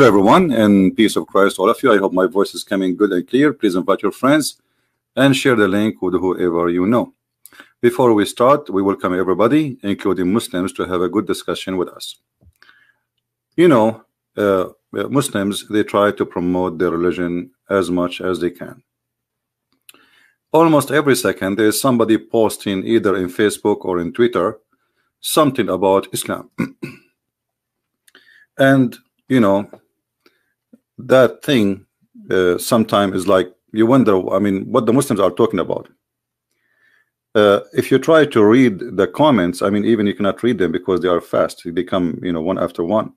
Hello, everyone, and peace of Christ, all of you. I hope my voice is coming good and clear. Please invite your friends and share the link with whoever you know. Before we start, we welcome everybody, including Muslims, to have a good discussion with us. You know, uh, Muslims, they try to promote their religion as much as they can. Almost every second, there is somebody posting either in Facebook or in Twitter something about Islam. and, you know, that thing uh, sometimes is like you wonder, I mean, what the Muslims are talking about. Uh, if you try to read the comments, I mean, even you cannot read them because they are fast. They come, you know, one after one.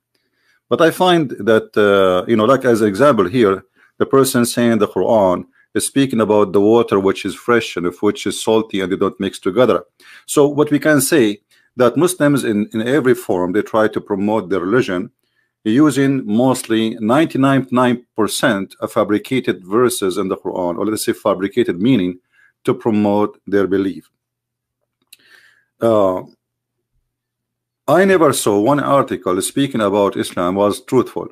But I find that, uh, you know, like as an example here, the person saying the Quran is speaking about the water which is fresh and which is salty and they don't mix together. So what we can say that Muslims in, in every form, they try to promote their religion using mostly 99.9% of fabricated verses in the Quran, or let's say fabricated meaning, to promote their belief. Uh, I never saw one article speaking about Islam was truthful,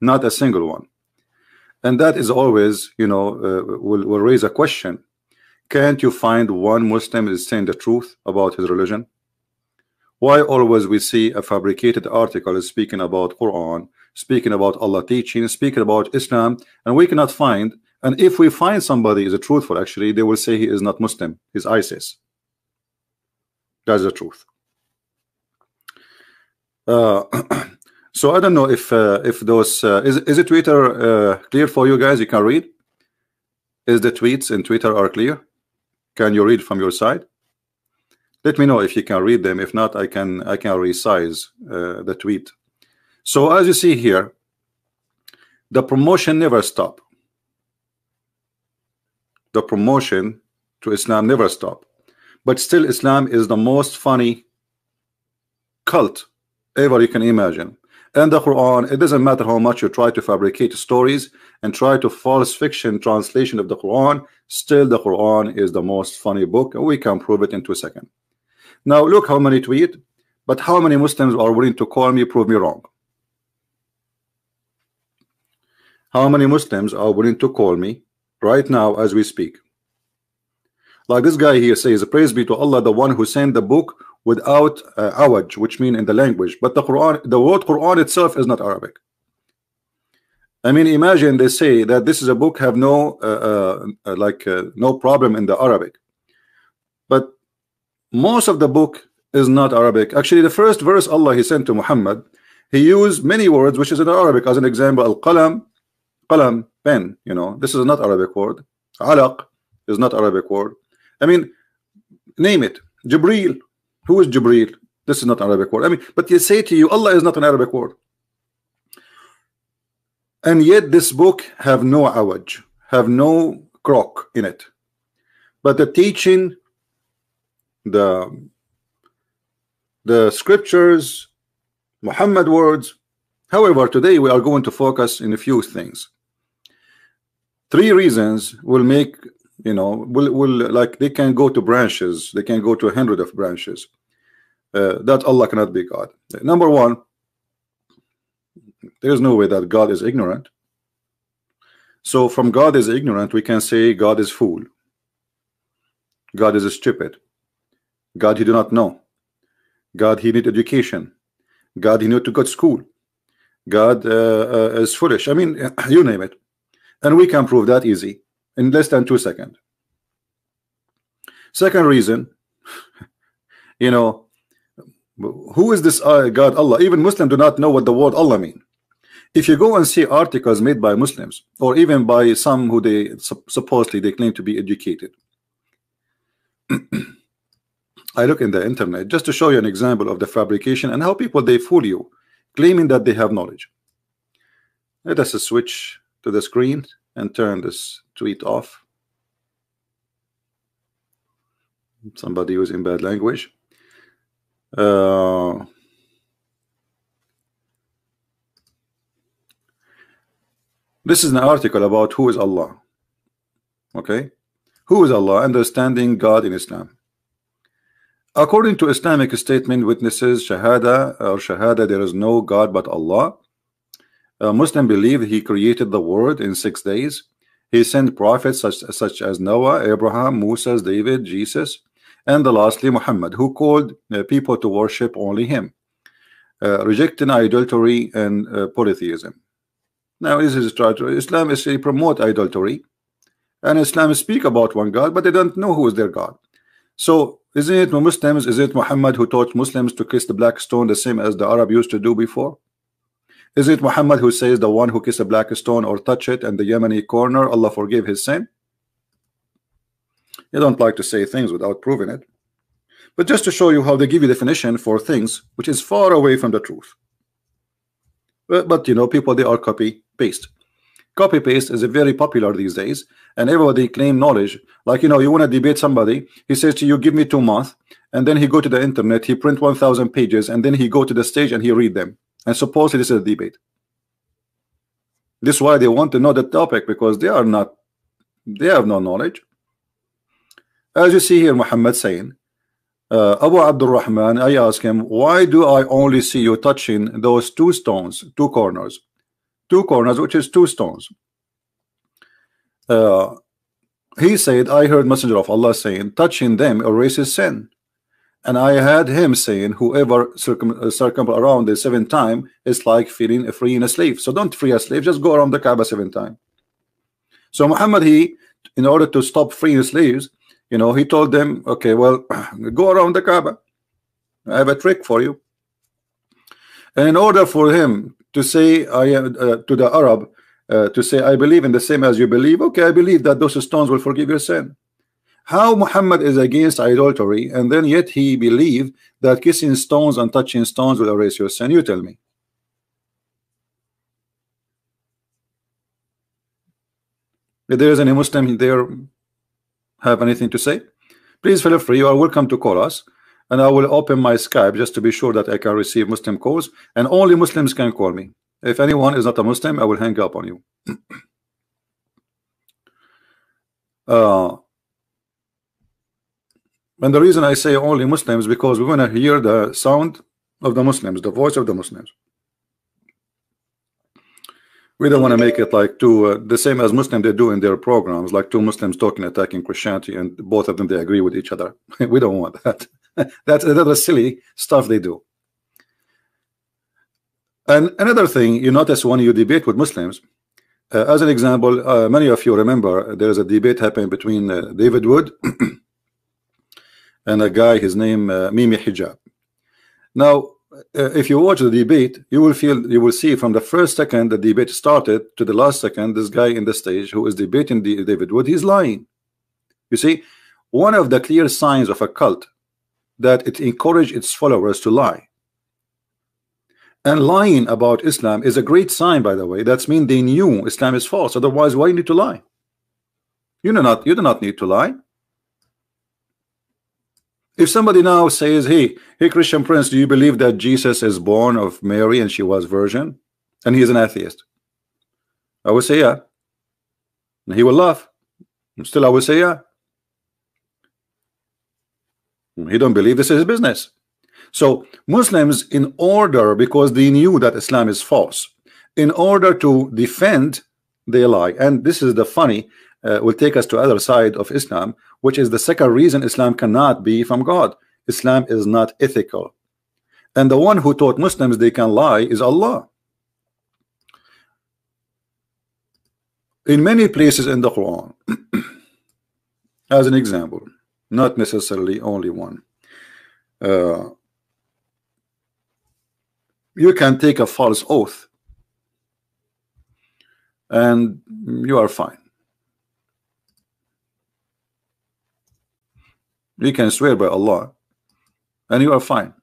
not a single one. And that is always, you know, uh, will, will raise a question. Can't you find one Muslim is saying the truth about his religion? Why always we see a fabricated article is speaking about Quran, speaking about Allah teaching, speaking about Islam, and we cannot find, and if we find somebody is a truthful, actually, they will say he is not Muslim, he's ISIS. That's the truth. Uh, so I don't know if uh, if those uh, is is it Twitter uh, clear for you guys? You can read. Is the tweets in Twitter are clear? Can you read from your side? Let me know if you can read them. If not I can I can resize uh, the tweet. So as you see here the promotion never stop. The promotion to Islam never stop. But still Islam is the most funny cult ever you can imagine. And the Quran it doesn't matter how much you try to fabricate stories and try to false fiction translation of the Quran still the Quran is the most funny book and we can prove it in two seconds now look how many tweet, but how many Muslims are willing to call me, prove me wrong? How many Muslims are willing to call me right now as we speak? Like this guy here says, praise be to Allah, the one who sent the book without uh, awaj, which mean in the language. But the Quran, the word Quran itself is not Arabic. I mean, imagine they say that this is a book have no uh, uh, like uh, no problem in the Arabic, but most of the book is not Arabic. Actually, the first verse Allah He sent to Muhammad, He used many words which is in Arabic. As an example, al-qalam, qalam, pen. You know, this is not Arabic word. Alaq is not Arabic word. I mean, name it. Jibril. Who is Jibril? This is not Arabic word. I mean, but you say to you, Allah is not an Arabic word. And yet this book have no awaj, have no crock in it. But the teaching the the scriptures, Muhammad words. However, today we are going to focus in a few things. Three reasons will make you know will will like they can go to branches. They can go to a hundred of branches. Uh, that Allah cannot be God. Number one, there is no way that God is ignorant. So from God is ignorant, we can say God is fool. God is stupid. God he do not know. God he need education. God he need to go to school. God uh, uh, is foolish. I mean, you name it. And we can prove that easy in less than two seconds. Second reason, you know, who is this uh, God Allah? Even Muslims do not know what the word Allah mean. If you go and see articles made by Muslims or even by some who they supposedly they claim to be educated I look in the internet just to show you an example of the fabrication and how people they fool you claiming that they have knowledge. Let us switch to the screen and turn this tweet off. Somebody using bad language. Uh, this is an article about who is Allah okay? Who is Allah? Understanding God in Islam According to Islamic statement witnesses, Shahada or Shahada, there is no God but Allah. uh, Muslim believe he created the world in six days. He sent prophets such, such as Noah Abraham Moses David Jesus and the lastly Muhammad who called uh, people to worship only him uh, rejecting idolatry and uh, polytheism. Now this is a Islam is to promote idolatry and Islam speak about one God but they don't know who is their God. So isn't it Muslims is it Muhammad who taught Muslims to kiss the black stone the same as the Arab used to do before? Is it Muhammad who says the one who kiss a black stone or touch it and the Yemeni corner Allah forgive his sin? You don't like to say things without proving it. But just to show you how they give you definition for things which is far away from the truth. But, but you know people they are copy paste copy paste is very popular these days and everybody claim knowledge. Like you know you want to debate somebody he says to you give me two months and then he go to the internet he print 1000 pages and then he go to the stage and he read them. And supposedly this is a debate. This is why they want to know the topic because they are not they have no knowledge. As you see here Muhammad saying uh, Abu Abdul Rahman I ask him why do I only see you touching those two stones two corners two corners which is two stones. Uh, he said I heard messenger of Allah saying touching them erases sin. And I had him saying whoever circum, uh, circum around the seven time is like feeling freeing a slave. So don't free a slave just go around the Kaaba seven time. So Muhammad he in order to stop freeing slaves you know he told them okay well go around the Kaaba. I have a trick for you. And in order for him to say I uh, to the Arab uh, to say I believe in the same as you believe okay I believe that those stones will forgive your sin. How Muhammad is against idolatry and then yet he believe that kissing stones and touching stones will erase your sin. You tell me. If there is any Muslim there have anything to say? Please feel free. You are welcome to call us and I will open my Skype just to be sure that I can receive Muslim calls and only Muslims can call me. If anyone is not a Muslim I will hang up on you. Uh, and the reason I say only Muslims is because we want to hear the sound of the Muslims the voice of the Muslims. We don't want to make it like two uh, the same as Muslim they do in their programs like two Muslims talking attacking Christianity and both of them they agree with each other. We don't want that that's another silly stuff they do. And another thing you notice when you debate with Muslims uh, as an example uh, many of you remember there's a debate happening between uh, David Wood and a guy his name uh, Mimi Hijab. Now uh, if you watch the debate you will feel you will see from the first second the debate started to the last second this guy in the stage who is debating David Wood he's lying. You see one of the clear signs of a cult that it encouraged its followers to lie. And lying about Islam is a great sign by the way. That's mean they knew Islam is false. Otherwise why you need to lie? You do not you do not need to lie. If somebody now says hey hey Christian Prince do you believe that Jesus is born of Mary and she was virgin? And he is an atheist? I would say yeah. And he will laugh. Still I would say yeah he don't believe this is his business. So Muslims in order because they knew that Islam is false in order to defend they lie and this is the funny uh, will take us to other side of Islam which is the second reason Islam cannot be from God. Islam is not ethical. And the one who taught Muslims they can lie is Allah. In many places in the Quran as an example not necessarily only one. Uh, you can take a false oath and you are fine. You can swear by Allah and you are fine.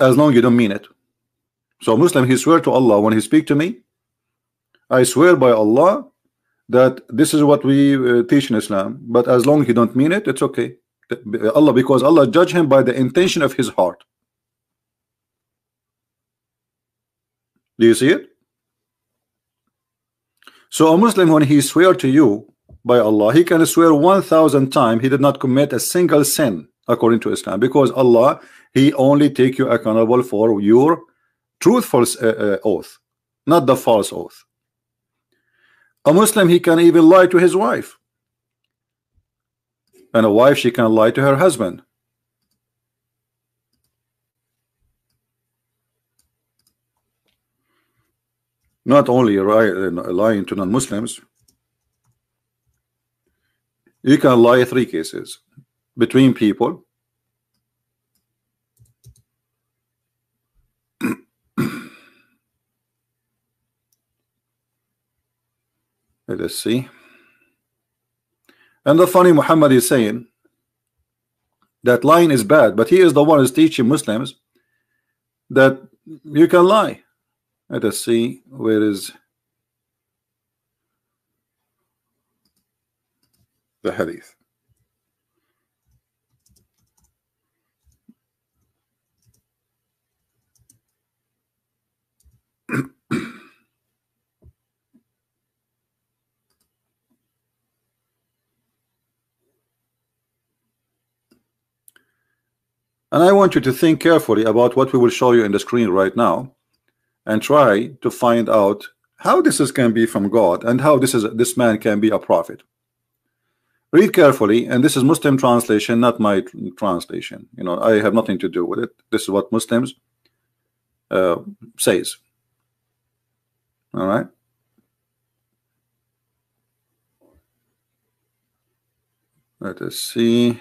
As long you don't mean it. So Muslim he swear to Allah. When he speak to me I swear by Allah that this is what we uh, teach in Islam but as long he don't mean it it's okay. Allah because Allah judge him by the intention of his heart. Do you see it? So a Muslim when he swear to you by Allah he can swear 1000 times he did not commit a single sin according to Islam because Allah he only take you accountable for your truthful uh, uh, oath not the false oath a Muslim he can even lie to his wife. And a wife she can lie to her husband. Not only lying to non-Muslims you can lie three cases between people Let us see. And the funny Muhammad is saying that lying is bad, but he is the one who's teaching Muslims that you can lie. Let us see where is the hadith. And I want you to think carefully about what we will show you in the screen right now and try to find out how this is can be from God and how this is this man can be a prophet. Read carefully, and this is Muslim translation, not my translation. You know, I have nothing to do with it. This is what Muslims uh, says. All right. Let us see.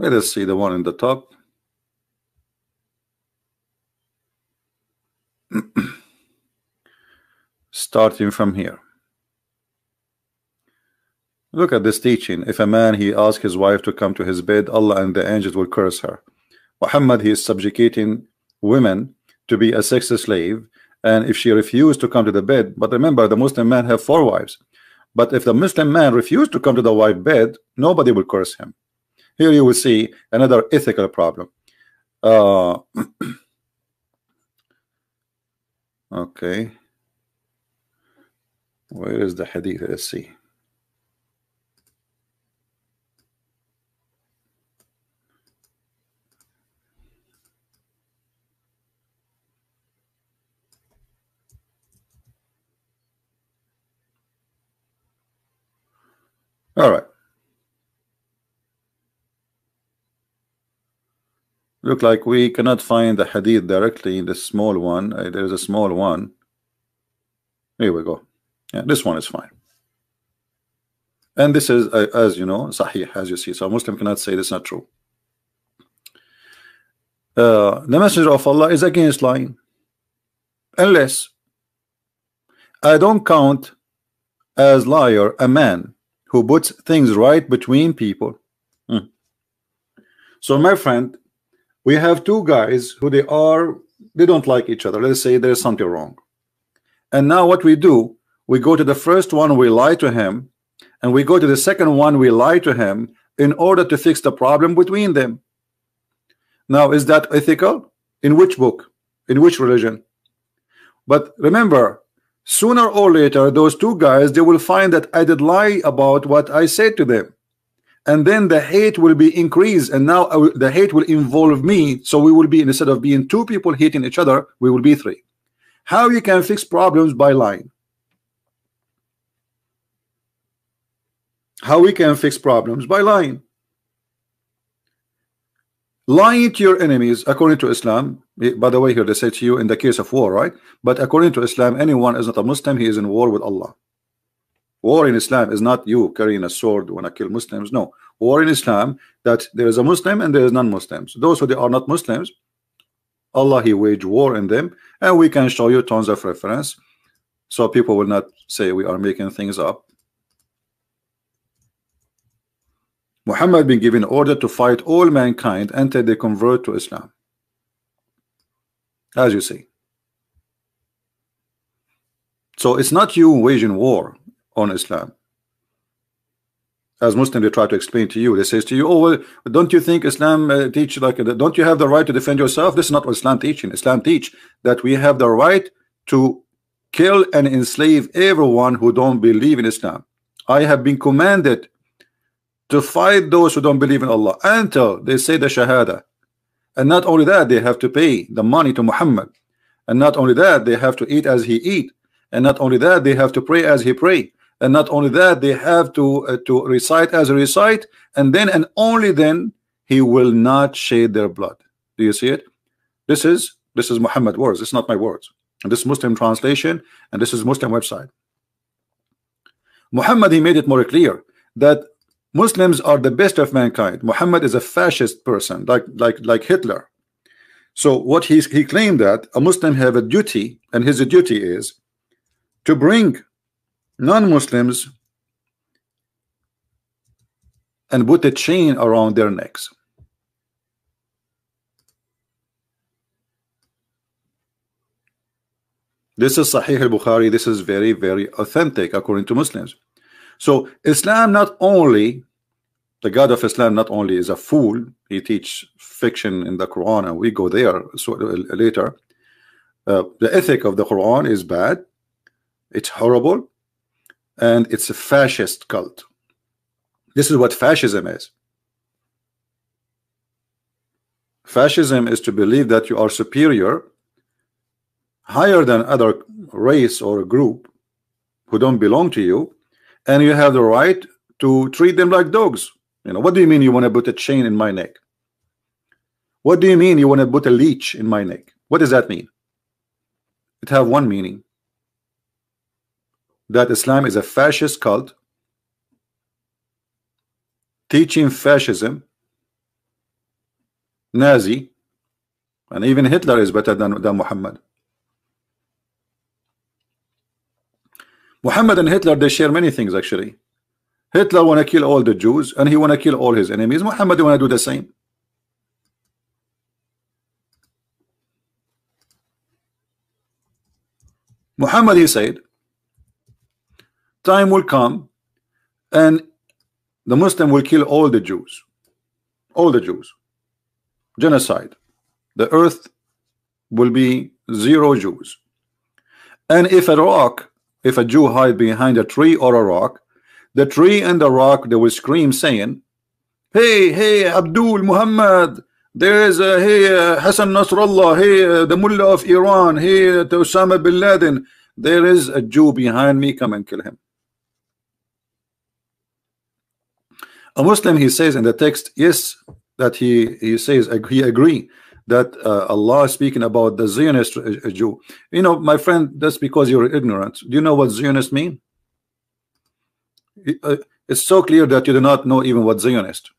Let us see the one in the top. Starting from here. Look at this teaching. If a man he asks his wife to come to his bed, Allah and the angels will curse her. Muhammad he is subjugating women to be a sex slave, and if she refused to come to the bed, but remember the Muslim man have four wives. But if the Muslim man refused to come to the wife bed, nobody will curse him. Here you will see another ethical problem. Uh, okay. Where is the hadith? Let's see. All right. Look like we cannot find the hadith directly in the small one. Uh, there's a small one. Here we go. Yeah, this one is fine. And this is, uh, as you know, sahih, as you see. So Muslim cannot say this is not true. Uh, the messenger of Allah is against lying. Unless I don't count as liar a man who puts things right between people. Hmm. So my friend, we have two guys who they are they don't like each other. Let's say there's something wrong. And now what we do we go to the first one we lie to him and we go to the second one we lie to him in order to fix the problem between them. Now is that ethical? In which book? In which religion? But remember sooner or later those two guys they will find that I did lie about what I said to them and then the hate will be increased and now the hate will involve me so we will be instead of being two people hating each other we will be three. How you can fix problems by lying? How we can fix problems by lying? Lying to your enemies according to Islam by the way here they say to you in the case of war right? But according to Islam anyone is not a Muslim he is in war with Allah War in Islam is not you carrying a sword when I kill Muslims. No, war in Islam that there is a Muslim and there is non-Muslims. Those who they are not Muslims, Allah He wage war in them, and we can show you tons of reference, so people will not say we are making things up. Muhammad been given order to fight all mankind until they convert to Islam. As you see. So it's not you waging war on Islam. As Muslim, they try to explain to you. They says to you, "Oh, well, don't you think Islam uh, teach like? Don't you have the right to defend yourself?" This is not what Islam teaching. Islam teach that we have the right to kill and enslave everyone who don't believe in Islam. I have been commanded to fight those who don't believe in Allah until they say the Shahada. And not only that, they have to pay the money to Muhammad. And not only that, they have to eat as he eat. And not only that, they have to pray as he pray. And not only that, they have to uh, to recite as a recite. And then and only then he will not shed their blood. Do you see it? This is this is Muhammad words. It's not my words. And this Muslim translation, and this is Muslim website. Muhammad he made it more clear that Muslims are the best of mankind. Muhammad is a fascist person, like like like Hitler. So what he he claimed that a Muslim have a duty, and his duty is to bring non-Muslims and put a chain around their necks. This is Sahih al-Bukhari. This is very, very authentic according to Muslims. So Islam not only the God of Islam not only is a fool, he teach fiction in the Quran, and we go there so, later. Uh, the ethic of the Quran is bad, it's horrible, and it's a fascist cult. This is what fascism is. Fascism is to believe that you are superior higher than other race or group who don't belong to you and you have the right to treat them like dogs. You know what do you mean you want to put a chain in my neck? What do you mean you want to put a leech in my neck? What does that mean? It have one meaning that Islam is a fascist cult teaching fascism Nazi and even Hitler is better than, than Muhammad. Muhammad and Hitler they share many things actually. Hitler want to kill all the Jews and he want to kill all his enemies. Muhammad want to do the same? Muhammad he said time will come and the Muslim will kill all the Jews all the Jews. Genocide. The earth will be zero Jews. And if a rock if a Jew hide behind a tree or a rock the tree and the rock they will scream saying hey hey Abdul Muhammad there is a hey uh, Hassan Nasrallah hey uh, the mullah of Iran hey uh, Osama bin Laden. There is a Jew behind me come and kill him a Muslim he says in the text yes that he he says he agree that uh, Allah is speaking about the Zionist uh, Jew. You know, my friend, that's because you're ignorant. Do you know what Zionist mean? Uh, it's so clear that you do not know even what Zionist.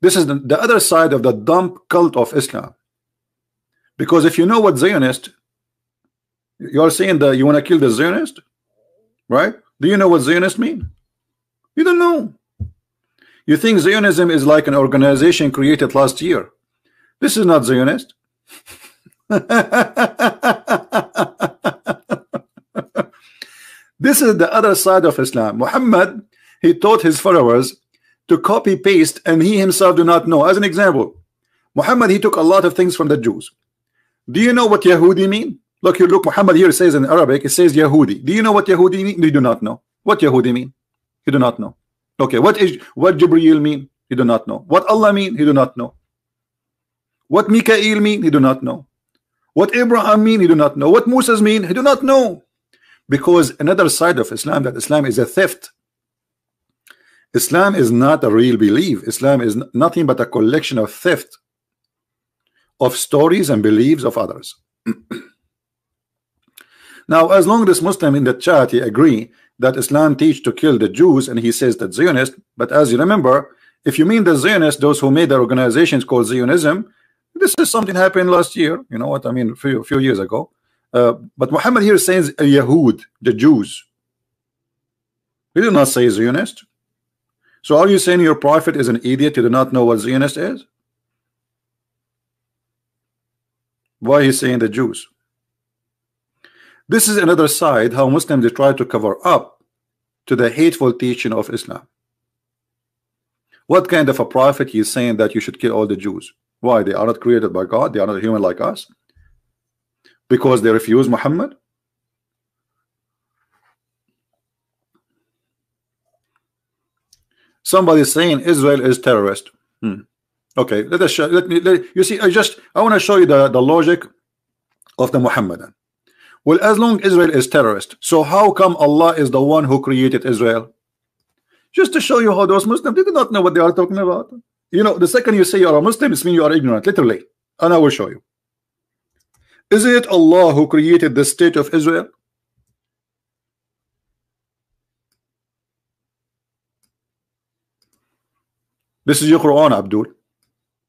This is the, the other side of the dumb cult of Islam. Because if you know what Zionist, you're saying that you want to kill the Zionist, right? Do you know what Zionist mean? You don't know. You think Zionism is like an organization created last year. This is not Zionist. this is the other side of Islam. Muhammad, he taught his followers to copy paste and he himself do not know. As an example, Muhammad, he took a lot of things from the Jews. Do you know what Yahudi mean? Look, you look, Muhammad here says in Arabic, it says Yahudi. Do you know what Yahudi mean? You do not know. What Yahudi mean? You do not know. Okay, what is what Jibreel mean? You do not know. What Allah mean? He do not know. What Mikael mean? He do not know. What Abraham mean? He do not know. What Moses mean? He do not know. Because another side of Islam that Islam is a theft. Islam is not a real belief. Islam is nothing but a collection of theft of stories and beliefs of others. now, as long as Muslim in the chat agree that Islam teach to kill the Jews and he says that Zionist but as you remember if you mean the Zionists those who made the organizations called Zionism this is something happened last year you know what I mean a few, few years ago. Uh, but Muhammad here says Yahud the Jews. He did not say Zionist. So are you saying your prophet is an idiot you do not know what Zionist is? Why he's saying the Jews this is another side how Muslims they try to cover up to the hateful teaching of Islam. What kind of a prophet is saying that you should kill all the Jews? Why? They are not created by God. They are not human like us. Because they refuse Muhammad. somebody saying Israel is terrorist. Hmm. Okay, let us show, let me let, you see. I just I want to show you the the logic of the Muhammadan. Well, as long Israel is terrorist, so how come Allah is the one who created Israel? Just to show you how those Muslims they do not know what they are talking about. You know, the second you say you are a Muslim, it means you are ignorant, literally. And I will show you. Is it Allah who created the state of Israel? This is your Quran, Abdul.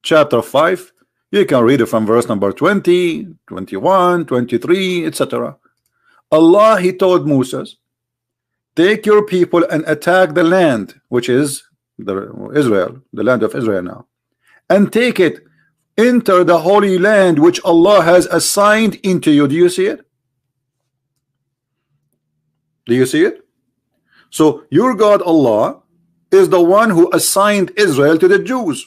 Chapter 5. You can read it from verse number 20, 21, 23, etc. Allah, He told Moses, take your people and attack the land, which is the Israel, the land of Israel now, and take it. Enter the holy land which Allah has assigned into you. Do you see it? Do you see it? So your God Allah is the one who assigned Israel to the Jews.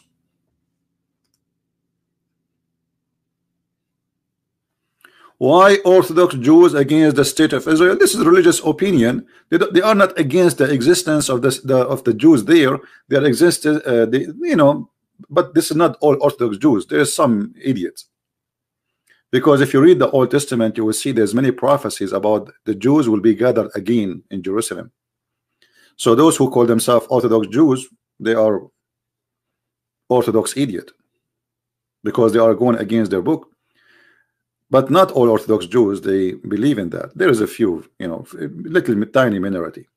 Why Orthodox Jews against the state of Israel? This is religious opinion. They, they are not against the existence of this, the of the Jews there. They are existed, uh, they, you know, but this is not all Orthodox Jews. There is some idiots. Because if you read the Old Testament, you will see there's many prophecies about the Jews will be gathered again in Jerusalem. So those who call themselves Orthodox Jews, they are Orthodox idiot because they are going against their book. But not all Orthodox Jews, they believe in that. There is a few, you know, little tiny minority.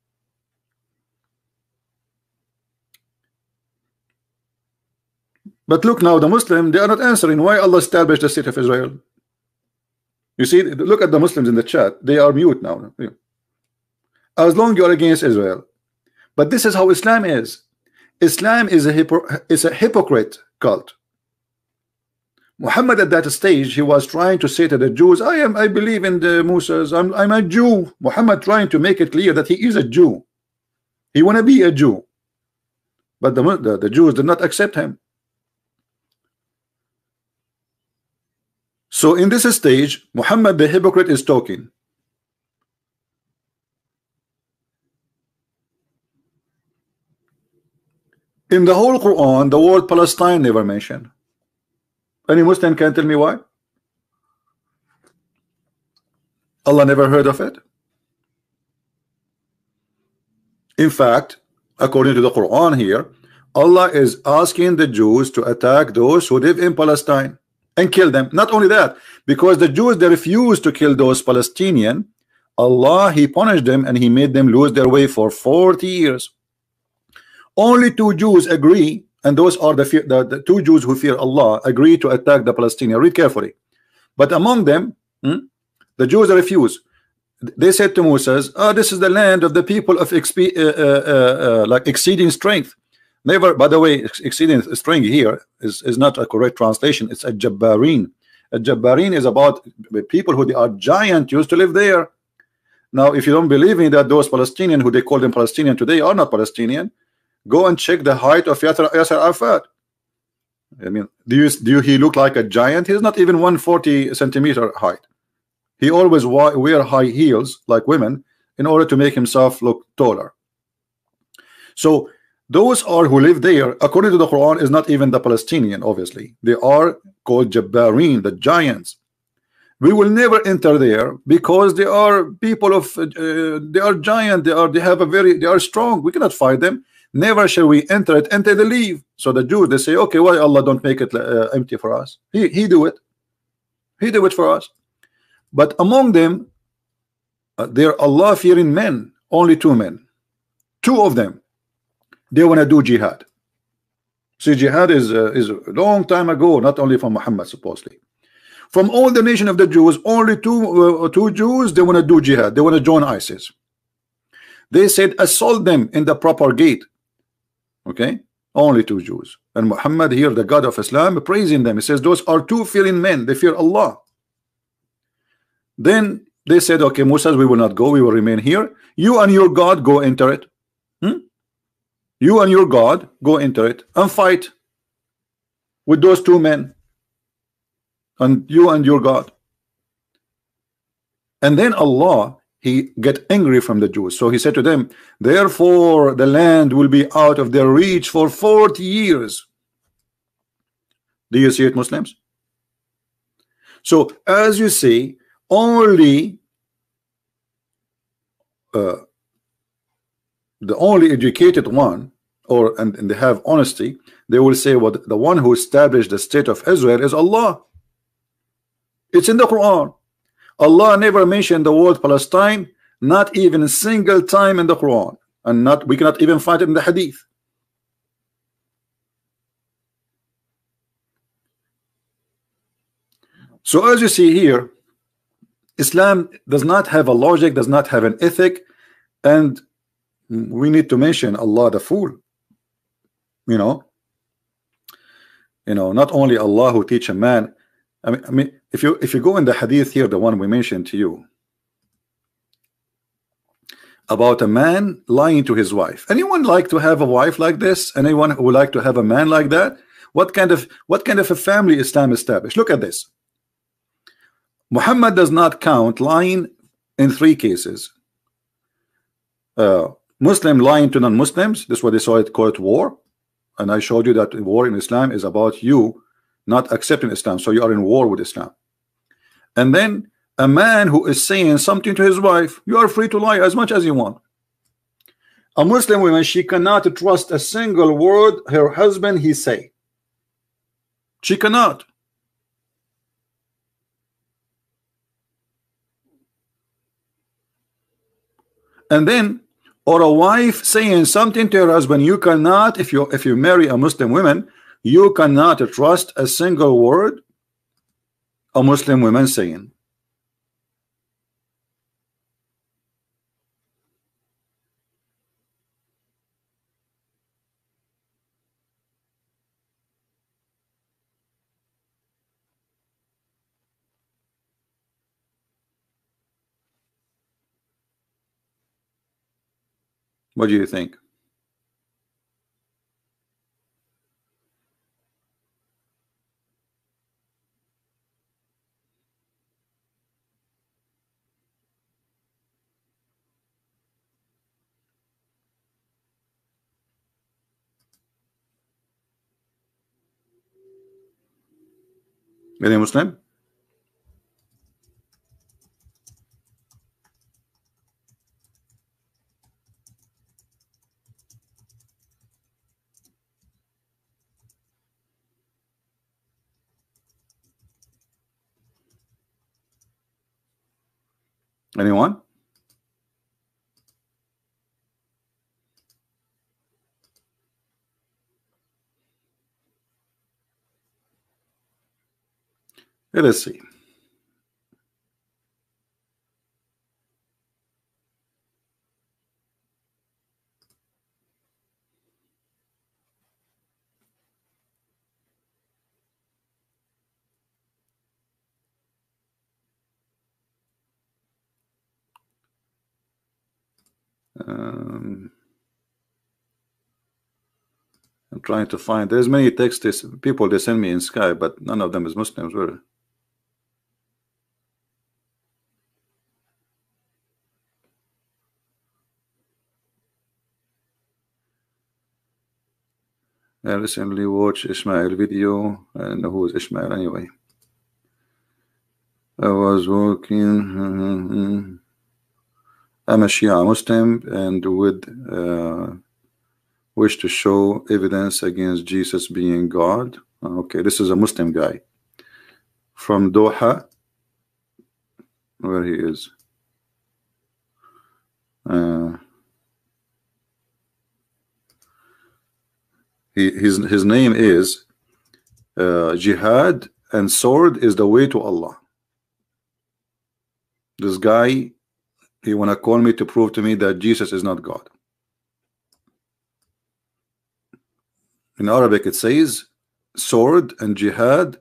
But look now, the Muslim, they are not answering why Allah established the state of Israel. You see, look at the Muslims in the chat. They are mute now. As long you are against Israel, but this is how Islam is. Islam is a is a hypocrite cult. Muhammad at that stage he was trying to say to the Jews I am I believe in the Musas I'm, I'm a Jew. Muhammad trying to make it clear that he is a Jew. He want to be a Jew. But the, the, the Jews did not accept him. So in this stage Muhammad the hypocrite is talking. In the whole Quran, the word Palestine never mentioned. Any Muslim can tell me why? Allah never heard of it. In fact, according to the Quran here, Allah is asking the Jews to attack those who live in Palestine and kill them. Not only that, because the Jews they refused to kill those Palestinian, Allah he punished them and he made them lose their way for 40 years. Only two Jews agree, and those are the, the, the two Jews who fear Allah agree to attack the Palestinians. Read carefully. But among them, hmm, the Jews refuse. They said to Moses, oh, "This is the land of the people of expe uh, uh, uh, like exceeding strength." Never, by the way, exceeding strength here is, is not a correct translation. It's a Jabbarin. A Jabbarin is about the people who they are giant used to live there. Now, if you don't believe me that those Palestinian who they call them Palestinian today are not Palestinian, Go and check the height of Yasser, Yasser Arafat. I mean, do you do he look like a giant? He's not even 140 centimeter height. He always wear high heels like women in order to make himself look taller. So those are who live there, according to the Quran, is not even the Palestinian. Obviously, they are called Jabbarin, the giants. We will never enter there because they are people of uh, they are giant. They are they have a very they are strong. We cannot fight them never shall we enter it enter the leave. So the Jews they say okay why Allah don't make it uh, empty for us? He, he do it. He do it for us. But among them uh, they're Allah fearing men only two men. Two of them they want to do jihad. See jihad is uh, is a long time ago not only from Muhammad supposedly. From all the nation of the Jews only two uh, two Jews they want to do jihad. They want to join ISIS. They said assault them in the proper gate okay? Only two Jews. And Muhammad here the God of Islam praising them. He says those are two fearing men. They fear Allah. Then they said okay Musa we will not go. We will remain here. You and your God go enter it. Hmm? you and your God go enter it and fight with those two men and you and your God. And then Allah he get angry from the Jews. So he said to them therefore the land will be out of their reach for 40 years. Do you see it Muslims? So as you see only uh, the only educated one or and, and they have honesty they will say what the one who established the state of Israel is Allah. It's in the Quran Allah never mentioned the word Palestine not even a single time in the Quran and not we cannot even find it in the Hadith. So as you see here Islam does not have a logic does not have an ethic and we need to mention Allah the fool you know. You know not only Allah who teach a man I mean, I mean if you if you go in the hadith here the one we mentioned to you about a man lying to his wife. Anyone like to have a wife like this? Anyone who would like to have a man like that? What kind of what kind of a family Islam established? Look at this. Muhammad does not count lying in three cases. Uh, Muslim lying to non-Muslims. This is what they saw it called war. And I showed you that war in Islam is about you not accepting Islam. So you are in war with Islam. And then a man who is saying something to his wife you are free to lie as much as you want. A Muslim woman she cannot trust a single word her husband he say. She cannot. And then or a wife saying something to her husband you cannot if you if you marry a Muslim woman you cannot trust a single word a Muslim woman saying What do you think? Any Muslim? Anyone? Let us see. Um, I'm trying to find. There's many texts people they send me in Skype, but none of them is Muslims. Were I recently watched Ishmael video. I don't know who is Ishmael anyway. I was walking. I'm a Shia Muslim and would uh, wish to show evidence against Jesus being God. Okay, this is a Muslim guy from Doha, where he is. Uh, His his name is uh, jihad and sword is the way to Allah. This guy, he wanna call me to prove to me that Jesus is not God. In Arabic, it says sword and jihad.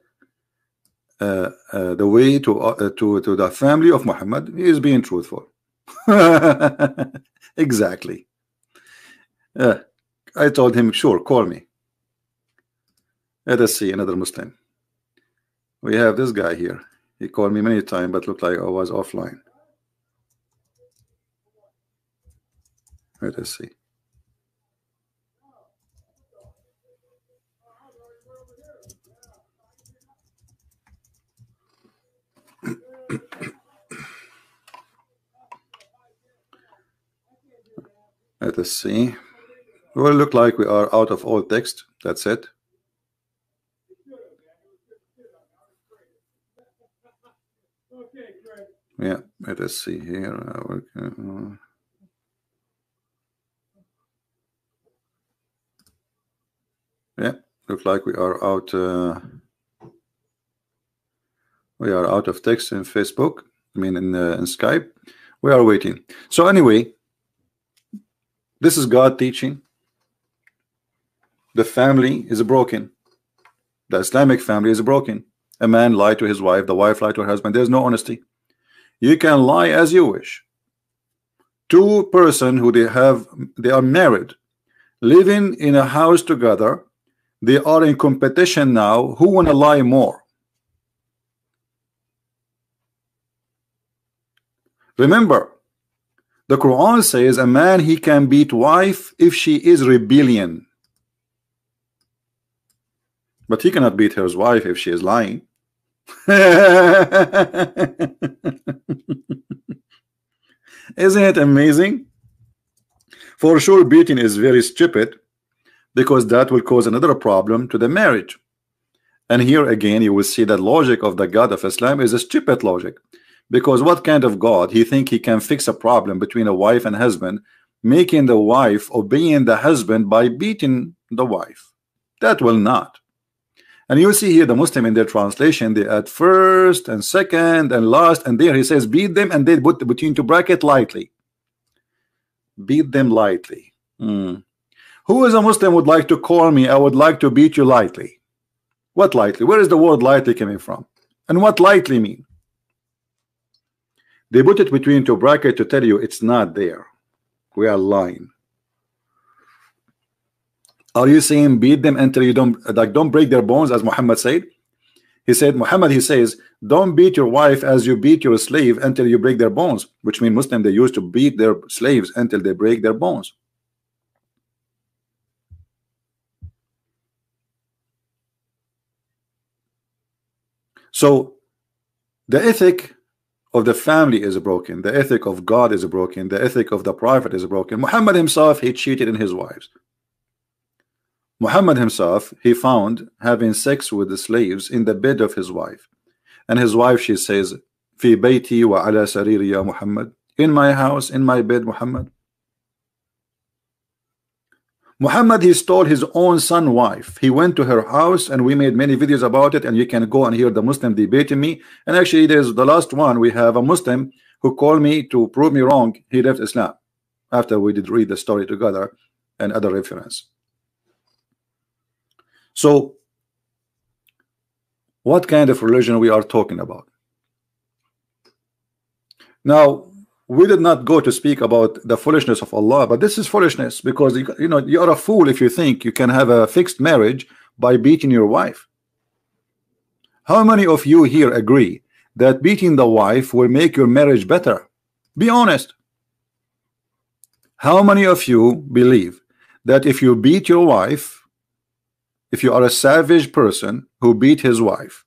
Uh, uh, the way to uh, to to the family of Muhammad. He is being truthful. exactly. Uh, I told him, sure, call me. Let us see another Muslim. We have this guy here. He called me many times, but looked like I was offline. Let us see. Let us see. Will look like we are out of all text. That's it. Yeah, let us see here. Uh, yeah, look like we are out. Uh, we are out of text in Facebook. I mean, in, uh, in Skype. We are waiting. So anyway, this is God teaching. The family is broken. The Islamic family is broken. A man lied to his wife. The wife lied to her husband. There's no honesty. You can lie as you wish. Two person who they have, they are married, living in a house together. They are in competition now. Who want to lie more? Remember, the Quran says a man he can beat wife if she is rebellion. But he cannot beat his wife if she is lying. Isn't it amazing? For sure, beating is very stupid because that will cause another problem to the marriage. And here again, you will see that logic of the God of Islam is a stupid logic. Because what kind of God he think he can fix a problem between a wife and husband, making the wife obeying the husband by beating the wife? That will not. And you see here the Muslim in their translation, they add first and second and last, and there he says beat them, and they put between two bracket lightly. Beat them lightly. Hmm. Who is a Muslim would like to call me? I would like to beat you lightly. What lightly? Where is the word lightly coming from? And what lightly mean? They put it between two bracket to tell you it's not there. We are lying. Are you saying beat them until you don't like don't break their bones as Muhammad said? He said Muhammad he says don't beat your wife as you beat your slave until you break their bones, which means Muslim they used to beat their slaves until they break their bones. So the ethic of the family is broken, the ethic of God is broken, the ethic of the prophet is broken. Muhammad himself he cheated in his wives. Muhammad himself, he found having sex with the slaves in the bed of his wife. And his wife, she says, في بيتي وعلى سريري يا Muhammad. In my house, in my bed, Muhammad. Muhammad, he stole his own son wife. He went to her house and we made many videos about it and you can go and hear the Muslim debating me. And actually there's the last one. We have a Muslim who called me to prove me wrong. He left Islam after we did read the story together and other reference. So what kind of religion we are talking about? Now, we did not go to speak about the foolishness of Allah, but this is foolishness because you, you know you are a fool if you think you can have a fixed marriage by beating your wife. How many of you here agree that beating the wife will make your marriage better? Be honest. How many of you believe that if you beat your wife if you are a savage person who beat his wife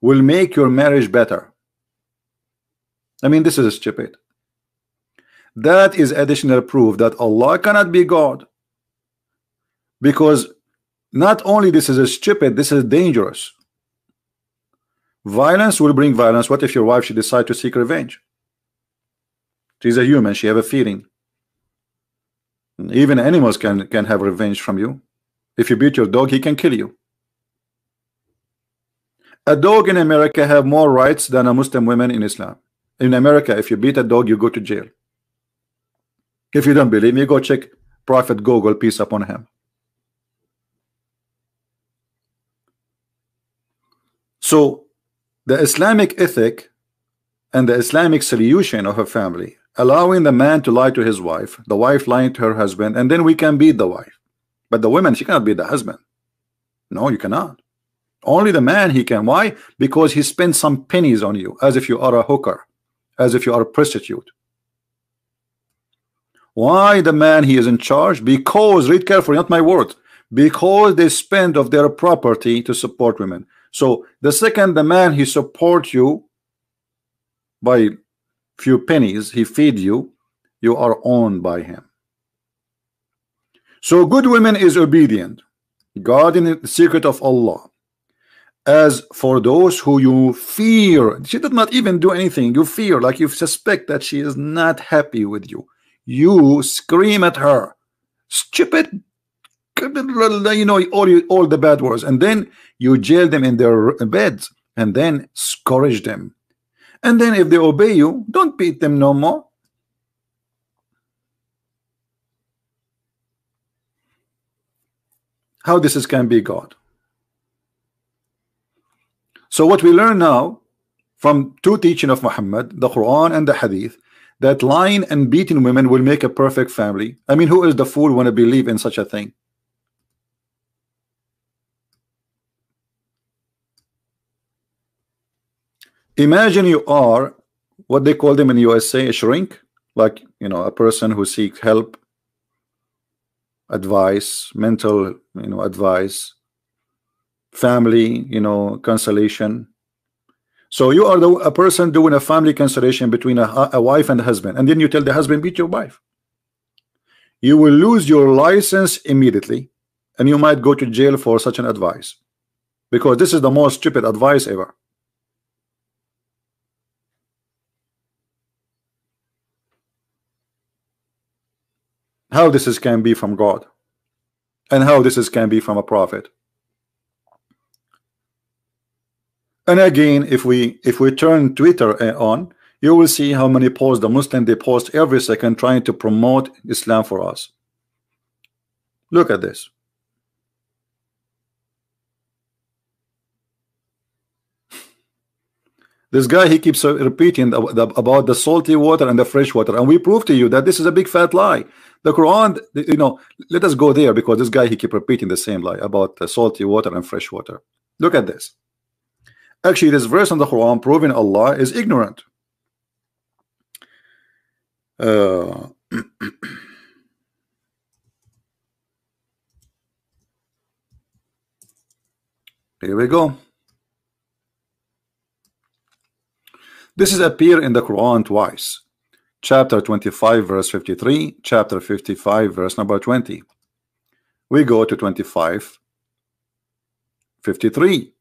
will make your marriage better. I mean this is stupid. That is additional proof that Allah cannot be God. Because not only this is a stupid this is dangerous. Violence will bring violence. What if your wife should decide to seek revenge? She's a human she have a feeling. Even animals can can have revenge from you if you beat your dog, he can kill you. A dog in America have more rights than a Muslim woman in Islam. In America, if you beat a dog, you go to jail. If you don't believe me, go check Prophet Google, peace upon him. So the Islamic ethic and the Islamic solution of a family, allowing the man to lie to his wife, the wife lying to her husband, and then we can beat the wife. But the woman, she cannot be the husband. No, you cannot. Only the man he can. Why? Because he spends some pennies on you, as if you are a hooker, as if you are a prostitute. why the man he is in charge because read carefully not my word because they spend of their property to support women so the second the man he support you by few pennies he feed you you are owned by him so good women is obedient guarding the secret of Allah. As for those who you fear she did not even do anything you fear like you suspect that she is not happy with you. You scream at her stupid you know all you all the bad words and then you jail them in their beds and then scourge them. And then if they obey you don't beat them no more how this is can be God. So what we learn now from two teaching of Muhammad the Quran and the Hadith that lying and beating women will make a perfect family. I mean who is the fool want to believe in such a thing? Imagine you are what they call them in USA a shrink like you know a person who seeks help advice mental you know advice family you know consolation. So you are the, a person doing a family consolation between a, a wife and a husband and then you tell the husband beat your wife. You will lose your license immediately and you might go to jail for such an advice because this is the most stupid advice ever how this is can be from God. And how this is can be from a prophet. And again if we if we turn Twitter uh, on you will see how many posts the Muslim they post every second trying to promote Islam for us. Look at this this guy he keeps repeating about the salty water and the fresh water. And we prove to you that this is a big fat lie. The Quran you know let us go there because this guy he keep repeating the same lie about the salty water and fresh water. Look at this. Actually this verse in the Quran proving Allah is ignorant. Uh, here we go this is appear in the Quran twice. Chapter 25 verse 53 chapter 55 verse number 20 we go to 25 53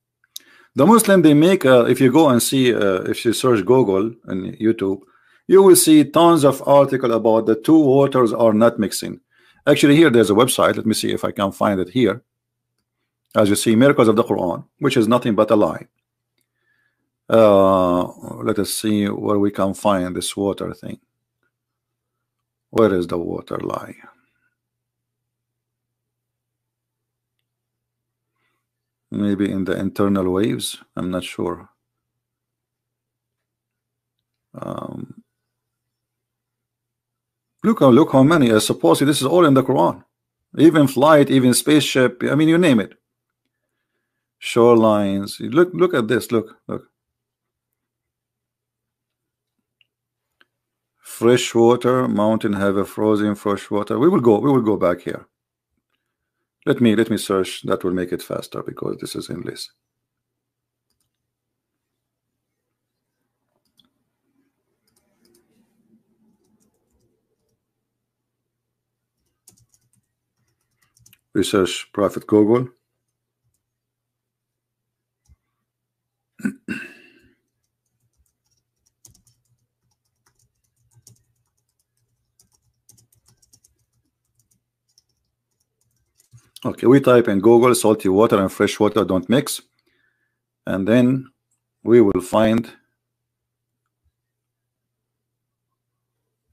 the Muslim they make uh, if you go and see uh, if you search Google and YouTube you will see tons of article about the two waters are not mixing. Actually here there's a website. Let me see if I can find it here. As you see miracles of the Quran which is nothing but a lie uh, let us see where we can find this water thing where is the water lie? Maybe in the internal waves. I'm not sure. Um, look how look how many. I suppose this is all in the Quran. Even flight, even spaceship. I mean, you name it. Shorelines. Look, look at this. Look, look. Fresh water mountain have a frozen fresh water. We will go we will go back here. Let me let me search. That will make it faster because this is endless research prophet google okay we type in Google salty water and fresh water don't mix. And then we will find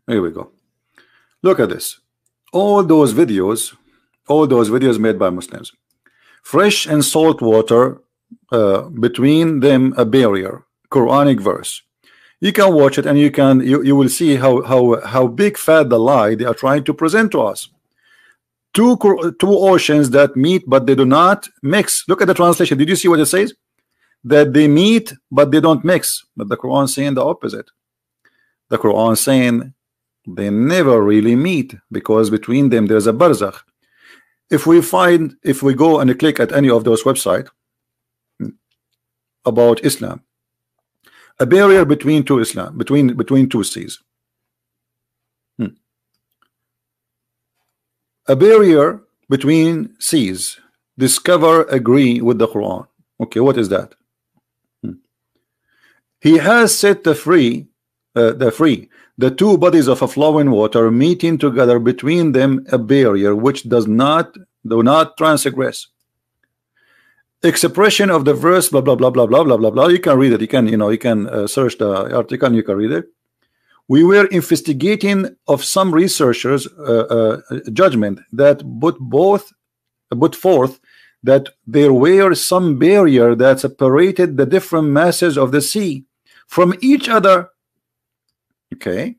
here we go. Look at this. All those videos all those videos made by Muslims. Fresh and salt water uh, between them a barrier Quranic verse. You can watch it and you can you, you will see how how how big fat the lie they are trying to present to us two two oceans that meet but they do not mix. Look at the translation. Did you see what it says? That they meet but they don't mix. But the Quran saying the opposite. The Quran saying they never really meet because between them there's a barzakh. If we find if we go and click at any of those websites about Islam a barrier between two Islam between between two seas a barrier between seas. Discover agree with the Quran. Okay what is that? Hmm. he has set the free uh, the free. The two bodies of a flowing water meeting together between them a barrier which does not do not transgress. Expression of the verse blah blah blah blah blah blah blah. Blah you can read it. You can you know you can uh, search the article. And you can read it we were investigating of some researchers uh, uh, judgment that put both put forth that there were some barrier that separated the different masses of the sea from each other okay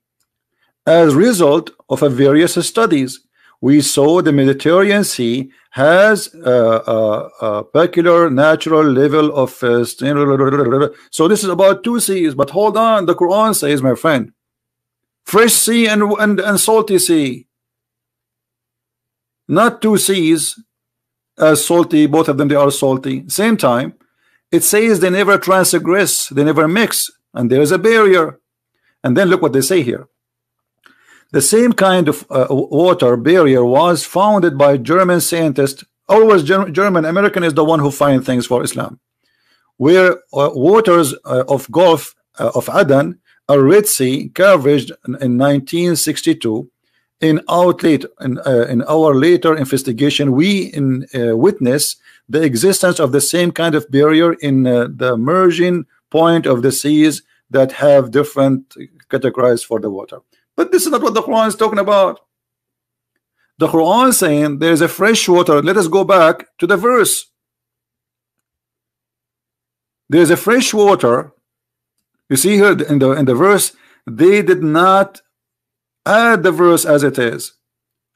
as result of various studies. We saw the Mediterranean Sea has a, a, a peculiar natural level of uh, so this is about two seas but hold on the Quran says my friend fresh sea and, and, and salty sea. Not two seas as salty both of them they are salty. Same time it says they never transgress they never mix and there is a barrier. And then look what they say here. The same kind of uh, water barrier was founded by German scientists always German American is the one who find things for Islam where uh, waters uh, of Gulf uh, of Aden a Sea in, in 1962 in in, uh, in our later investigation we in uh, witness the existence of the same kind of barrier in the merging point of the seas that have different categories for the water. But this is not what the Quran is talking about. The Quran is saying there's a fresh water. Let us go back to the verse. There's a fresh water you see here in the in the verse they did not add the verse as it is.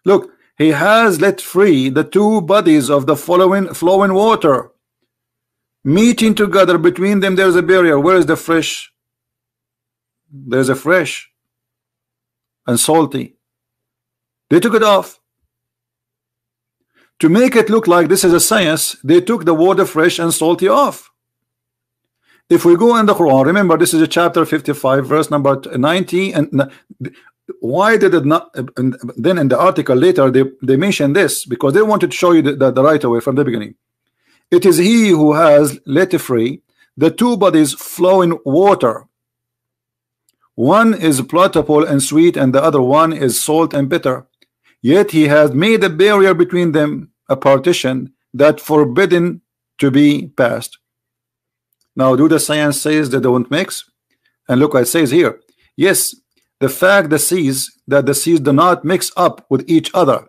Look he has let free the two bodies of the following flowing water meeting together. Between them there's a barrier. Where is the fresh? There's a fresh and salty. They took it off. To make it look like this is a science they took the water fresh and salty off if we go in the Quran remember this is a chapter 55 verse number 90 and why did it not then in the article later they, they mentioned this because they wanted to show you the, the, the right away from the beginning. It is he who has let free. The two bodies flowing water. One is plentiful and sweet and the other one is salt and bitter. Yet he has made a barrier between them a partition that forbidden to be passed now do the science says they don't mix? And look what it says here. Yes the fact the seas that the seas do not mix up with each other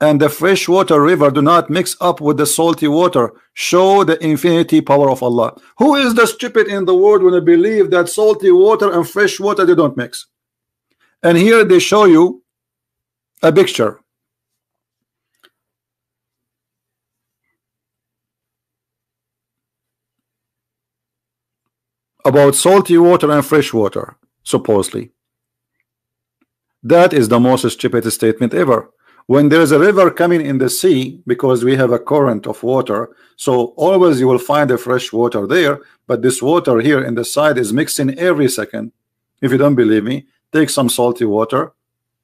and the freshwater river do not mix up with the salty water show the infinity power of Allah. Who is the stupid in the world when they believe that salty water and fresh water they don't mix? And here they show you a picture about salty water and fresh water supposedly. That is the most stupid statement ever. When there's a river coming in the sea because we have a current of water so always you will find the fresh water there but this water here in the side is mixing every second. If you don't believe me take some salty water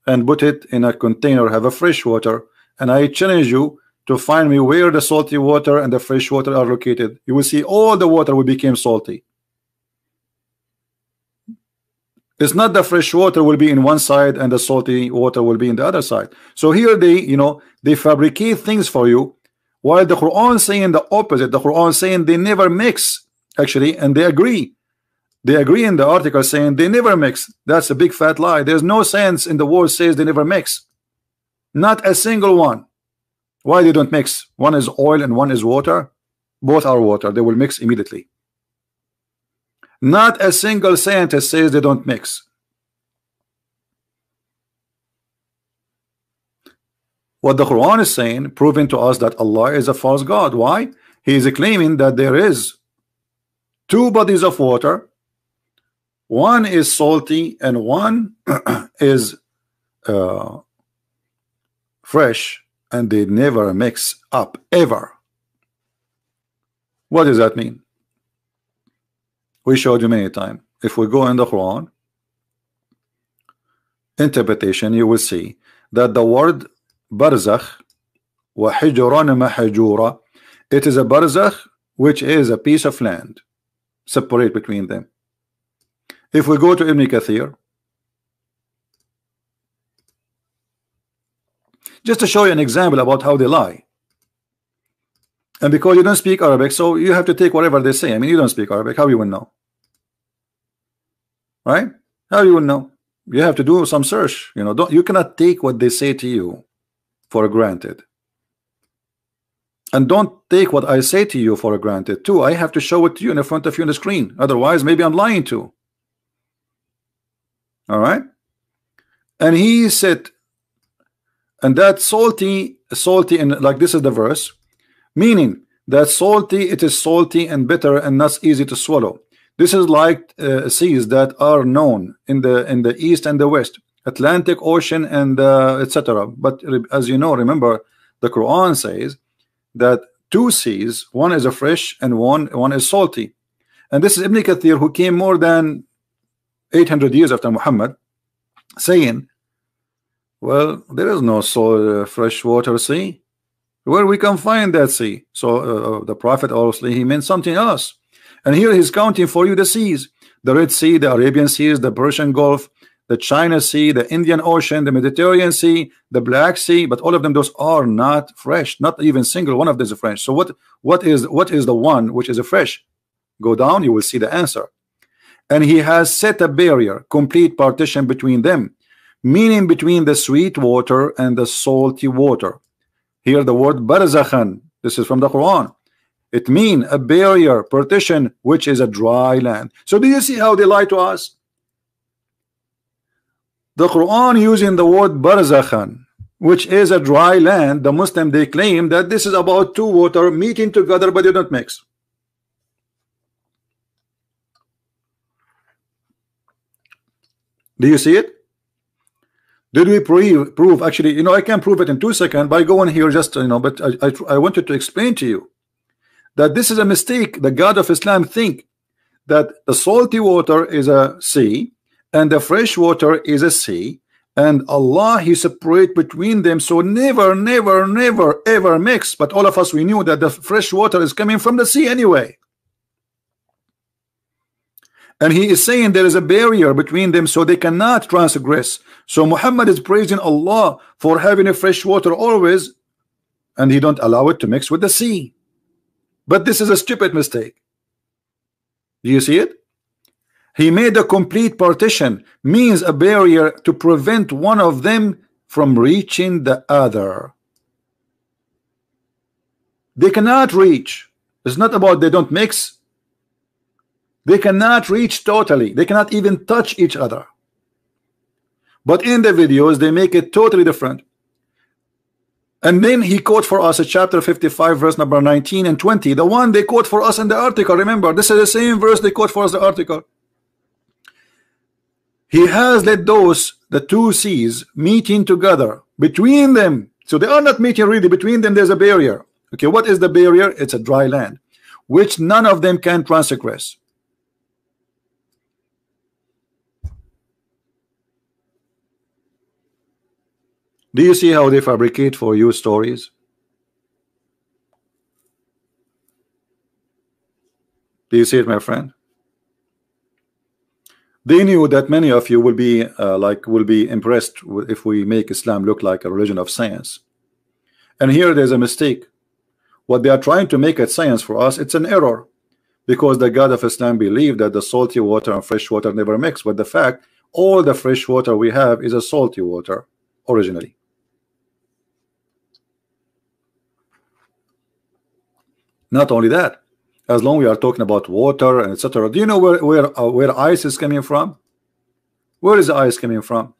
and put it in a container have a fresh water and I challenge you to find me where the salty water and the fresh water are located. You will see all the water will become salty it's not the fresh water will be in one side and the salty water will be in the other side. So here they you know they fabricate things for you while the Quran saying the opposite. The Quran saying they never mix actually and they agree. They agree in the article saying they never mix. That's a big fat lie. There's no sense in the world says they never mix. Not a single one. Why they don't mix? One is oil and one is water. Both are water. They will mix immediately not a single scientist says they don't mix. What the Quran is saying, proving to us that Allah is a false God. Why? He is claiming that there is two bodies of water. One is salty and one is uh, fresh and they never mix up ever. What does that mean? We showed you many times. If we go in the Quran, interpretation, you will see that the word barzakh wa mahjura it is a barzakh which is a piece of land. Separate between them. If we go to Ibn Kathir just to show you an example about how they lie and because you don't speak Arabic so you have to take whatever they say. I mean you don't speak Arabic. How you will know? Right? How you will know? You have to do some search you know. Don't you cannot take what they say to you for granted. And don't take what I say to you for granted too. I have to show it to you in front of you on the screen. Otherwise maybe I'm lying to all right? And he said and that salty salty and like this is the verse meaning that salty it is salty and bitter and not easy to swallow this is like uh, seas that are known in the in the east and the west, Atlantic Ocean and uh, etc. But as you know, remember the Quran says that two seas, one is a fresh and one one is salty, and this is Ibn Kathir who came more than 800 years after Muhammad, saying, "Well, there is no salt, uh, freshwater sea." Where we can find that sea? So uh, the Prophet obviously he meant something else. And here he's counting for you the seas. The Red Sea the Arabian Seas the Persian Gulf the China Sea the Indian Ocean the Mediterranean Sea the Black Sea. But all of them those are not fresh. Not even single one of these is fresh. So what what is what is the one which is a fresh? Go down you will see the answer. And he has set a barrier complete partition between them meaning between the sweet water and the salty water here the word barzakhan this is from the Quran it mean a barrier, partition, which is a dry land. So do you see how they lie to us? The Quran using the word barzakhan, which is a dry land, the Muslim they claim that this is about two water meeting together but they don't mix. Do you see it? Did we prove, actually, you know, I can prove it in two seconds by going here just, you know, but I, I, I wanted to explain to you that this is a mistake the God of Islam think that the salty water is a sea and the fresh water is a sea and Allah he separate between them. So never never never ever mix. But all of us we knew that the fresh water is coming from the sea anyway and he is saying there is a barrier between them so they cannot transgress so Muhammad is praising Allah for having a fresh water always and he don't allow it to mix with the sea but this is a stupid mistake. Do you see it? He made a complete partition, means a barrier to prevent one of them from reaching the other. They cannot reach. It's not about they don't mix. They cannot reach totally. They cannot even touch each other. But in the videos, they make it totally different. And then he quote for us a chapter 55 verse number 19 and 20 the one they quote for us in the article remember this is the same verse they quote for us the article. He has let those the two seas meeting together. Between them so they are not meeting really. Between them there's a barrier. Okay what is the barrier? It's a dry land which none of them can transgress Do you see how they fabricate for you stories? Do you see it, my friend? They knew that many of you will be uh, like will be impressed if we make Islam look like a religion of science. And here there's a mistake. What they are trying to make it science for us, it's an error. Because the God of Islam believed that the salty water and fresh water never mix. But the fact, all the fresh water we have is a salty water originally. Not only that, as long we are talking about water and etc. Do you know where where uh, where ice is coming from? Where is ice coming from?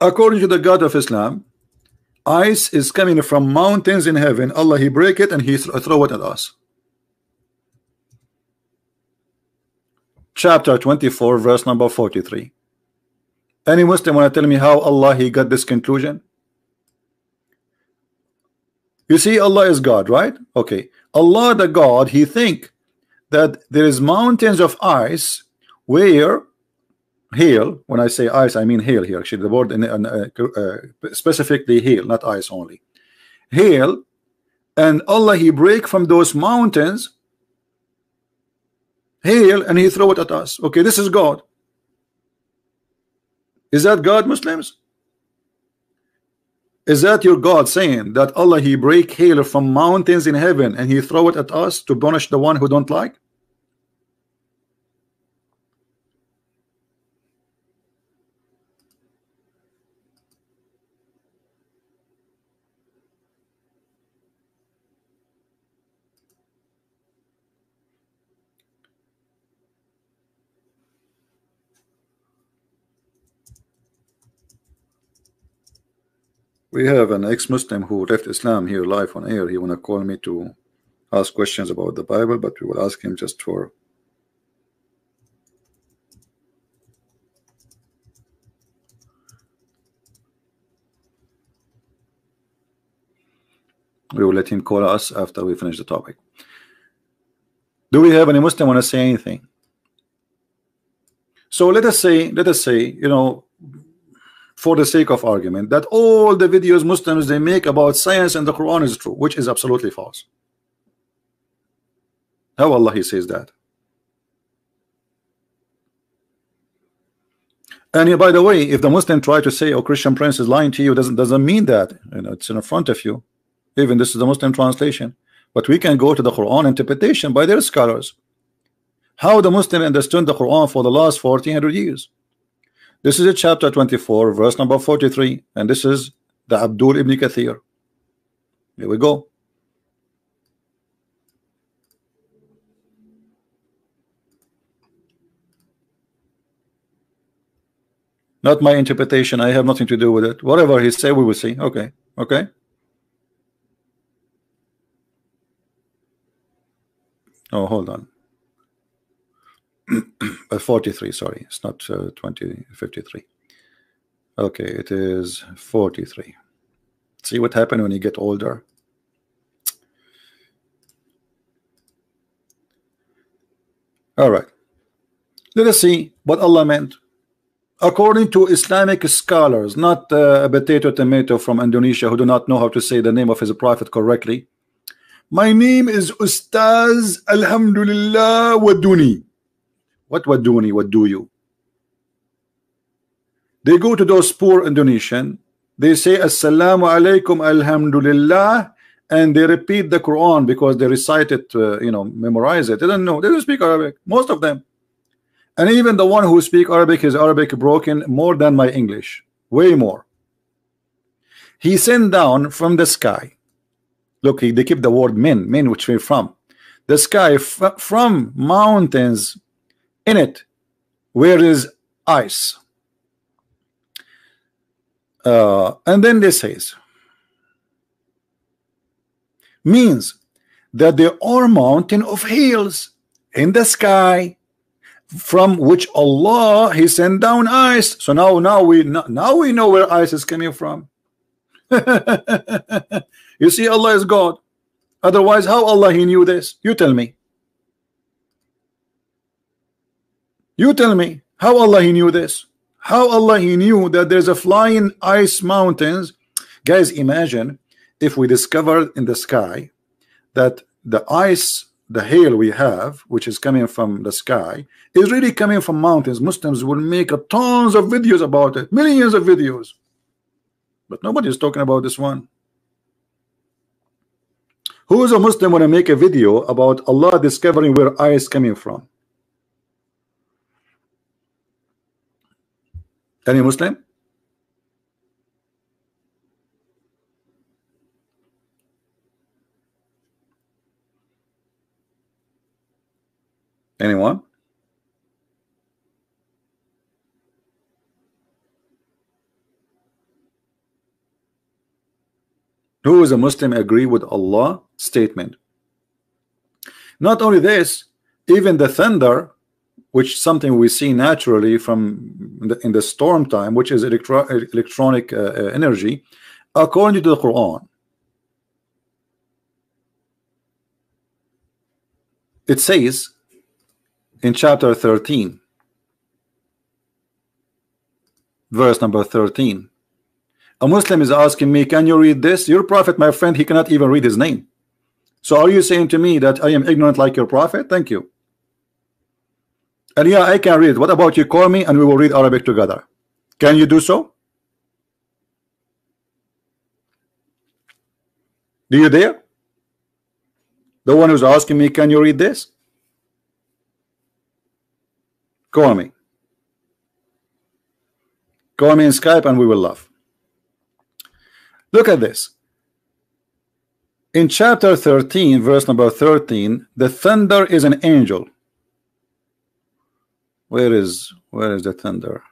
According to the God of Islam, ice is coming from mountains in heaven. Allah He break it and He th throw it at us. chapter 24 verse number 43 any Muslim want to tell me how Allah he got this conclusion you see Allah is God right? Okay. Allah the God he think that there is mountains of ice where hail when I say ice I mean hail here. Actually the word in, uh, uh, specifically hail not ice only. Hail and Allah he break from those mountains hail and he throw it at us. Okay this is God. Is that God Muslims is that your God saying that Allah he break hail from mountains in heaven and he throw it at us to punish the one who don't like We have an ex-Muslim who left Islam here live on air. He wanna call me to ask questions about the Bible, but we will ask him just for we will let him call us after we finish the topic. Do we have any Muslim want to say anything? So let us say, let us say, you know, for the sake of argument that all the videos Muslims they make about science and the Quran is true which is absolutely false. How Allah he says that. And by the way if the Muslim try to say oh Christian Prince is lying to you doesn't doesn't mean that you know it's in front of you. Even this is the Muslim translation. But we can go to the Quran interpretation by their scholars. How the Muslim understood the Quran for the last 1400 years this is a chapter 24, verse number 43, and this is the Abdul ibn Kathir. Here we go. Not my interpretation. I have nothing to do with it. Whatever he say, we will see. Okay. Okay. Oh, hold on. uh, 43 sorry. It's not uh, 20 53 okay it is 43 see what happened when you get older? All right. Let us see what Allah meant. According to Islamic scholars not uh, a potato tomato from Indonesia who do not know how to say the name of his prophet correctly my name is Ustaz Alhamdulillah Waduni what waduni, what do you? They go to those poor Indonesian, they say Assalamu alaikum alhamdulillah and they repeat the Quran because they recite it, uh, you know, memorize it. They don't know, they don't speak Arabic, most of them. And even the one who speak Arabic is Arabic broken more than my English, way more. He sent down from the sky. Look, they keep the word men, men which we're from. The sky from mountains in it. Where is ice? Uh, and then this says means that there are mountain of hills in the sky from which Allah he sent down ice. So now now we now we know where ice is coming from. You see Allah is God. Otherwise how Allah he knew this? You tell me You tell me how Allah he knew this? How Allah he knew that there's a flying ice mountains? Guys imagine if we discovered in the sky that the ice the hail we have which is coming from the sky is really coming from mountains. Muslims will make a tons of videos about it millions of videos. But nobody is talking about this one. Who is a Muslim want to make a video about Allah discovering where ice coming from Any Muslim? Anyone? Who is a Muslim agree with Allah statement? Not only this, even the thunder which something we see naturally from the, in the storm time, which is electro electronic uh, uh, energy, according to the Quran. It says in chapter 13, verse number 13. A Muslim is asking me, Can you read this? Your prophet, my friend, he cannot even read his name. So are you saying to me that I am ignorant like your prophet? Thank you. And yeah, I can read. What about you call me and we will read Arabic together? Can you do so? Do you dare? The one who's asking me, can you read this? Call me. Call me in Skype and we will laugh. Look at this. In chapter 13, verse number 13, the thunder is an angel. Where is where is the thunder?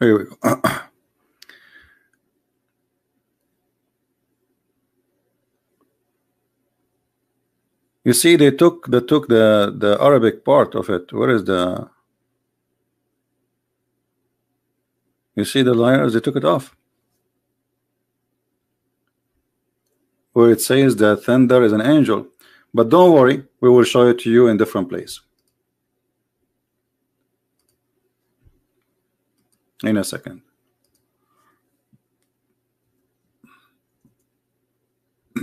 Here we go. you see, they took they took the the Arabic part of it. Where is the? You see the liners? They took it off. Where it says that thunder is an angel. But don't worry, we will show it to you in different place. In a second.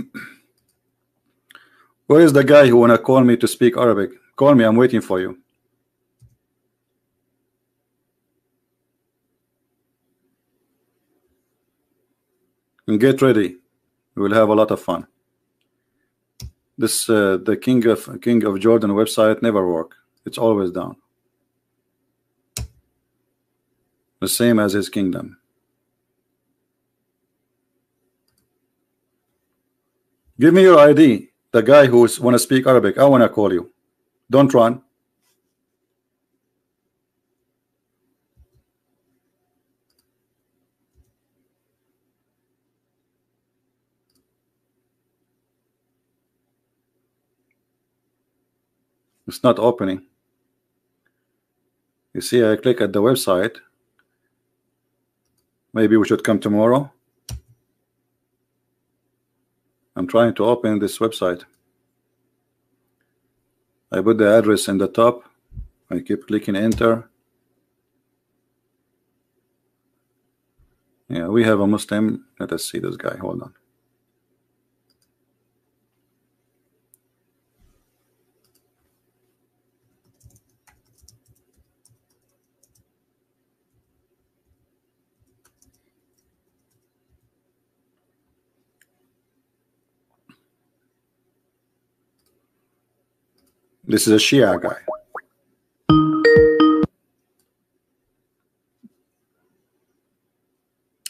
Where is the guy who wanna call me to speak Arabic? Call me, I'm waiting for you. And get ready. We will have a lot of fun this uh, the king of king of Jordan website never work. It's always down. The same as his kingdom. Give me your ID the guy who's want to speak Arabic. I want to call you. Don't run It's not opening. You see, I click at the website. Maybe we should come tomorrow. I'm trying to open this website. I put the address in the top. I keep clicking enter. Yeah, we have a Muslim. Let us see this guy. Hold on. This is a Shia guy.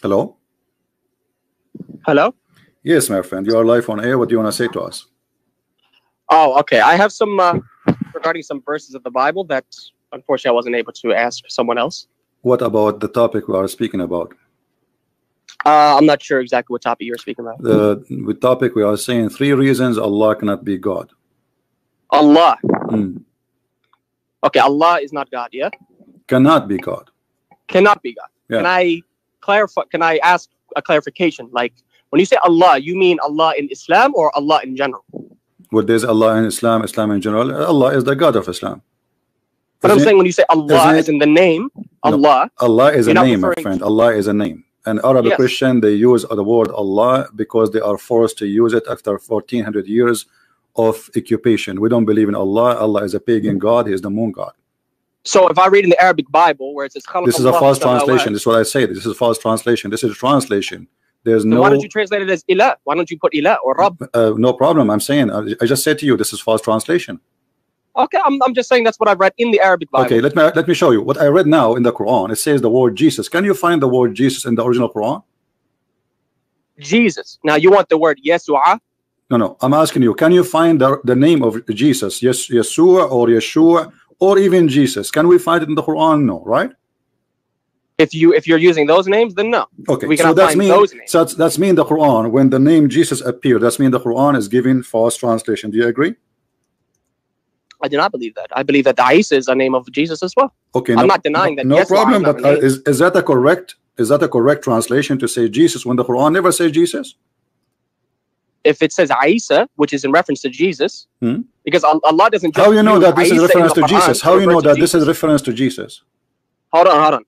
Hello? Hello? Yes, my friend. You are live on air. What do you want to say to us? Oh, okay. I have some uh, regarding some verses of the Bible that unfortunately I wasn't able to ask someone else. What about the topic we are speaking about? Uh, I'm not sure exactly what topic you're speaking about. The, the topic we are saying three reasons Allah cannot be God. Allah. Mm. Okay, Allah is not God, yeah? Cannot be God. Cannot be God. Yeah. Can I clarify? Can I ask a clarification? Like, when you say Allah, you mean Allah in Islam or Allah in general? What is Allah in Islam, Islam in general? Allah is the God of Islam. But I'm Isn't it- saying when you say Allah, as in the name, Allah, Allah is a name, my friend. Allah is a name. And Arab Yes. Christian, they use the word Allah because they are forced to use it after 1400 years of occupation. We don't believe in Allah. Allah is a pagan God. He is the moon God. so if I read in the Arabic Bible where it says, This is a false translation. This is what I say. This is a false translation. This is a translation. There's no why don't you translate it as Ilah? Why don't you put Ilah or Rabb? uh, no problem. I'm saying I I just said to you this is false translation. Okay, I'm, I'm just saying that's what I've read in the Arabic Bible. Okay, let me let me show you what I read now in the Quran. It says the word Jesus. Can you find the word Jesus in the original Quran? Jesus. Now you want the word Yesua? No, no. I'm asking you. Can you find the, the name of Jesus? Yes, Yeshua or Yeshua or even Jesus? Can we find it in the Quran? No, right? If you if you're using those names, then no. Okay, We so that's mean those names. so that's, that's mean the Quran when the name Jesus appeared. That's mean the Quran is giving false translation. Do you agree? I do not believe that. I believe that the Isa is a name of Jesus as well. Okay, I'm no, not denying that. no yes, problem. But uh, is is that a correct is that a correct translation to say Jesus when the Quran never says Jesus? If it says Isa, which is in reference to Jesus, Hmm. because Allah doesn't. Just How you know that this is reference to Jesus? How you know that this is reference to Jesus? Hold on, hold on.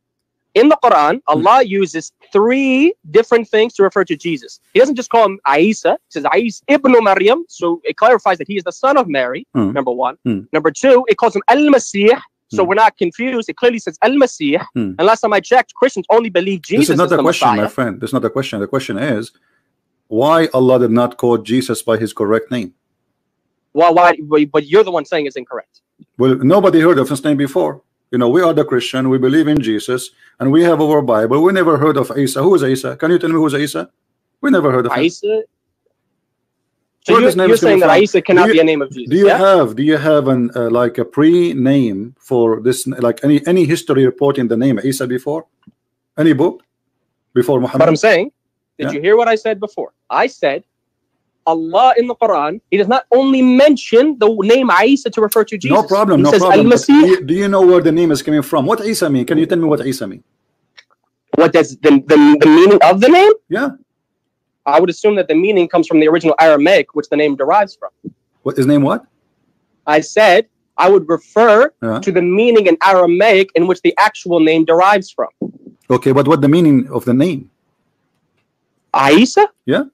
In the Quran, Hmm. Allah uses three different things to refer to Jesus. He doesn't just call him Isa. He says Isa ibn Maryam. So it clarifies that he is the son of Mary, Hmm. number one. Hmm. Number two, it calls him Al Masih. So Hmm. we're not confused. It clearly says Al Masih. Hmm. And last time I checked, Christians only believe Jesus this is not is a the question, Messiah. my friend. This is not a question. The question is why Allah did not call Jesus by his correct name. Well, why? But you're the one saying it's incorrect. Well, nobody heard of his name before. You know, we are the Christian, we believe in Jesus, and we have our Bible. We never heard of Isa. Who is Isa? Can you tell me who's Isa? We never heard of him. Isa. So Where you're, you're saying that from? Isa cannot you- be a name of Jesus. Do you yeah? have do you have an uh, like a pre-name for this like any any history reporting the name Isa before? Any book before Muhammad? But I'm saying, did Yeah. you hear what I said before? I said Allah in the Quran, He does not only mention the name Isa to refer to Jesus. No problem, He no says problem. Do you, do you know where the name is coming from? What Isa mean? Can you tell me what Isa mean? What does the, the, the meaning of the name? Yeah. I would assume that the meaning comes from the original Aramaic, which the name derives from. What his name what? I said I would refer Yeah. to the meaning in Aramaic in which the actual name derives from. Okay, but what the meaning of the name? Isa? Yeah.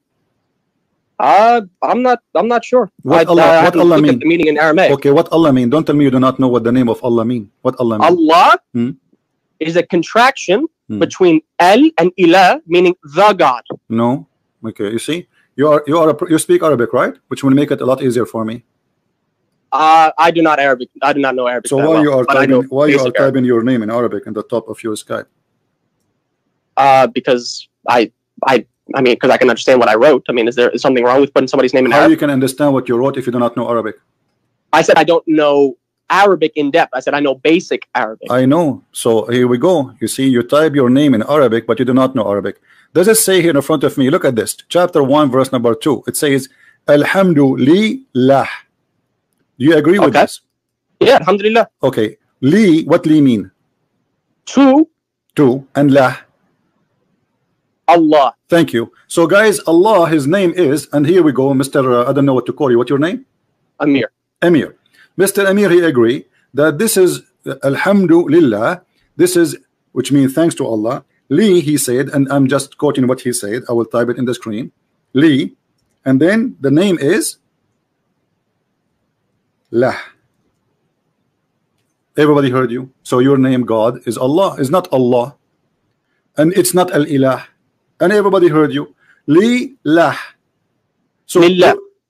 Uh, I'm not. I'm not sure. What I, Allah- I what Allah mean? the meaning in Aramaic. Okay, what Allah mean? Don't tell me you do not know what the name of Allah mean. What Allah mean? Allah Hmm. is a contraction Hmm. between El and Ilah, meaning the God. No. Okay, you see, you are you are a, you speak Arabic, right? Which will make it a lot easier for me. Uh, I do not Arabic. I do not know Arabic. So why well, you are typing why you are typing your name in Arabic in the top of your Skype? Uh, because I, I, I mean, because I can understand what I wrote. I mean, is there is something wrong with putting somebody's name in Arabic? How Arabic? you can understand what you wrote if you do not know Arabic? I said I don't know Arabic in depth. I said I know basic Arabic. I know. So here we go. You see, you type your name in Arabic, but you do not know Arabic. Does it say here in front of me? Look at this. Chapter 1, verse number 2. It says, Alhamdulillah. Do you agree with Okay. this? yeah, Alhamdulillah. Okay. Li, what li mean? To To and lah. Allah, Thank you. So guys, Allah, his name is, and here we go, Mr. Uh, I don't know what to call you. What's your name? Amir. Amir. Mr. Amir, he agree that this is uh, Alhamdulillah. This is, which means thanks to Allah. Li, he said, and I'm just quoting what he said. I will type it in the screen. Li, and then the name is Lah. Everybody heard you. So your name, God, is Allah. Is not Allah, and it's not Al Ilah. And everybody heard you. Li Lah. So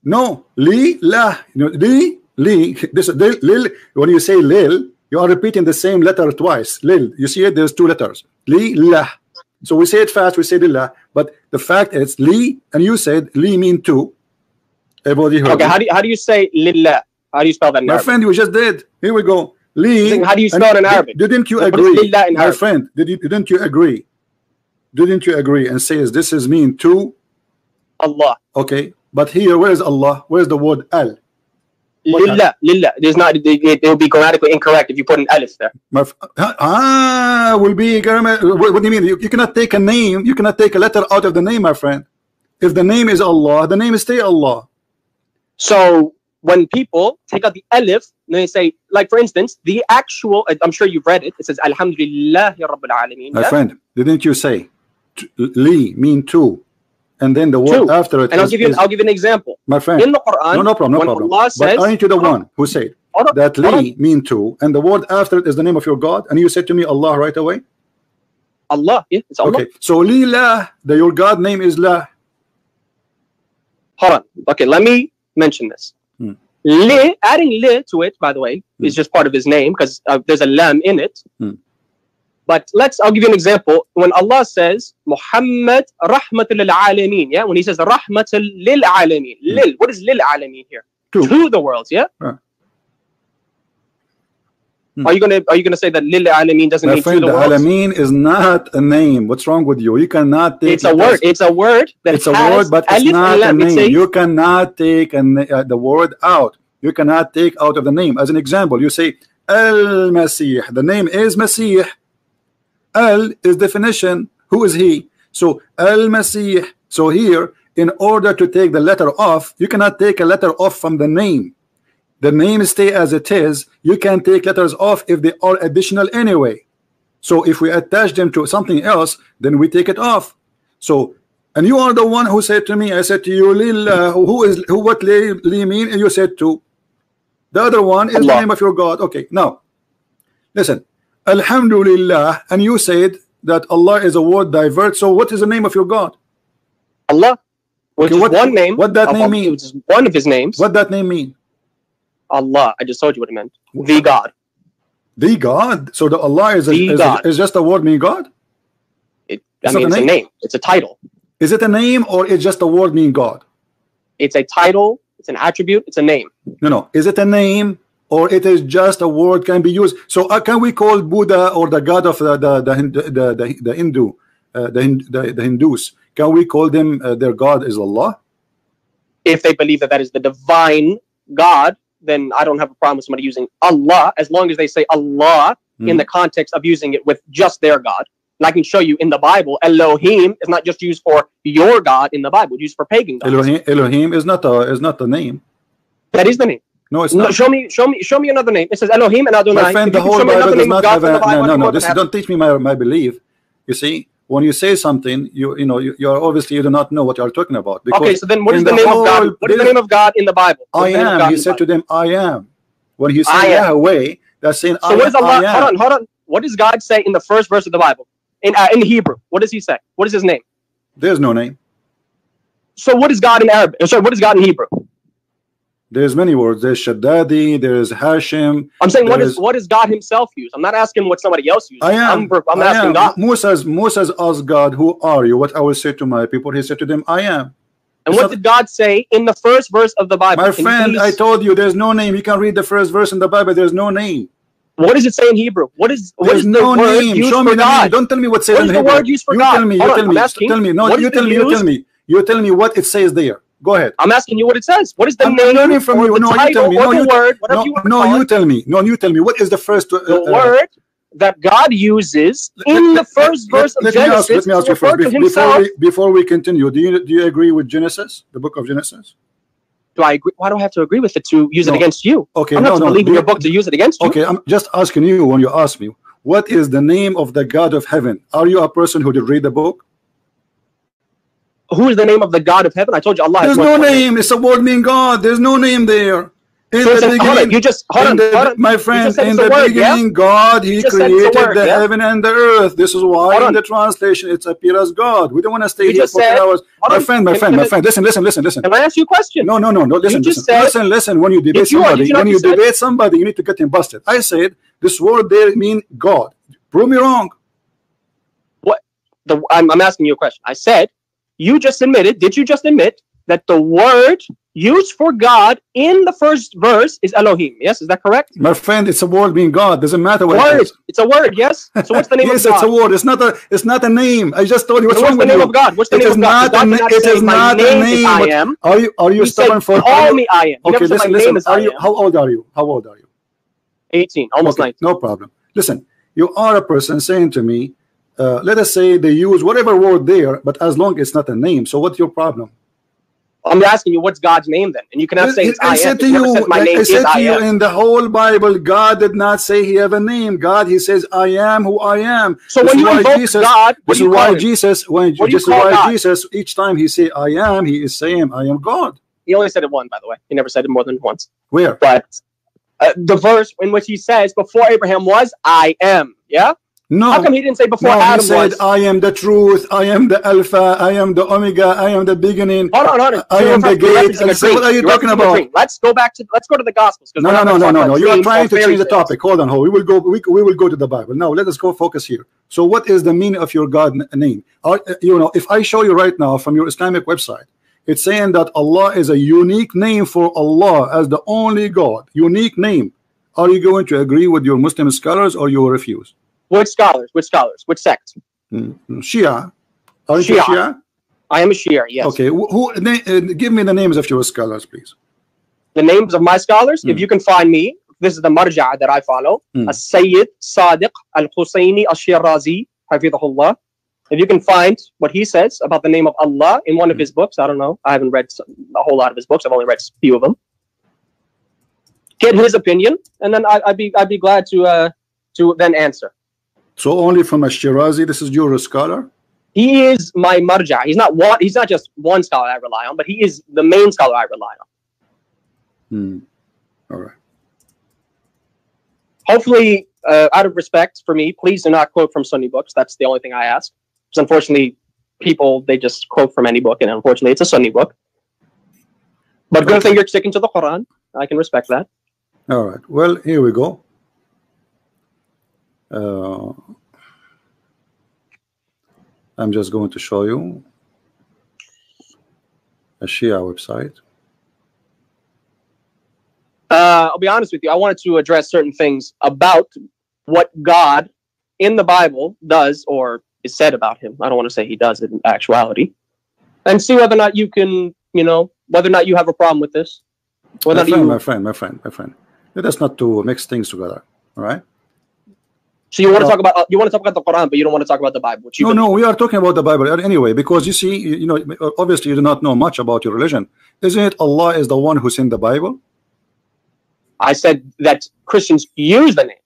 no, Li Lah. You know, Li Li. This lil. When you say Lil, you are repeating the same letter twice. Lil. You see it? There's two letters. Li Lah. So we say it fast. We say Lillah. But the fact is Li, and you said Li mean two. Everybody heard. Okay, how do you, how do you say Lillah? How do you spell that My Arabic? friend, you just did. Here we go. Li. How do you spell it in Arabic? Didn't you agree, my friend? Did you, didn't you agree? Didn't you agree and says this is mean to Allah. Okay, but here, where is Allah? Where's the word al? Lillah, Lillah. There's not. It, will be grammatically incorrect if you put an alif there. Ah, will be grammar. What, what do you mean? You, you cannot take a name. You cannot take a letter out of the name, my friend. If the name is Allah, the name is stay Allah. So when people take out the alif, they say, like for instance, the actual. I'm sure you've read it. It says Alhamdulillah Rabbil Alameen. My friend, didn't you say li mean two, and then the word Two. after it And I'll give you. is- I'll give you an example. my friend. In the Quran, No, no problem, no problem. Allah But says, aren't you the one who said that li mean two, and the word after it is the name of your God, and you said to me Allah right away? Allah, yeah, it's Allah. Okay, so li la, the your God name is la. Hold on. Okay, let me mention this. Hmm. Li, adding li to it, by the way, is just part of his name because uh, there's a lam in it. Hmm. But let's, I'll give you an example. When Allah says Muhammad rahmatul lil alameen, yeah, when he says rahmatul lil alameen, lil, what is lil alameen here? To the worlds, yeah? Hmm. Are you gonna Are you gonna say that lil alamin doesn't My mean to friend, the the world? Alameen is not a name. What's wrong with you? You cannot take It's a it word. as- It's a word that It's a word, but it's not a name. a- You cannot take a, uh, the word out. You cannot take out of the name. As an example, you say Al Masih. The name is Masih. Al is definition. Who is he? So Al Masih. So here, in order to take the letter off, you cannot take a letter off from the name. The name stay as it is. You can take letters off if they are additional anyway. So if we attach them to something else, then we take it off. So, and you are the one who said to me, I said to you, Lil, uh, who is who? What li, li mean? And you said to. The other one is the name of your God. Okay, now, listen, Alhamdulillah, and you said that Allah is a word divert. So, what is the name of your God? Allah, which Okay, is what- one name. what that name Allah, mean? Which is one of his names. What that name mean? Allah. I just told you what it meant. The God. The God. So the Allah is, a, is, God. is just a word mean God. It, It's mean, it's a a name? name. It's a title. Is it a name or it's just a word mean God? It's a title. It's an attribute. It's a name. No, no. Is it a name or it is just a word can be used? So uh, can we call Buddha or the God of the the the Hindu, the, the, the Hindu uh, the, the the Hindus? Can we call them uh, their God is Allah? If they believe that that is the divine God, then I don't have a problem with somebody using Allah as long as they say Allah in Hmm. the context of using it with just their God. And I can show you in the Bible, Elohim is not just used for your God in the Bible, it's used for pagan gods. Elohim, Elohim is not a is not a name. That is the name. No, it's No, not. show me, show me, show me another name. It says Elohim and Adonai. My friend, the whole show me another Bible does not have a no, no, no. This is, don't teach me my, my belief. You see, when you say something, you you know you, you are obviously you do not know what you are talking about. Because Okay, so then what is the the name of God? What is the name of God in the Bible? I is the name of God am. He said to them, I am. When he I said am. Yahweh, that's saying So I, what am, Allah? Hold on, hold on. What does God say in the first verse of the Bible? In uh, in Hebrew, what does He say? What is His name? There's no name. So what is God in Arabic? Sorry, what is God in Hebrew? There's many words. There's Shaddadi. There's HaShem. I'm saying what is what does God Himself use? I'm not asking what somebody else uses. I am. I'm, I'm I asking am. God. Moses, Moses asked God, "Who are you?" What I will say to my people, he said to them, "I am." And It's what not- did God say in the first verse of the Bible? My Can friend, please- I told you, there's no name. You can read the first verse in the Bible. There's no name. what does it say in Hebrew? What is what There's is the no word name. used Show for the God? name. Don't tell me what says What in is the Hebrew. word used for you God? tell me. You on, tell I'm me. asking, Tell me. No, you tell me. You tell me. You tell me what it says there. Go ahead. I'm asking you what it says. What is the I'm name learning from you. No, you tell me. No, you- word, No, you no, you tell me. No, you tell me. What is the first? Uh, the uh, word that God uses in the first let- verse of let me ask- Genesis let me ask you first, before we before we continue. Do you do you agree with Genesis, the book of Genesis? Do I agree? Why do I have to agree with it to use it against you? Okay, I'm no, not no. believe do your book to use it against you. Okay, I'm just asking you when you ask me, what is the name of the God of heaven? Are you a person who did read the book? Who is the name of the God of heaven? I told you Allah. There's no one name. It's a word meaning God. There's no name there. In So the hold on, you just hold on, the- hold on. my friend, in the word, yeah? beginning, God, He You just said it's a created word, the yeah? heaven and the earth. This is why Hold in the translation it's appear as God. We don't want to stay You here for 10 said- hours. My friend, my friend, my friend. Listen, listen, listen, listen. Can I ask you a question? No, no, no, no. Listen, just listen, said- listen, listen. When you debate you somebody, you when you said- debate somebody, you need to get him busted. I said this word there mean God. Prove me wrong. What? The, I'm, I'm asking you a question. I said you just admitted. Did you just admit that the word used for God in the first verse is Elohim? Yes, is that correct? My friend, it's a word being God. Doesn't matter what it Word. is. It's a word. Yes. So what's the name yes, of it's a word. It's not a. It's not a name. I just told you what's So wrong what's the with name you. of God? What's the It name of God? not God a did na- not it is not a name. I am. Are you are you He stubborn for? call me I am. He Okay, listen, listen. Are you? How old are you? How old are you? 18, almost Okay, 19. no problem. Listen, you are a person saying to me, uh, let us say they use whatever word there, but as long it's not a name. So what's your problem? I'm asking you, what's God's name then? And you cannot say I, it's I I said to you, says my like name I said to you in the whole Bible, God did not say He have a name. God, He says, "I am who I am." So This when you invoke Jesus- God, This is why? Jesus, when What do you this is why God? Jesus, each time He say, "I am," He is saying, "I am God." He only said it one, by the way. He never said it more than once. Where? But uh, the verse in which he says, before Abraham was, I am. Yeah? No. How come he didn't say before no, Adam he said, was? "I am the truth. I am the Alpha. I am the Omega. I am the beginning." Hold on, hold on. I You're am the gate. So what are you You're talking about? Let's go back to, let's go to the Gospels. No, no, no, no, no, no. You are trying to change the topic. Hold on, hold. We will go. We, we will go to the Bible now. Let us go focus here. So, what is the meaning of your God name? Are, you know, if I show you right now from your Islamic website, it's saying that Allah is a unique name for Allah as the only God. Unique name. are you going to agree with your Muslim scholars or you will refuse? Which scholars? Which scholars? Which sect? Mm, Shia. Are you Shia. Shia? I am a Shia. Yes. Okay. Who, uh, give me the names of your scholars, please. The names of my scholars. If Mm. you can find me, this is the marja that I follow. Mm. As-Sayyid Sadiq Al-Husayni Al-Shirazi, Hafidhullah. If you can find what he says about the name of Allah in one of Mm. his books, I don't know. I haven't read a whole lot of his books. I've only read a few of them. Get his opinion, and then I, I'd be I'd be glad to uh, to then answer. So only from a Shirazi, this is your scholar? He is my marja. He's not one. He's not just one scholar I rely on, but he is the main scholar I rely on. Hmm. All right. hopefully, uh, out of respect for me, please do not quote from Sunni books. That's the only thing I ask. Because unfortunately, people they just quote from any book, and unfortunately, it's a Sunni book. But good thing you're sticking to the Quran. I can respect that. All right. Well, here we go. Uh, I'm just going to show you a Shia website. Uh, I'll be honest with you. I wanted to address certain things about what God in the Bible does or is said about him. I don't want to say he does it in actuality, and see whether or not you can, you know, whether or not you have a problem with this. Whether My friend, you, my friend, my friend, my friend. Let us not to mix things together. All right. So you want to talk about you want to talk about the Quran, but you don't want to talk about the Bible. No, no, we are talking about the Bible anyway because you see, you you know, obviously you do not know much about your religion. Isn't it Allah is the one who sent the Bible? I said that Christians use the name.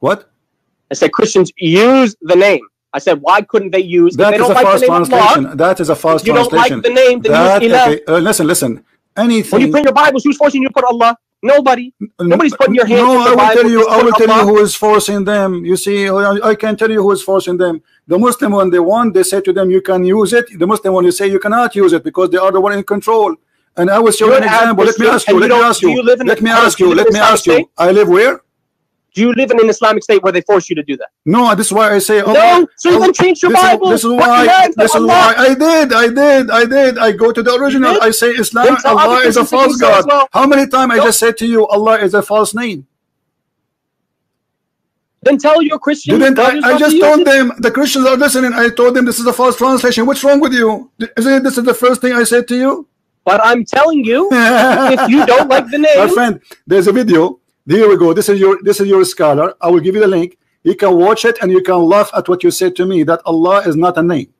What? I said Christians use the name. I said why couldn't they use? That they is don't a like false the name translation. Allah, That is a false if you don't like translation. the name, then That, use Ilah. okay, uh, listen, listen. Anything. When you print your Bibles, who's forcing you to put Allah? Nobody. Nobody's putting your hand No, I will Bible tell you. I will tell you who is forcing them. You see, I can tell you who is forcing them. The Muslim when they want, they say to them, "You can use it." The Muslim when they say you cannot use it because they are the one in control. And I will show you an example. Let me ask you. Let me ask you. you Let me ask you you. Let me ask you. I live where? Do you live in an Islamic state where they force you to do that? No, this is why I say. No, Allah- so you then change your this is- Bible. This is why. hands This is why I did. I did. I did. I go to the original. I say Islam. Allah is a Christians to do false God. well. How many times I just said to you, Allah is a false name? Then tell your Christian Didn't I, I not to just told it. them the Christians are listening. I told them this is a false translation. What's wrong with you? Isn't this is the first thing I said to you? But I'm telling you, if you don't like the name, My friend, there's a video. Here we go. This is your this is your scholar. I will give you the link. You can watch it and you can laugh at what you said to me that Allah is not a name.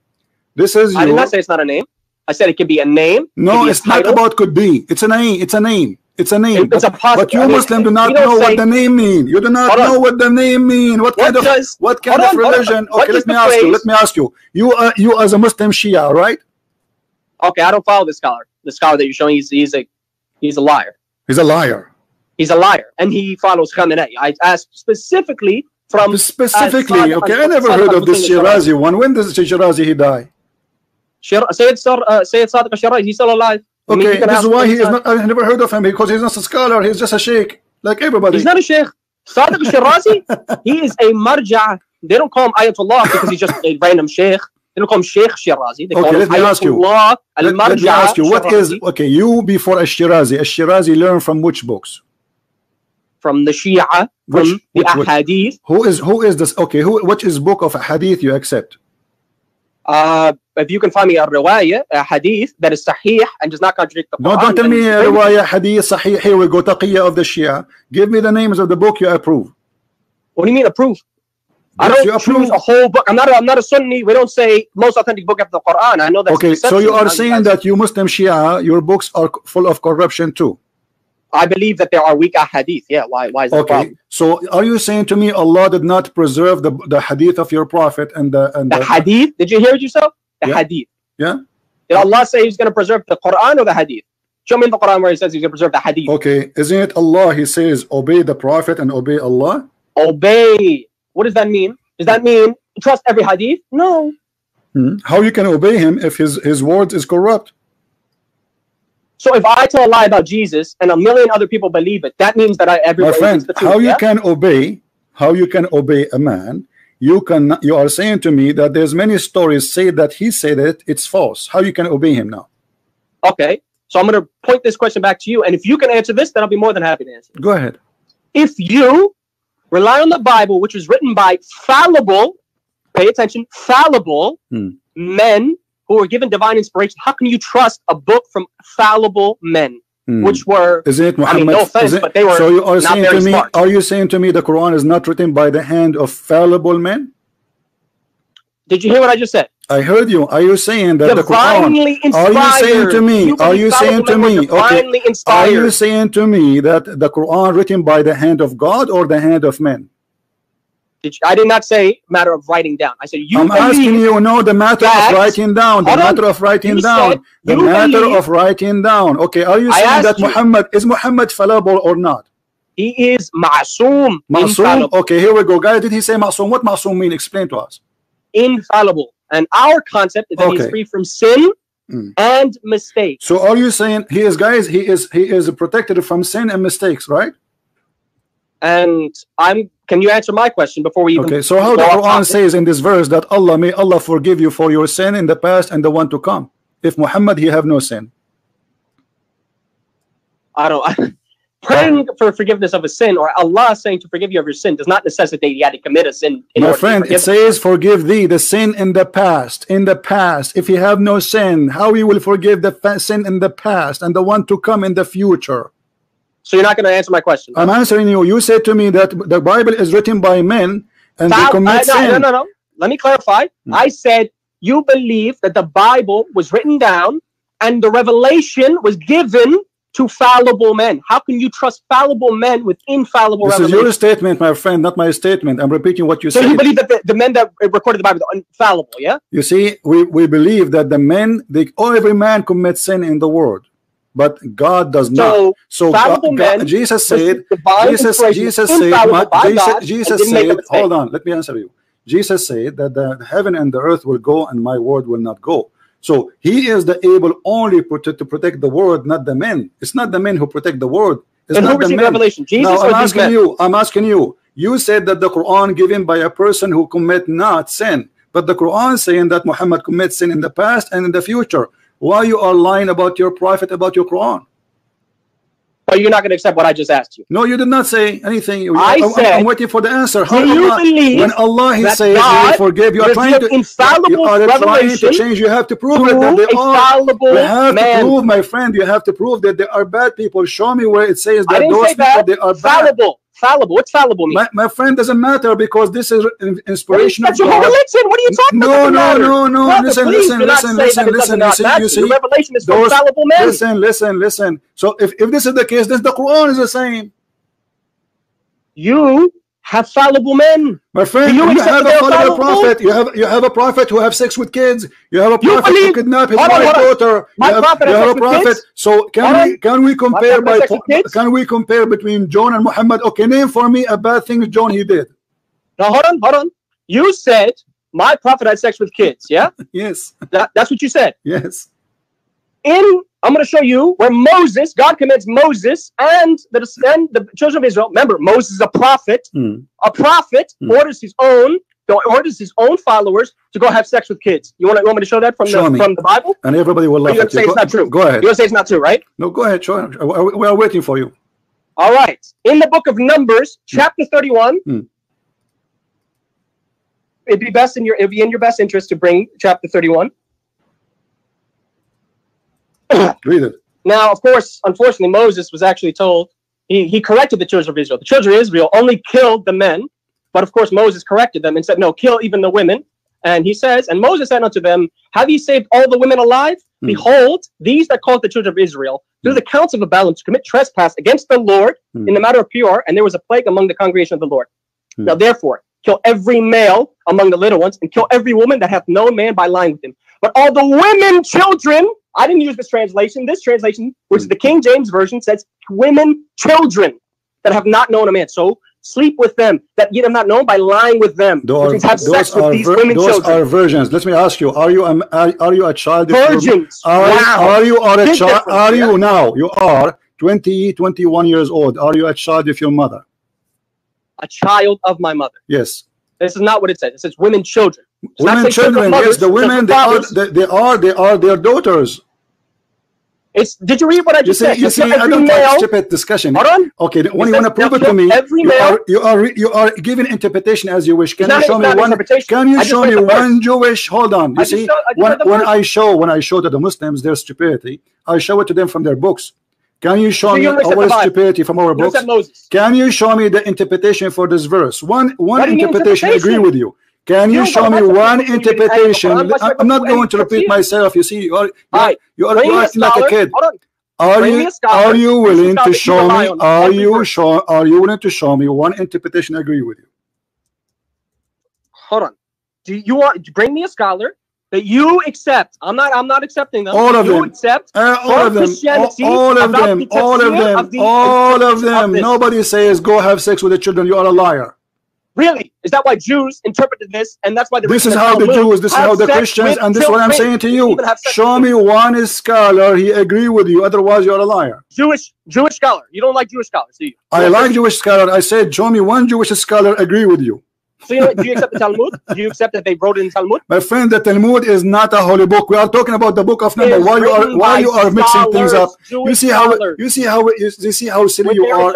This is you I did not say it's not a name. I said it could be a name. no. It's not about could be. It's a name. It's a name. It's a name. It's a possi- but you I mean, Muslim do not know say- what the name mean. You do not Hold on. know what the name mean. What, What kind of does- what kind of on, on. religion? Okay, let me ask you. Let me ask you. You are you as a Muslim Shia, right? Okay, I don't follow this scholar. The scholar that you're showing, he's, he's a he's a liar. He's a liar. He's a liar, and he follows Khamenei. I asked specifically from Specifically, Sadiq okay, I never heard of this Shirazi one. When does Shirazi he die? Shir- Sayyid, Sar, uh, Sayyid Sadiq al-Shirazi. He's still alive. I mean, Okay, this is why him he is not. I never heard of him because he's not a scholar. He's just a sheikh, like everybody. He's not a sheikh. Sadiq al-Shirazi, he is a marja. They don't call him Ayatollah because he's just a random sheikh. They don't call him Sheikh Shirazi. They call Okay, him ask you. Ayatollah let, let me ask you, what is Shirazi okay? You before Ash-Shirazi, Ash-Shirazi learned from which books? From the Shia, from the which- which? Ahadith. Who is who is this? Okay, who which is book of Hadith you accept? Uh, if you can find me a riwayah, a hadith that is sahih and does not contradict the No, Quran. don't tell me bring- riwayah, hadith, sahih. Here we go, taqiyya of the Shia. Give me the names of the book you approve. What do you mean approve? I Yes, you don't choose approve. a whole book. I'm not. A, I'm not a Sunni. We don't say most authentic book after the Quran. I know that. Okay, so you are saying that you Muslim Shia, your books are full of corruption too. I believe that there are weak ahadith. Yeah. Why? Why is that Okay, so are you saying to me Allah did not preserve the the hadith of your prophet and the and The the hadith. Did you hear it yourself? The Yeah. hadith. Yeah. Did Allah say He's going to preserve the Quran or the hadith? Show me in the Quran where He says He's going to preserve the hadith. Okay, isn't it Allah? He says, obey the Prophet and obey Allah. Obey. What does that mean? Does that mean trust every hadith? No. Hmm. How you can obey him if his his words is corrupt? So if I tell a lie about Jesus and a million other people believe it, that means that I My friend, truth. how you yeah? can obey? How you can obey a man? You can. You are saying to me that there's many stories say that he said it. It's false. How you can obey him now? Okay. So I'm going to point this question back to you, and if you can answer this, then I'll be more than happy to answer. Go ahead. if you rely on the Bible, which was written by fallible, pay attention, fallible Hmm. men who were given divine inspiration, how can you trust a book from fallible men, Hmm. which were Isn't it I mean, Muhammad? no offense, isn't- but they were so you are not saying very to me, smart. are you saying to me the Quran is not written by the hand of fallible men? Did you hear what I just said? I heard you. Are you saying that the Quran? Divinely Are you saying to me? You Are you saying to me? Okay. Divinely Are you saying to me that the Quran written by the hand of God or the hand of men? Did you- I did not say matter of writing down. I said you I'm asking you, no, the matter that- of writing down, the matter of writing down, the matter believe- of writing down. Okay, are you saying that you- Muhammad is Muhammad fallible or not? he is ma'soom, Masoom? Okay, here we go, guys. Did he say Masoom? What Masoom mean? Explain to us. infallible. And our concept is that he is free from sin Mm. and mistake. So are you saying he is, guys? He is he is protected from sin and mistakes, right? And I'm. Can you answer my question before we even? Okay, so how the Quran says in this verse that Allah may Allah forgive you for your sin in the past and the one to come. If Muhammad he have no sin. I don't. I, praying for forgiveness of a sin or Allah saying to forgive you of your sin does not necessitate you had to commit a sin. In My order to be friend, it says forgive thee the sin in the past. In the past, if you have no sin, how you will forgive the sin in the past and the one to come in the future? So you're not going to answer my question. I'm answering you. You said to me that the Bible is written by men and they commit I- no, sin. no, no, no. Let me clarify. Hmm. I said you believe that the Bible was written down and the revelation was given to fallible men. How can you trust fallible men with infallible This is your statement, my friend, not my statement. I'm repeating what you so said. you believe that the, the men that recorded the Bible are infallible, yeah? You see, we, we believe that the men, they, oh, every man commits sin in the world, but God does not. So So God, God- Jesus said, Jesus, Jesus said, my- Jesus, God, Jesus didn't make a said, hold on, let me answer you. Jesus said that the heaven and the earth will go and my word will not go. So he is the able only to protect the word, not the men. It's not the men who protect the word. It's And who not the received men. revelation? Jesus now, I'm asking men? you, I'm asking you. You said that the Quran given by a person who commit not sin, but the Quran saying that Muhammad commits sin in the past and in the future. Why you are lying about your prophet, about your Quran? But you're not going to accept what I just asked you. No, you did not say anything. I I'm, said, I'm waiting for the answer. How do you Allah- believe when Allah he says he God will forgive, you are trying to infallible you are trying to change. You have to prove it that they are. fallible You have to prove, my friend. You have to prove that they are bad people. Show me where it says that those say people that. they are bad. Fallible. Fallible. What's fallible mean? My, my friend doesn't matter because this is in- inspiration That's your whole religion. What are you talking No, about? No, no, no. Brother, Listen, listen, listen, listen, that listen. You see, matter. you see, the revelation is those- fallible men. Listen, listen, listen. So if, if this is the case, then the Quran is the same. You have fallible men. My friend, you you, have a fallible prophet. You have you have a prophet who have sex with kids. You have a prophet who kidnap his wife daughter. My you have, prophet you have a prophet. So can Hold we can we compare by has sex with kids? can we compare between John and Muhammad? Okay, name for me a bad thing John he did. Now hold on, hold on. You said my prophet had sex with kids. Yeah, Yes, that, that's what you said. yes. In I'm going to show you where Moses, God commands Moses and the and the children of Israel. Remember, Moses is a prophet. Hmm. A prophet Hmm. orders his own orders his own followers to go have sex with kids. You want, you want me to show that from Show the me. from the Bible? And everybody will laugh You're at gonna say you. it's not true. Go ahead. You want to say it's not true, right? No, go ahead. Show. We are waiting for you. All right. In the book of Numbers, chapter 31, Hmm. it'd be best in your it'd be in your best interest to bring chapter 31. Read it. Now, of course, unfortunately, Moses was actually told he, he corrected the children of Israel. The children of Israel only killed the men, but of course Moses corrected them and said, No, kill even the women. And he says, And Moses said unto them, Have ye saved all the women alive? Hmm. Behold, these that called the children of Israel through the counsel of Balaam to commit trespass against the Lord Hmm. in the matter of Peor, and there was a plague among the congregation of the Lord. Hmm. Now therefore, kill every male among the little ones, and kill every woman that hath no man by lying with him. But all the women, children, I didn't use this translation. This translation, which is the King James Version, says women, children that have not known a man. So sleep with them, that ye have not known by lying with them. Those, have sex with are these women, those children. are virgins. Let me ask you: Are you a, are, are you a child? Virgins. Are, wow. are you are a child? Are yeah. you now? You are 20, 21 years old. Are you a child with your mother? a child of my mother. Yes. This is not what it says. It says women, children. Women, children. Yes, the women. They are they, they are. They are their daughters. It's. Did you read what I You just see, said? you see, I don't like male. stupid discussion. Hold on. Okay, when you want to prove it to me, every you male. are you are you are giving interpretation as you wish. Can you show me one? Can you show me one Jewish? Hold on. You I see, I when when. I show when I show to the Muslims their stupidity, I show it to them from their books. Can you show So me you our stupidity from our books? Can you show me the interpretation for this verse? One one What do you mean interpretation. I agree with you. Can you show me one interpretation? ayah in the I- I'm not going to repeat myself. You see, you are you are, you are, Bring you me are a acting like a kid. Are you are you Bring me a willing to show me? Are you show? Are you willing to show me one interpretation? I agree with you. Hold on. Do you want? Bring me a scholar that you accept. I'm not. I'm not accepting them. All of you them. accept. Uh, all of them, all, all of them, all of them, of the- all of them. Nobody says go have sex with the children. You are a liar. Really? Is that why Jews interpreted this, and that's why the This is how the Jews, this is how the Christians, and this is what I'm saying to you. even have sex Show me one scholar he agree with you. Otherwise, you're a liar. Jewish Jewish scholar. You don't like Jewish scholars, do you? I like Jewish scholar. I said, show me one Jewish scholar agree with you. So you know, do you accept the Talmud? Do you accept that they wrote it in Talmud? My friend, the Talmud is not a holy book. We are talking about the book of Numbers. Why you are why you are mixing things up? Jewish You see how scholars, you see how you you see how silly you are.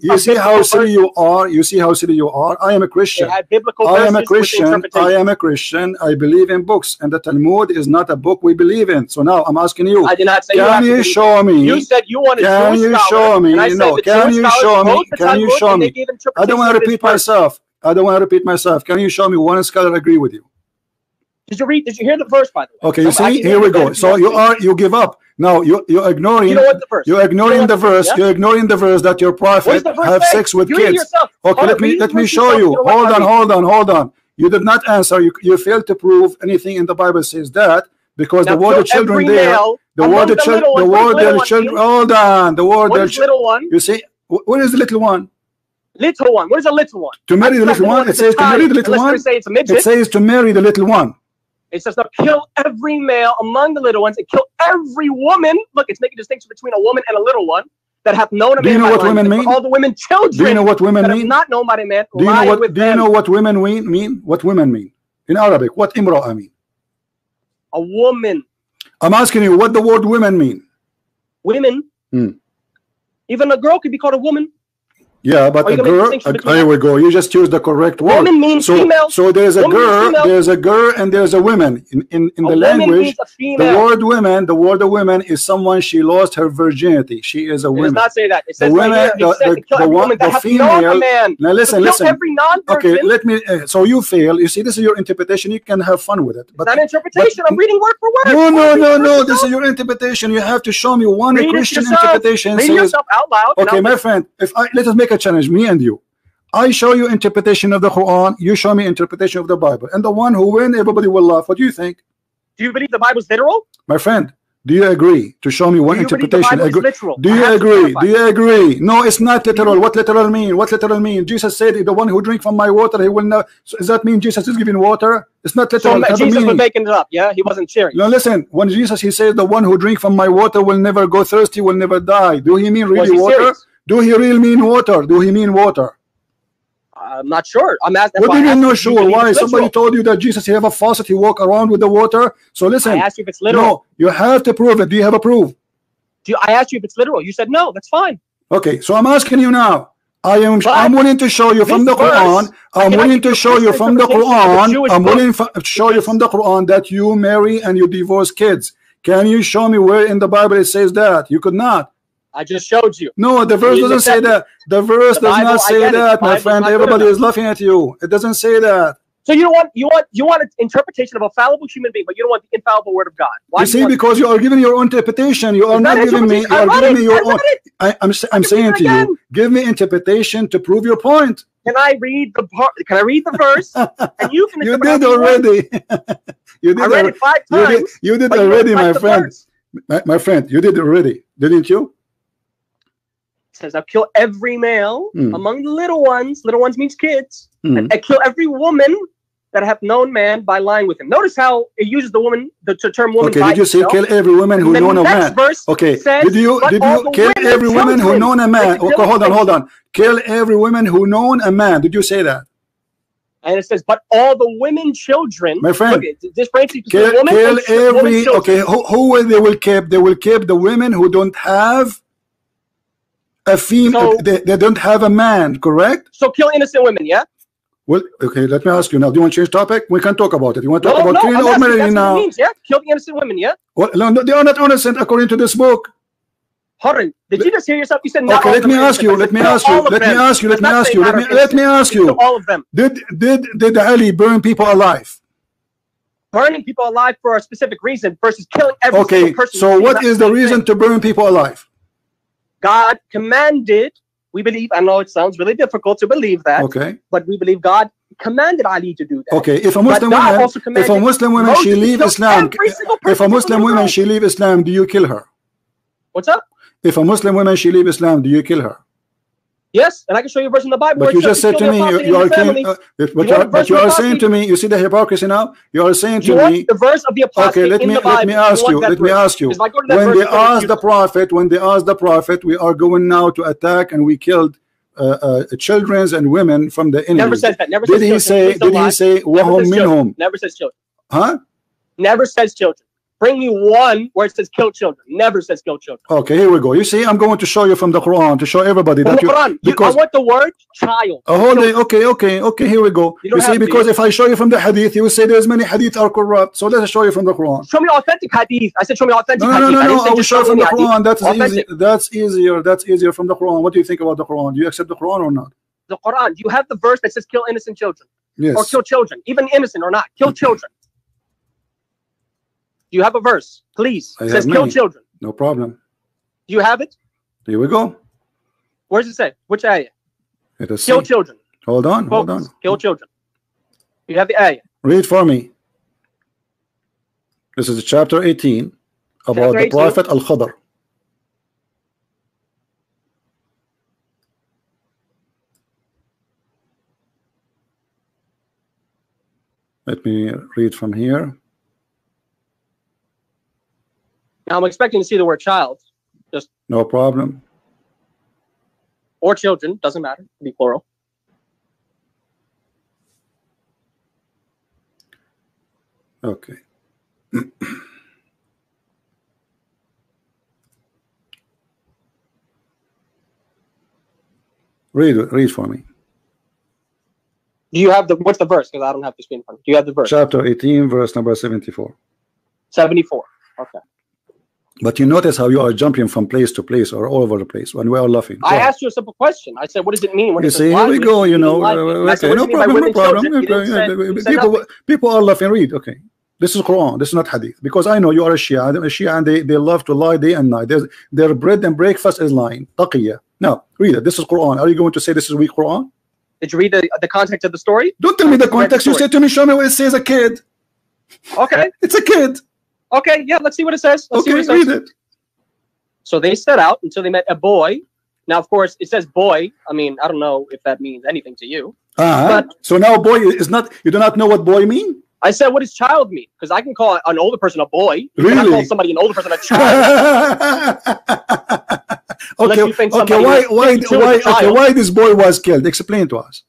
You see how silly you are. You see how silly you are. I am a Christian. I am a Christian. I am a Christian. I believe in books, and the Talmud is not a book we believe in. So now I'm asking you: I did not say Can to you show me? You said you wanted Can Jewish you scholars, show me? No, can you show me? Can you show me? I don't want to repeat myself. I don't want to repeat myself. Can you show me one scholar agree with you? Did you read? Did you hear the verse by the way? Okay, you see, here we go. So you are you give up. Now you you're ignoring You know what the verse? you're ignoring You know the verse, yeah? You're ignoring the verse that your prophet have say? sex with you kids. yourself. Okay, Hold let me let me show yourself. you. Hold on, hold on, hold on. You did not answer. You you failed to prove anything in the Bible says that because Now, the word kill of children there, the word of the children, the ones. Word of children. Hold on, the word of little one? You see, wh- what is the little one? Little one. What is a little one? To marry the little one, It says to marry the little one. say it's a It says to marry the little one. It says to kill every male among the little ones and kill every woman. Look, it's making a distinction between a woman and a little one that have known a Do you know what women mean? All the women, children Do you know what women mean? not known by a man. Do you know what do you them. know what women mean mean? What women mean in Arabic? What imra'a mean? A woman, I'm asking you what the word women mean. women. Hmm. Even a girl could be called a woman. Yeah, but a you gonna make girl. here we go. You just use the correct word. Woman means So, female. so there's a Woman girl, there's a girl, and there's a woman. In in, in a the woman language, the word women, the word of women is someone she lost her virginity. She is a it does woman. not say that. It The women- right here, the- says the- the one- woman that the have known a female- man. Now listen, listen. every. Okay, let me. Uh, so you fail. You see, this is your interpretation. You can have fun with it. But not interpretation. but- I'm reading word for word. no, no, no, no. This is your interpretation. You have to show me one Christian interpretation Read yourself out loud. Okay, my friend, if I let us make a challenge, me and you. I show you interpretation of the Quran, you show me interpretation of the Bible. And the one who win, everybody will laugh. What do you think? Do you believe the Bible's literal? My friend, do you agree to show me one interpretation? Agree-? Do you agree? Do you agree? No, it's not literal. What literal mean? What literal mean? Jesus said, "The one who drink from my water, he will not." So does that mean Jesus is giving water? It's not So literal. a Jesus was making it up. Yeah, he wasn't sharing. No, listen. When Jesus he says, "The one who drink from my water will never go thirsty, will never die." Do he mean really he water? serious? Do he really mean water? Do he mean water? I'm not sure. I'm asking. What do you mean no sure? Why? Somebody told you that Jesus he have a faucet, he walk around with the water. So listen. I asked you if it's literal. no, you have to prove it. Do you have a proof? Do you, I asked you if it's literal. You said no. That's fine. Okay, so I'm asking you now. I am But I'm willing to show you from the Quran. I'm willing to show you from the interpretation of the Quran. I'm willing to show you from the Quran that you marry and you divorce kids. Can you show me where in the Bible it says that? You could not. I just showed you. No, the verse doesn't say that. The verse The does Bible, not say get it. The that, my friend. Everybody is laughing at you. It doesn't say that. So you don't want you want you want an interpretation of a fallible human being, but you don't want the infallible word of God. Why You see, want because you are giving your own interpretation. You are not giving me. You? Are giving it. me your I own. I, I'm s- I'm can saying to it you, give me interpretation to prove your point. Can I read the part? Can I read the verse? and you can You did you already. you did. I read al- it five You times. did. You did you don't already, my friend. My, my friend, you did already, didn't you? Says, "I'll kill every male Hmm. among the little ones." Little ones means kids. Hmm. And I kill every woman that have known man by lying with him. Notice how it uses the woman, the, term woman. Okay. Did you say kill every woman who known a man? verse Okay. says, Did you "But did you kill every woman who known a man? Okay, hold on, hold on. Kill every woman who known a man. Did you say that? and it says, but all the women children. My friend, it- this you Kill, woman kill woman every okay. Who, who will they will keep? They will keep the women who don't have a female. So- they, they don't have a man. Correct. So kill innocent women, yeah? Well, okay. Let me ask you now. Do you want to change topic? We can talk about it. You want to talk No, about no, killing I'm or marrying now? means, yeah? Kill the innocent women, yeah? Well, no, no, they are not innocent according to this book. Harun, did you just hear yourself? You said not Okay, let me ask you. Let me ask you. Let me ask you. Let me ask you. Let me of let me ask you. all of them. Did did did Ali burn people alive? Burning people alive for a specific reason versus killing every Okay. single person. So is what is the reason to burn people alive? God commanded, we believe, I know it sounds really difficult to believe that, Okay. but we believe God commanded Ali to do that. Okay. If a Muslim woman, if a Muslim woman she leave Islam, if a Muslim woman she leave Islam, do you kill her? What's up? If a Muslim woman she leave Islam, do you kill her? Yes, and I can show you a verse in the Bible. But you just said to me, you, you are uh, but, You you are, but you are saying to me, you see the hypocrisy now. You are saying to me, the verse of the apostate okay, let me let me ask you, let me ask you. Because if I go to that When they asked the prophet, when they asked the prophet, we are going now to attack and we killed uh, uh, children and women from the enemy. Never says that. Never Did says he children. say? Did lie. he say? Never "Wahum says children. Never says children. Huh? Never says children. Bring me one where it says kill children. Never says kill children. Okay, here we go. You see, I'm going to show you from the Quran to show everybody that you. Quran, you, I because- want the word child. Oh, hold it. Okay, okay, okay. Here we go. You You, see, have to. because if I show you from the Hadith, you will say there's many Hadith are corrupt. So let us show you from the Quran. Show me authentic hadith. I said show me authentic No, no, no, hadith. no, I no. say I will show from the hadith. Quran. That's easy. That's easier. That's easier from the Quran. What do you think about the Quran? Do you accept the Quran or not? The Quran. Do you have the verse that says kill innocent children Yes. or kill children, even innocent or not? Kill children. Do you have a verse, please? I It says kill children. No problem. Do you have it? Here we go. Where does it say? Which ayah? Let us Kill see. children. Hold on. Hold on. Kill children. You have the ayah. Read for me. This is chapter 18 about Chapter the Prophet Al Khadr. Let me read from here. Now I'm expecting to see the word child Just No problem. or children. Doesn't matter. Be plural. Okay. read read for me. Do you have the what's the verse? Because I don't have the screen in front. Do you have the verse? Chapter 18, verse number 74. 74. Okay. But you notice how you are jumping from place to place or all over the place when we are laughing. I asked you a simple question. I said, what does it mean when You see, here we go. You know, uh, said, okay, no do you mean by problem, no problem. Okay, said People, people are laughing. Read, okay. This is Quran. This is not Hadith because I know you are a Shia. A Shia, and they, they love to lie day and night. There's, their bread and breakfast is lying. Taqiyya. No, read it. This is Quran. Are you going to say this is weak Quran? Did you read the, the context of the story? Don't tell me the Read the context. You say to me, show me what it says. A kid. Okay. It's a kid. Okay. Yeah. Let's see what it says. Let's see what it says. read it. So they set out until they met a boy. Now, of course, it says boy. I mean, I don't know if that means anything to you. Uh-huh. But- so now boy is not. You do not know what boy mean. I said, what does child mean? Because I can call an older person a boy. Really? call somebody an older person a child. okay, okay. Why, why, why, okay, why this boy was killed? Explain to us.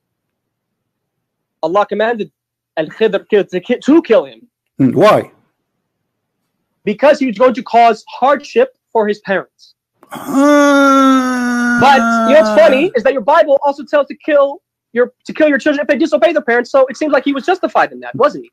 Allah commanded Al Khidr to, to, to kill him Hmm, Why? Because he was going to cause hardship for his parents. But you know what's Ah. funny is that your Bible also tells to kill your to kill your children if they disobey their parents. So it seems like he was justified in that, wasn't he?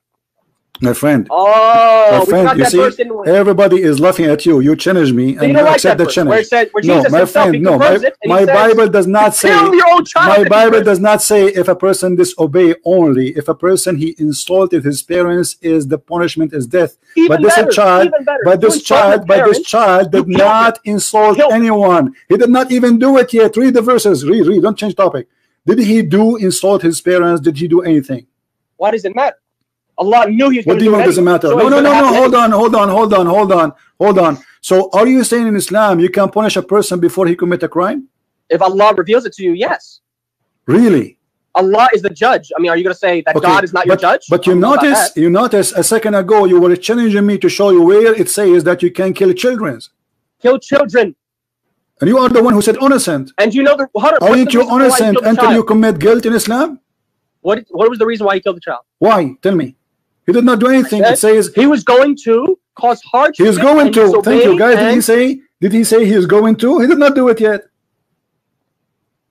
My friend. Oh, My friend, you see, verse. Everybody is laughing at you. You challenge me, So and you don't I like that accept the where it challenge. where No, my friend, no. My, confirms it and my says, Bible does not say. kill your own child. My Bible does not say if a person disobey only. If a person he insulted his parents, is the punishment is death. even but this better, child- But this child, but this child did not insult him. anyone. He did not even do it yet. Read the verses. Read, read. Don't change topic. Did he do insult his parents? Did he do anything? Why does it matter? Allah knew he was What do you mean doesn't matter? So no, no, no, no. Hold on, hold on, hold on, hold on, hold on. So, are you saying in Islam you can punish a person before he commit a crime? If Allah reveals it to you, yes. Really? Allah is the judge. I mean, are you going to say that Okay, God is not your judge? But you notice, you notice a second ago you were challenging me to show you where it says that you can kill children, kill children, and you are the one who said innocent. and you know the. What's Aren't you innocent until you commit guilt in Islam? What what was the reason why he killed the child? Why? Tell me. He did not do anything. It says He was going to cause hardship. he is going to. Thank you, guys. Did he say? Did he say he is going to? He did not do it yet.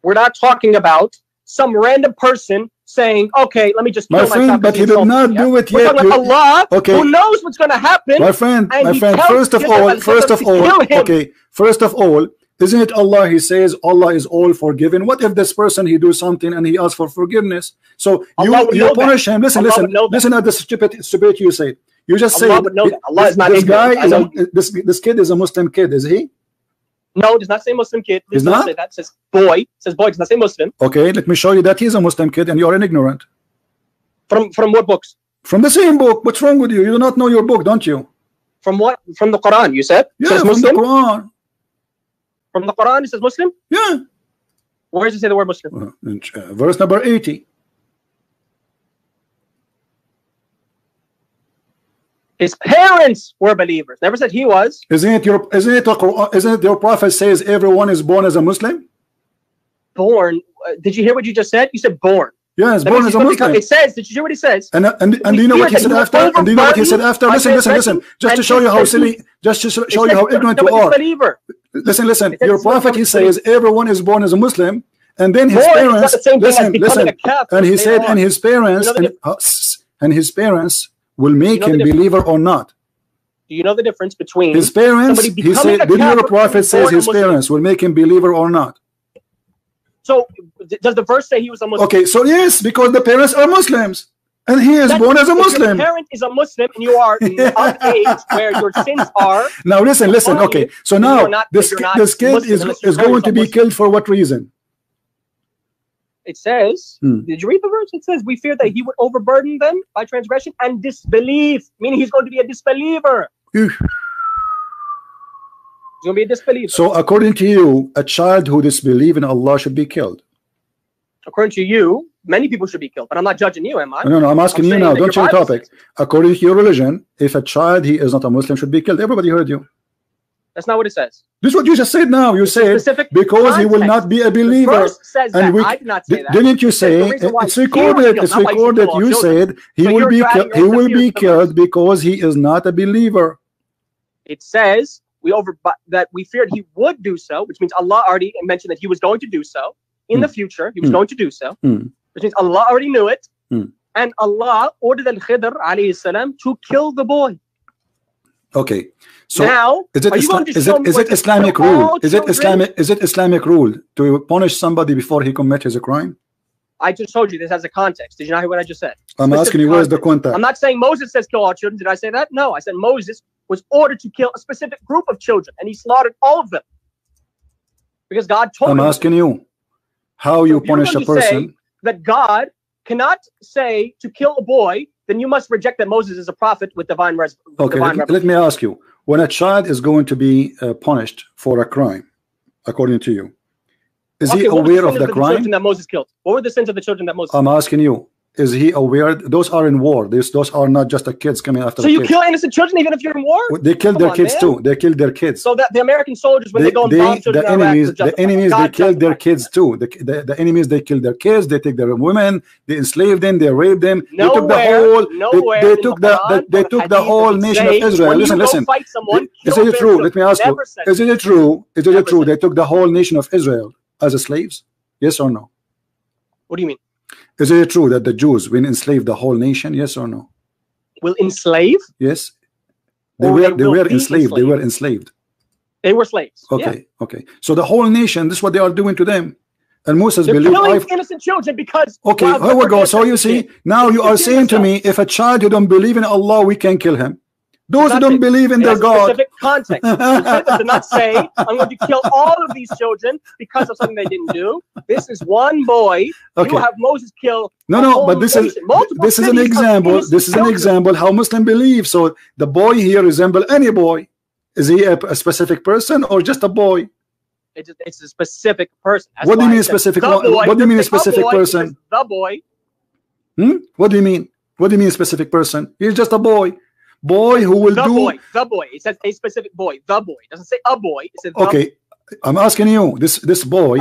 We're not talking about some random person saying, "Okay, let me just My friend, but he did not do it We're talking about Allah, Okay. who knows what's going to happen. My friend, my friend, first of all, first of all, okay, first of all, isn't it Allah? He says Allah is all forgiven. What if this person he do something and he asks for forgiveness? So you Allah you know that. punish him. Listen, Allah listen, would know that. listen at the stupid stupid you say. You just Allah say know. Allah this, is not this guy ignorant. Is a, this this kid is a Muslim kid, is he? No, it does not say Muslim kid. It does not say that. It says boy. It says boy. It does not say Muslim. Okay, let me show you that he's a Muslim kid and you are an ignorant. From from what books? From the same book. What's wrong with you? You do not know your book, don't you? From what? From the Quran. You said. Yeah, says from the Quran. From the Quran, it says Muslim. Yeah. Where does it say the word Muslim? Uh, uh, verse number 80. His parents were believers. Never said he was. Isn't it your isn't it the Quran, isn't it your prophet says everyone is born as a Muslim? Born. Uh, did you hear what you just said? You said born. Yes, That born as a Muslim. It says. Did you hear what he says? And and, and do you know what he said after? And do you know what he said after? Listen, listen, listen. Just to show you how silly, just to show you how ignorant you are. Believer. Listen, listen. Your prophet he says everyone is born as a Muslim, and then his parents the listen, listen. And he said, and his parents You and, uh, and his parents will make him believer or not. Do you know the difference between His parents, he said, did your kafir prophet says his parents will make him believer or not? So, does the verse say he was a Muslim? Okay, so yes, because the parents are Muslims, and he is That- born as a if Your Muslim. parent is a Muslim, and you are of age where your sins are. Now listen, listen. Okay, so now not- this this kid Muslim is is going to be Muslim. killed for what reason? It says, Hmm. did you read the verse? It says, we fear that he would overburden them by transgression and disbelief, meaning he's going to be a disbeliever. Ew. He's going to be disbeliever. So according to you, a child who disbelieves in Allah should be killed. According to you, many people should be killed, but I'm not judging you, am I? No, no, I'm asking I'm you now. Don't change the topic. says- According to your religion, if a child he is not a Muslim should be killed. Everybody heard you. That's not what it says. This is what you just said. Now you said because he will not be a believer. and we- I did not say that. Didn't you It says the say it's recorded? It's not why he should recorded. all You said he So will be killed. He will be killed because he is not a believer. It says we over that we feared he would do so, which means Allah already mentioned that he was going to do so in the future. He was Hmm. going to do so, Hmm. which means Allah already knew it. Hmm. And Allah ordered Al Khidr alayhi salam to kill the boy. Okay. So now, is it are you Isla- going to is it is it Islamic rule? Is it? Islamic is it Islamic rule to punish somebody before he commits a crime? I just told you this has a context. Did you not hear what I just said? I'm Specific asking you where's the context. I'm not saying Moses says kill all children. Did I say that? No, I said Moses was ordered to kill a specific group of children, and he slaughtered all of them because God told him. I'm him asking you how you So you're punish a going to say person. that God cannot say to kill a boy. Then you must reject that Moses is a prophet with divine res- Okay, divine let, let me ask you: When a child is going to be uh, punished for a crime, according to you, is Okay, he aware the of the children crime? that Moses killed? What were the sins of the children that Moses? I'm asking you: Is he aware? Those are in war. These those are not just the kids coming after so the you kids. kill innocent children even if you're in war? They killed Come their on, kids man. too. They killed their kids. So that the American soldiers when they, they, go and they- bomb children the enemies, the enemies, they killed their kids too. The, the, the enemies, they killed their kids. They take their women. They enslaved them. They raped them. they took the Nowhere, whole. nowhere they took the the- they- they took the whole nation of Israel. Listen, listen. Someone, Is it true? Let me ask you. Is it true? Is it true? They took the whole nation of Israel as slaves? Yes or no? What do you mean? Is it true that the Jews will enslave the whole nation? Yes or no? Will enslave? Yes. They Or were they they were be enslaved. They were enslaved. They were slaves. Yeah. Okay, okay. So the whole nation, this is what they are doing to them. And Moses They're believed. killing I've- innocent children because Okay, here we go. So you see, now you are saying to me, if a child who don't believe in Allah, we can kill him. Those who don't believe in It their God, specific context. The did not say I'm going to kill all of these children because of something they didn't do. This is one boy. okay. You have Moses kill. No, no, but this is multiple this is an example. This is an example how Muslim believe. So the boy here resemble any boy. Is he a, a specific person or just a boy? It's, it's a specific person. That's What do you mean specific boy. what do you mean a It doesn't say specific boy, person? The boy. Hmm? What do you mean? What do you mean specific person? He's just a boy. Boy who will The do boy. The boy. It says a specific boy. The boy. It doesn't say a boy. It says the okay. I'm asking you, this this boy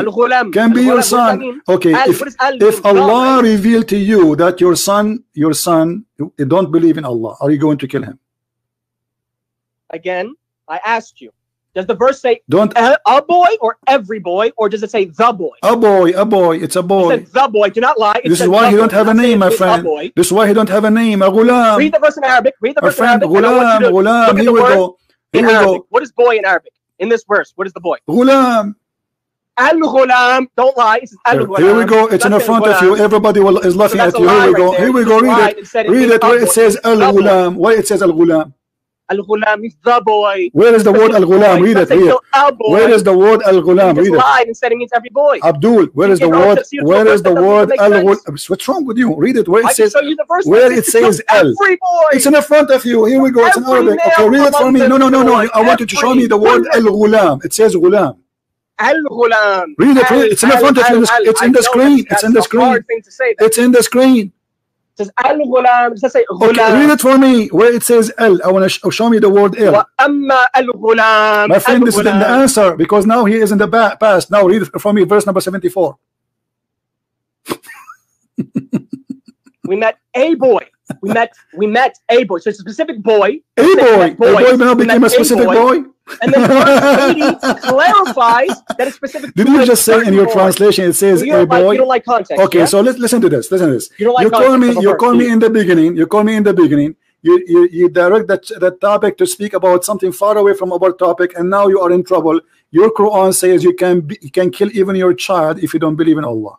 can be your Al-Ghulam, what does that son. Okay, if what does al if Allah revealed to you that your son, your son, you don't believe in Allah, are you going to kill him? Again, I asked you. Does the verse say Don't a, a boy or every boy, or does it say the boy? a boy, a boy, it's a It boy. says the boy. Do not lie. It This is why he don't have a It's name, my it's friend. This is why he don't have a name. A ghulam. Read the verse in Arabic. Read the verse in friend, Arabic. and I want ghulam, ghulam. Here we go. Here we go. What is boy in Arabic? In this verse, what is the boy? Ghulam. Al ghulam. Don't lie. It says al Here, ghulam. here we go. It's in the front of you. Everybody will, is laughing that's at you. Here we go. Here we go. Read it. Read it where it says Al Ghulam. Where it says Al Ghulam. Al ghulam means the boy. Where is the word Al Ghulam? Read it. Al boy. Where is the word Al Ghulam? You Read it. and it means every boy. Abdul, where is the word? Where the word that word doesn't Al make Ghulam? What's wrong with you? Read it where it says. show you the verse. where it says says L. Every boy. It's in the front of you. Here we go. It's in Arabic. Okay, read it for me. No, no, no, no. I want you to show me the word Al every Ghulam. It says Ghulam. Al ghulam. Read it. It's in the front of you. It's in the screen. It's in the screen. hard thing to say. That. It's in the screen. Says al ghulam. Doesn't say Okay, read it for me. Where it says L. I want to sh oh, show me the word L. Wa amma al ghulam. My friend, this is in the answer because now he is in the past. Now read it for me, verse number 74. We met a boy. We met. We met a boy. So it's a specific boy. A boy. A boy now became a specific boy. And then verse 80 clarifies that it's specific. Did you just say in your boy. translation it says So you a don't, like, boy? you don't like context. Okay, yeah? so let's listen to this. Listen to this. You don't like you call me. You call me in the beginning. You call me in the beginning. You you, you direct that that topic to speak about something far away from our topic, and now you are in trouble. Your Quran says you can be, you can kill even your child if you don't believe in Allah.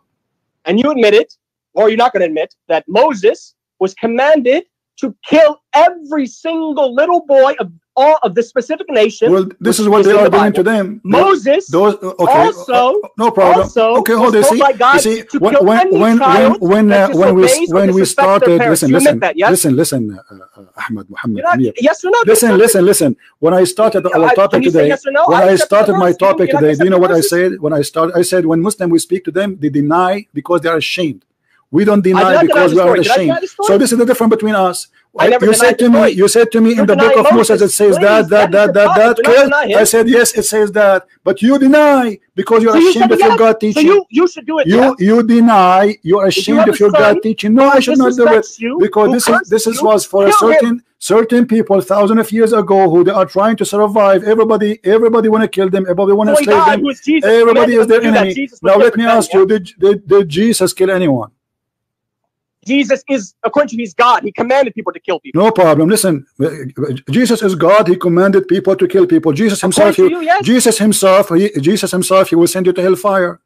and you admit it, or you're not going to admit that Moses was commanded to kill every single little boy of all of this specific nation. Well, this is what is they are the doing to them. Moses Those okay. also- uh, no problem. also okay, hold told See, you see, when when when when uh, when we when we started, listen, listen, that, yes? listen, listen, uh, uh, Ahmed Muhammad not, yes or no? Listen, listen, listen. When I started our topic can you say today, yes no? when I I started my topic today, do you know what I said? When I started, I said when Muslim we speak to them, they deny because they are ashamed. We don't deny because we are. Ashamed. deny the story? So this is the difference between us. You said to me, you said to me in the book of Moses, it says that, that, that that, that, that. topic. Do not kill. deny him. I said yes, it says that, but you deny because you're ashamed of your. God teaching. you, you should do it. You you deny you are If you ashamed of your God teaching. No, I should not do it you, because this is this is was for a certain certain people thousands of years ago who they are trying to survive. Everybody everybody want to kill them. Everybody want to oh Boy slave God, them. who is Jesus, Everybody is their us to do that. enemy. Now let me ask you: Did did, did Jesus kill anyone? Jesus is, according to you, he's God. He commanded people to kill people. No problem. Listen, Jesus is God. He commanded people to kill people. Jesus himself, According he, yes. Jesus himself, he, Jesus himself, he will send you to hellfire.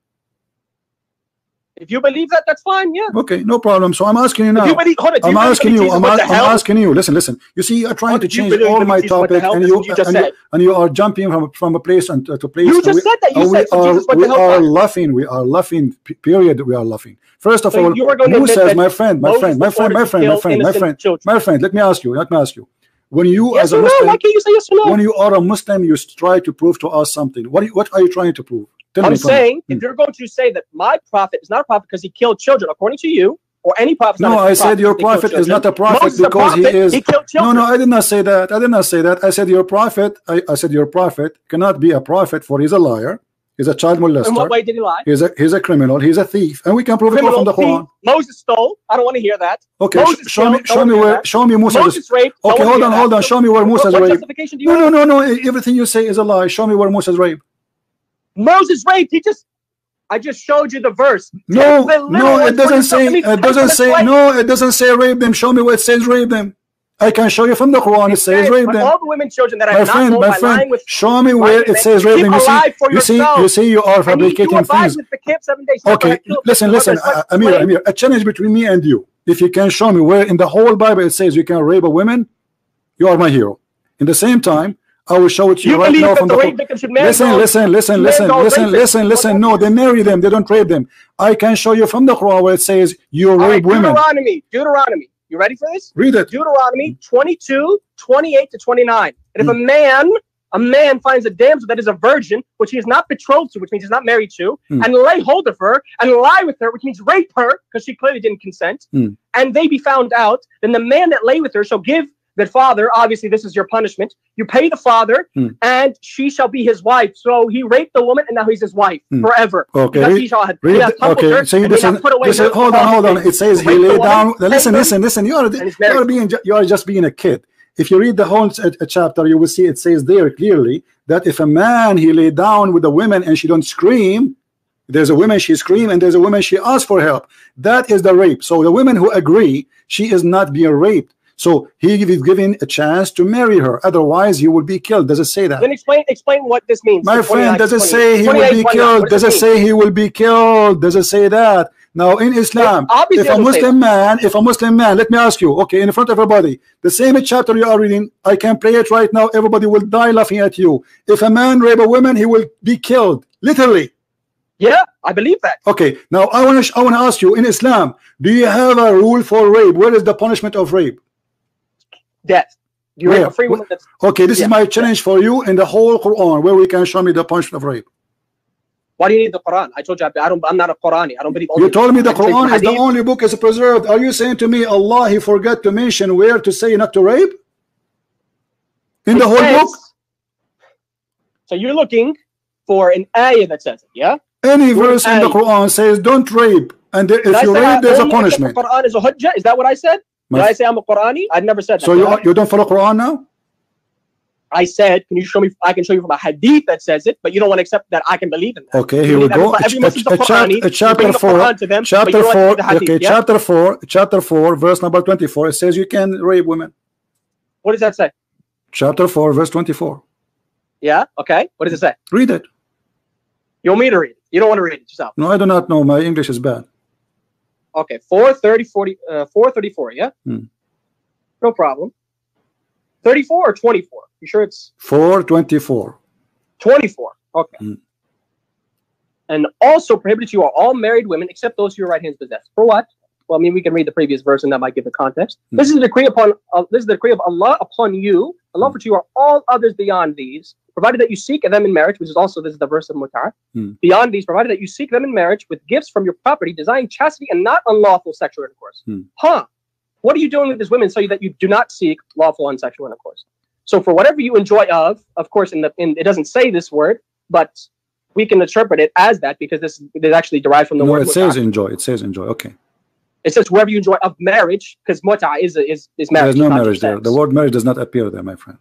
If you believe that, that's fine. Yeah. Okay, no problem. So I'm asking you If now. you believe, hold on, I'm asking you. I'm, I'm asking you. Listen, listen. You see, you're trying to change really all believe my Jesus went to topic, and you you just and you, and you are jumping from from a place and to, to place. You just we, said that. You and we said are Jesus we are laughing. We are laughing. Period. We are laughing. First of So all, you were going to admit Musa, that my friend, my friend, my friend, my friend, my friend, my friend, my friend. Let me ask you. Let me ask you. When you, Yes as a no? Muslim, can't you yes no? when you are a Muslim, you try to prove to us something. What you, what are you trying to prove? Tell I'm saying Hmm. if you're going to say that my prophet is not a prophet because he killed children, according to you, or any prophet. No, I said your prophet is not a prophet because he is. He killed No, children. no, I did not say that. I did not say that. I said your prophet. I, I said your prophet cannot be a prophet for he's a liar. He's a child molester. In what way did he lie? He's a he's a criminal. He's a thief, and we can prove it from the Quran. Moses stole. I don't want to hear that. Okay, Moses sh- show me, show me where, that. show me Musa. Moses raped. Okay, hold on, hold on. Show me where Musa's what raped. justification do you No, have? no, no, no. Everything you say is a lie. Show me where Musa's raped. Moses raped. He just. I just showed you the verse. No, no, it doesn't say. yourself. Let me It doesn't say. No, it doesn't say rape them. Show me where it says rape them. I can show you from the Quran. It says Yes, rape them. all the women children that My friend, my friend, with show me where it says rape them. You see, you see, you see, you are I need you fabricating things. with the camp seven days. Okay, listen, listen, uh, Amir. Amir, a challenge between me and you. If you can show me where in the whole Bible it says you can rape a woman, you are my hero. In the same time, I will show it to you, You right now from the the rape victim should marry Listen, listen, listen, listen, listen, listen, listen. No, they marry them. They don't rape them. I can show you from the Quran where it says you All right, rape women. Deuteronomy, Deuteronomy. You ready for this? Read it. Deuteronomy 22, 28 to 29. And if Hmm. a man, a man finds a damsel that is a virgin, which he is not betrothed to, which means he's not married to, Hmm. and lay hold of her and lie with her, which means rape her, because she clearly didn't consent, Hmm. and they be found out, then the man that lay with her shall give that father, obviously this is your punishment. You pay the father, Hmm. and she shall be his wife. So he raped the woman, and now he's his wife Hmm. forever. Okay, Because he shall have, Read he has okay, her, so you listen, put away listen, hold on, hold on. It says he lay down. Listen, listen, listen. You are you are being you are just being a kid. If you read the whole ch- chapter, you will see it says there clearly that if a man he lay down with a woman and she don't scream, there's a woman she scream and there's a woman she asks for help. That is the rape. So the women who agree, she is not being raped. So he is given a chance to marry her. Otherwise, he will be killed. Does it say that? Then explain explain what this means. My friend, does it say he will be killed? Does it say he will be killed? Does it say that? Now in Islam, if a it doesn't say Muslim man, if a Muslim man, let me ask you, okay, in front of everybody, the same chapter you are reading, I can play it right now. Everybody will die laughing at you. If a man rape a woman, he will be killed, literally. Yeah, I believe that. Okay, now I want to I want to ask you, in Islam, do you have a rule for rape? Where is the punishment of rape? Death. You rape a free woman. That's Okay, this Yeah. is my challenge for you in the whole Quran, where we can show me the punishment of rape. why do you need the Quran? I told you I, I don't. I'm not a Qurani. I don't believe. You told me the Quran is the only book is preserved. Are you saying to me Allah he forgot to mention where to say not to rape? In the It whole says- book? So you're looking for an ayah that says it, yeah? Any verse in the? Quran says don't rape. And if you rape, there's a punishment. The Quran is a hujjah. Is that what I said? Did I say I'm a Qurani? I never said that. So you, you don't follow Quran now? I said, can you show me? I can show you from a hadith that says it, but you don't want to accept that I can believe in that. Okay, here we go. every- every A- Muslim's a- a a Qurani, a chapter the four- them, Chapter four, the hadith, okay, yeah? chapter four, chapter four, verse number 24. It says you can rape women. What does that say? Chapter four, verse 24. Yeah. Okay. What does it say? Read it. You want me to read it? You don't want to read it yourself. No, I do not know. My English is bad. Okay. 430, 40, uh, 434. Yeah. Hmm. No problem. 34 or 24? You sure it's 424. 24. Okay. Hmm. And also prohibited to you are all married women except those who your right hands possess. For what? Well, I mean, we can read the previous verse and that might give the context. Hmm. This is the decree upon uh, this is the decree of Allah upon you. Allah for you are all others beyond these, provided that you seek them in marriage, which is also this is the verse of Muta. Hmm. Beyond these, provided that you seek them in marriage with gifts from your property, desiring chastity and not unlawful sexual intercourse. Hmm. Huh? What are you doing with these women so that you do not seek lawful unsexual intercourse? So for whatever you enjoy of, of course, in the in it doesn't say this word, but we can interpret it as that because this is actually derived from the No, word. it says enjoy. It says enjoy. Okay. It says whoever you enjoy of marriage, because muta is is is marriage. There's no marriage there. The word marriage does not appear there, my friend.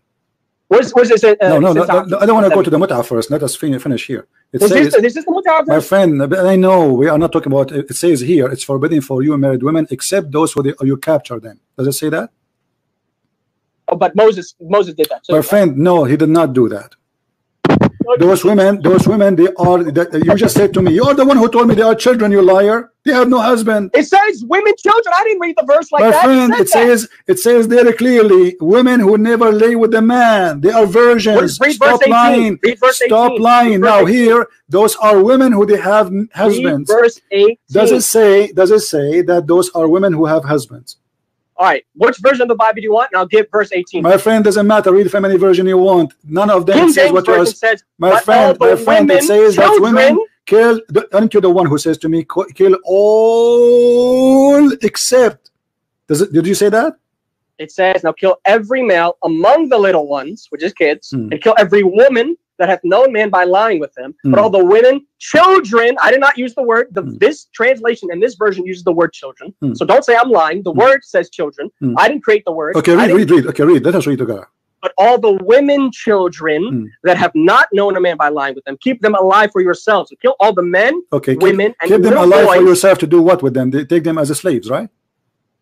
Where's where's it? Uh, no, no, no, no, I don't want to go to the mut'ah first. Let us finish, finish here. It Is says, this, is this the muta my friend, I know we are not talking about. It says here it's forbidden for you married women except those who they, you capture them. Does it say that? Oh, but Moses Moses did that. So My friend, no, he did not do that. Those women, those women, they are. That, you just said to me, you are the one who told me they are children. You liar. They have no husband. it says women, children. I didn't read the verse like My that. friend, it that. says it says there clearly women who never lay with a man. They are virgins. Read Stop lying. Read Stop lying. Read Now here, those are women who they have Read husbands. verse eight. Does it say? Does it say that those are women who have husbands? All right. Which version of the Bible do you want? And I'll give verse eighteen. My friend, doesn't matter. Read from any version you want. None of them King says James what are. says, My friend, my friend, it says that children, women kill. the- Aren't you the one who says to me, "Kill- kill all except? Does it? Did you say that? it says, "Now kill every male among the little ones, which is kids, Hmm. and kill every woman that hath known man by lying with them, Hmm. But all the women, children, I did not use the word. The Hmm. this translation and this version uses the word children. Hmm. So don't say I'm lying. The Hmm. word says children. Hmm. I didn't create the word. Okay, read, read, read. Okay, read. Let us read together. But all the women, children Hmm. that have not known a man by lying with them, keep them alive for yourselves. Kill all the men, Okay, keep, women, and keep them alive boys, for yourself to do what with them? They take them as slaves, right?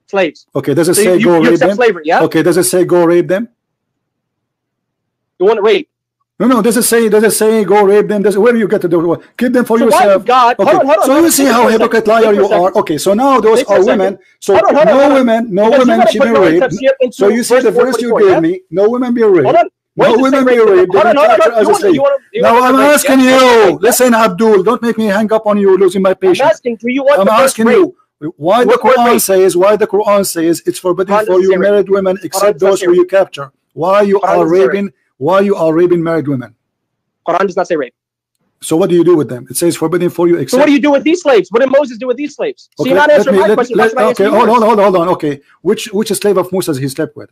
slaves. Okay, does it So say you, go you rape them? slavery, yeah? Okay, does it say go rape them? You want to rape. No, no. Does it say? Does it say go rape them? Does it, where do you get to do? Keep them for So yourself. God? Okay, Hold on, hold on. so you see how hypocrite liar you are. Okay, so now those are women. So Hold on, hold no women, no women should be raped. Noah's tafsir into So you see the verse you 424, gave me. No women be raped. No does it say women be raped. Now I'm asking you. Listen, Abdul, don't make me hang up on you, losing my patience. I'm asking, do you want I'm asking you why the Quran says why the Quran says it's forbidden for you married women except those who you capture. Why you are doesn't raping? Why you are raping married women? Quran does not say rape. So what do you do with them? It says forbidden for you So except. what do you do with these slaves? What did Moses do with these slaves? So Okay, you're not answering me- my let- question. let- Why should I answer okay, hold, hold, hold, hold on. Okay, which which slave of Moses he slept with?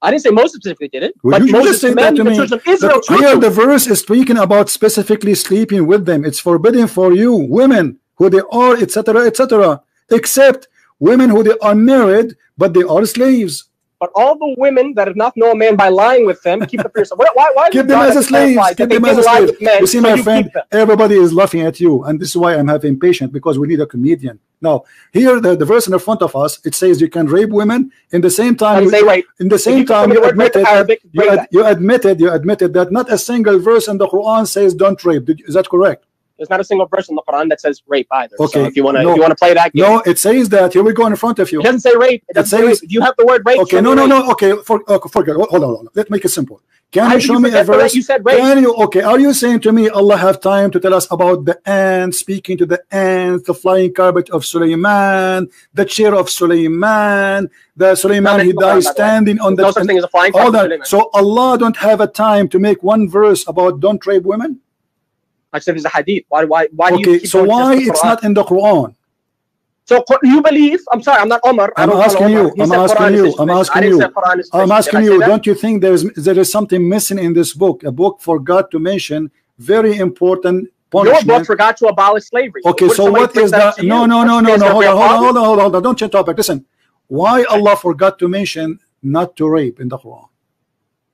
I didn't say Moses specifically did it, Well, but you- Moses just said that to the me. Israel here the verse is speaking about specifically sleeping with them. It's forbidden for you, women, who they are, etc., etc., except women who they are married, but they are slaves. But all the women that have not known a man by lying with them, keep them for yourself. Why? Why? why Keep them as a slaves. Keep them as a slave. You see, my you friend, everybody is laughing at you, and this is why I'm having impatient because we need a comedian. Now, here the, the verse in the front of us it says you can rape women. In the same time, Doesn't say rape. in the same you time, you the word rape in admitted, Arabic, you, ad- you admitted, you admitted that not a single verse in the Quran says don't rape. Did, is that correct? There's not a single verse in the Quran that says rape either. Okay, So if you want to, no. if you want to play that game, No, it says that. Here we go in front of you. it doesn't say rape. It doesn't say says- rape. If you have the word rape, Okay, no, no, rape. no. Okay, for, uh, okay, forget. Hold on, hold on. Let's make it simple. Can you show me a forget the rape? verse? You said rape. Can you? Okay, are you saying to me Allah have time to tell us about the ant, speaking to the ant, the flying carpet of Sulaiman, the chair of Sulaiman, the Sulaiman he mentioned in the Quran, dies by the way. standing on the. no such thing as a flying Hold carpet. So Allah don't have a time to make one verse about don't rape women. I said it's a hadith. Why? Why? Why do you Okay, keep so why it's not in the Quran? So you believe? I'm sorry, I'm not Omar. I'm asking you, I'm asking you. I'm asking you. is I'm asking you, don't you think there's there is something missing in this book? A book forgot to mention very important point. Your book forgot to abolish slavery. Okay, so what is that? No, no, no, no, no. Hold on, hold on, hold on, hold on, hold on. Don't change topic. Listen, why Allah forgot to mention not to rape in the Quran?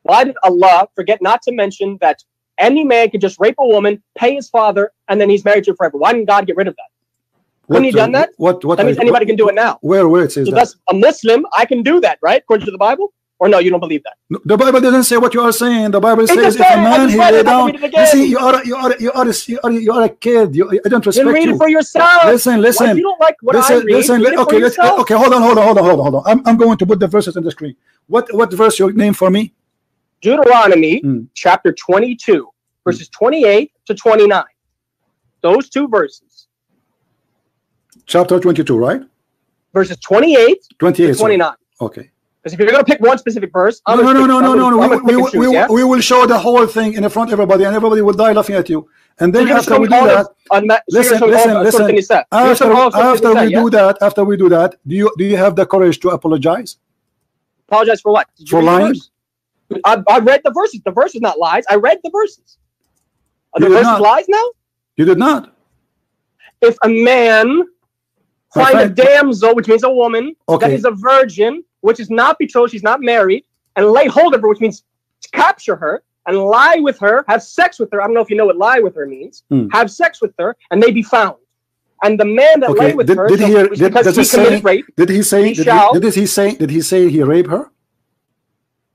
Why did Allah forget not to mention that any man can just rape a woman, pay his father, and then he's married to her forever? Why didn't God get rid of that? Couldn't he done that? What? What? That means anybody can do it now. Where? Where it says So that? a Muslim. I can do that, right? According to the Bible, or no? You don't believe that? No, The Bible doesn't say what you are saying. The Bible says if a man he lay it. I can down. You see, you are you are you are you are, you are a kid. You, I don't respect Then read you. it for yourself. Listen, listen. you don't like what listen, I read. listen. read okay, let's, okay. Hold on, hold on, hold on, hold on, hold on. I'm, I'm going to put the verses on the screen. What what verse you name for me? Deuteronomy Hmm. chapter 22, verses 28 to 29. Those two verses, Chapter 22, right? verses 28 to 28. sorry. 29. Okay. Because if you're going to pick one specific verse, I'm No, no, no, no, no, no, no. We, we, we, yeah? we will show the whole thing in the front of everybody, and everybody will die laughing at you. And then You're after we do that, of- unma- so you're listen, listen, listen. Surah An-Nisa. You're after, showing all of Surah after we do that, after we do that, do you do you have the courage to apologize? Apologize for what? Did you For lying? I, I read the verses. The verse is not lies. I read the verses. Are You the verses not. lies now? You did not. If a man find a damsel, which means a woman, that Okay. is a virgin, which is not betrothed, she's not married, and lay hold of her, which means capture her and lie with her, have sex with her. I don't know if you know what lie with her means. Hmm. Have sex with her, and they be found. And the man that Okay, lay with did- her, did he so- did- because he it say- rape. Did he say? He Did he, did he say? Did he say he raped her?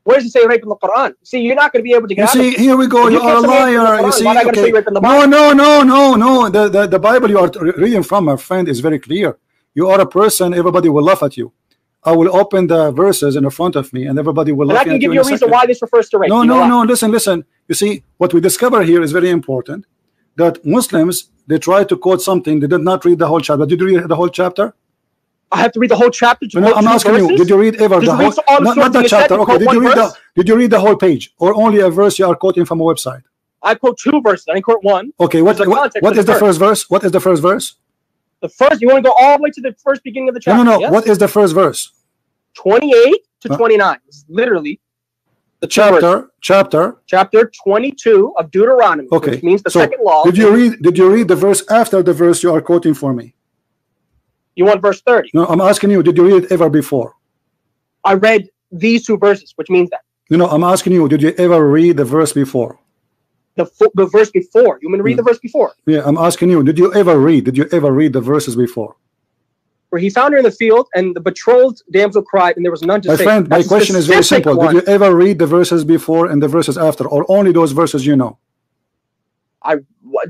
Where does it say rape in the Quran? See, you're not going to be able to You get of see, here we go. You you are a can't say rape in the liar. You see, why am I gonna okay. rape in the No, no, no, no, no. The, the the Bible you are reading from, my friend, is very clear. You are a person. Everybody will laugh at you. I will open the verses in the front of me, and everybody will And I can give you. you a a reason why this refers to rape. No, You no, no. Listen, listen. You see, what we discover here is very important. That Muslims they try to quote something. They did not read the whole chapter. Did you read the whole chapter? I have to read the whole chapter to No, I'm asking verses? you. Did you read ever the whole? Not, not chapter. Okay. Did you read the? Did you read the whole page, or only a verse you are quoting from a website? I quote two verses. I didn't quote one. Okay. What what, what the the first verse? What is the first verse? The first, you want to go all the way to the first beginning of the chapter? no, no. yes? What is the first verse? 28 to? 29. It's literally The verses. chapter. Chapter. chapter 22 of Deuteronomy, Okay, which means the so second law. Did you read? Did you read the verse after the verse you are quoting for me? You want verse 30. No, I'm asking you. Did you read it ever before? I read these two verses, which means that. You know, I'm asking you. Did you ever read the verse before? The, the verse before. You mean read Hmm. the verse before? Yeah, I'm asking you. Did you ever read? Did you ever read the verses before? Where he found her in the field, and the betrothed damsel cried, and there was none to My say. friend, my That's question is very simple. one. Did you ever read the verses before and the verses after, or only those verses you know? I,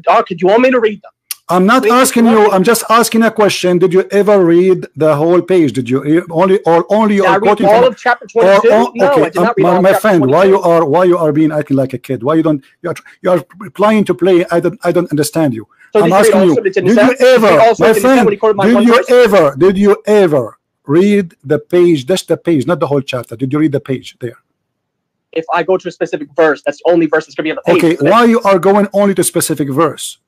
oh, could you want me to read them? I'm not Please, asking you. I'm just asking a question. Did you ever read the whole page? Did you only or only Did are quoting all from? of chapter Or, 22? or- no, I okay, did um, my, my friend, why you are why you are being acting like a kid? Why you don't you are you are replying to play? I don't I don't understand you. So I'm did asking you. Did you Did ever, all my friend? when he quoted my Did you ever? Did you ever read the page? Just the page, not the whole chapter. Did you read the page there? If I go to a specific verse, that's the only verse that's going to be on the page. Okay, why you are going only to specific verse?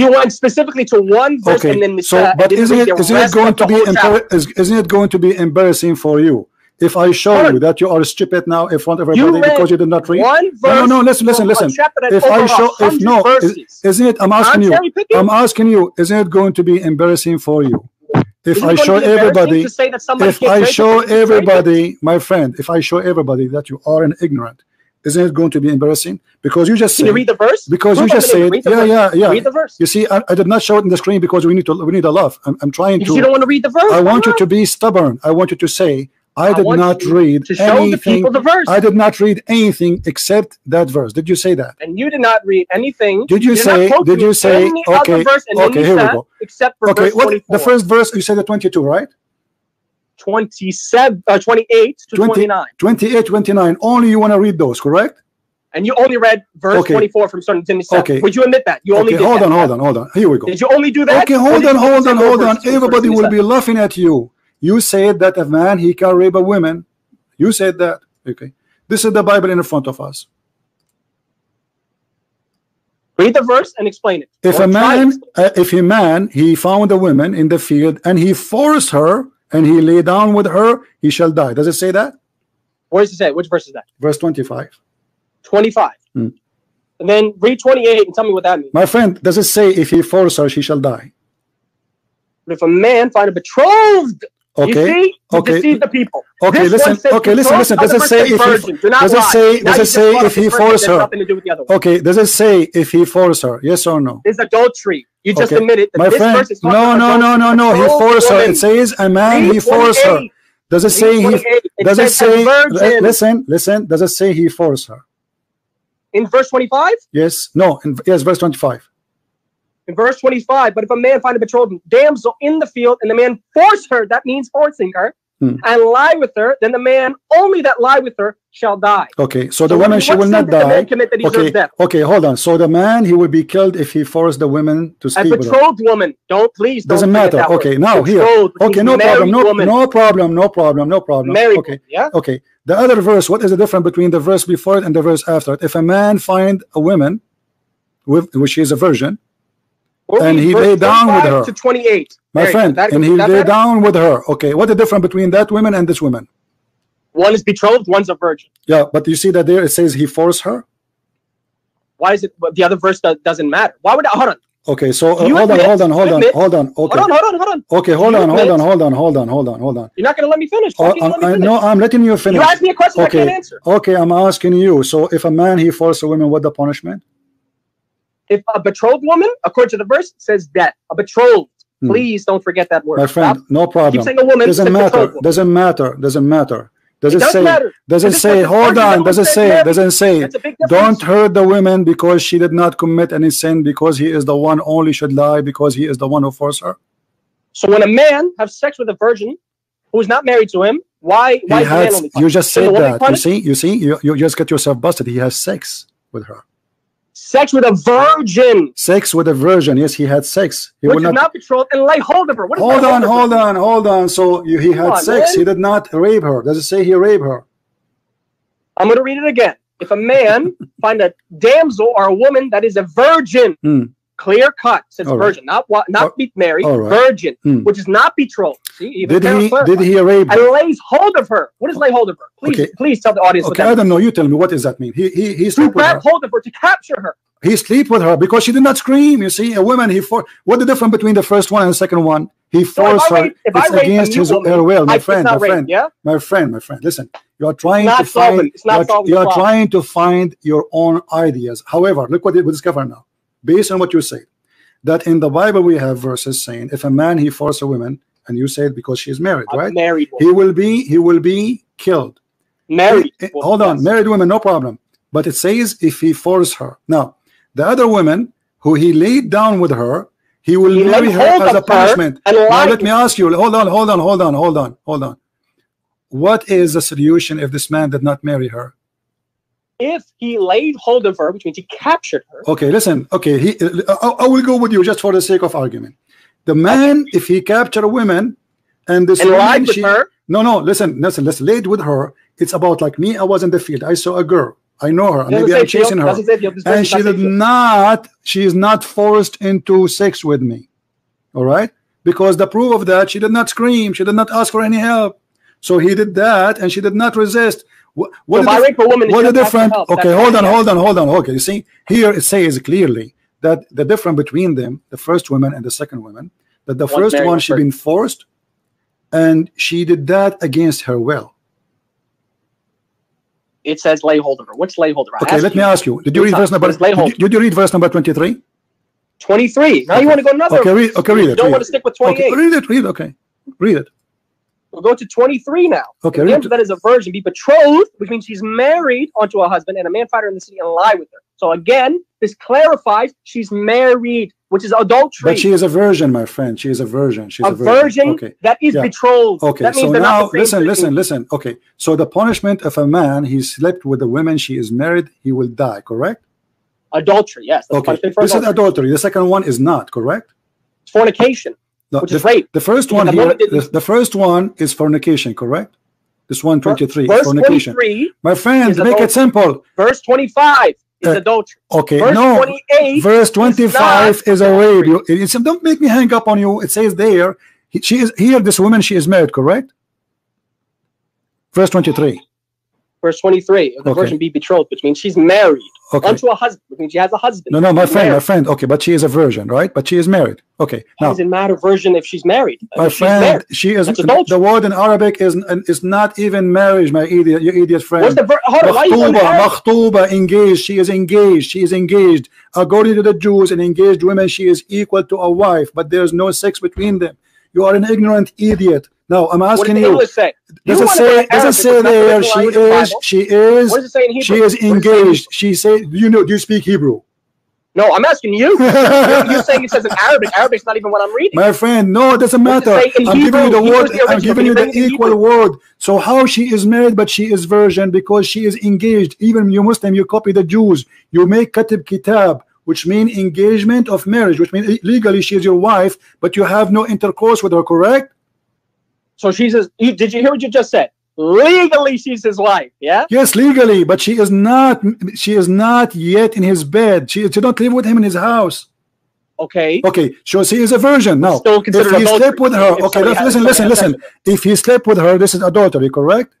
You went specifically to one verse Okay, and then so but isn't it isn't it going to be embar- is, isn't it going to be embarrassing for you If I show Hold you that you are stupid now in front of everybody because you did not read. One No, verse. no, no, listen, listen, listen. If I show, if no, verses. isn't it? I'm asking I'm you. I'm asking you. Isn't it going to be embarrassing for you if I show everybody? to say that If I show and you cherry pick? everybody, my friend, if I show everybody that you are an ignorant, isn't it going to be embarrassing? Because you just Can you read the verse? because you just said yeah, verse. yeah, yeah. Read the verse. You see, I, I did not show it in the screen because we need to we need a love. I'm, I'm trying Because you don't want to read the verse. I want you to be stubborn. I want you to say I I did not read to show the people the verse. I did not read anything except that verse. Did you say that? and you did not read anything. Did you did not say? quote Did you say? Okay, okay. Here we go. Except for Okay, verse what 24. the first verse? You said the 22, right? 27, uh, 28 to 20 29. 28, 29. Only you want to read those, correct? And you only read verse Okay. 24 from to 27. Okay. Would you admit that? You only Okay, hold that. on, hold on, hold on. Here we go. Did you only do that? Okay, hold on, hold on, hold on. Everybody will be laughing at you. You said that a man he can rape a woman. You said that. Okay. This is the Bible in front of us. Read the verse and explain it. If Or a man, uh, if a man, he found a woman in the field and he forced her and he lay down with her, he shall die. Does it say that? Where does it say? Which verse is that? Verse 25. 25. Hmm. And then read 28 and tell me what that means. My friend, does it say if he force her, she shall die? But if a man find a betrothed, Okay. see, okay. deceive the people. Okay, This listen, okay, listen, listen. Does it say if he- virgin. Does it say- does it say if he first one, forced it has her? Nothing to do with the other one. Okay, does it say if he forced her? Yes or no? Is adultery. You just Okay. admitted that My this friend, verse is no, no, no, no, no. He forced her. It says a man he forced her. Does it say he? Does it say? Listen, listen. Does it say he forced her? In verse 25? Yes. No. In, yes. Verse twenty-five. In verse 25, but if a man find a betrothed damsel in the field and the man force her, that means forcing her, Hmm. and lie with her, then the man only that lie with her shall die. Okay. So the woman she will not did the man die. Okay. Okay. Hold on. So the man he will be killed if he forced the women to A sleep with her. betrothed woman. Don't please. Don't Doesn't matter. that word. Okay. Now here. Okay. No problem. No. woman. No problem. No problem. No problem. Married Okay. woman, yeah. Okay. The other verse. What is the difference between the verse before it and the verse after it? If a man find a woman, with which is a virgin, And he lay down with her. To 28. my There friend, That- and he lay better? down with her. Okay. What the difference between that woman and this woman? One is betrothed, one's a virgin. Yeah, but you see that there it says he forced her. Why is it the other verse does, doesn't matter? Why would I, hold on, Okay, so uh, hold on, hold on, hold on, admit- hold on. Okay, hold on, hold on, hold on. okay, hold on, hold on, hold on, hold on, hold on, hold on. You're not gonna let me finish. Oh, let me finish? no, I'm letting you finish. you asked me a question I can't answer. okay, I'm asking you. So if a man he forced a woman, what the punishment? If a betrothed woman, according to the verse, says death. A betrothed. Hmm. Please don't forget that word. My friend, Stop. no Keep problem. saying a woman. Doesn't matter. woman. Doesn't matter. Doesn't matter. Does It say? matter. Does it say? Hold on. Does one it says say? Doesn't say? That's a big Don't hurt the women because she did not commit any sin because he is the one only should lie because he is the one who forced her. So when a man has sex with a virgin who is not married to him, why? He Why is the man only You just Is said that. You see. You see. You, you just get yourself busted. He has sex with her. Sex with a virgin, Sex with a virgin. Yes, he had sex. He which is not. not betrothed, and lay hold of her. What Hold on, hold on, hold on. So you, he Come had on, sex. man. He did not rape her. Does it say he raped her? I'm going to read it again. If a man find a damsel or a woman that is a virgin, Hmm. Clear cut, says All right. virgin, not what, not All- be married, all right. virgin, Hmm. which is not betrothed. See, even Did he? Did he rape? And lays hold of her. What is lay hold of her? Please, Okay. please tell the audience Okay, I don't know. You tell me. What does that mean? He he he To sleep with her. grab hold of her, to capture her. He sleep with her because she did not scream. You see, a woman. He for what the difference between the first one and the second one? He So forced I her. rape- It's rape against his woman, her will, my it's friend, my rape, friend, yeah? my friend, my friend. Listen, you are trying to find. it's not you are, you are trying to find your own ideas. However, look what we discover now, based on what you say, that in the Bible we have verses saying, if a man he force a woman, and you say it because she is married, A right? married He will be he will be killed. Married. Woman, Hold on, yes. married woman, no problem. But it says if he force her. Now, the other woman who he laid down with her, he will He marry her as a punishment. Now let me ask you. Hold on, hold on, hold on, hold on, hold on. What is the solution if this man did not marry her? If he laid hold of her, which means he captured her, Okay, listen. Okay, he. Uh, I, I will go with you just for the sake of argument. The man, if he captured a woman, and this and woman, lied with she, her, No, no, listen, listen, let's laid with her. It's about like me, I was in the field. I saw a girl. I know her. Maybe I'm chasing her. doesn't say field, this verse And she did not, she is not forced into sex with me. All right? Because the proof of that, she did not scream. She did not ask for any help. So he did that, and she did not resist. What, what So the- rape a woman, what the different? Okay, That's hold on, hold on, hold on. Okay, you see here it says clearly that the difference between them, the first woman and the second woman, that the One's first one she been forced, and she did that against her will. It says lay hold of her. What's lay hold of her? Okay, let me ask you. Did you read verse number? What is lay Did you, did you read verse number twenty-three? 23. Now you want to go another. Okay, read. Okay, read You it. don't read want it. to stick with Okay, 28. read it. Read. it, Okay, read it. We'll go to 23 now. Okay, The that is a virgin be betrothed, which means she's married onto a husband, and a man find her in the city and lie with her. So again, this clarifies she's married, which is adultery. But she is a virgin, my friend. She is a virgin. She's a a virgin. virgin Okay. that is Yeah. betrothed. Okay, that means so now listen, listen, listen. Okay, so the punishment of a man he slept with a woman she is married, he will die. Correct? Adultery, yes. That's Okay, this is adultery. adultery. The second one is not correct. It's Fornication, No, which the, is rape. the first one here, the, the first one is fornication. Correct? This one twenty three fornication. 23, My friend, make it simple. verse 25 is Uh, adultery. Okay, Verse no. 28 Verse 25 not is a rape. You, it's, don't make me hang up on you. It says there, he- she is here. This woman, she is married. Correct? Verse 23. Verse 23 the Okay. virgin be betrothed, which means she's married Okay. unto a husband, which means she has a husband. No, no, my She's friend, my friend. Okay, but she is a virgin, right? But she is married. Okay, now, does it matter virgin if she's married? my If friend, married. she is the word in Arabic is is not even marriage, my idiot, your idiot friend What's the ver- hold on, why are you going Makhtuba, there? makhtuba, engaged. She is engaged. She is engaged. According to the Jews, an engaged woman, she is equal to a wife, but there is no sex between them. You are an ignorant idiot. Now, I'm asking you. English say? Does You it say? Does it say which is not the there? She language of the is. She is. What does it say in Hebrew? She is What does it say in engaged. She say. You know? Do you speak Hebrew? No, I'm asking you. you're, saying it says in Arabic. Arabic's not even what I'm reading. My friend, no, it doesn't matter. it I'm giving you the Hebrew? word. The I'm giving you the you bring it in equal Hebrew? word. So how she is married, but she is virgin because she is engaged. Even you Muslim, you copy the Jews. You make katib kitab, which mean engagement of marriage, which means legally she is your wife, but you have no intercourse with her. Correct? So she says, did you hear what you just said? Legally, she's his wife. Yeah. Yes, legally, but she is not. She is not yet in his bed. She, she don't live with him in his house. Okay. Okay, so she is a virgin now. Still If he adultery. slept with her, If okay, listen, listen, listen. If he slept with her, this is adultery, correct?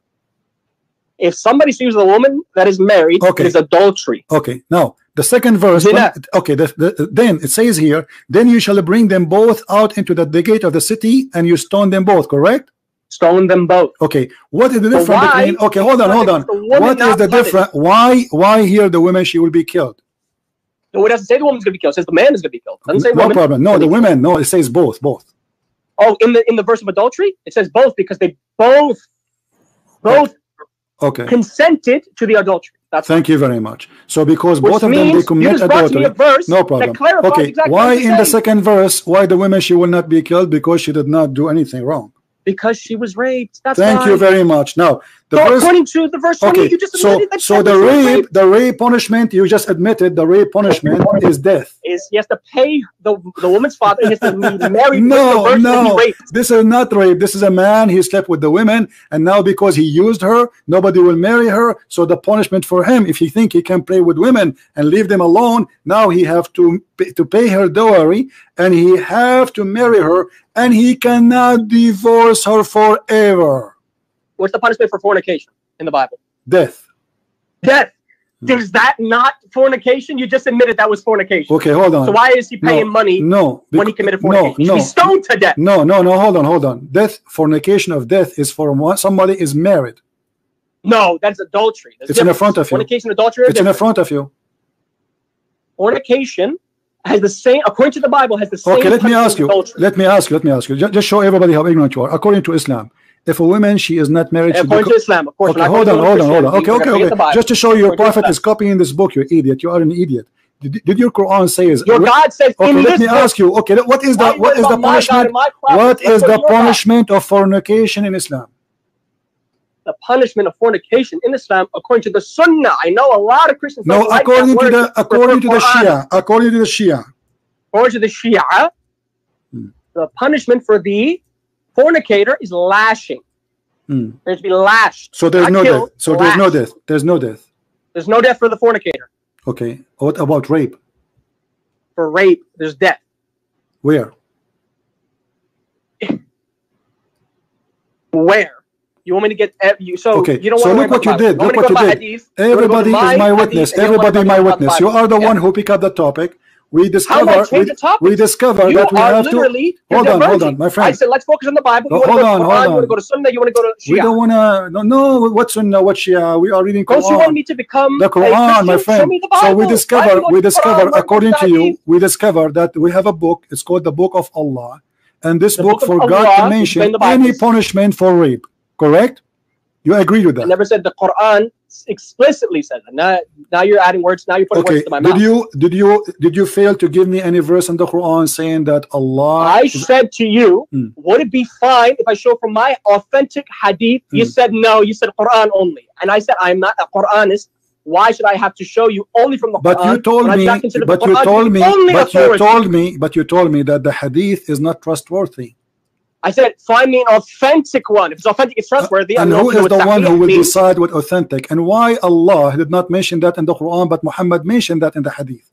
If somebody sleeps with a woman that is married, Okay. it is adultery. Okay, now the second verse. Zina. Okay, the, the, then it says here, then you shall bring them both out into the, the gate of the city, and you stone them both. Correct? Stone them both. Okay. What is the difference why between? Okay, hold on, hold on. is the woman What is the difference? Why? Why here the women she will be killed? No, it doesn't say the woman's going to be killed. It says the man is going to be killed. It doesn't say No woman. problem. No, the women. No, it says both. Both. Oh, in the in the verse of adultery, it says both because they both both Okay. consented to the adultery. That's Thank you very much. So because which both of them they commit just brought to me adultery. No problem. Okay. exactly Why in the second verse? Why the women she will not be killed because she did not do anything wrong? Because she was raped. That's Thank why. you very much. Now the verse. according to the verse 20, Okay. you just So admitted that so the rape the rape punishment you just admitted the rape punishment is death. is he has to pay the the woman's father. He has to be married No, with the virgin no. This is not rape. This is a man. He slept with the women, and now because he used her, nobody will marry her. So the punishment for him, if he think he can play with women and leave them alone, now he have to pay, to pay her dowry, and he have to marry her, and he cannot divorce her forever. What's the punishment for fornication in the Bible? Death. Death. Hmm. Is that not fornication? You just admitted that was fornication. Okay, hold on. So why is he paying money No, when he committed fornication? Should no, be stoned to death. no, no, no. Hold on, hold on. Death, fornication of death is for somebody is married. No, that's adultery. It's in the front of you. Fornication, adultery. It's in the front of you. Fornication has the same, according to the Bible, has the same. Okay, let me ask you. Adultery. Let me ask you. Let me ask you. Ju- Just show everybody how ignorant you are. According to Islam, if a woman she is not married, according to Islam, of course. okay, hold on, hold on, hold on. Okay, okay, gonna read the okay. Just to show you, your prophet is copying this book. You idiot. You are an idiot. Did, did your Quran say is? Your God says Okay, let me book, ask you. Okay, what is the what is the God punishment? prophet? What is the your God. punishment of fornication in Islam? The punishment of fornication in Islam, according to the Sunnah. I know a lot of Christians. No, like according to the according to the Shia. According to the Shia. According to the Shia, Hmm. the punishment for the fornicator is lashing. Hmm. There's be lashed. So there's no killed, death. So there's no death. There's no death. There's no death for the fornicator. Okay. What about rape? For rape, there's death. Where? Where? You want me to get you? So Okay, you don't so want look what to you did, look what you did. Hadith, you wanna go to Everybody is my witness. and you wanna Everybody my witness. You are the Yeah. one who pick up the topic. We discover we, change the topic? we discover You that we have to hold on, hold on, my friend. I said let's focus on the Bible. You No, want to hold go on, to hold Quran, you want to go to Sunnah, you want to go to We don't wanna no no what sunnah, what Shia. We are reading Don't you want me to become The a Quran, my friend. So we discover we discover Quran? According to you, we discover that we have a book. It's called the Book of Allah, and this book forgot to mention when the Bible any punishment for rape. Correct? You agree with I that? never said the Quran explicitly says that. Now, now you're adding words. Now you're putting Okay. words to my Did mouth. you did you did you fail to give me any verse in the Quran saying that Allah? I said to you, Hmm. would it be fine if I show from my authentic hadith? You Hmm. said no. You said Quran only, and I said I'm not a Quranist. Why should I have to show you only from the but Quran? you told I me, not consider the but you told me, only but you told me, but you told me that the hadith is not trustworthy. I said find me an authentic one. If it's authentic, it's trustworthy. Uh, I'm And who sure the one who will means. decide what authentic? And why Allah did not mention that in the Quran, but Muhammad mentioned that in the hadith?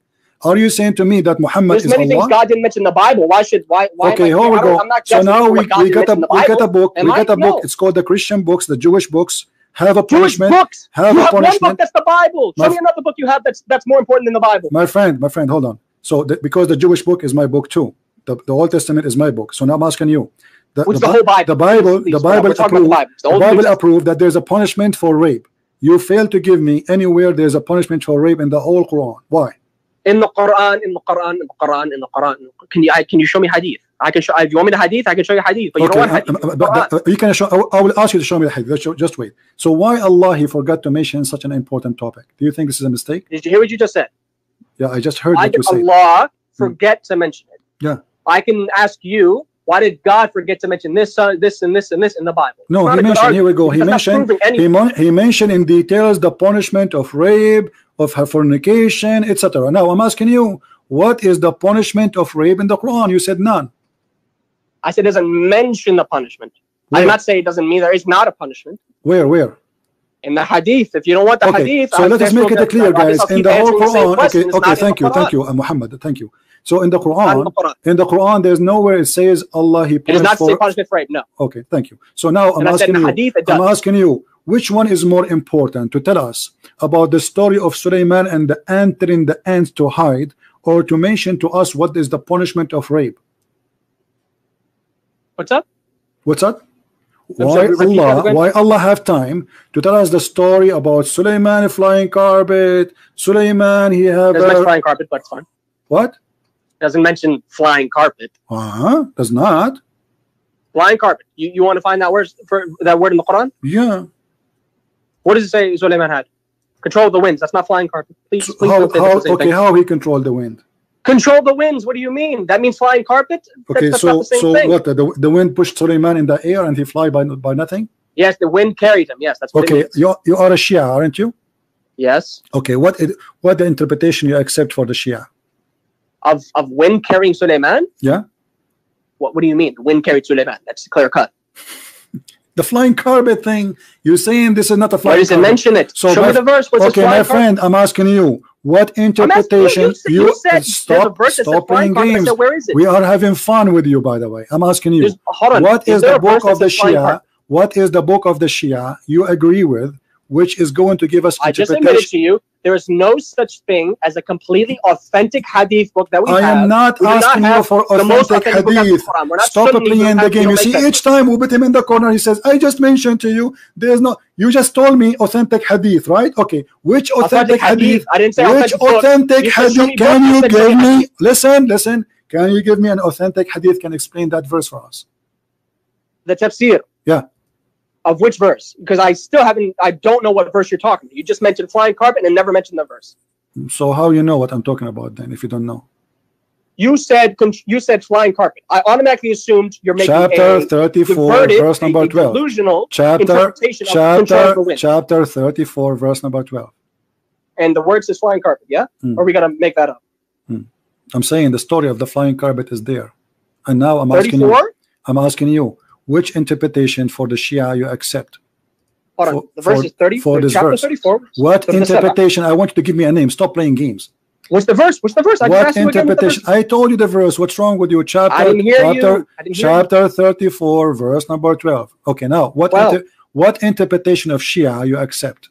Are you saying to me that Muhammad There's is many things God didn't mention in the Bible. Why should why why? okay, here we go. So now we, we got a mention in the we got a book. Am We got a book. No. It's called the Christian books, the Jewish books have a Jewish punishment. books. Have you a have one punishment. book that's the Bible. Show My- me another book you have that's that's more important than the Bible. My friend, my friend, hold on. So the, because the Jewish book is my book too. The, the Old Testament is my book. So now I'm asking you. The, Which the, the whole Bible. the Bible, Please, the Bible we're talking about approved, the Bible. The Bible approved that there's a punishment for rape. You fail to give me anywhere there's a punishment for rape in the whole Quran. Why? in the Quran, in the Quran, in the Quran, in the Quran. Can you I, can you show me hadith? I can show. If you want me the hadith, I can show you hadith. But you okay, don't want uh, hadith. uh, but- but, uh, you can show. I will- I will ask you to show me the hadith. Just- wait. So why Allah he forgot to mention such an important topic? Do you think this is a mistake? Did you hear what you just said? Yeah, I just heard what you said. Allah forget to mention it? Yeah. I can ask you. Why did God forget to mention this, uh, this, and this, and this in the Bible? No, he mentioned. Here we go. He mentioned. He, mon- he mentioned in details the punishment of rape, of her fornication, etc. Now I'm asking you, what is the punishment of rape in the Quran? You said none. I said it doesn't mention the punishment. Where? I'm not saying it doesn't mean there is not a punishment. Where? Where? In the hadith, if you don't want the Okay. hadith, So I- let us make it clear, guys. In the whole answering the same Quran. Okay. Okay. Thank you. Thank you, uh, Muhammad. Thank you. So in the Quran, the Quran. in the Quran, there's nowhere it says Allah he It does not say punishment for rape. No. Okay. Thank you. So now I'm And I said asking you. hadith I'm asking you, which one is more important to tell us about the story of Suleiman and the ant telling the ants to hide, or to mention to us what is the punishment of rape? What's up? What's up? Why Allah? Why Allah have time to tell us the story about Suleiman flying carpet? Suleiman he have a, flying carpet, but it's fine. what? Doesn't mention flying carpet. Uh huh. Does not. Flying carpet. You, you want to find that word for that word in the Quran? Yeah. What does it say Suleiman had? Control the winds. That's not flying carpet. Please, So please how, how okay? thing. How he controlled the wind? Control the winds. What do you mean? That means flying carpet? Okay. that's so the so thing. what? The, the wind pushed Suleiman in the air and he fly by by nothing. Yes, the wind carried him. Yes, that's Okay. You you are a Shia, aren't you? Yes. Okay. What it, what the interpretation you accept for the Shia? Of of wind carrying Suleiman? Yeah. What what do you mean? Wind carried Suleiman. That's clear cut. The flying carpet thing. You're saying this is not a flying Where does it mention it? So Show my- me the verse. What's Okay, my friend, I'm asking you, what interpretation you, said, you said stop verse stop playing games. said, where is it? We are having fun with you, by the way. I'm asking you, There's- hold on. what is there the book of the Shia? carpet? What is the book of the Shia you agree with, which is going to give us I just admitted to you there is no such thing as a completely authentic hadith book that we I have. am not do not asking you for the most authentic authentic hadith. the Quran. We're not Stop playing the game. You see, each time we put him in the corner, he says, "I just mentioned to you, there's no." You just told me authentic hadith, right? Okay, which authentic, hadith? I didn't say Which authentic authentic You said show me hadith can you you said show give me me? hadith. Listen, listen. Can you give me an authentic hadith? Can explain that verse for us? the tafsir. Of which verse? Because I still haven't. I don't know what verse you're talking. about. You just mentioned flying carpet and never mentioned the verse. So how you know what I'm talking about then? If you don't know, You said you said flying carpet. I automatically assumed you're making chapter a 34, diverted, verse number 12. delusional Chapter, interpretation of control chapter, chapter 34, verse number 12. and the word says flying carpet. Yeah, Hmm. or are we gonna make that up? I'm saying the story of the flying carpet is there, and now I'm asking you. I'm asking you which interpretation for the Shia you accept. Hold on. For- The verse for- is thirty. for this chapter verse. thirty-four. What From the Saba. interpretation? I want you to give me a name. Stop playing games. What's the verse? What's the verse? I What asked again the verse interpretation? I told you the verse. What's wrong with you? Chapter, I didn't hear chapter, you. I didn't hear chapter 34, verse number 12. Okay, now what? 12. Inter- what interpretation of Shia you accept?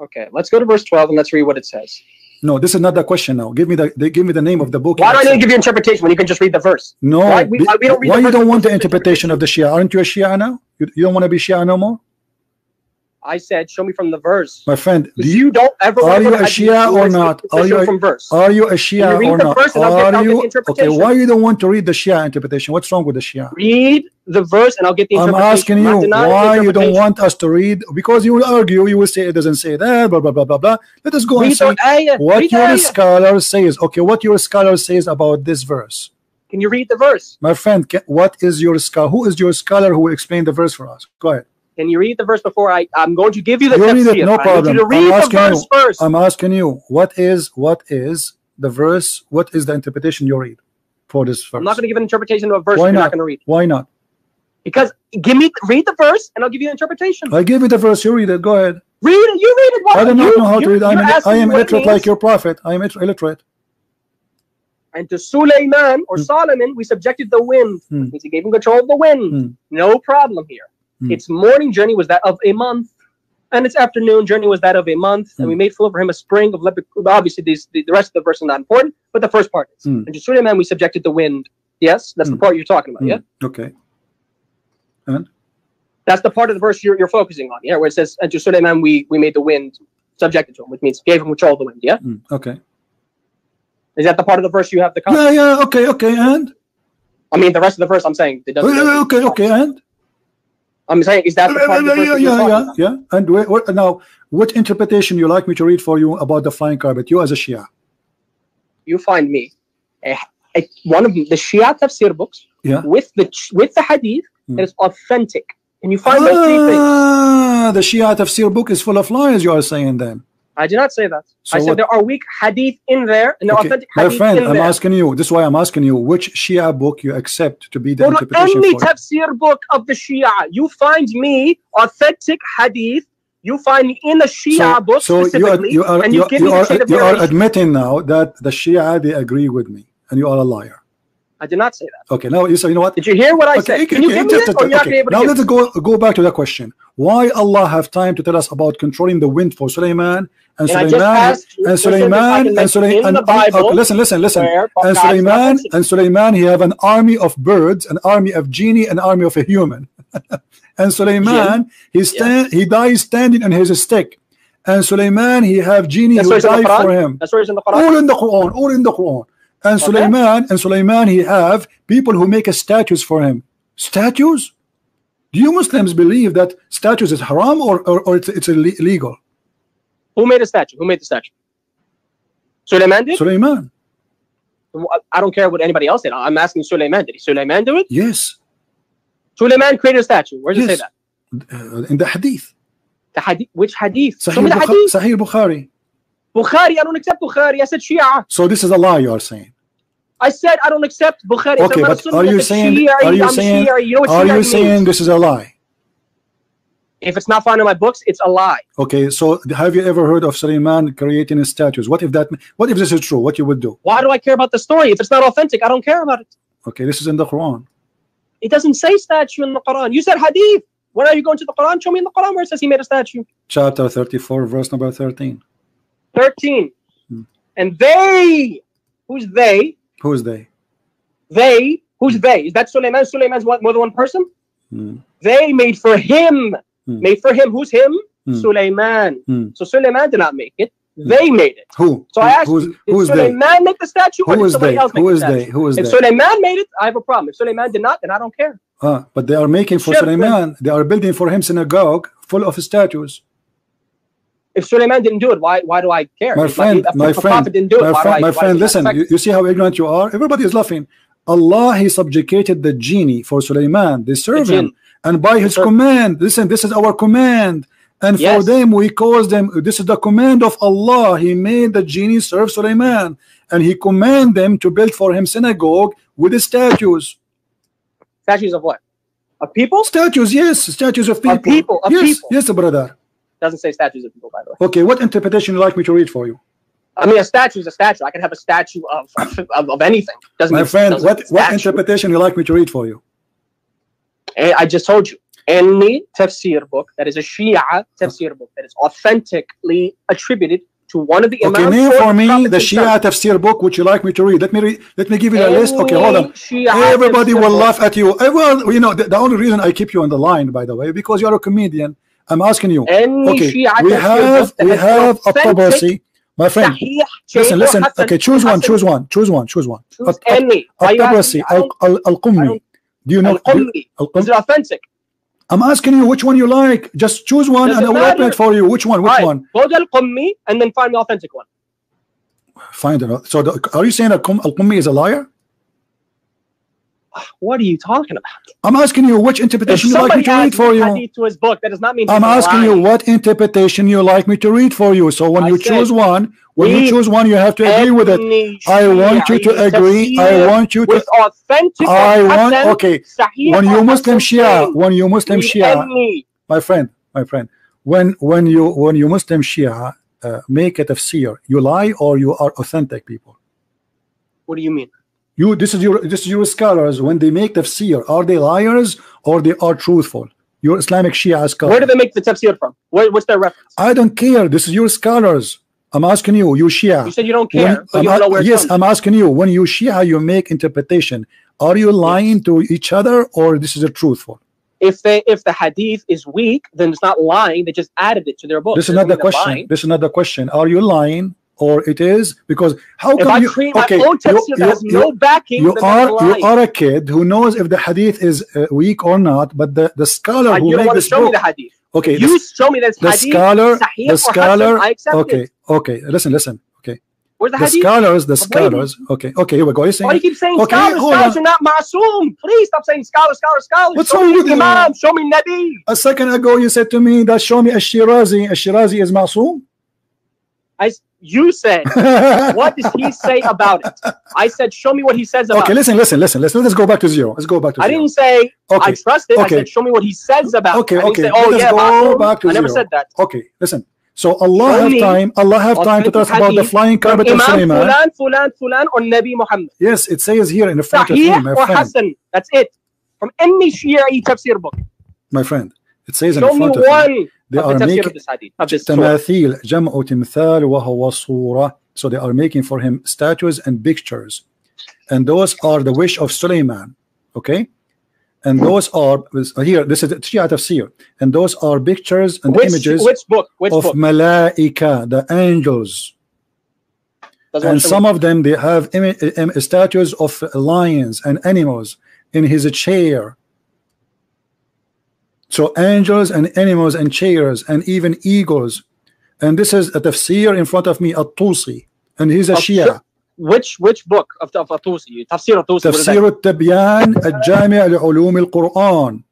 Okay, let's go to verse 12 and let's read what it says. No, this is not the question now. Give me the, give me the name of the book. Why do I need to give you interpretation when you can just read the verse? No, Why we- why uh, we don't read why you don't want the the interpretation of the Shia? Aren't you a Shia now? You, you don't want to be Shia no more, I said, show me from the verse. my friend. Do you you don't ever are you a Shia or not? Are you from verse? are you a Shia read or not? verse and Are get you okay? Why you don't want to read the Shia interpretation? What's wrong with the Shia? Read the verse and I'll get the I'm interpretation. asking you why you don't want us to read because you will argue. You will say it doesn't say that. Blah blah blah blah blah. Let us go and Read see ayah. what your ayah. scholar says. Okay, what your scholar says about this verse, Can you read the verse? my friend. ca- What is your scholar? Who is your scholar who will explain the verse for us? Go ahead. Can you read the verse before I? I'm going to give you the You read it, no I problem. you to I'm read the asking verse you. first. I'm asking you. What is what is the verse? What is the interpretation you read for this verse? I'm not going to give an interpretation of a verse Why you're not? not going to read Why not? because give me read the verse and I'll give you an interpretation. I give you the verse. You read it. Go ahead. Read it. You read it. What? I do not you, know how to read. I'm an, I am me what it illiterate like your prophet. I am illiterate. And to Suleiman or Hmm. Solomon, we subjected the wind. Means he gave him control of the wind. Hmm. No problem here. Hmm. Its morning journey was that of a month, and its afternoon journey was that of a month. And Hmm. we made full for him a spring of leopard. Obviously, these, the, the rest of the verse is not important, but the first part is. Hmm. And to Suleiman, we subjected the wind. Yes, that's the Hmm. part you're talking about. Yeah, Okay. And that's the part of the verse you're, you're focusing on. Yeah, where it says, "And to Suleiman, we we made the wind subjected to him," which means gave him control of the wind. Yeah, Mm, Okay. is that the part of the verse you have the? Yeah, yeah. Okay, okay. And I mean, the rest of the verse. I'm saying it doesn't. Uh, okay, okay. And I'm saying is that the part verse yeah, yeah, yeah, yeah. And now, what interpretation you like me to read for you about the flying carpet? You as a Shia. You find me one of the Shia tafsir books Yeah. with the with the hadith Hmm. that is authentic. and you find those three things? Ah, the Shia tafsir book is full of lies. You are saying then. I did not say that. So I said what- there are weak hadith in there and there are Okay, authentic My hadith friend, in I'm there. asking you. This is why I'm asking you. Which Shia book you accept to be the Go interpretation any for? tafsir book of the Shia. You find me authentic hadith. You find me in the Shia book so you are specifically, you are and you, you, give you me the are, you are admitting now that the Shia they agree with me, and you are a liar. I did not say that. Okay, now you say you know what? Did you hear what I Okay, said? okay, Can you okay, give me just- that, or okay. gonna be able to Now let's go go back to that question. Why Allah have time to tell us about controlling the wind for Suleiman and And I just Suleiman asked you, and I and mention Suleiman in the Bible okay, listen, listen, listen. And God's not Suleiman mentioned. and Suleiman he have an army of birds, an army of genie, an army of a human. and Suleiman he stand he dies standing on his stick. And Suleiman he have genie That's who what's in the die for him. That's where it's in the Quran. All in the Quran, all in the Quran. And Okay. Suleiman and Suleiman he have people who make a statues for him. Statues? Do you Muslims believe that statues is haram or, or, or it's, it's illegal? Who made the statue? Who made the statue? Suleiman did? Suleiman. I don't care what anybody else did. I'm asking Suleiman. Did Suleiman do it? Yes. Suleiman created a statue. Where does yes. it say that? Uh, in the hadith. The hadith. Which hadith? Sahih, Bukha- hadith. Sahih Bukhari. Bukhari. I don't accept Bukhari. I said Shia. So this is a lie you are saying. I said I don't accept Bukhari. Okay, I'm not a but are you saying- Shia, are you I'm saying- Shia. You know what Are you saying this is a lie? If it's not found in my books, it's a lie. Okay, so have you ever heard of Suleiman creating statues? What if that what if this is true? What you would do? Why do I care about the story? If it's not authentic, I don't care about it. Okay, this is in the Quran. It doesn't say statue in the Quran. You said hadith. When are you going to the Quran? Show me in the Quran where it says he made a statue. Chapter 34, verse number 13. 13. Hmm. And they, who's they? Who is they? They, who's they? Is that Suleiman? Suleiman's one, more than one person? Hmm. They made for him. Hmm. Made for him. Who's him? Hmm. Suleiman. Hmm. So Suleiman did not make it. They made it. Who? So I asked who's, did who's they? Suleiman make the statue or Who did is somebody they? else make Who the is statue? they? Who is If they? Suleiman made it, I have a problem. If Suleiman did not, then I don't care. Ah, but they are making for Shirk. Suleiman. They are building for him synagogue full of statues. If Suleiman didn't do it, why why do I care? My If friend, if my the friend, do it, my friend, I- my friend. Listen, you, you see how ignorant you are. Everybody is laughing. Allah, He subjugated the genie for Suleiman. They serve him, and by His command. Listen, this is our command. And for Yes. them, we cause them. This is the command of Allah. He made the genie serve Suleiman, and He command them to build for him synagogue with the statues. Statues of what? Of people? Statues, yes, statues of people. Of people, of yes, people. yes, brother. Doesn't say statues of people, by the way. Okay, what interpretation you like me to read for you? I mean, a statue is a statue. I can have a statue of of, of anything. Doesn't My friend, doesn't what what interpretation you like me to read for you? Eh, I just told you. any tafsir book that is a Shia tafsir book that is authentically attributed to one of the Okay, Imams name for me the. Shia tafsir book which you like me to read. Let me read. Let me give you a list. Okay, hold on. Shia Everybody will book- laugh at you. Eh, Well, you know, the, the only reason I keep you on the line, by the way, because you're a comedian. I'm asking you. Okay, we have we have a Tabarsi. My friend, listen, listen. Okay, choose one, choose one, choose one, choose one. Choose any. Why you At-Tabarsi, asking me? I don't- Al- Al- I don't- you know? do- Al-Qummi. Is it authentic? I'm asking you which one you like. Just choose one and I will open it for you. Which one? Which one? Go to Al-Qummi and then find the authentic one. Find it. So, are you saying Al-Qum- Al-Qummi is a liar? What are you talking about? I'm asking you which interpretation you like me to read for you. to his book, that does not mean I'm asking you what interpretation you like me to read for you. So when I you choose one, when you choose one, you have to agree with it. I want you to agree. I want you to. with authentic I want. Okay. When you Muslim Shia, when you Muslim Shia, my friend, my friend, when when you when you Muslim Shia uh, make it a tafsir, you lie or you are authentic people. What do you mean? You this is your this is your scholars when they make the tafsir, are they liars or they are truthful? Your Islamic Shia scholars. Where do they make the tafsir from? Where, what's their reference? I don't care. This is your scholars. I'm asking you, you Shia. You said you don't When- care, but I'm you don't a- know where yes. I'm asking you. When you Shia, you make interpretation. Are you lying to each other, or this is a truthful? If they if the hadith is weak, then it's not lying. They just added it to their book. This is Doesn't the question. lying. This is not the question. Are you lying, or it is because how If come I you? create okay, my own you, that you- has you- no backing, you are you are a kid who knows if the hadith is uh, weak or not, but the the scholar Uh, who you made this show me book. the hadith. Okay, you the, show me this the hadith. scholar, the scholar. Hasan, Okay, okay. Listen, listen. Okay, Where's the, the scholars, the scholars. Okay, okay. Here we go. You're saying Why do you keep saying Okay, scholars? Scholars on. are not masoom. Please stop saying scholars, scholars, scholars. What's wrong with? Imam. Show me Nabi. a second ago you said to me that show me a Shirazi. A Shirazi is masoom. I, you said, what does he say about it? I said, show me what he says about Okay, it. listen, listen, listen. Let's let's go back to zero. Let's go back to I zero. didn't say Okay, I trust it. okay. I said, show me what he says about Okay, it. I okay. say, oh, Let us yeah, go back to I never zero. said that. Okay, listen. So Allah Show have time. Allah have time to tell us about the flying carpet of Imam Sulaiman. Fulan, Fulan, Fulan, or Nabi Muhammad. Yes, it says here in the front of Sahih my or friend. Hassan. That's it. From any Shi'i tafsir book. My friend, it says in Show the me front of me. one They of are the tafsir making of this hadith. Of this surah. تماثيل جمع تمثال وهو صورة. So they are making for him statues and pictures, and those are the wish of Suleiman. Okay, and those are here. This is Shia tafsir, and those are pictures and Which, images which book? Which of book? malaika, the angels. Doesn't and show some me. of them they have imi- im- statues of lions and animals in his chair So angels and animals and chairs and even eagles. And this is a tafsir in front of me, At-Tusi. And he's a Shia. Which which book of, of At-Tusi? Tafsir At-Tusi. Tafsir At-Tibyan, Al-Jami' Al-Ulum Al-Quran,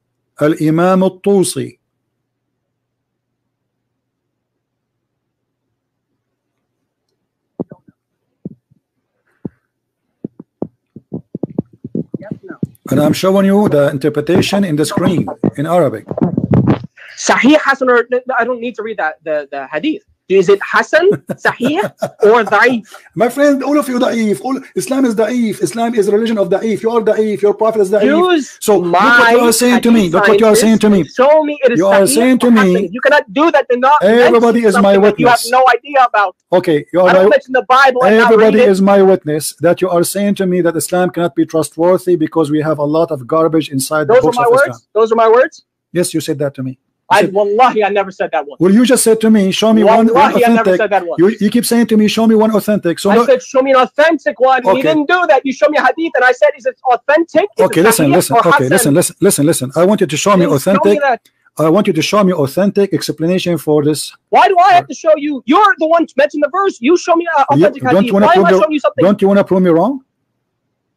Al-Imam At-Tusi. And I'm showing you the interpretation in the screen in Arabic Sahih Hassan or I don't need to read that the, the hadith. Is it Hassan, Sahih, or Da'if? my friend all of you da'if all, Islam is da'if Islam is a religion of da'if you are da'if your prophet is da'if Use So, look my what you are saying to me. Look what you are saying to me. Show me it is You are saying to me-. You cannot do that. Then not Everybody is my that You have no idea about. okay you are I don't my, mention the Bible. and Everybody is my witness that you are saying to me that Islam cannot be trustworthy because we have a lot of garbage inside the Those are my of words. Islam. Those are my words. Yes, you said that to me. I said- wallahi, I never said that one. well, you just said to me, show me one, one Wallahi, I never said that one. You, you keep saying to me, show me one authentic. So I no, said, show me an authentic one. Okay. You didn't do that. You show me a hadith, and I said, is it authentic? Is okay, it listen, listen, okay, listen, listen, listen, listen. I want you to show me You didn't show authentic. that. I want you to show me authentic explanation for this. Why do I have to show you? You're the one to mention the verse. You show me an You- authentic don't hadith. Why am I showing you something? Don't you want to prove me wrong?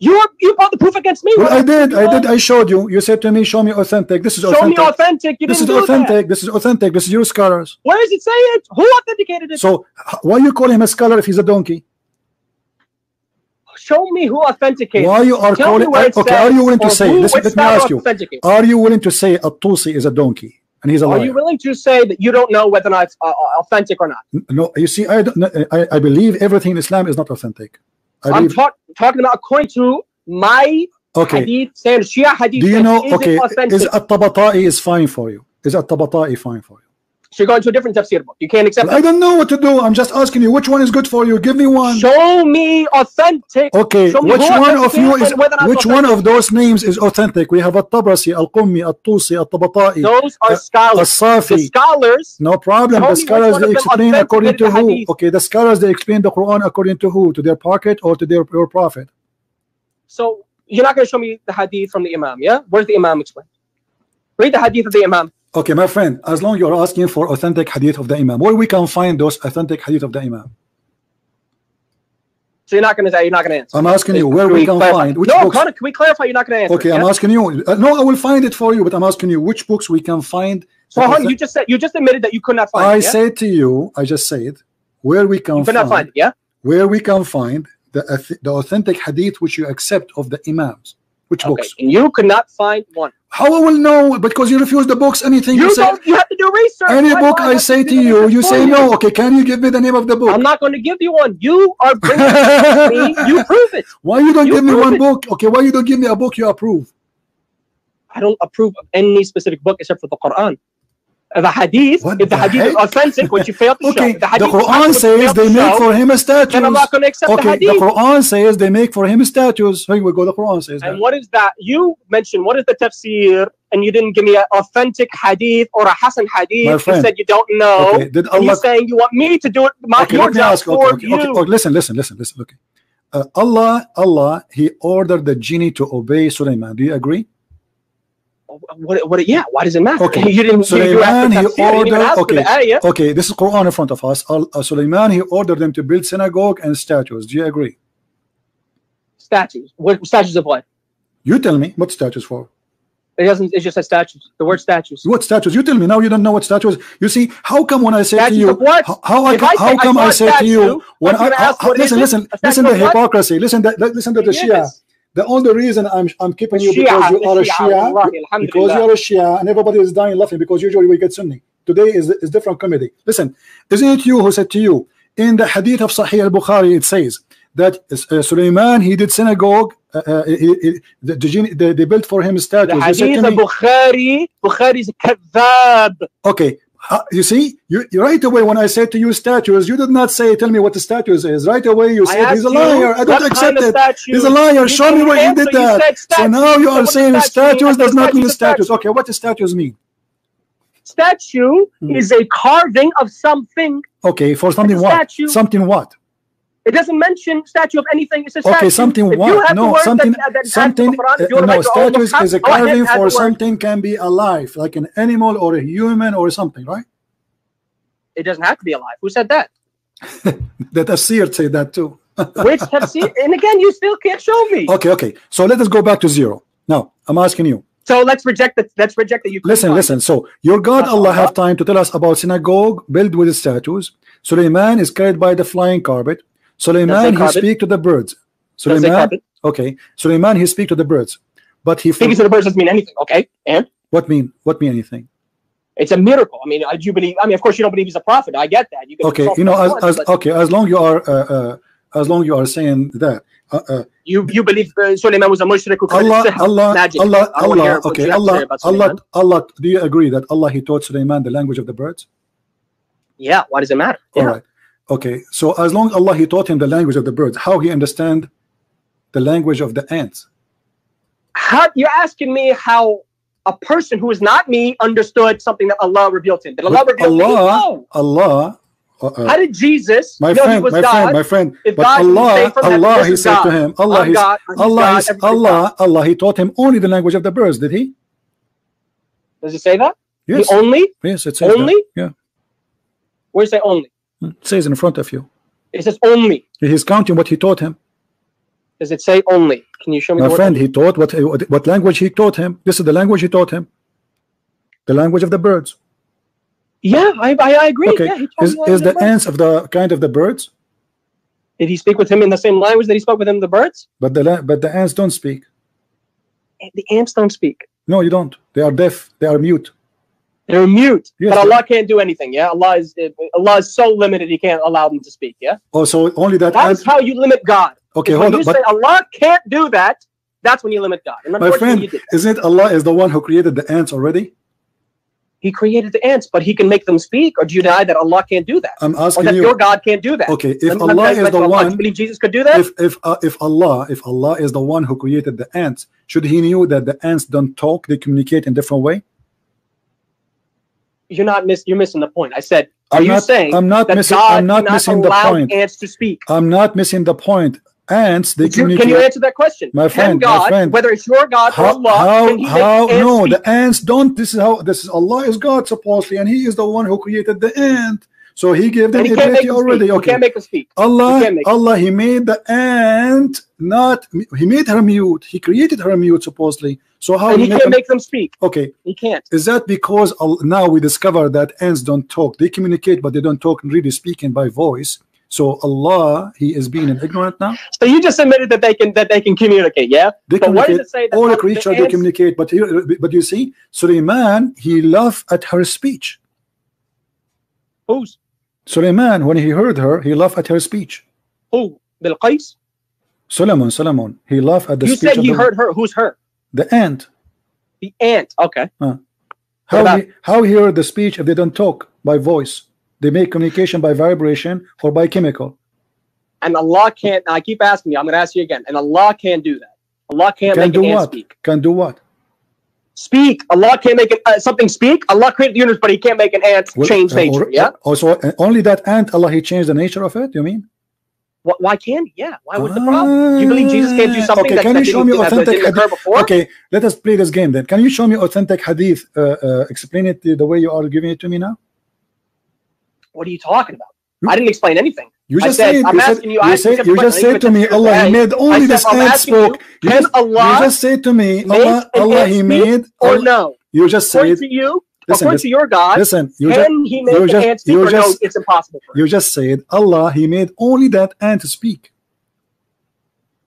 You're, you brought the proof against me. Well, I did, I did. I showed you. You said to me, show me authentic. This is Show authentic. me authentic. You This is do that. authentic. This is authentic. This is your scholars. Where does it say it? Who authenticated it? So why you call him a scholar if he's a donkey? show me who authenticated. Why you are Tell me calling? it Okay, says, are you willing to say? Listen, let me ask you. Are you willing to say At-Tusi is a donkey and he's a Are you willing to say that you don't know whether or not it's uh, uh, authentic or not? No, you see, I, don't, I I believe everything in Islam is not authentic. I I'm talk, talking about according to my Okay. Hadith, saying Shia Hadith. Do you know? is Okay, it is at-Tabata'i is fine for you? Is at-Tabata'i fine for you? So you're going to a different tafsir book. You can't accept I don't know what to do. I'm just asking you which one is good for you. Give me one. Show me authentic. Okay, Show me which one of you is is and whether or not which one of those names is authentic? We have At-Tabarsi, Al-Qummi, At-Tusi, At-Tabata'i, Those are Uh, scholars. The As-Safi. scholars. No problem. The scholars they explain according to who? hadith. Okay, the scholars they explain the Quran according to who? To their pocket or to their your prophet? So you're not going to show me the hadith from the Imam, yeah? Where's the Imam explained? Read the hadith of the Imam. Okay, my friend, as long you're asking for authentic hadith of the Imam, where we can find those authentic hadith of the Imam? So you're not going to say, you're not going to answer. I'm asking you Can where we can clarify? find which no, books. Connor, can we clarify? You're not going to answer. Okay? I'm asking you. Uh, no, I will find it for you, but I'm asking you which books we can find. So on, you just said you just admitted that you could not find I it. Yeah? said to you, I just said where we can you could find, not find it. Yeah. where we can find the the authentic hadith which you accept of the imams. Which Okay. books? And you could not find one. How I will know? Because you refuse the books. Anything you, You say. You have to do research. any Why book do I say to you, you say no. Okay, can you give me the name of the book? I'm not going to give you one. You are bringing it to me. You prove it. Why you don't You give me one it. book? Okay, why you don't give me a book you approve? I don't approve of any specific book except for the Quran. The hadith, What if the the hadith is authentic, which you fail to Okay, show, the, hadith the Quran authentic, which you says they make show, for him a statue. then I'm not going to accept Okay, the the. Quran says they make for him statues. Here we go. The Quran says and that. what is that? You mentioned what is the tafsir, and you didn't give me an authentic hadith or a Hasan hadith. My friend, You said you don't know. Okay, did Allah you're saying you want me to do it, my, okay, your let me ask. for Okay, okay, you. okay, okay, listen, listen, listen, listen. Okay, uh, Allah, Allah, He ordered the genie to obey Sulaiman. Do you agree? What, what, yeah, why does it matter? Okay. You didn't, you, you he asked for tafsir, you didn't even ordered- okay. Okay, this is Quran in front of us. Al- uh, Sulaiman, he ordered them to build synagogue and statues. Do you agree? Statues. What statues of what? You tell me what statues for. It doesn't. It just says statues. The word statues. What statues? You tell me now. You don't know what statues. You see, how come when I say to you, how, how, I, I how I come I a say to you when I, gonna how- what is listen, listen, listen to hypocrisy. Listen, listen to the Shia. The only reason I'm I'm keeping you because you are a Shia, because you're a Shia, and everybody is dying laughing because usually we get Sunni. Today is is different comedy. Listen, isn't it you who said to you in the Hadith of Sahih al-Bukhari? It says that uh, Sulaiman he did synagogue. Uh, uh, he, he, the, the, genie- they, they built for him statues. You said hadith of Bukhari. Bukhari is a kadhab. Okay, uh, you see, you, you right away when I said to you statues, you did not say tell me what the statues is. Right away you said he's a liar. I don't accept it. He's a liar. You Show me where you did that. So now you are saying statues does not mean statues are statues. statues. Okay, what does statues mean? Statue Hmm. is a carving of something. Okay, for something what? Something what? It doesn't mention statue of anything. It's a Okay, statue. something If you what? have the No, something, that, that something. Quran, uh, no, own statues is a carving for something can be alive, like an animal or a human or something, right? It doesn't have to be alive. Who said that? The tafsir say that too. Which tafsir? and again, you still can't show me. Okay, okay. So let us go back to zero. Now I'm asking you. So let's reject that. Let's reject that. You Listen, find listen. So your God Uh-huh. Allah have time to tell us about synagogue built with statues. Suleiman is carried by the flying carpet. Suleiman he speak to the birds. Suleiman, okay. Suleiman he speak to the birds, but he Speaking to the birds doesn't mean anything. Okay, and what mean what mean anything? it's a miracle. I mean, uh, do you believe? I mean, of course, you don't believe he's a prophet. I get that. You Okay, you know as, what, as but okay as long you are uh, uh, as long you are saying that uh, uh, you you believe uh, Suleiman was a mushrik who Allah Allah magic. Allah I don't wanna hear Allah okay Allah Allah Allah do you agree that Allah he taught Suleiman the language of the birds? Yeah. Why does it matter? All Yeah. right. Okay. So as long Allah he taught him the language of the birds, how he understand the language of the ants? How you're asking me how a person who is not me understood something that Allah revealed to him? Did Allah But reveal to Allah, me? No. Allah, uh, uh, How did Jesus my friend, was my God? friend, my friend. If But God Allah, heaven, Allah, he said to him, Allah, I'm he's, God, Allah, God, Allah, Allah, he taught him only the language of the birds. Did he? Does it say that? Yes. The only? Yes, it says that. Only? Yeah, Where does it say only? It says in front of you. It says only. He's counting what he taught him. Does it say only? Can you show me My friend, he taught what, what language he taught him. This is the language he taught him. The language of the birds. Yeah, I, I, I agree. Okay. Yeah, Is, is the ants of the kind of the birds? Did he speak with him in the same language that he spoke with him the birds? But the but the ants don't speak. The ants don't speak. No, you don't. They are deaf. They are mute. They're mute. Yes, but but- Allah can't do anything. Yeah, Allah is Allah is so limited. He can't allow them to speak. Yeah, Oh, so only that that's how you limit God. Okay, Is when hold you on. say Allah can't do that, that's when you limit God. And My friend, isn't Allah is the one who created the ants already? He created the ants, but He can make them speak. Or do you deny that Allah can't do that? I'm Or asking that you. your God can't do that? Okay, if Allah is the Allah. Do you one, believe Jesus could do that? if if uh, if Allah if Allah is the one who created the ants, should He knew that the ants don't talk, they communicate in different way? You're not miss. You're missing the point. I said, are I'm you not- saying I'm not missing- God I'm not not missing the point. ants to speak? I'm not missing the point. Ants they you- can you answer that question? My friend, can my God, friend. whether it's your God or how Allah, how, can He how no speak? the ants don't this is how this is Allah is God supposedly and he is the one who created the ant so he gave them He ability already speak. He okay can't make them speak. Allah make- Allah he made the ant not he made her mute he created her mute supposedly so how and he He can't them- make them speak. okay He can't. is that because now we discover that ants don't talk they communicate but they don't talk really speaking by voice so Allah he is being an ignorant now So you just admitted that they can that they can communicate. Yeah. they But what does communicate it say that all the the creatures they communicate but here but you see Suleiman he laughed at her speech Who's Suleiman when he heard her he laughed at her speech who? Bilqis. Solomon Solomon he laughed at the You speech said he heard her. Who's her? the ant The ant. Okay. how about- he, how he heard the speech if they don't talk by voice they make communication by vibration or by chemical And Allah can't. I keep asking you. I'm going to ask you again. And Allah can't do that. Allah can't can make do an what speak. can do what Speak. Allah can't make it, uh, something speak. Allah created the universe, but He can't make an ant Well, change uh, nature. or- Yeah. Also, uh, only that ant, Allah, He changed the nature of it. You mean? Wh- Why can't He? Yeah. Why would the problem? You believe Jesus can't do Ah, something okay, that, can that you show me authentic hadith? before? Okay, let us play this game then. Can you show me authentic hadith? Uh, uh, explain it the the way you are giving it to me now. What are you talking about? I didn't explain anything. You just said- said, I'm you asking you- you you said, you just said to me, Allah, He made only I this said, I'm you, spoke. You just, you Allah just said to me, Allah, Allah, He made. Or no? You just said, to you, listen, according to your God, listen. You just, can He make you the just- ant speak or no? just- It's impossible. You just said, Allah, He made only that ant to speak.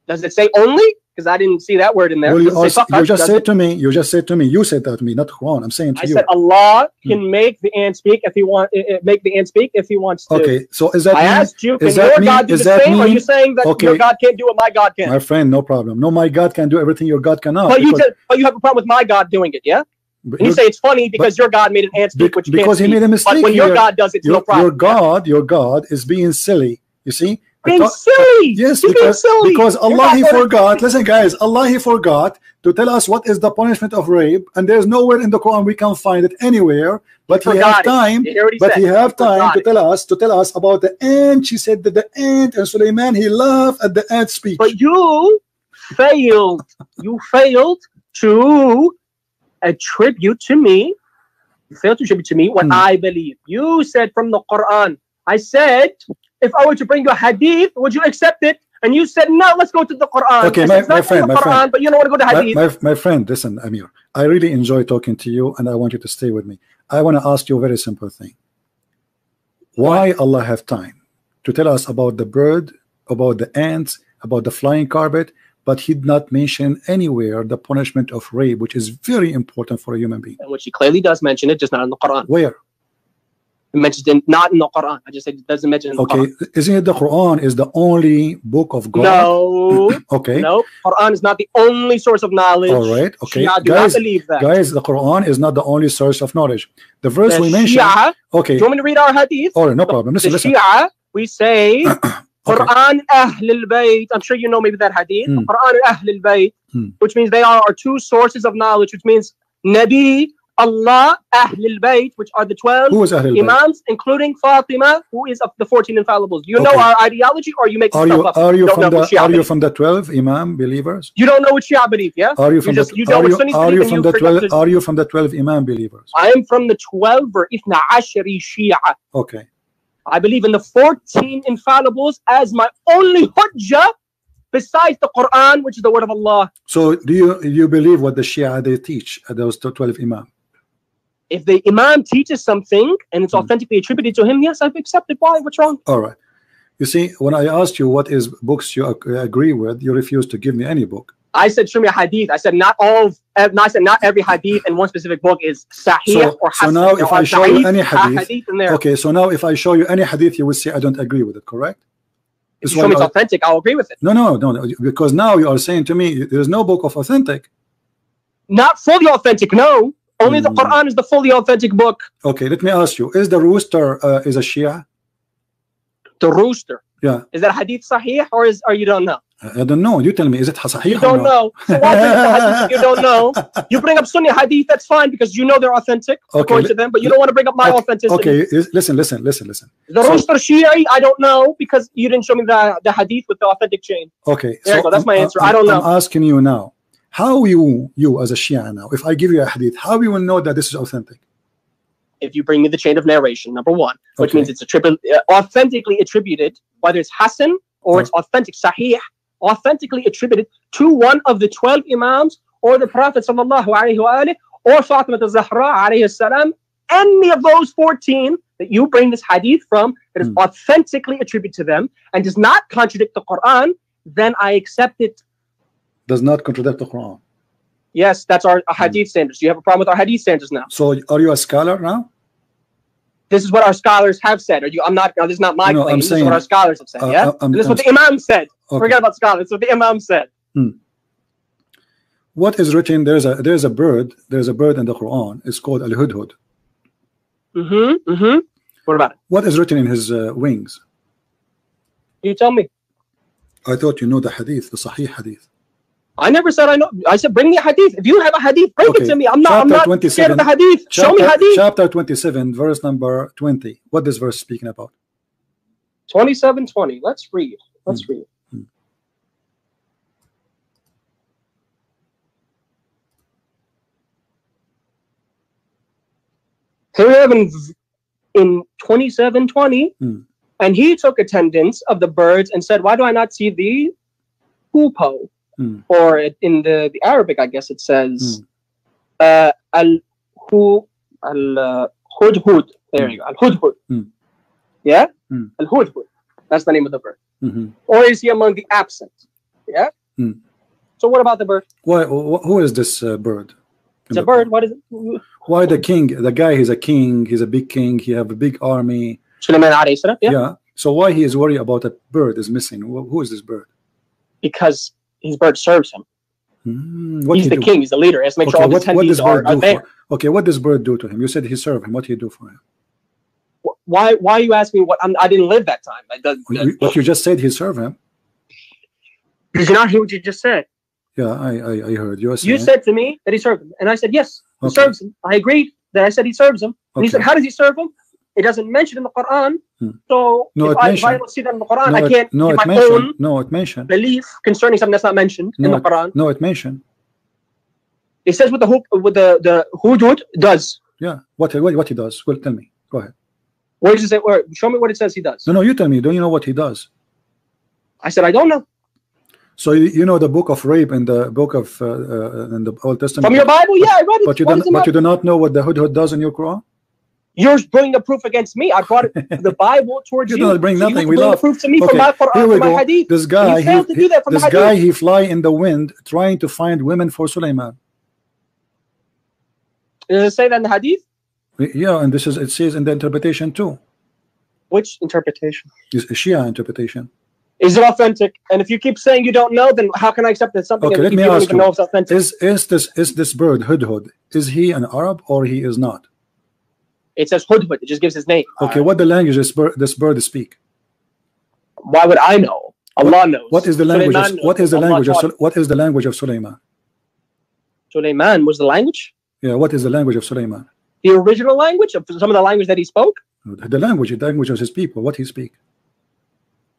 Does it say only? Because I didn't see that word in there. Well, you, also, you just said it? to me, you just said to me, you said that to me, not Quran. I'm saying to I you. I said Allah can make the ant speak if he want uh, uh, make the ant speak if he wants to. Okay, so is that I mean, asked you, can your mean- God do is the that same? Or are you saying that Okay. your God can't do what my God can? my friend, no problem. No, my God can do everything your God cannot. but you because- but you have a problem with my God doing it, yeah? but And you say it's funny because your God made an ant speak, which because he made a mistake But when your. God does it, your, no problem. your God, your God is being silly. You see? Being thought- silly. Yes, You're because, silly. because Allah He forgot. Listen, guys, Allah He forgot to tell us what is the punishment of rape, and there's nowhere in the Quran we can find it anywhere. But He forgot have time. You hear what he But said? He have He time to tell us to tell us about the ant. She said that the ant and Suleiman he laughed at the ant speech. But you failed. You failed to attribute to me. You failed to attribute to me what Hmm. I believe. You said from the Quran. I said, if I were to bring you a hadith, would you accept it? And you said, no, let's go to the Quran. Okay, my- my friend, my Quran, friend. but you don't want to go to my, hadith. my, my friend, listen, Amir, I really enjoy talking to you and I want you to stay with me. I want to ask you a very simple thing. Why Allah have time to tell us about the bird, about the ants, about the flying carpet, but he did not mention anywhere the punishment of rape, which is very important for a human being. And which he clearly does mention it, just not in the Quran. Where? It in, not in the Quran. I just said it doesn't mention Okay, isn't it the Quran is the only book of God? No, Okay. no. Quran is not the only source of knowledge. All right. Okay. Shia do Guys, not believe that. guys, the Quran is not the only source of knowledge. The verse the we mentioned. Shia, Okay. do you want me to read our hadith? All right, no problem. Listen, the listen. Shia, we say Okay. Quran Ahl al-Bayt. I'm sure you know maybe that hadith. Hmm. Quran Ahl al-Bayt, Hmm. which means they are our two sources of knowledge, which means Nabi, Allah, Ahl al-Bayt, which are the 12 Who is Imams, including Fatima, who is of the 14 infallibles. Do you know our ideology or you make Are stuff you up? are you from the are you from the twelve Imam believers? You don't know what Shia believe, yeah? Are you from just- the you know are you are you from the twelve to- are you from the twelve Imam believers? I am from the 12 or Ithna Ashari Shia. Okay. I believe in the 14 infallibles as my only hujjah besides the Quran, which is the word of Allah. So do you you believe what the Shia they teach those twelve Imam? If the Imam teaches something and it's Hmm. authentically attributed to him, yes, I've accepted. Why? What's wrong? All right. You see, when I asked you what is books you agree with, you refused to give me any book. I said, show me a hadith. I said, not all, of, I said, not every hadith in one specific book is sahih So- or so hasan. now There if I show you any ah, hadith- in there. Okay, so now if I show you any hadith, you will say I don't agree with it, correct? If you show me it's authentic, I'll agree with it. no, no, no, no, because now you are saying to me there is no book of authentic. Not fully authentic, no. Only the Hmm. Quran is the fully authentic book. Okay, let me ask you: Is the rooster uh, is a Shia? The rooster. Yeah. Is that hadith sahih or is or you don't know? I don't know. You tell me. Is it sahih You don't not? know. So why bring up the hadith you don't know? You bring up Sunni hadith, that's fine because you know they're authentic Okay, according to them, but you don't want to bring up my Okay, authenticity. Okay, listen, listen, listen, listen. The So- rooster Shi'i, I don't know because you didn't show me the, the hadith with the authentic chain. Okay, There you go, that's my answer. I'm- I don't know. I'm asking you now. How you, you as a Shia now, if I give you a hadith, how you will know that this is authentic? If you bring me the chain of narration, number one, which Okay. means it's attribu- uh, authentically attributed, whether it's Hassan or it's authentic Sahih, authentically attributed to one of the 12 Imams or the Prophet sallallahu alaihi wa alihi, or Fatima al-Zahra alayhi salam, any of those 14 that you bring this hadith from that is Hmm. authentically attributed to them and does not contradict the Quran, then I accept it. Does not contradict the Quran. Yes, that's our Hmm. hadith standards. Do You have a problem with our hadith standards now. So, are you a scholar now? This is what our scholars have said. Are you? I'm not. Now, this is not my No, claim. I'm this saying- is what our scholars have said. Uh, yeah, I'm- this is what I'm- the Imam said. Okay. Forget about scholars. This is what the Imam said. What is written? There's a there's a bird. There's a bird in the Quran. It's called al hudhud. Mm-hmm. Mm-hmm. What about it? What is written in his uh, wings? You tell me. I thought you know the hadith, the Sahih hadith. I never said I know. I said bring me a hadith. If you have a hadith, bring Okay. it to me. I'm not. I'm Chapter not scared of the hadith. Show me Chapter, hadith. chapter 27, verse number 20. What this verse speaking about? Twenty-seven twenty. Let's read. Let's Hmm. read. Hmm. Here we have in, in 2720, Hmm. and he took attendance of the birds and said, Why do I not see the hoopoe? Hmm. Or in the, the Arabic, I guess it Hmm. says, uh, Al hu al uh, hudhud. There you go. Al hudhud. Hmm. Yeah? Hmm. Al hudhud. That's the name of the bird. Mhm. Or is he among the absent? Yeah? Hmm. So what about the bird? Why? wh- Who is this uh, bird? It's a bird. What is it? Why the king? The guy, he's a king. He's a big king. He have a big army. Salam. Yeah. Yeah. So why he is worried about a bird is missing? Who is this bird? Because his bird serves him. Hmm, what He's he the do? king. He's the leader. He has to make Okay, sure all the what, what attendees does are, bird are do there. for? Okay, what does bird do to him? You said he serve him. What he do for him? Why? Why are you asking me what? I'm, I didn't live that time. I does, You- What you just said, he serve him. Did you not hear what you just said? Yeah, I I, I heard you. Were You said to me that he served him, and I said yes, he Okay. serves him. I agreed that I said he serves him, and he said, "How does he serve him?" It doesn't mention in the Quran. Hmm. So No, if, I, if I mentioned. don't see that in the Quran, No, I can't no, give it my mentioned. own No, it mentioned. belief concerning something that's not mentioned in No, the it- Quran. No, it mentioned. It says what the what the the hudhud does. Yeah. What what what he does? Well, tell me. Go ahead. Where does it say? Where? Show me what it says he does. No, no, you tell me. Don't you know what he does? I said I don't know. So you, you know the book of rape in the book of uh, uh, in the Old Testament. From your Bible, yeah, I read it. but you don't. But you do not know what the hudhud does in your Quran. You're bringing the proof against me. I brought it, the Bible towards You you. do not bring So nothing. We bring love- proof to me Okay, from my Here Quran, we from my go. hadith. This guy, he, that from this guy, he fly in the wind trying to find women for Sulaiman. Does it say that in the hadith? Yeah, and this is it says in the interpretation too. Which interpretation? Is Shia interpretation. Is it authentic? And if you keep saying you don't know, then how can I accept that something Okay, let me ask you. know if it's authentic? Is is this is this bird Hudhud? Is he an Arab or he is not? It says hudhud. It just gives his name. Okay, what the language this bird this bird speak? Why would I know? Allah knows. What is the language? Of, what is the Allah language? Of, what is the language of Sulaiman? Sulaiman was the language, Yeah, what is the language of Sulaiman? the original language of some of the language that he spoke. The language, the language of his people. What he speak?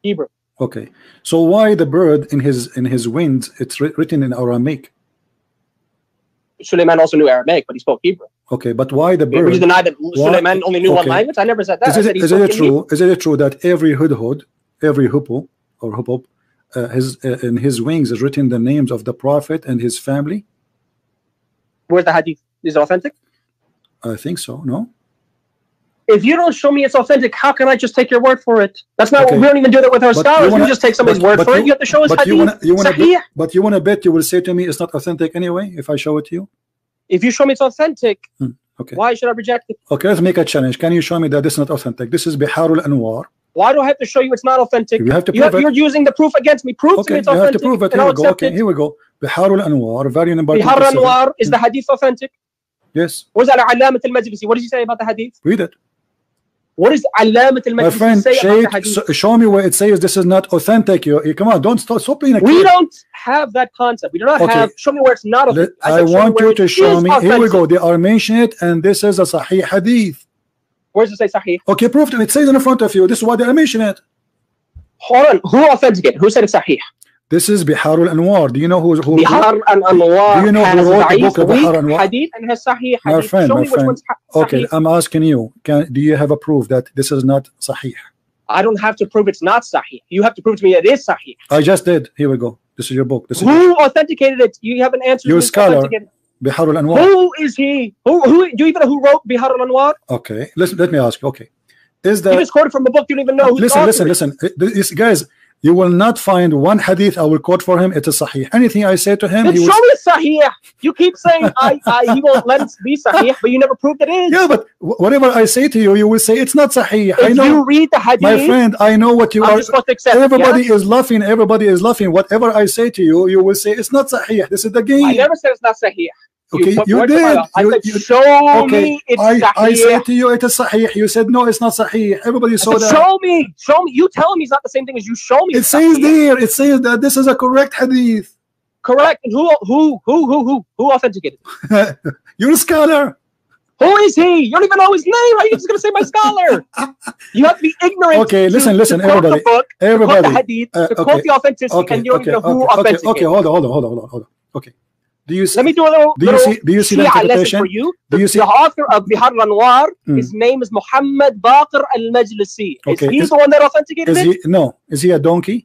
Hebrew. Okay, so why the bird in his in his wings? It's written in Aramaic. Sulaiman also knew Aramaic, but he spoke Hebrew. Okay, but why the Would you deny that Sulaiman only knew one language? I never said that. Is it, is it true? Is it true that every hudhud, every hoopoe or hoopoe, uh, his uh, in his wings is written the names of the prophet and his family? Where's the hadith? Is it authentic? I think so. No. If you don't show me it's authentic, how can I just take your word for it? That's not Okay. we don't even do that with our But scholars. you wanna- we just take somebody's but- word but for you- it. You have to show us hadith. you want to you Sahih. bet, but you want to bet you will say to me it's not authentic anyway if I show it to you. If you show me it's authentic, Hmm, okay. why should I reject it? Okay, let's make a challenge. Can you show me that this is not authentic? This is Bihar al Anwar, Why do I have to show you it's not authentic? You have to You prove have, it. you're using the proof against me. Prove to Okay, me it's you have authentic. to prove it. Here we go. Okay, it. here we go. Bihar al-Anwar, value number Bihar Anwar, is the hadith authentic? Yes, Where's Al-Alamat al-Majlisi? What does he say about the hadith? read it. What does Alamat My friend, say about Sheikh, the hadith? so- show me where it says this is not authentic. You, you- come on, don't stop, stop being a we kid. don't have that concept. We do not Okay. have. Show me where it's not Let- authentic. I, said, want you to show is me. Here we go. They are mentioning it, and this is a Sahih Hadith. Where does it say Sahih? Okay, proof it. It says in front of you. This is why they are mentioning it. Hold on. Who authenticated? Who said it's Sahih? This is Bihar al-Anwar. Do you know who? who Bihar and Anwar Do you know who wrote the book Bihar Anwar? hadith and has Sahih hadith. My friend, show my friend. Okay, I'm asking you. Can do you have a proof that this is not Sahih? I don't have to prove it's not Sahih. You have to prove to me it is Sahih. I just did. Here we go. This is your book. This is Who authenticated it? You haven't answered. You're a scholar. Bihar al-Anwar. Who is he? Who? Who? Do you even know who wrote Bihar al-Anwar? Okay, listen. Let me ask. you. Okay, is You that just quoted from a book you don't even know who listen, listen, listen. This guys, you will not find one hadith I will quote for him. It is Sahih. Anything I say to him, Then he show will. me Sahih. You keep saying I, I, he won't let it be Sahih, but you never proved it is. Yeah, but whatever I say to you, you will say it's not Sahih. if I know, you read the hadith, my friend. I know what you I'm are. supposed to accept Everybody yeah? is laughing. Everybody is laughing. Whatever I say to you, you will say it's not Sahih. This is the game. I never said it's not Sahih. Okay, you my did. I You- said, you- show okay, me it's I, Sahih. I said to you it is Sahih. You said no, it's not Sahih. Everybody saw said, that. show me, show me. You tell me it's not the same thing as you show me. It says Sahih. there. It says that this is a correct hadith. Correct. Who, who, who, who, who, who authenticated? You're a scholar. Who is he? You don't even know his name. Are you just gonna say my scholar? You have to be ignorant. Okay, to- listen, to listen, quote everybody. The book, to quote the hadith, Uh, to quote the authenticity, Okay, and you don't okay, even know who okay, okay, authenticated. okay. Hold on, hold on, hold on, hold on. Okay. Do you see? Let me do a little, Do you see? Do you see the lesson interpretation? for you. Do you see? The author of Bihar al-Anwar, Mm. his name is Muhammad Baqir al-Majlisi. Is he is- the one that authenticated Is it? he no? Is he a donkey?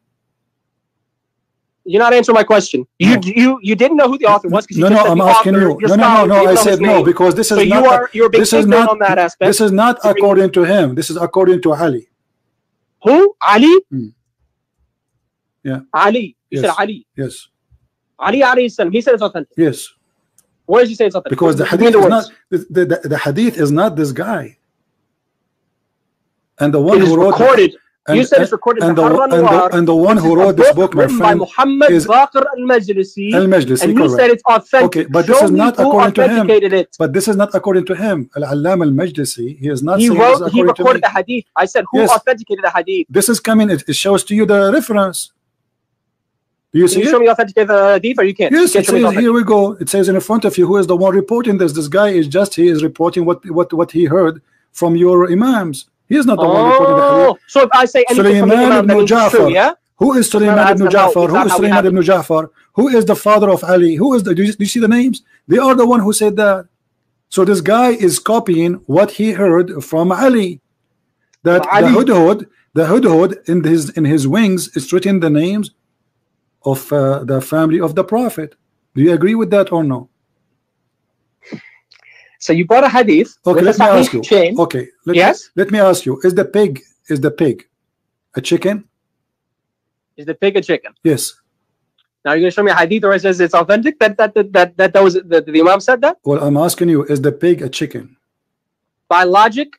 You're not answering my question. You No. you you didn't know who the author was because you No, no. I'm asking author, you. No, no, no, no. I said no because this So is you not. are you're this is not- on that aspect. This is not according to him. This is according to Ali. who? Ali? Mm. Yeah. Ali. You said Ali. Yes, Ali alayhi. He said it's authentic. yes. Where does he say it's authentic? Because the hadith is not the, the, the, hadith is not this guy. And the one It who wrote recorded. and, you said it's recorded and the, and, the, and the one who wrote this book my written by Muhammad is- Baqir al-Majlisi. Al Majlisi, And correct. said it's authentic. Okay, but this is not according to him. it. But this is not according to him. Al Allam al Majlisi, he is not He wrote, he according to me. recorded the hadith. I said, who Yes. authenticated the hadith? This is coming, it, it shows to you the reference. Do you Can see you it? show me authenticated the hadith or you can't? Yes, you can't me says here we go. It says in front of you who is the one reporting this. This guy is just he is reporting what what what he heard from your imams. He is not the one reporting the. Oh, so if I say anything from the Imam, that ibn means it's true, yeah? Who is Sulaiman ibn Ja'far? Who is Sulaiman ibn Ja'far? Who is the father of Ali? Who is the? Do you, do you see the names? They are the one who said that. So this guy is copying what he heard from Ali. That Ali. the hudhud, the hudhud in his in his wings is written the names of uh, the family of the Prophet. Do you agree with that or no? So you brought a hadith Okay, let me ask you. chain. Okay, let, Yes? let me ask you: Is the pig is the pig a chicken? Is the pig a chicken? Yes. Now you're going to show me a hadith or it says it's authentic? That that that that, that, that was that the Imam said that? Well, I'm asking you: Is the pig a chicken? By logic,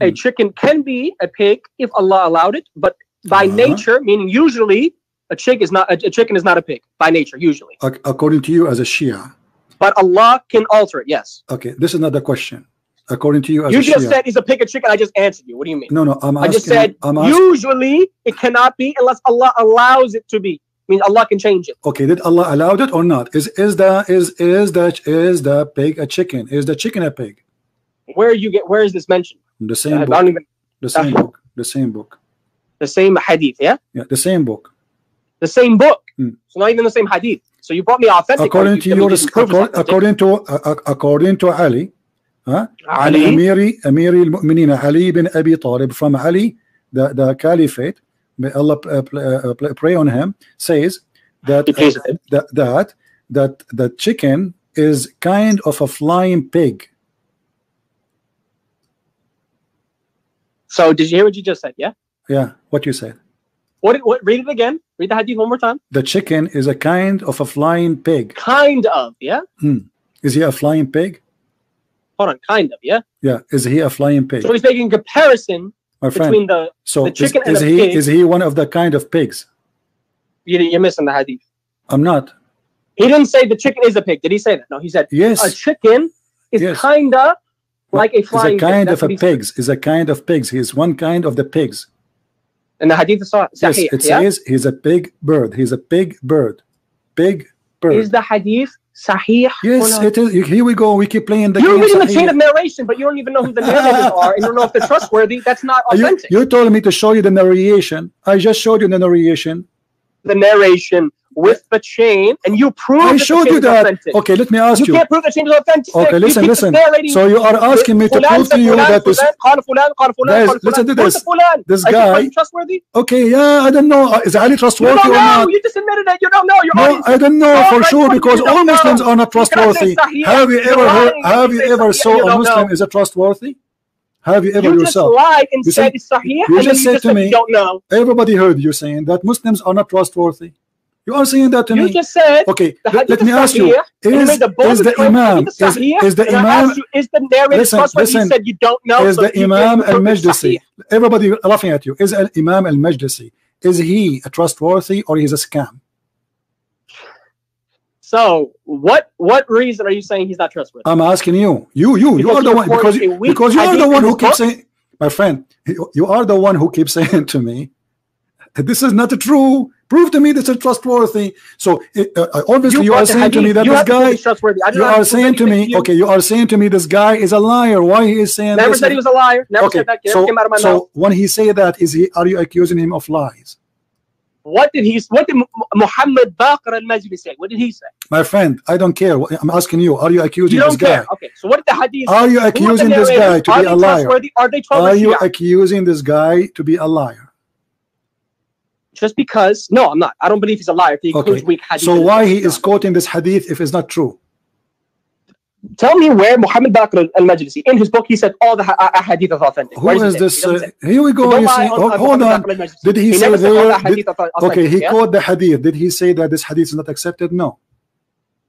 a Hmm. chicken can be a pig if Allah allowed it, but by Uh-huh. nature, meaning usually a chick is not a, a chicken is not a pig by nature, usually. Ac- According to you, as a Shia. But Allah can alter it, yes. Okay, this is not the question. According to you, as a Shia. You just Shia. said is a pig a chicken. I just answered you. What do you mean? no, no. I'm I just said I'm asking. usually it cannot be unless Allah allows it to be. Means Allah can change it. okay, did Allah allowed it or not? Is is the is is the is the pig a chicken? Is the chicken a pig? Where you get where is this mentioned? The I same book. even The same uh, book. The same book. the same hadith, yeah? Yeah, the same book the same book. Mm. It's not even the same hadith. So you brought me authentic. According to your according, according to uh, uh, according to Ali, huh? Ali, Ali Amiri Amiri al-Mu'minin Ali bin Abi Talib from Ali the the Caliphate. May Allah uh, uh pray on him. Says that uh, that that that the chicken is kind of a flying pig. So did you hear what you just said? Yeah. Yeah. What you said. What? What? Read it again. Read the hadith one more time. the chicken is a kind of a flying pig Kind of. Yeah. Hmm. is he a flying pig Hold on. Kind of. Yeah. yeah is he a flying pig So he's making comparison my friend. between the So the is, chicken and the he pig- is he one of the kind of pigs? you, you're missing the hadith. I'm not. He didn't say the chicken is a pig. Did he say that? No, he said Yes, a chicken is Yes. kinda like a flying a kind pig. Of a pigs. Is a kind of pigs. He's one kind of the pigs. The hadith is sah- Yes, it yeah? says he's a big bird. He's a big bird. Big bird. Is the hadith sahih? yes, it is. Here we go. We keep playing the You're game. reading the chain of narration, but you don't even know who the narrators are, and you don't know if they're trustworthy. That's not you, authentic. you told me to show you the narration. I just showed you the narration. the narration with the chain and you prove I showed you that. Authentic. Okay, let me ask you. You can't prove the chain is authentic. Okay, listen, you listen. So you are asking me to prove to you that this. Guys, listen to this. This guy. trustworthy? Okay, yeah, I don't know. Is Ali trustworthy or not? You just admitted that you don't know. You're no, I don't know for sure because all Muslims are not trustworthy. Have you ever heard? Have you ever saw a Muslim is a trustworthy? Have you ever you yourself? You just lied and you said, said it's Sahih. You just you said just to me, don't know. Everybody heard you saying that Muslims are not trustworthy. You are saying that to You me. just said Okay, the let, let me ask you: you Is the is the Imam is, is the Imam you, is the narrator Listen? You said you don't know. is so the Imam al prove it's Majlisi? sahih. Everybody laughing at you. Is al Imam al Majlisi? Is he a trustworthy or he's a scam? So what what reason are you saying he's not trustworthy? I'm asking you. You, you, you are the one because weak because you are the one who keeps saying, my friend, you you are the one who keeps saying to me, this is not true. Prove to me this is trustworthy. So it, uh, obviously you, brought are saying to me that you this have to prove guy, trustworthy. I you are saying to me, you. okay, you are saying to me this guy is a liar. Why he is saying Never this? said he was a liar. Never okay, said that. Never so, came out of my mouth. so when he say that, is he? Are you accusing him of lies? What did he? What did Muhammad Baqir al-Majli say? What did he say? My friend, I don't care. I'm asking you. Are you accusing You this don't guy? Okay, so what did the hadith? Are you Who are the accusing this guy to be a liar? Are they Are you accusing this guy to be a liar? Just because? No, I'm not. I don't believe he's a liar. He includes Okay. weak hadith. So why he is quoting this hadith if it's not true? Tell me where Muhammad Baqir al-Majlisi in his book he said all the ha- hadith is authentic. Who Where is this? He Uh, here we go. Don't You lie see, on- hold, on hold on. Did he, say never there? the Did, okay, he yeah? quote the hadith. Did he say that this hadith is not accepted? No.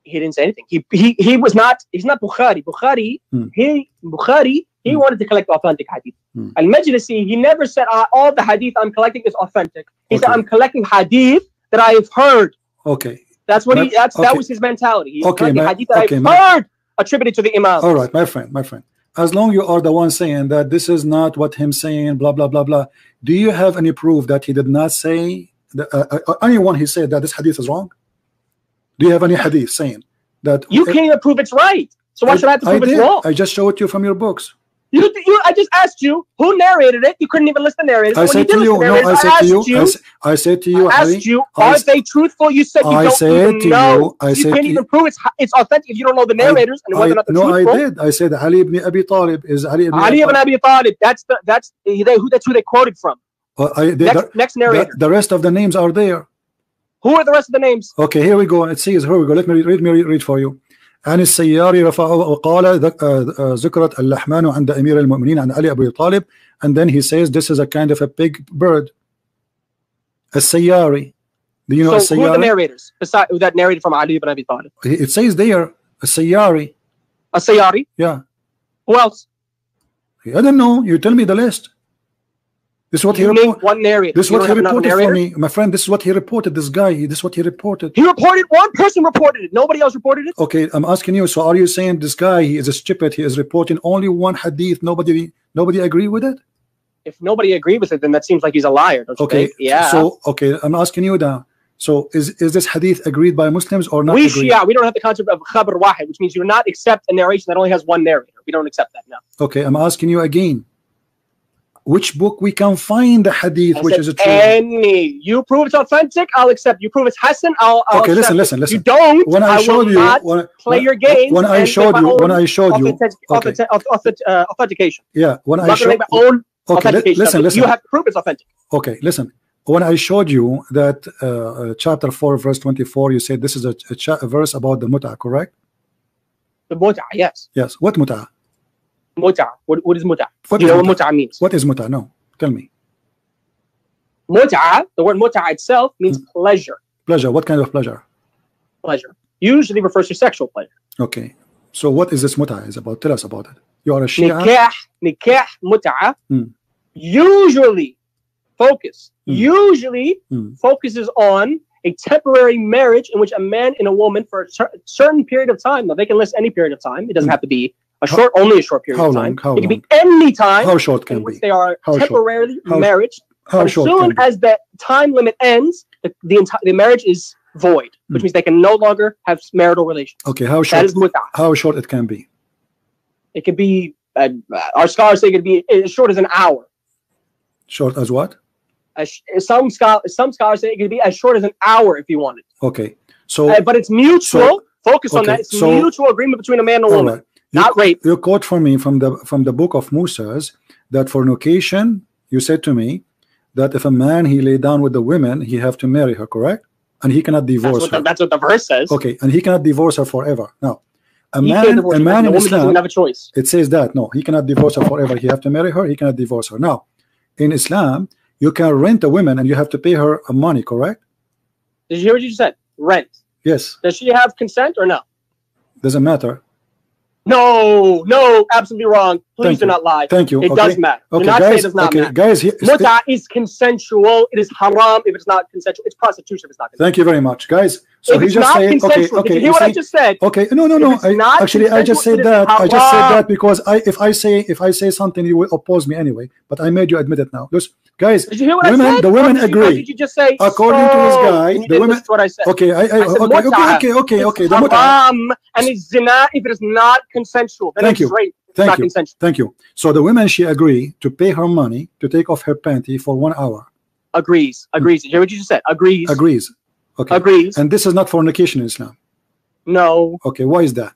he didn't say anything. He he he was not. He's not Bukhari. Bukhari. Hmm. He Bukhari. He Hmm. wanted to collect authentic hadith. Hmm. Al Majlisi. He never said uh, all the hadith I'm collecting is authentic. He said I'm collecting hadith that I have heard. Okay. That's what he. But- That's that was his mentality. He's Okay, ma- hadith that okay, I've ma- heard attributed to the Imam. All right, my friend, my friend. As long you are the one saying that this is not what him saying, blah blah blah blah. Do you have any proof that he did not say? That, uh, uh, anyone he said that this hadith is wrong? Do you have any hadith saying that? You can't even prove it's right. So why should I have to prove it's did. wrong? I just showed you from your books. You, you, I just asked you who narrated it. You couldn't even list the narrator. So I said to you, the no, narrator, I said to you, you, I, I said to you, I asked you, are they truthful? You said you I don't said even to know. you- I you said can't even prove it's it's authentic if you don't know the narrators and whether I, or not they're no, I did. I said Ali ibn Abi Talib is Ali ibn Ali Abi ibn Abi Talib. That's the that's they, who that's who they quoted from. Uh, I, the, Next the, next narrator. the, the rest of the names are there. Who are the rest of the names? Okay, here we go. It says here we go. Let me read, read me read for you. عن السياري رفعه وقال ذك- آه، آه، ذكرت اللحمان عند أمير المؤمنين عن علي أبي طالب and then he says this is a kind of a big bird السياري do you know so who are the السياري narrators besides that narrated from Ali ibn Abi Talib? it says there السياري A Sayyari. yeah Who else? I don't know you tell me the list this is what he You named reported one narrator. this is what he reported for me my friend this is what he reported this guy this is what he reported He reported one person reported it. Nobody else reported it. Okay, I'm asking you. So, are you saying this guy he is a stupid? He is reporting only one hadith. Nobody, nobody agree with it. If nobody agree with it, then that seems like he's a liar. Don't you Okay. think? Yeah. So, okay, I'm asking you now. So, is is this hadith agreed by Muslims or not? we agreed? Shia, we don't have the concept of khabar wahid, which means you do not accept a narration that only has one narrator. We don't accept that now. Okay, I'm asking you again. Which book we can find the hadith I which said, is a true? Any, you prove it's authentic, I'll accept. You prove it's Hassan, I'll, I'll Okay, listen, accept. listen, listen. You don't, When I, I showed you, when, play your games. when I showed you, when I showed you, okay, uh, authentication. yeah, when I not going to showed, my own okay, li- listen, listen. You have to prove it's authentic. Okay, listen. When I showed you that uh, uh, chapter 4, verse 24, you said this is a, a, a verse about the muta, correct? The muta, yes. Yes. What muta? Muta. What, what is muta? What Do you is know what muta? muta means? What is muta? No, tell me. Muta, the word muta itself means Hmm. pleasure. Pleasure. What kind of pleasure? Pleasure. Usually refers to sexual pleasure. Okay. So what is this muta is about? Tell us about it. You are a Shia. Nikah, nikah, muta Hmm. usually focus Hmm. usually Hmm. focuses on a temporary marriage in which a man and a woman for a cer- certain period of time. Now they can list any period of time. It doesn't Hmm. have to be a short, only a short period How of long? time. How it can long? be any time How short can be? they are How short? temporarily How- marriage. How as short soon can be? as that time limit ends, the, the entire the marriage is void, which Hmm. means they can no longer have marital relations. Okay, how short? is muta. How short it can be? It could be. Uh, our scholars say it could be as short as an hour. Short as what? As, some scholars, some scholars say it could be as short as an hour if you wanted. Okay, so Uh, but it's mutual. Focus on that. It's so- mutual agreement between a man and a woman, right. You, not rape. you quote for me from the from the book of Moses that fornication. You said to me that if a man he lay down with the women, he have to marry her, correct? And he cannot That's divorce what, the, that's what the verse says. Okay, and he cannot divorce her forever. Now, a He man, a man in Islam, have a choice. it says that no, he cannot divorce her forever. He have to marry her. He cannot divorce her. Now, in Islam, you can rent a woman and you have to pay her a money, correct? Did you hear what you said? Rent. Yes, Does she have consent or no? doesn't matter. No, no, absolutely wrong. Please Thank do you. not lie. Thank you. It okay. does matter. Okay, do not say it guys. does not Okay, matter. guys. Here, Muta is consensual. It is haram if it's not consensual. It's prostitution if it's not consensual. thank you very much, guys. So if he it's just not said, okay, consensual, okay. did you hear what I just said? Okay, no, no, no. I, actually, I just said that. I just said that because I, if I say, if I say something, you will oppose me anyway. But I made you admit it now. Just, guys. Did you hear what Women- I said? the women agree. Did you just say According to this guy, the women- to what I said. Okay, I, I, I said okay, okay, okay, okay, It's okay. The haram and it's zina if it is not consensual. Then Thank it's you. rape. Thank not you. consensual. Thank you. So the women, she agree to pay her money to take off her panty for one hour. Agrees. Agrees. Did you hear what you just said? Agrees. Agrees. Okay. Agrees. And this is not fornication in Islam. No. Okay, why is that?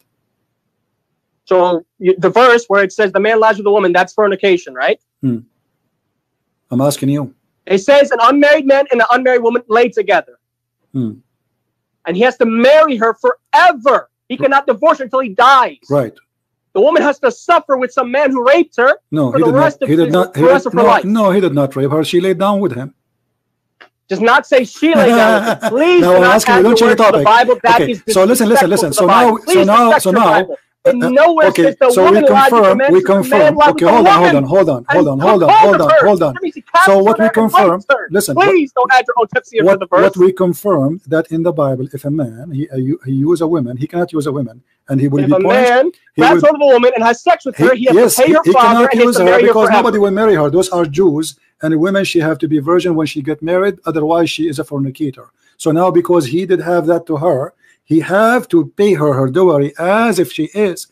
So you, the verse where it says the man lies with the woman, that's fornication, right? Hmm. I'm asking you. It says an unmarried man and an unmarried woman lay together. Hmm. And he has to marry her forever. He cannot divorce her until he dies. Right. The woman has to suffer with some man who raped her. No, For he the did not. of He did not. He rest did, of her no, life. no, he did not rape her. She laid down with him. Does not say she lay down. Please No, do I'm asking you, don't change the words to the topic. Bible. Okay, so listen, listen, listen. So now- so now- so now-. And Uh, nowhere okay, the so we woman the confirm. man, We man confirm. Okay, hold on, hold on, hold on, hold on, hold on, hold on, hold on. That means he So what we confirm. Listen. what- Please don't add your own tafsir what, the verse. what we confirm that in the Bible, if a man he uh, he use a woman, he cannot use a woman, and he will if be a punished. man He grabs hold of a woman and has sex with her, he, has to pay he, her he father cannot and he has use to her marry her because nobody will marry her. Those are Jews, and women she have to be virgin when she get married. Otherwise, she is a fornicator. So now, because he did have that to her, he have to pay her her dowry as if she is,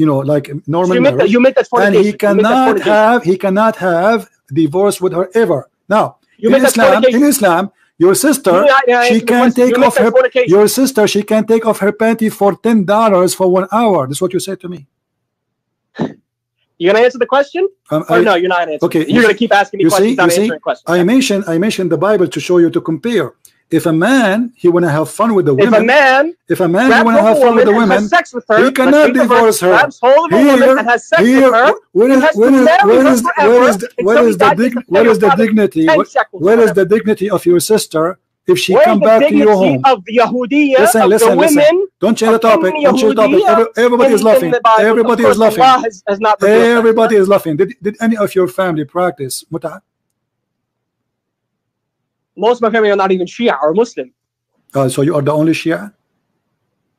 you know, like So normal you make that marriage you make that and he cannot have he cannot have divorce with her ever. Now, You in Islam, in Islam, your sister You- I- I she can take off her your sister she can take off her panty for ten dollars for one hour. That's what you said to me. You gonna answer the question? Um, Or I, no, you're not answering. okay, You're you gonna keep asking me you questions, see- you see, questions. I mentioned I mentioned the Bible to show you to compare. If a man he wanna have fun with the women, if a man if a man he wanna have fun with the women, sex with her, he cannot read the verse, divorce her. Grabs hold of a woman Here- and has sex here, with her. where he is to where is where her is where is where he is the dig, He to where is the dignity? 10 Where- is the dignity of your sister if she Where come back to your home? of Yahudiya, Listen, of listen, the listen. Don't change the topic. Don't change the topic. Every, everybody is laughing. in the Bible. Everybody is laughing. Allah has, has not revealed that. Everybody is laughing. Did, did any of your family practice muta? Most of my family are not even Shia or Muslim. Uh, so you are the only Shia?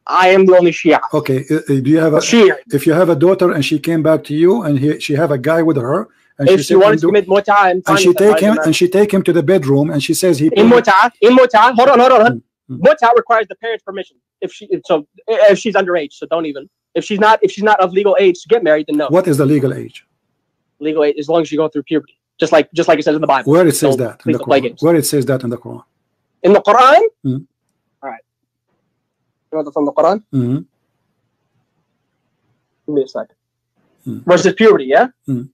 I am the only Shia. Okay. uh, uh, do you have a Shia. if you have a daughter and she came back to you and he, she have a guy with her and If she she wanted to "Do-" commit muta and, and she take him and she take him to the bedroom and she says he in muta, in muta, hold on, hold on, hold on. Mm, mm. Muta requires the parents' permission. If she so if she's underage, so don't even. If she's not if she's not of legal age to get married, then no. what is the legal age? Legal age as long as you go through puberty. Just like just like it says in the Bible. Where it says Don't- that in the Quran? Where it says that in the Quran? In the Quran? Mm. All right. You want it from the Quran? Mhm. Give me a second. Mm. Versus puberty, yeah? Mm.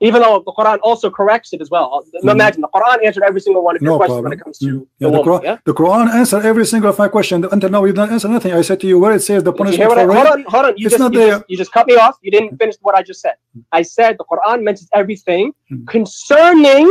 Even though the Quran also corrects it as well. Mm. Imagine the Quran answered every single one of your No questions problem. when it comes to Mm. the Yeah, the, woman, Quran, yeah? the Quran answer every single of my question. Until now, you didn't answer nothing. I said to you where it says the Did you hear punishment I, for hold on, hold on. You It's just, not you, there. just, you just cut me off. You didn't finish what I just said. I said the Quran mentions everything Mm. concerning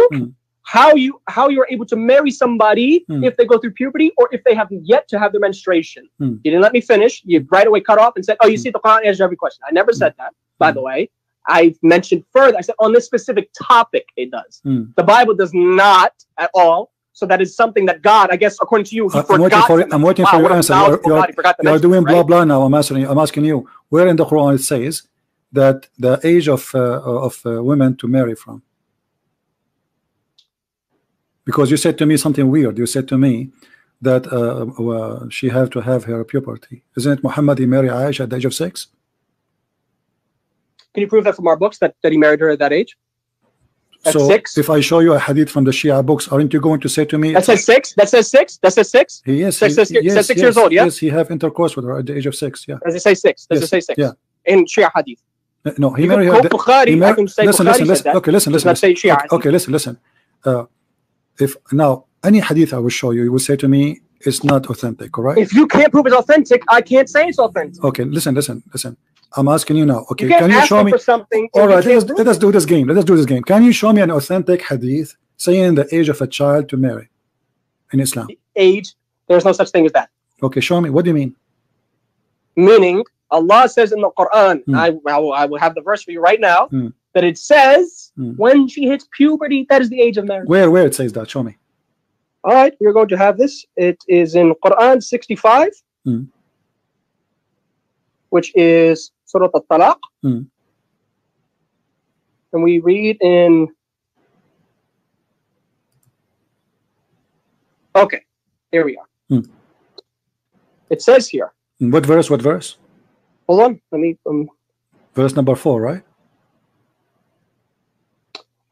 how you how you're able to marry somebody Mm. if they go through puberty or if they have yet to have their menstruation. Mm. You didn't let me finish. You right away cut off and said, "Oh, you Mm. see, the Quran answers every question." I never said that, by the way. I mentioned further. I said on this specific topic, it does. Hmm. The Bible does not at all. So that is something that God, I guess, according to you, Uh, I'm waiting for I'm waiting mention. for your answer. You are, you are, God, he forgot you are doing right? blah blah now. I'm asking you. I'm asking you. Where in the Quran it says that the age of uh, of uh, women to marry from? Because you said to me something weird. You said to me that uh, uh, she have to have her puberty. Isn't it Muhammad he married Aisha at the age of six? Can you prove that from our books that, that he married her at that age? At so six? if I show you a hadith from the Shia books, aren't you going to say to me That says six. That says six. That says six. he is Says- he- says- says yes, six yes, years old, yeah? Yes, he have intercourse with her at the age of six. Yeah. Does it say six? Does Yes, it say six? yeah. In Shia Hadith. No, he married her. Bukhari. he I mar- can say listen, Bukhari listen, listen. that. Okay, listen, listen. not say. Shia okay, okay, listen, listen. Uh, if now any hadith I will show you, you will say to me it's not authentic. All right? If you can't prove it's authentic, I can't say it's authentic. okay, listen, listen, listen. I'm asking you now. Okay, you can't you show me something. All right, let us, let us do this game. Let us do this game. Can you show me an authentic hadith saying the age of a child to marry in Islam? Age. There's no such thing as that. Okay, show me. What do you mean? Meaning, Allah says in the Quran, Hmm. I, I, will, I will have the verse for you right now, Hmm. that it says Hmm. when she hits puberty, that is the age of marriage. Where, where it says that? Show me. All right, you're going to have this. It is in Quran 65, Hmm. which is Surah Al-Talaq. Hmm. And we read in. Okay, here we are. Hmm. It says here. What verse? What verse? Hold on, let me. Um, Verse number four, right?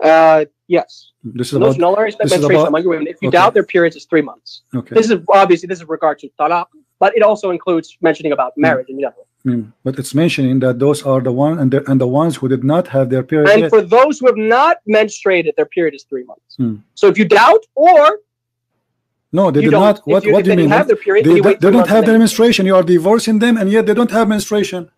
uh, yes. This is about. no this is about- among women. If you okay. doubt their periods, it's three months. Okay. This is obviously this is regard to talaq, but it also includes mentioning about marriage and general. Mm, but it's mentioning that those are the one and the, and the ones who did not have their period And yet. for those who have not menstruated, their period is three months. Hmm. So if you doubt, or no, they did don't, What, you, what do you they mean? have their period, They, they, they don't have their menstruation. You are divorcing them, and yet they don't have menstruation.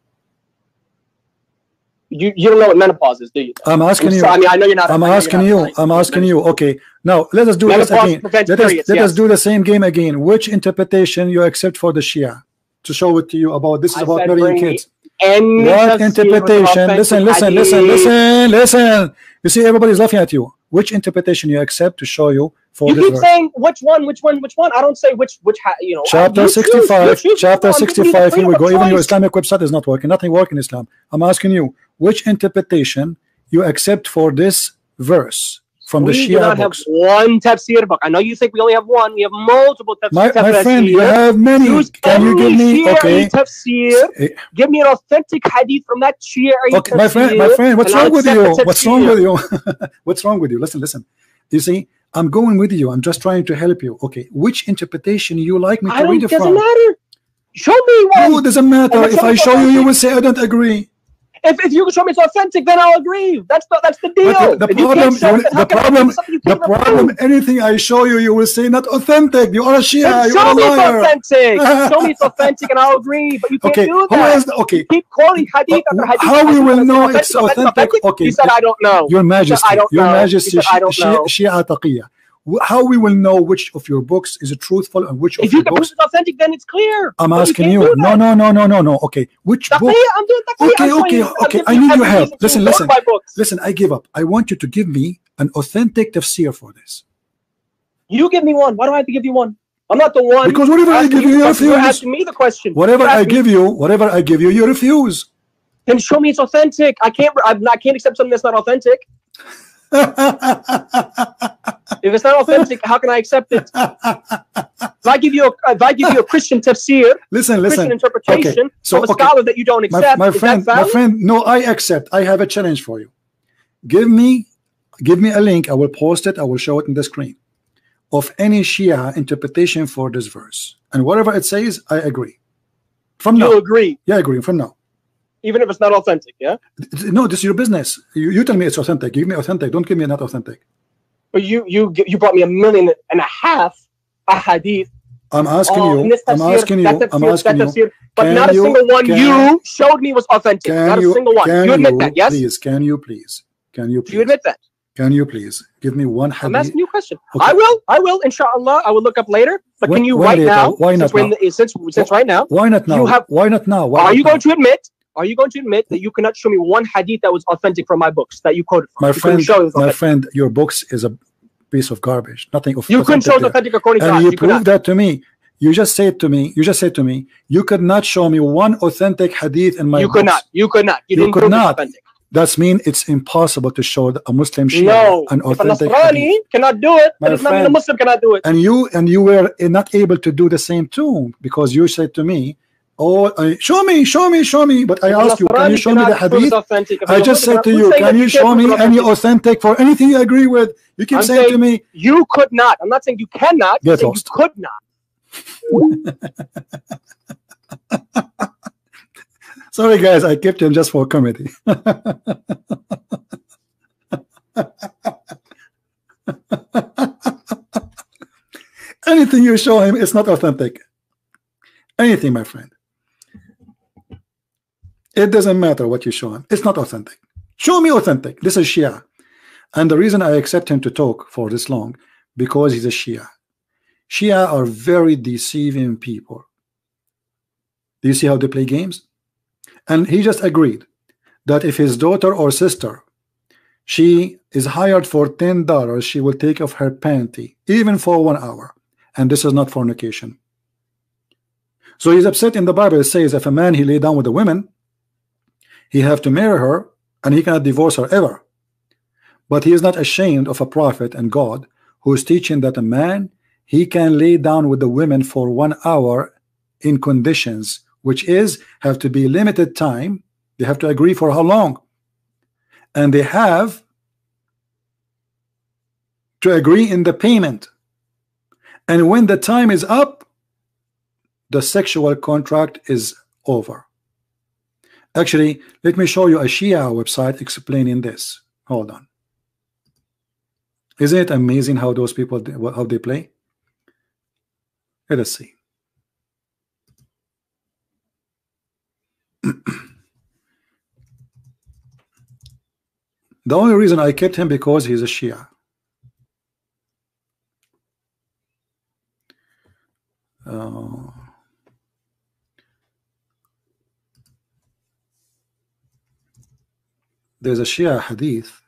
You, you don't know what menopause is, do you? I'm asking I'm you. I mean, I know you're not. I'm asking not you. I'm asking you. Okay, now let us do this Menopause again. prevents Let us periods, let us do the same game again. Which interpretation you accept for the Shia to show it to you about this is I about marrying kids? What interpretation? Listen, listen, listen, listen, listen. You see, everybody's laughing at you. Which interpretation you accept to show you for You this keep verse? saying which one, which one, which one. I don't say which, which, ha- you know. Chapter you 65, choose chapter which one. Give me the 65, here we go. Even your. Islamic website is not working. Nothing working in Islam. I'm asking you, which interpretation you accept for this verse from the we do not books? have one tafsir book. I know you think we only have one. We have multiple tafsir. My, my friend, you have many. Use Can you give me, okay. tafsir. Eh, Give me an authentic hadith from that Shia. Okay, my friend, my friend, what's wrong with you? What's wrong with you? what's wrong with you? Listen, listen. You see, I'm going with you. I'm just trying to help you. Okay, which interpretation you like me to read it Doesn't matter. Show me one. No, it doesn't matter. If I show you, you will say I don't agree. If, if you show me it's authentic, then I'll agree. That's the that's the deal. But the, the If you can't problem, it, the can I give problem, the problem. Anything I show you, you will say not authentic. You are a Shia. You show are a me it's liar. authentic. show me it's authentic, and I'll agree. But you can't Okay, do who that. is the, okay? Keep quoting hadith after hadith. how we will know it's authentic? Okay, You said I don't know. Your Majesty, I don't Your know. Majesty, said I don't Shia, know. Shia Taqiyya. How we will know which of your books is a truthful and which of If you your books? it's authentic, then it's clear. I'm But asking can't you. No, no, no, no, no, no. Okay, which book? I'm doing taqiyya. Okay, I'm okay, you- okay. I need your help. Listen, listen. Listen, I give up. I want you to give me an authentic tafsir for this. You give me one. Why do I have to give you one? I'm not the one. Because whatever I give you, you question. You're asking me the question. Whatever I give you, whatever I give you, you refuse. then show me it's authentic. I can't. I'm not, I can't accept something that's not authentic. If it's not authentic, how can I accept it? If I give you a, if I give you a Christian tafsir, listen, Christian listen. interpretation Okay, so, from a okay. scholar that you don't accept, my is friend, my friend, no, I accept. I have a challenge for you. Give me, give me a link. I will post it. I will show it in the screen of any Shia interpretation for this verse, and whatever it says, I agree. From now You'll agree, yeah, I agree. From now, even if it's not authentic. Yeah, no, this is your business. You, you tell me it's authentic. Give me authentic. Don't give me not authentic. but you you you brought me a million and a half a hadith. I'm asking oh, you. I'm tafsir, asking you. tafsir, I'm asking you. but not a you- single one can- you showed me was authentic. Not you? a single one. Can You admit that, yes? please? Can you please? Can you please? Do you admit that? Can you please give me one hadith? I'm asking you a question. Okay. I will. I will. Inshallah, I will look up later. But When- can you right later? now? Why not since now? since since right now, Why not now? You have- Why not now? Why are not you now? going to admit? Are you going to admit that you cannot show me one hadith that was authentic from my books that you quoted from? My You friend, show my friend, your books is a piece of garbage. Nothing of You couldn't show authentic according to and us. you You proved that to me. You just said to me, you just said to me, you could not show me one authentic hadith in my You could not. You could not. You, You could not. authentic. That's mean it's impossible to show a Muslim Shia No. an If a authentic Nasrani cannot do it, My not a. Muslim cannot do it. And you and you were not able to do the same too because you said to me, "Oh, uh, show me, show me, show me." But I If a asked you, "Can you show me the cannot prove it's hadith?" authentic, if just said to you, "Can you show me any authentic? for anything you agree with?" You keep saying to me, You could not. I'm not saying you cannot. Get you could not. "Sorry, guys, I kept him just for comedy." Anything you show him, it's not authentic. Anything, my friend. It doesn't matter what you show him. It's not authentic. Show me authentic. This is Shia. And the reason I accept him to talk for this long, because he's a Shia. Shia are very deceiving people. Do you see how they play games? And he just agreed that if his daughter or sister, she is hired for $10, she will take off her panty, even for one hour. And this is not fornication. So he's upset in the Bible. It says if a man he lay down with a woman, he have to marry her and he cannot divorce her ever. But he is not ashamed of a prophet and God who is teaching that a man he can lay down with the women for one hour in conditions which is have to be limited time. They have to agree for how long, and they have to agree in the payment. And when the time is up, the sexual contract is over. Actually, let me show you a Shia website explaining this. Hold on. Isn't it amazing how those people how they play? Let us see. the only reason I kept him because he's a Shia. Uh, there's a Shia hadith.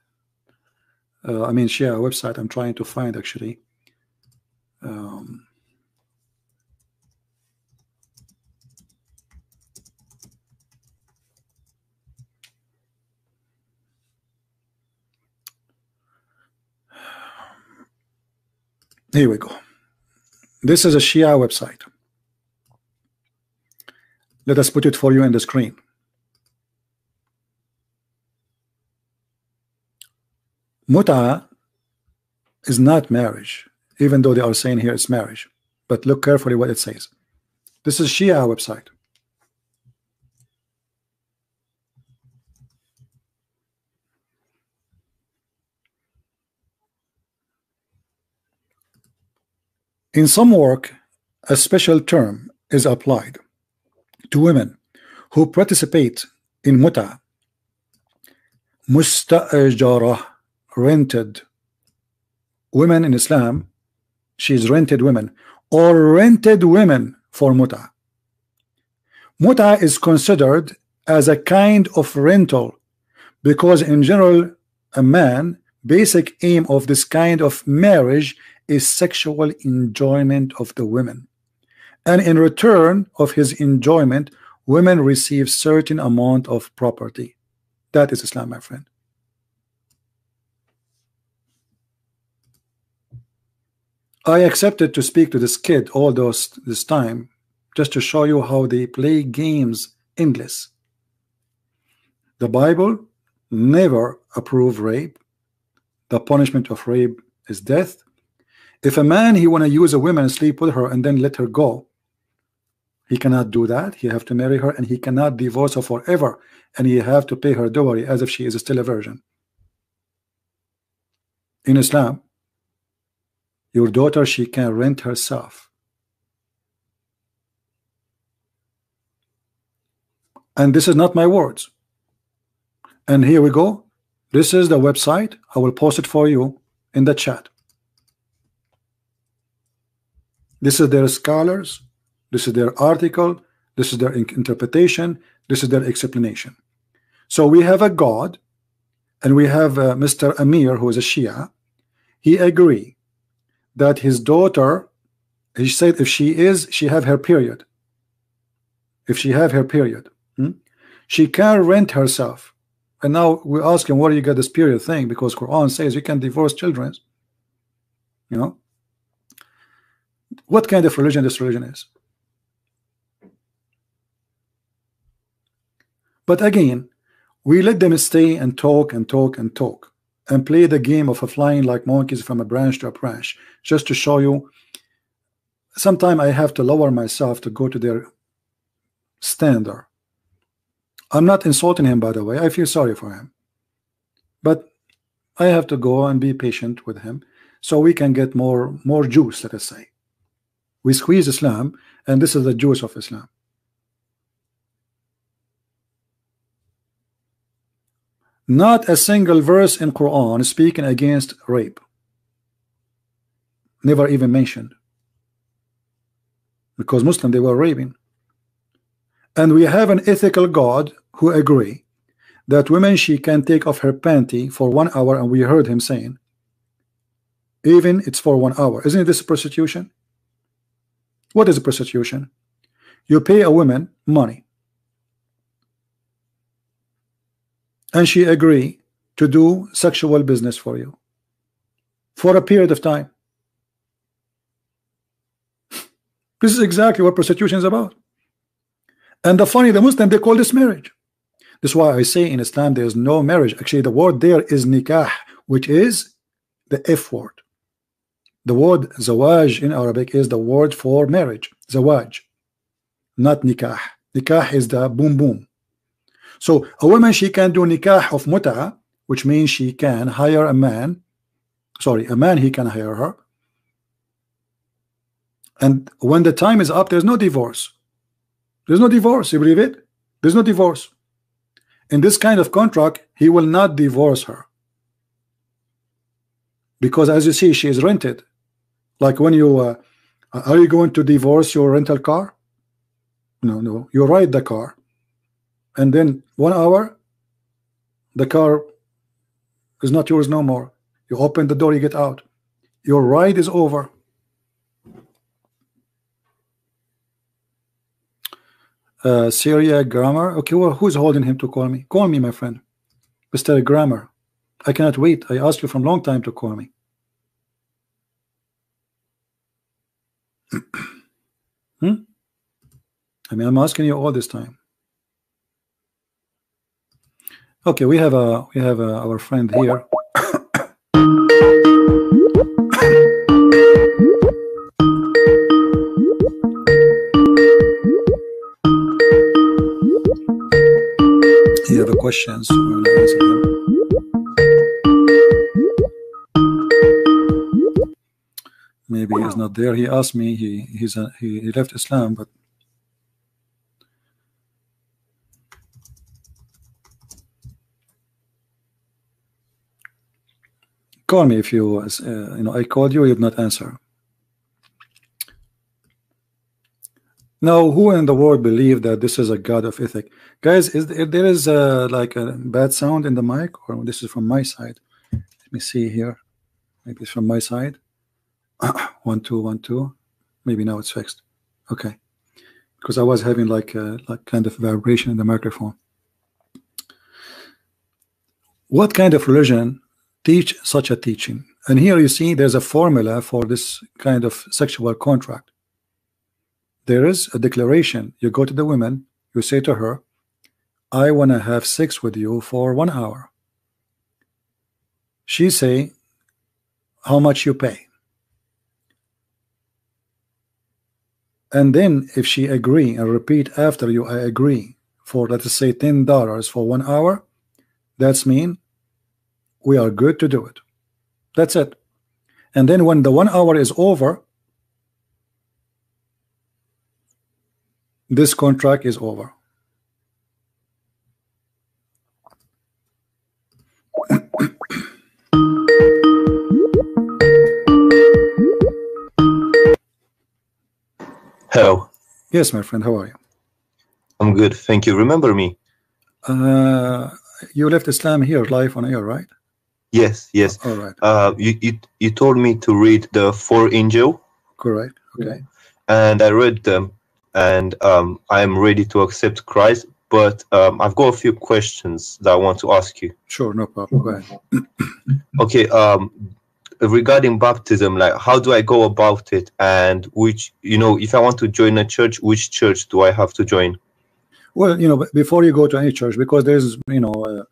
Uh, I mean Shia website. I'm trying to find actually. Um, Here we go. This is a Shia website. Let us put it for you in the screen. Muta is not marriage, even though they are saying here it's marriage. But look carefully what it says. This is Shia website. In some work, a special term is applied to women who participate in muta, mustajara, rented. Women in Islam, she's rented women or rented women for muta. Muta is considered as a kind of rental because in general a man basic aim of this kind of marriage is sexual enjoyment of the women and in return of his enjoyment women receive certain amount of property that is Islam my friend I accepted to speak to this kid all those this time just to show you how they play games endless. The Bible never approve rape. The punishment of rape is death. If a man he want to use a woman and sleep with her and then let her go he cannot do that. He have to marry her and he cannot divorce her forever and he have to pay her dowry as if she is still a virgin. In Islam your daughter she can rent herself and this is not my words and here we go this is the website I will post it for you in the chat this is their scholars this is their article This is their interpretation. This is their explanation. So we have a God, and we have uh, Mr. Amir, who is a Shia. He agree that his daughter, he said, if she is, she have her period. If she have her period, hmm? she can rent herself. And now we ask him, where do you get this period thing? Because Quran says you can divorce children. You know, what kind of religion this religion is? But again, we let them stay and talk and talk and talk and play the game of a flying like monkeys from a branch to a branch just to show you sometimes I have to lower myself to go to their standard. I'm not insulting him by the way. I feel sorry for him. But I have to go and be patient with him so we can get more more juice let us say. We squeeze Islam and this is the juice of Islam Not a single verse in Quran speaking against rape. Never even mentioned. Because Muslim they were raping. And we have an ethical God who agree that women she can take off her panty for one hour and we heard him saying even it's for one hour isn't this prostitution what is a prostitution you pay a woman money and she agree to do sexual business for you. For a period of time. This is exactly what prostitution is about. And the funny the Muslim they call this marriage. This is why I say in Islam there is no marriage. Actually the word there is nikah which is the F word. The word zawaj in Arabic is the word for marriage. Zawaj. Not nikah. Nikah is the boom boom so a woman she can do nikah of muta, which means she can hire a man. Sorry, a man he can hire her. And when the time is up, there's no divorce. There's no divorce. You believe it? There's no divorce. In this kind of contract, he will not divorce her. Because as you see, she is rented. Like when you uh, are you going to divorce your rental car? No, no, you ride the car and then one hour the car is not yours no more. You open the door you get out. Your ride is over. Uh, Syria grammar. Okay well who's holding him to call me? Call me my friend. Mr. Grammar. I cannot wait. I asked you from long time to call me. Hmm? I mean I'm asking you all this time Okay, we have a we have a, our friend here. you have a questions? Maybe he's not there. He asked me. He he's a, he, he left Islam, but Call me if you, uh, you know, I called you, you did not answer. Now, who in the world believe that this is a God of ethic? Guys, is there, there is a, like a bad sound in the mic, or this is from my side? Let me see here. Maybe it's from my side. one, two, one, two. Maybe now it's fixed. Okay, because I was having like a like kind of vibration in the microphone. What kind of religion teach such a teaching. And here you see there's a formula for this kind of sexual contract. There is a declaration. You go to the woman, you say to her, I want to have sex with you for one hour. She say, how much you pay? And then if she agree and repeat after you, I agree for let's say $10 for one hour, that's mean we are good to do it. That's it. And then when the one hour is over, this contract is over. Hello. Yes, my friend. How are you? I'm good, thank you. Remember me? Uh, you left Islam here live on air, right? Yes, yes. All right, Uh, you, you you told me to read the four angel, correct. Okay. and I read them, and um, I am ready to accept Christ. But um, I've got a few questions that I want to ask you. Sure, no problem. Go ahead. Okay, um, regarding baptism, like how do I go about it, and which you know, if I want to join a church, which church do I have to join? Well, you know, before you go to any church, because there's, you know, uh,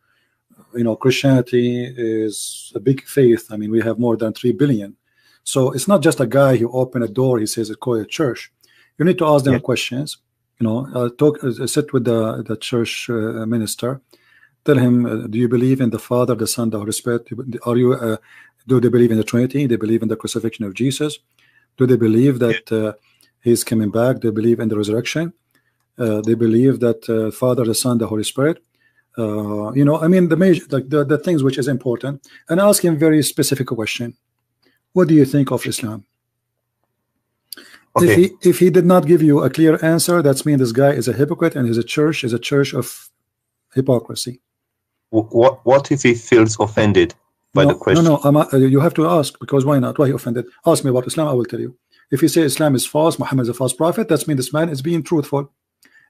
you know, Christianity is a big faith. I mean, we have more than three billion. So it's not just a guy who opened a door. He says it's called a church. You need to ask them Yeah. questions. You know, uh, talk, uh, sit with the the church uh, minister. Tell him, uh, do you believe in the Father, the Son, the Holy Spirit? Are you? Uh, do they believe in the Trinity? They believe in the crucifixion of Jesus. Do they believe that uh, He's coming back? They believe in the resurrection. Uh, they believe that uh, Father, the Son, the Holy Spirit. Uh, you know, I mean, the major, like the, the things which is important, and ask him very specific question. What do you think of Islam? If he if he did not give you a clear answer, that's mean this guy is a hypocrite, and his church is a church of hypocrisy. What what if he feels offended by no, the question? No, no, I'm, uh, you have to ask because why not? Why he offended? Ask me about Islam, I will tell you. If you say Islam is false, Muhammad is a false prophet, that's mean this man is being truthful.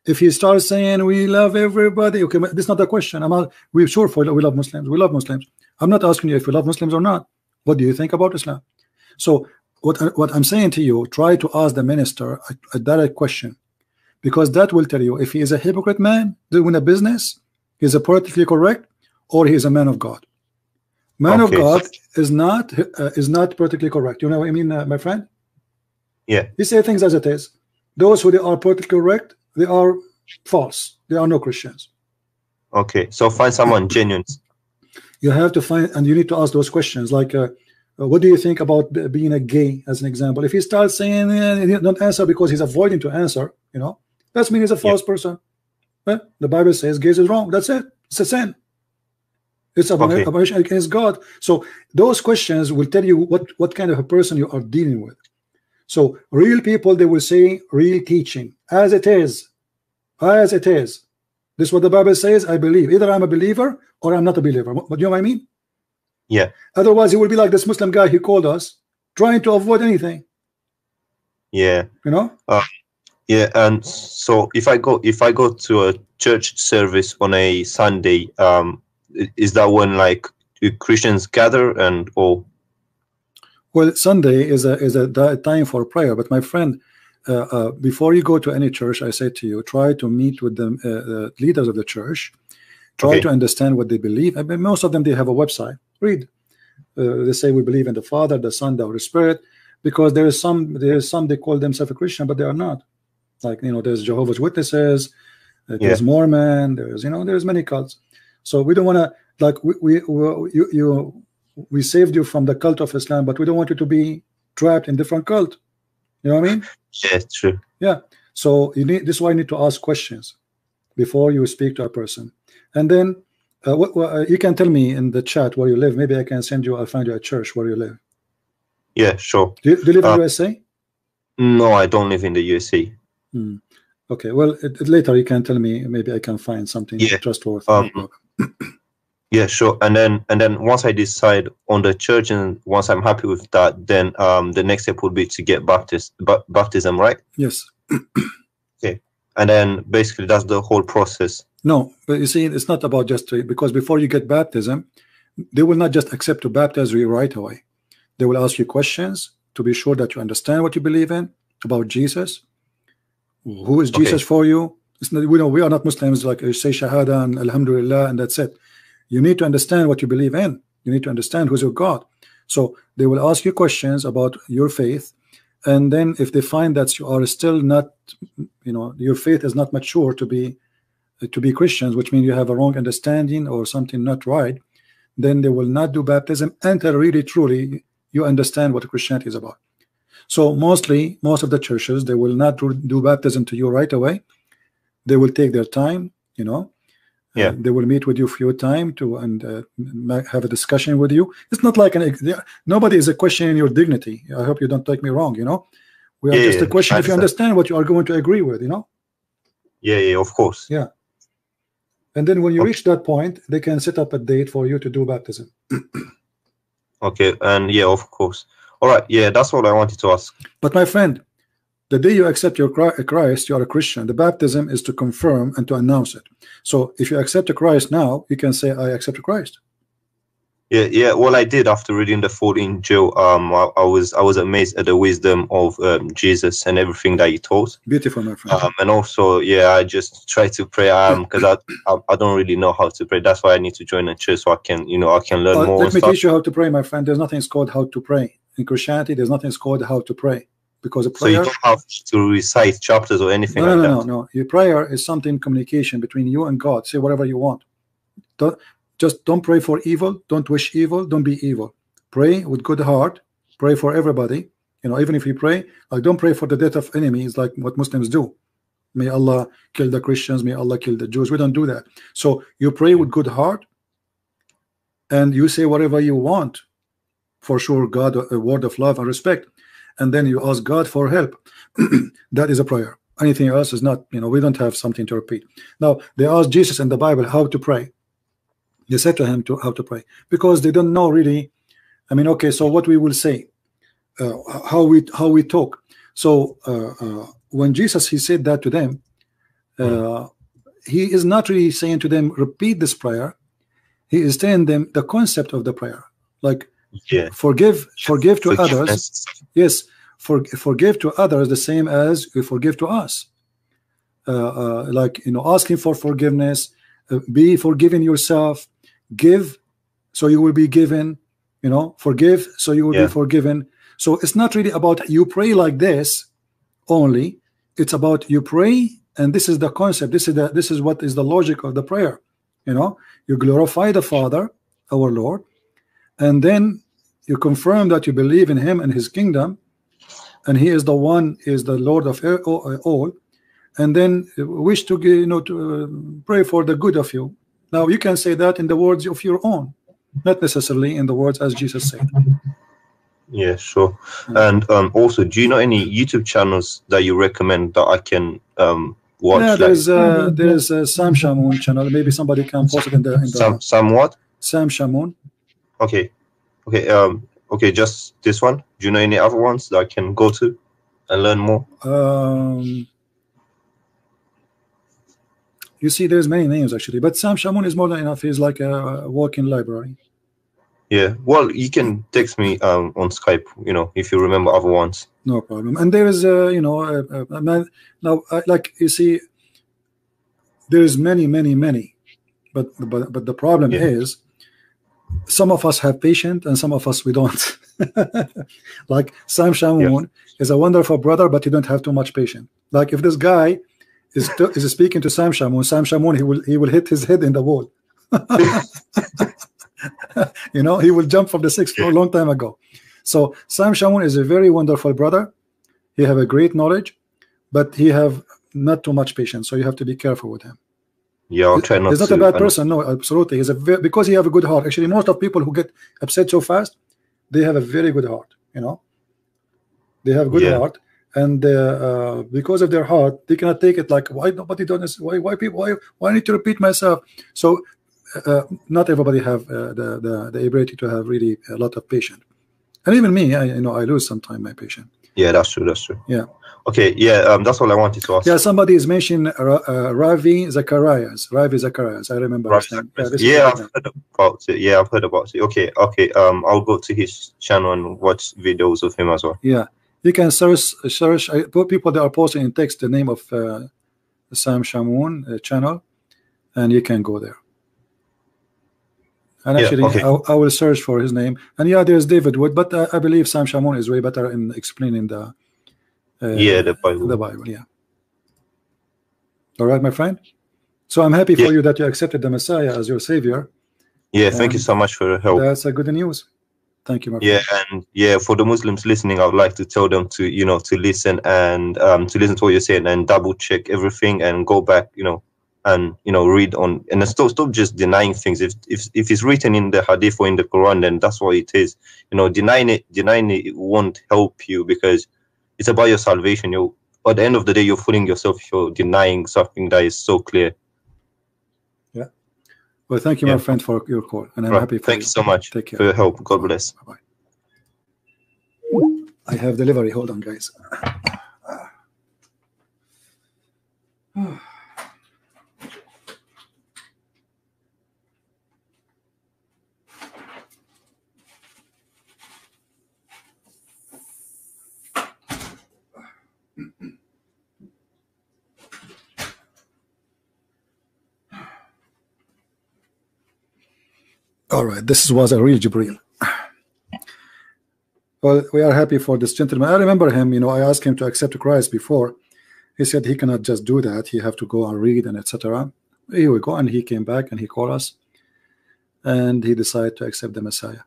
If he starts saying we love everybody, okay, this is not the question. I'm not, we're sure for we love Muslims. We love Muslims. I'm not asking you if you love Muslims or not. What do you think about Islam? So what what I'm saying to you, try to ask the minister a, a direct question, because that will tell you if he is a hypocrite man doing a business, he's a politically correct, or he is a man of God. Man Okay. of God is not uh, is not politically correct. You know what I mean, uh, my friend? Yeah. He say things as it is. Those who they are politically correct, they are false. They are no Christians. Okay, so find someone genuine. You have to find, and you need to ask those questions. Like, uh, uh, what do you think about being a gay, as an example? If he starts saying eh, don't answer because he's avoiding to answer, you know, that's mean he's a false person. Well, the Bible says gays is wrong. That's it. It's a sin. It's an Okay. abomination against God. So those questions will tell you what what kind of a person you are dealing with. So real people, they will say real teaching as it is, as it is. This is what the Bible says. I believe either I'm a believer or I'm not a believer. But you know what I mean? Yeah. Otherwise, it will be like this Muslim guy who called us, trying to avoid anything. Yeah, You know? yeah. And so if I go if I go to a church service on a Sunday, um, is that when like Christians gather and oh Well, Sunday is a is a time for prayer. But my friend, uh, uh, before you go to any church, I say to you, try to meet with the uh, uh, leaders of the church. Try Okay. to understand what they believe. I mean, most of them they have a website. Read. Uh, they say we believe in the Father, the Son, the Holy Spirit, because there is some there is some they call themselves a Christian, but they are not. Like you know, there's Jehovah's Witnesses, uh, there's Mormon, there's you know, there's many cults. So we don't want to like we, we, we you you we saved you from the cult of Islam, but we don't want you to be trapped in different cult. You know what I mean? yeah, true. Yeah. So you need this is why you need to ask questions before you speak to a person, and then uh, what, what, uh, you can tell me in the chat where you live. Maybe I can send you. I'll find you a church where you live. Yeah, sure. Do you, do you live in Uh, USA? No, I don't live in the USA. Hmm. Okay. Well, it, it- later you can tell me. Maybe I can find something Yeah. trustworthy. Um, Yeah, sure. And then and then once I decide on the church and once I'm happy with that, then um the next step would be to get baptist ba- baptism, right? yes. Okay. And then basically that's the whole process. No, but you see, it's not about just because before you get baptism, they will not just accept to baptize you right away. They will ask you questions to be sure that you understand what you believe in about Jesus. Who is Okay. Jesus for you? It's not, we know we are not Muslims like uh, say Shahada and Alhamdulillah and that's it. You need to understand what you believe in. You need to understand who's your God. So they will ask you questions about your faith, and then if they find that you are still not, you know, your faith is not mature to be to be Christians, which means you have a wrong understanding or something not right, then they will not do baptism until really truly you understand what Christianity is about. So mostly, most of the churches they will not do, do baptism to you right away. They will take their time, you know. Yeah. Uh, they will meet with you for your time to and uh, have a discussion with you. It's not like an nobody is a questioning your dignity. I hope you don't take me wrong. You know, we are Yeah, just a question if you understand. what you are going to agree with. You know. Yeah, yeah, of course. Yeah. And then when you Okay. reach that point, they can set up a date for you to do baptism. Okay, and yeah, of course. All right, yeah, that's all I wanted to ask. But my friend, the day you accept your Christ, you are a Christian. The baptism is to confirm and to announce it. So if you accept the Christ now, you can say, I accept Christ. Yeah, yeah. Well, I did after reading the 14 Joe. Um, I, I was I was amazed at the wisdom of um, Jesus and everything that he taught. Beautiful, my friend. Um, and also, yeah, I just try to pray. Um, because I, I I don't really know how to pray. That's why I need to join a church so I can you know I can learn Uh, more. let me stuff. teach you how to pray, my friend. There's nothing called how to pray. In Christianity, there's nothing called how to pray. Because a prayer. So you don't have to recite chapters or anything no, no, like no, that. no, no. Your prayer is something communication between you and God. Say whatever you want. Don't just don't pray for evil. Don't wish evil. Don't be evil. Pray with good heart. Pray for everybody. You know, even if you pray, like don't pray for the death of enemies, like what Muslims do. May Allah kill the Christians. May Allah kill the Jews. We don't do that. So you pray with good heart, and you say whatever you want. For sure, God, a word of love and respect, and then you ask God for help. that is a prayer. Anything else is not. You know, we don't have something to repeat. Now they asked Jesus in the Bible how to pray. They said to him to how to pray because they don't know really. I mean, okay, so what we will say, uh, how we how we talk. So uh, uh, when Jesus he said that to them, uh, he is not really saying to them repeat this prayer. He is telling them the concept of the prayer, like Yeah. forgive, forgive to others. Yes, for, forgive to others the same as you forgive to us. Uh, uh, like you know, asking for forgiveness, uh, be forgiving yourself, give, so you will be given. You know, forgive, so you will Yeah. be forgiven. So it's not really about you pray like this only. It's about you pray, and this is the concept. This is the this is what is the logic of the prayer. You know, you glorify the Father, our Lord, and then you confirm that you believe in Him and His kingdom, and He is the one, is the Lord of all, all, and then wish to you know to uh, pray for the good of you. Now you can say that in the words of your own, not necessarily in the words as Jesus said. Yeah, sure. And um, also, do you know any YouTube channels that you recommend that I can um watch? Yeah, like there's uh, there's a Sam Shamoon channel. Maybe somebody can post it in the in the some somewhat. Sam Shamoon. Okay, okay, um, okay, just this one. Do you know any other ones that I can go to and learn more? Um, you see, there's many names actually, but Sam Shamoon is more than enough. He's like a walking library. Yeah, well, you can text me um on Skype. You know, if you remember other ones. No problem. And there is, uh, you know, man. Now, uh, like you see, there is many, many, many, but but but the problem Yeah. is, some of us have patience and some of us we don't. like Sam Shamoon is a wonderful brother, but you don't have too much patience. Like if this guy is is speaking to Sam Shamoon, Sam Shamoon he will he will hit his head in the wall. you know, he will jump from the sixth floor a long time ago. So Sam Shamoon is a very wonderful brother. He have a great knowledge, but he have not too much patience. So you have to be careful with him. Yeah, I'll try not He's not to. a bad person. No, absolutely. He's a ve- because he have a good heart. Actually, most of people who get upset so fast, they have a very good heart. You know, they have good Yeah. heart, and uh, uh, because of their heart, they cannot take it. Like why nobody done this? Why why people? Why why I need to repeat myself? So uh, not everybody have uh, the, the the ability to have really a lot of patience. And even me, I you know I lose sometimes my patience. Yeah, that's true. That's true. Yeah. Okay. Yeah. Um, that's all I wanted to ask. Yeah, somebody is mentioning uh, uh, Ravi Zacharias. Ravi Zacharias. I remember his name. Yeah, yeah, I've heard about it. Yeah, I've heard about it. Okay, okay. Um, I'll go to his channel and watch videos of him as well. Yeah, you can search search put people that are posting in text the name of uh, Sam Shamoon uh, channel, and you can go there. And Yeah, actually, okay. I, I will search for his name. And yeah, there's David Wood, but uh, I believe Sam Shamoon is way better in explaining the uh, yeah, the Bible. the Bible. Yeah. All right, my friend. So I'm happy for Yeah. you that you accepted the Messiah as your savior. yeah, thank you so much for your help. That's a good news. Thank you, my Yeah, friend. and yeah, for the Muslims listening, I would like to tell them to you know to listen and um to listen to what you're saying and double check everything and go back, you know, and you know read on and stop stop just denying things. If if if it's written in the Hadith or in the Quran, then that's what it is. You know, denying it denying it won't help you because it's about your salvation. You at the end of the day, you're fooling yourself. You're denying something that is so clear. Yeah. Well, thank you, Yeah. my friend, for your call, and I'm Right. happy for Thank you so much Take care. for your help. God bless. Bye bye. I have delivery. Hold on, guys. Ah. All right, this was a real Jibril. Well, we are happy for this gentleman. I remember him, you know, I asked him to accept Christ before. He said he cannot just do that. He have to go and read and etc. Here we go. And he came back and he called us and he decided to accept the Messiah.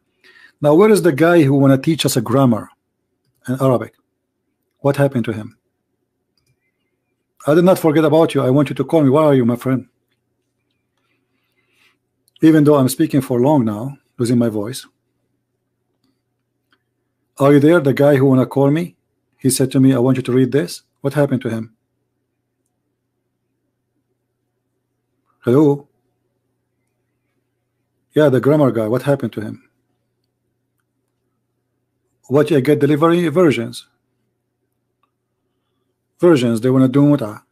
Now, where is the guy who want to teach us a grammar and Arabic? What happened to him? I did not forget about you. I want you to call me. Where are you, my friend? Even though I'm speaking for long now, losing my voice. Are you there? The guy who wanna call me? He said to me, I want you to read this. What happened to him? Hello? Yeah, the grammar guy. What happened to him? What you get delivery versions. Versions, they wanna do mut'ah.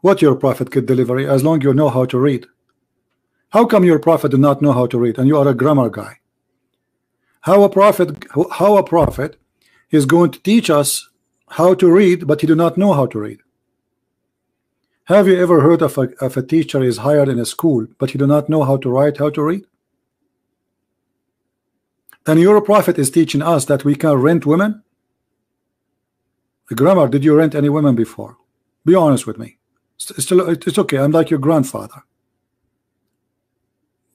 What your prophet get delivery as long you know how to read. How come your prophet do not know how to read and you are a grammar guy? How a prophet how a prophet is going to teach us how to read but he do not know how to read? Have you ever heard of a, of a teacher is hired in a school but he do not know how to write, how to read? And your prophet is teaching us that we can rent women? The grammar, did you rent any women before? Be honest with me. It's it's okay. I'm like your grandfather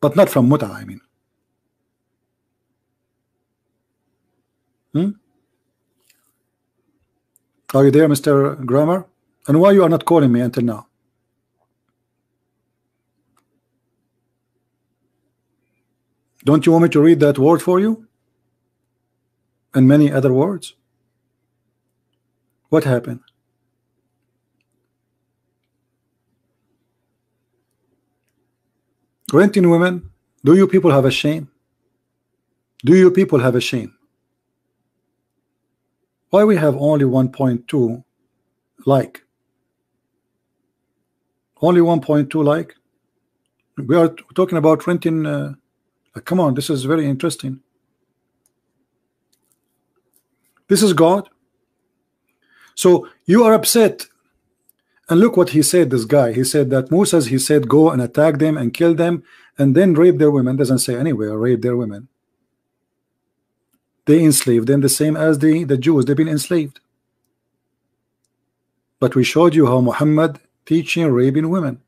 but not from Muta, I mean. Hmm? Are you there, Mr. Grammar? And why you are not calling me until now? Don't you want me to read that word for you? And many other words? What happened? Renting women do you people have a shame? Do you people have a shame? Why we have only 1.2 like? Only 1.2 like? We are talking about renting uh, come on this is very interesting. This is God. So you are upset and look what he said, this guy. He said that Moses, he said, go and attack them and kill them and then rape their women. Doesn't say anywhere, rape their women. They enslaved them the same as the, the Jews. They've been enslaved. But we showed you how Muhammad teaching raping women.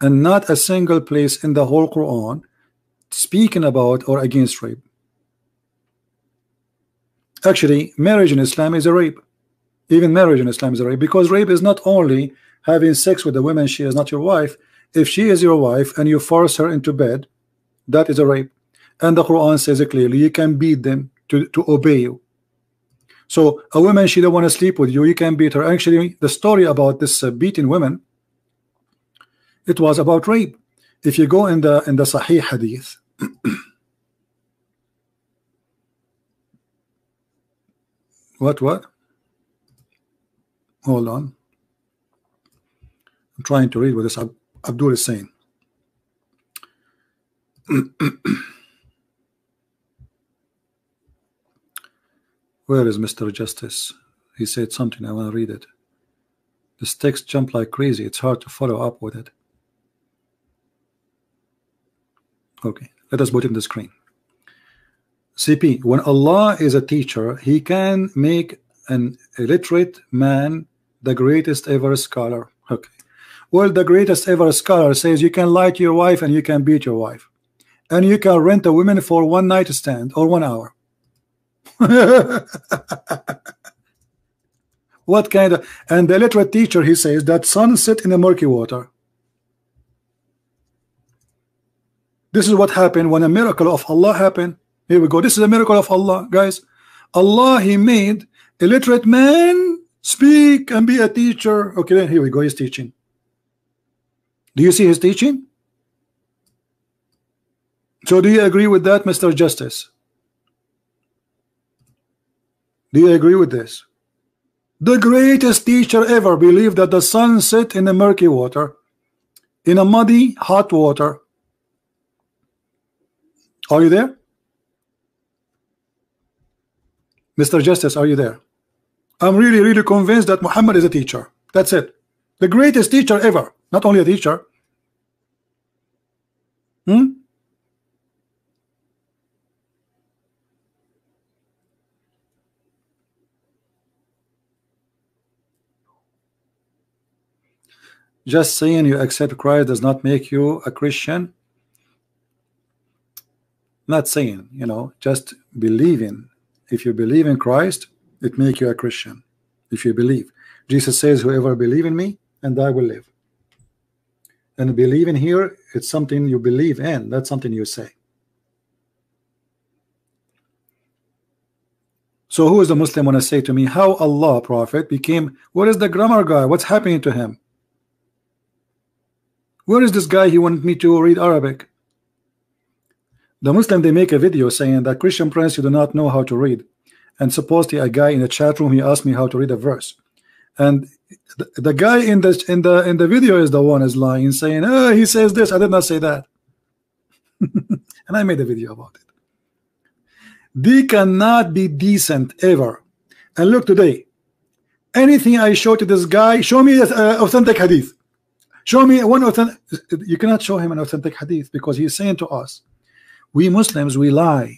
And not a single place in the whole Quran speaking about or against rape. Actually, marriage in Islam is a rape even marriage in Islam is a rape because rape is not only having sex with a woman she is not your wife. If she is your wife and you force her into bed that is a rape. And the Quran says it clearly you can beat them to, to obey you. So a woman she don't want to sleep with you you can beat her. Actually the story about this uh, beating women it was about rape. If you go in the in the Sahih hadith what what hold on. I'm trying to read what this Ab Abdul is saying. Where is Mr. Justice? He said something. I want to read it. This text jump like crazy. It's hard to follow up with it. Okay let us put in the screen. CP when Allah is a teacher he can make an illiterate man the greatest ever scholar. Okay. Well the greatest ever scholar says you can lie to your wife and you can beat your wife. And you can rent a woman for one night stand or one hour. What kind of and the illiterate teacher he says that sun set in the murky water. This is what happened when a miracle of Allah happened. Here we go. This is a miracle of Allah guys. Allah he made illiterate man speak and be a teacher. Okay, then here we go. He's teaching. Do you see his teaching? So do you agree with that, Mr. Justice? Do you agree with this? The greatest teacher ever believed that the sun set in the murky water, in a muddy, hot water. Are you there? Mr. Justice, are you there? I'm really, really convinced that Muhammad is a teacher. That's it. The greatest teacher ever. Not only a teacher. Hmm? Just saying you accept Christ does not make you a Christian. Not saying, you know, just believing. If you believe in Christ, it make you a Christian. If you believe. Jesus says, whoever believe in me, and I will live. And believe in here, it's something you believe in. That's something you say. So who is the Muslim want to say to me, how Allah, Prophet, became, what is the grammar guy? What's happening to him? Where is this guy? He wanted me to read Arabic. The Muslim they make a video saying that Christian prince you do not know how to read, and supposedly a guy in the chat room he asked me how to read a verse, and the, the guy in the in the in the video is the one is lying, saying, "Oh, he says this. I did not say that," and I made a video about it. They cannot be decent ever. And look today, anything I show to this guy, show me uh, authentic hadith. Show me one authentic. You cannot show him an authentic hadith because he's saying to us, we Muslims, we lie.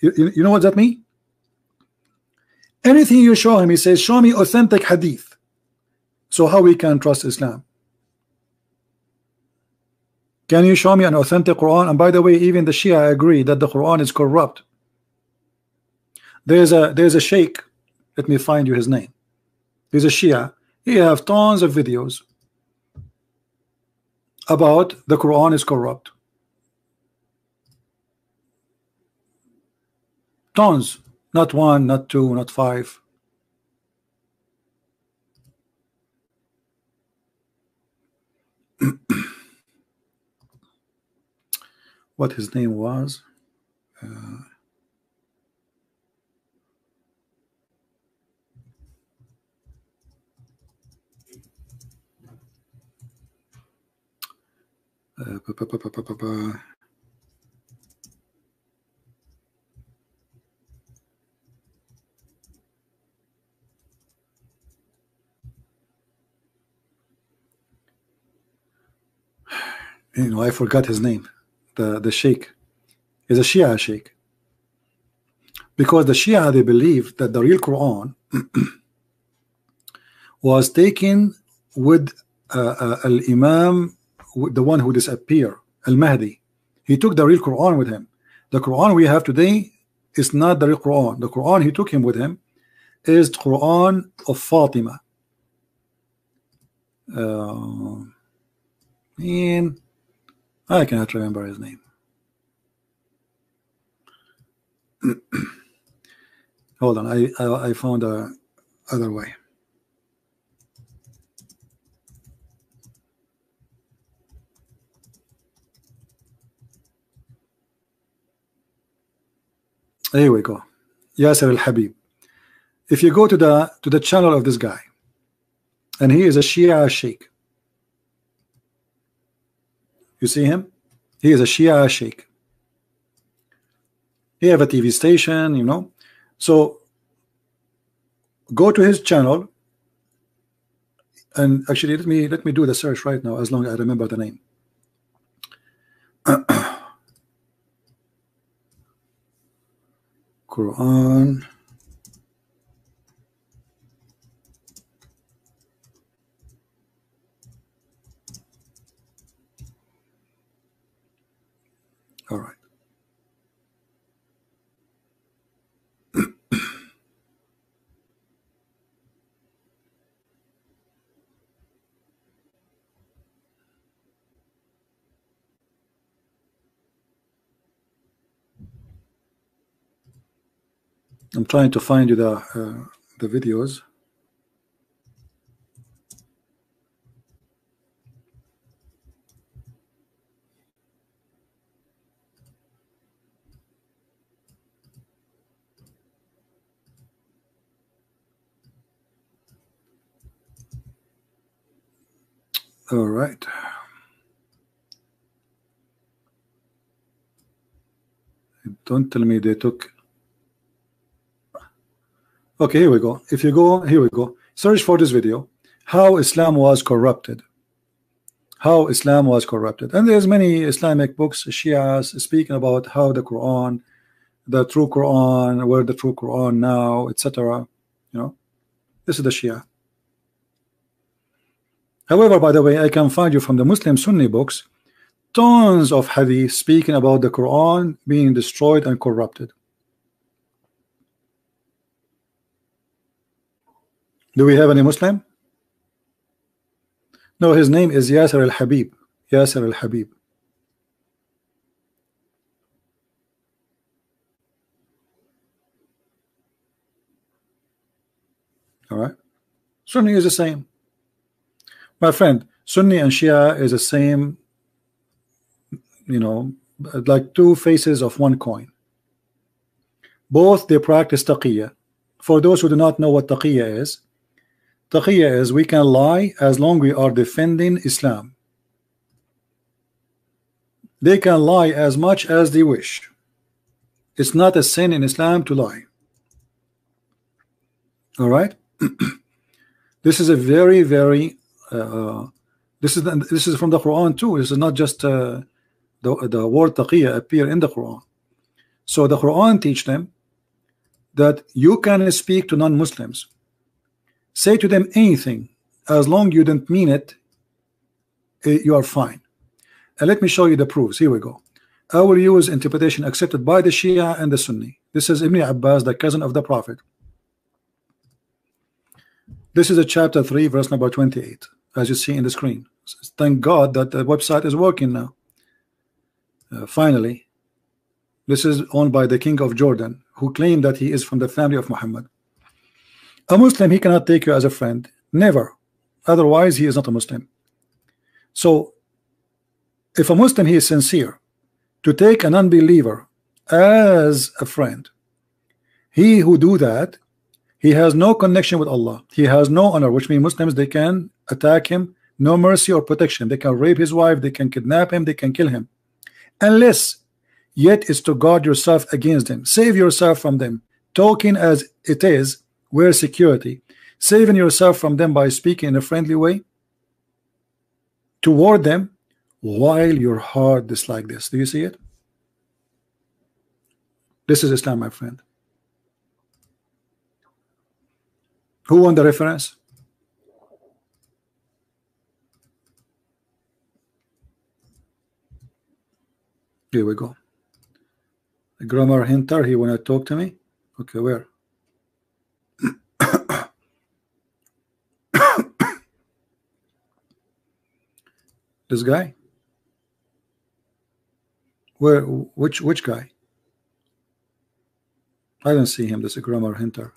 You, you know what that means? Anything you show him, he says, show me authentic hadith. So how we can trust Islam? Can you show me an authentic Quran? And by the way, even the Shia agree that the Quran is corrupt. There's a there's a sheikh. Let me find you his name. He's a Shia. He have tons of videos about the Quran is corrupt. Tons, not one, not two, not five. what his name was. Uh, Uh, you know, I forgot his name. The the sheikh is a Shia sheikh. Because the Shia they believe that the real Quran was taken with uh, uh, al Imam the one who disappeared, Al-Mahdi. He took the real Quran with him. The Quran we have today is not the real Quran. The Quran he took him with him is the Quran of Fatima. Uh, and I cannot remember his name. Hold on, I, I, I found a other way. There we go. Yasser Al Habib. If you go to the to the channel of this guy, and he is a Shia Sheikh. You see him? He is a Shia Sheikh. He have a TV station, you know. So go to his channel and actually let me let me do the search right now as long as I remember the name. Quran All right. I'm trying to find you the uh, the videos. All right. Don't tell me they took. Okay, here we go. If you go, here we go. Search for this video. How Islam was corrupted. How Islam was corrupted. And there's many Islamic books, Shias, speaking about how the Quran, the true Quran, where the true Quran now, etc. You know, this is the Shia. However, by the way, I can find you from the Muslim Sunni books tons of hadith speaking about the Quran being destroyed and corrupted. Do we have any Muslim? No, his name is Yasser al-Habib. Yasser al-Habib. All right. Sunni is the same. My friend, Sunni and Shia is the same, you know, like two faces of one coin. Both they practice taqiyya. For those who do not know what taqiyya is, taqiyya is we can lie as long we are defending Islam. They can lie as much as they wish. It's not a sin in Islam to lie. All right. this is a very, very uh, this is this is from the Quran too. This is not just uh, the the word taqiyya appear in the Quran. So the Quran teach them that you can speak to non-Muslims, say to them anything as long you don't mean it, eh, you are fine. And let me show you the proofs. Here we go. I will use interpretation accepted by the Shia and the Sunni. This is Ibn Abbas, the cousin of the Prophet. This is a chapter 3, verse number 28 as you see in the screen. Thank God that the website is working now. Uh, finally, this is owned by the king of Jordan, who claimed that he is from the family of Muhammad. A Muslim, he cannot take you as a friend, never. Otherwise, he is not a Muslim. So, if a Muslim he is sincere to take an unbeliever as a friend, he who do that, he has no connection with Allah. He has no honor, which means Muslims they can attack him, no mercy or protection. They can rape his wife, they can kidnap him, they can kill him. Unless yet is to guard yourself against them, save yourself from them, talking as it is, where security, saving yourself from them by speaking in a friendly way toward them while your heart is like this. Do you see it? This is Islam, my friend. Who won the reference? Here we go. The grammar hinter, he wanna talk to me? Okay, where? This guy? Where which which guy? I don't see him. This is a grammar hinter.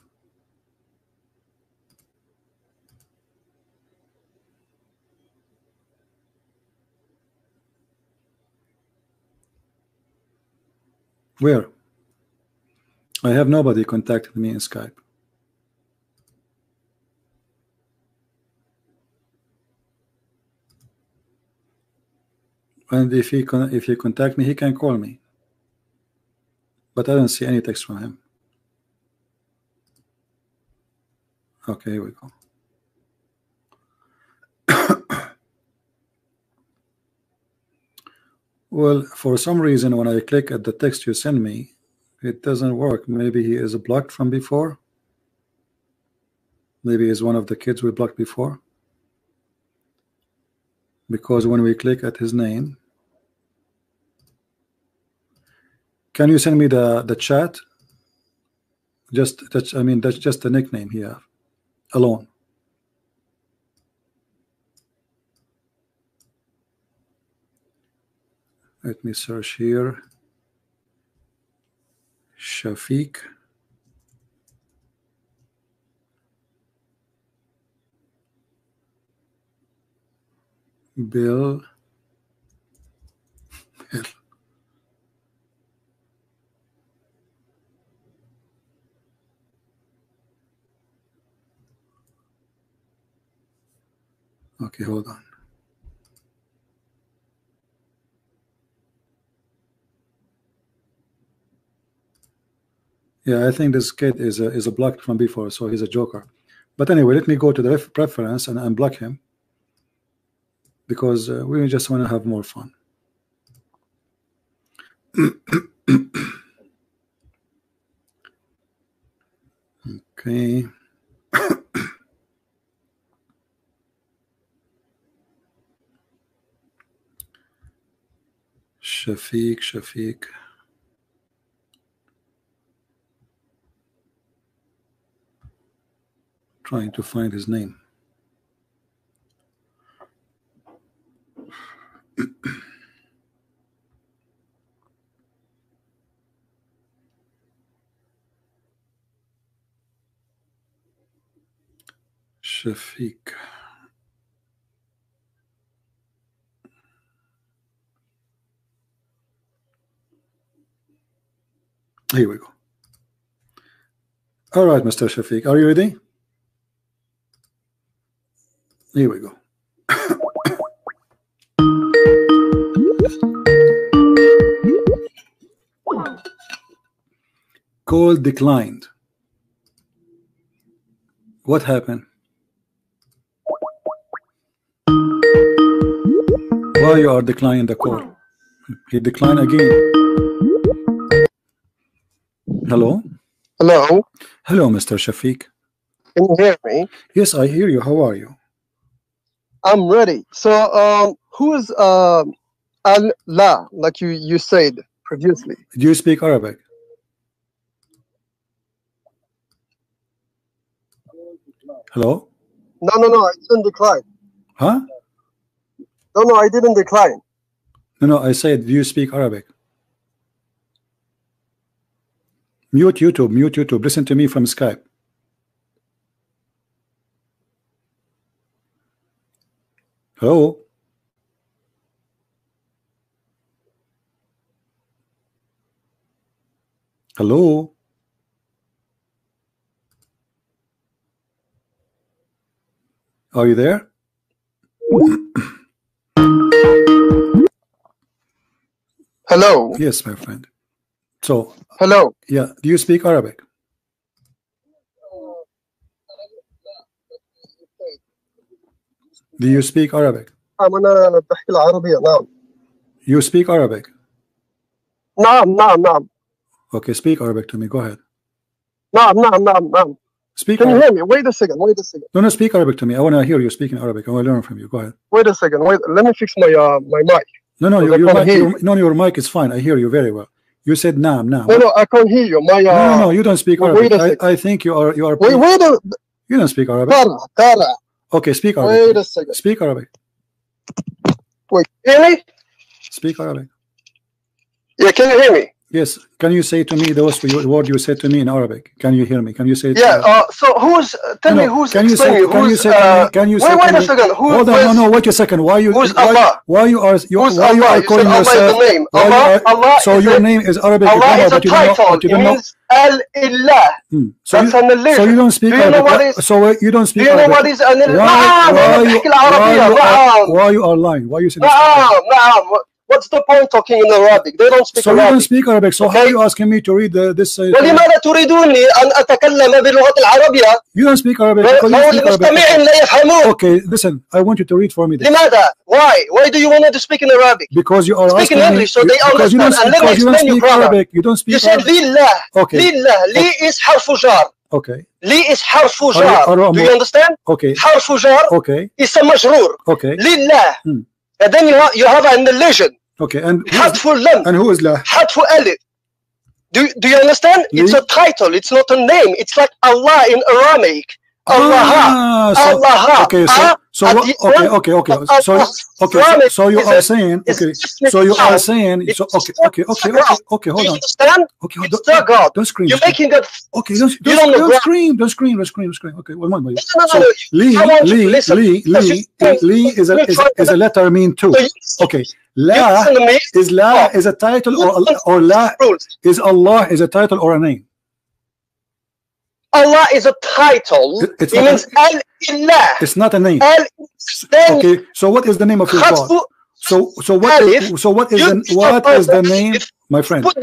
Where? I have nobody contacted me in Skype. And if he con if he contact me, he can call me. But I don't see any text from him. Okay, here we go. Well, for some reason, when I click at the text you send me, it doesn't work. Maybe he is blocked from before. Maybe he's one of the kids we blocked before. Because when we click at his name, can you send me the the chat? Just that's I mean that's just the nickname here alone. Let me search here. Shafiq. Bill. Bill. Okay, hold on. Yeah, I think this kid is a, is a blocked from before, so he's a joker. But anyway, let me go to the ref preference and unblock him because uh, we just want to have more fun. okay. Shafiq, Shafiq. Trying to find his name. Shafiq. Here we go. All right, Mr. Shafiq, are you ready? Here we go. Call declined. What happened? Why you are declining the call? He declined again. Hello? Hello, Hello, Mr. Shafiq. can you hear me? Yes, I hear you. How are you? I'm ready. So, um, who is um Allah, like you you said previously? Do you speak Arabic? Hello? No, no, no, I didn't decline. Huh? No, no, I didn't decline. No, no, I said, do you speak Arabic? Mute YouTube, mute YouTube. Listen to me from Skype. Hello? Hello? Are you there? Hello, Yes, my friend. So, hello. yeah, do you speak Arabic? Do you speak Arabic? نعم أنا بحكي العربية نعم You speak Arabic. نعم نعم نعم Okay, speak Arabic to me. Go ahead. نعم نعم نعم نعم Speak Can you hear me? Wait a second, wait a second, No, no, speak Arabic to me. I want to hear you speaking Arabic. I want to learn from you. Go ahead. wait a second, wait. Let me fix my uh my mic. No, no, your, your, mic, your, no, your mic is fine. I hear you very well. You said nam, nam. No, no, I can't hear you. My uh, No, no, no, you don't speak wait Arabic. I, I think you are you are wait, wait a you don't speak Arabic. Tara, Tara. Okay, speak Arabic. Wait a second. Speak Arabic. Wait, hear me? Speak Arabic. Yeah, can you hear me? Yes. Can you say to me those word you said to me in Arabic? Can you hear me? Can you say it? Yeah. Uh, so who's? Uh, tell No, me no, who's can you say- explaining? can you who's, say to me- uh, can you say wait, to wait a me- second. Who? Hold on, no, where's- no, wait a second. Why you Who's why, Allah? why you are you, Who's why you Allah? are You calling said Allah is yourself the name. why you Allah- are- Allah so is your a- name is Arabic Allah grammar, is a but you don't know title. but you It don't know means Al Illah. Hmm. so That's you, an illusion. so you don't speak Do you know Arabic what uh, is- so uh, you don't Do speak you know Arabic what is an why, illusion? نعم why, أنا you, بحكي why, العربية you are, نعم why you are lying why you say you speak نعم Arabic? نعم What's the point talking in Arabic? They don't speak so you don't Arabic. speak Arabic so how are Okay. you asking me to read uh, this uh, ولماذا تريدوني أن أتكلم باللغة العربية you don't speak Arabic because you لو don't speak Arabic المستمعين لا يفهمون okay listen I want you to read for me this لماذا؟ Why? Why do you want to speak in Arabic? because you are Speak asking in me English so they because you don't, understand. And let me because you don't explain you, speak brother. Arabic you don't speak You said Arabic لله okay لله لي is حرف جار okay لي is حرف أرى- جار أرى Do أمر- you understand؟ okay حرف جار okay اسم مجرور okay لله Hmm. And then you have, you have an elision. Okay, and Hatful Lam. And who is La? Hatful Ali. Do, do you understand? It's a title, it's not a name. It's like Allah in Aramaic. Allah. Ah, so, Allah. okay, so Ah, so what, okay, okay, okay. So okay, so, so you are saying okay. So you are saying so okay, okay, okay, okay, okay. Hold on. Okay, hold on. the. Don't scream. You're making it. Okay, don't don't, don't don't scream. Don't scream. Don't scream. Don't scream. Okay, one moment. So. Lee, Lee. Lee, Lee, Lee is a is, a- is a letter mean too. Okay, La listen to me. is La is a title or or La is Allah is a title or a name. Allah is a title. It- it's it not- means Al Ilah. It's not a name. Al Okay, so what is the name of your God? So so what so what is the what is the name, my friend? put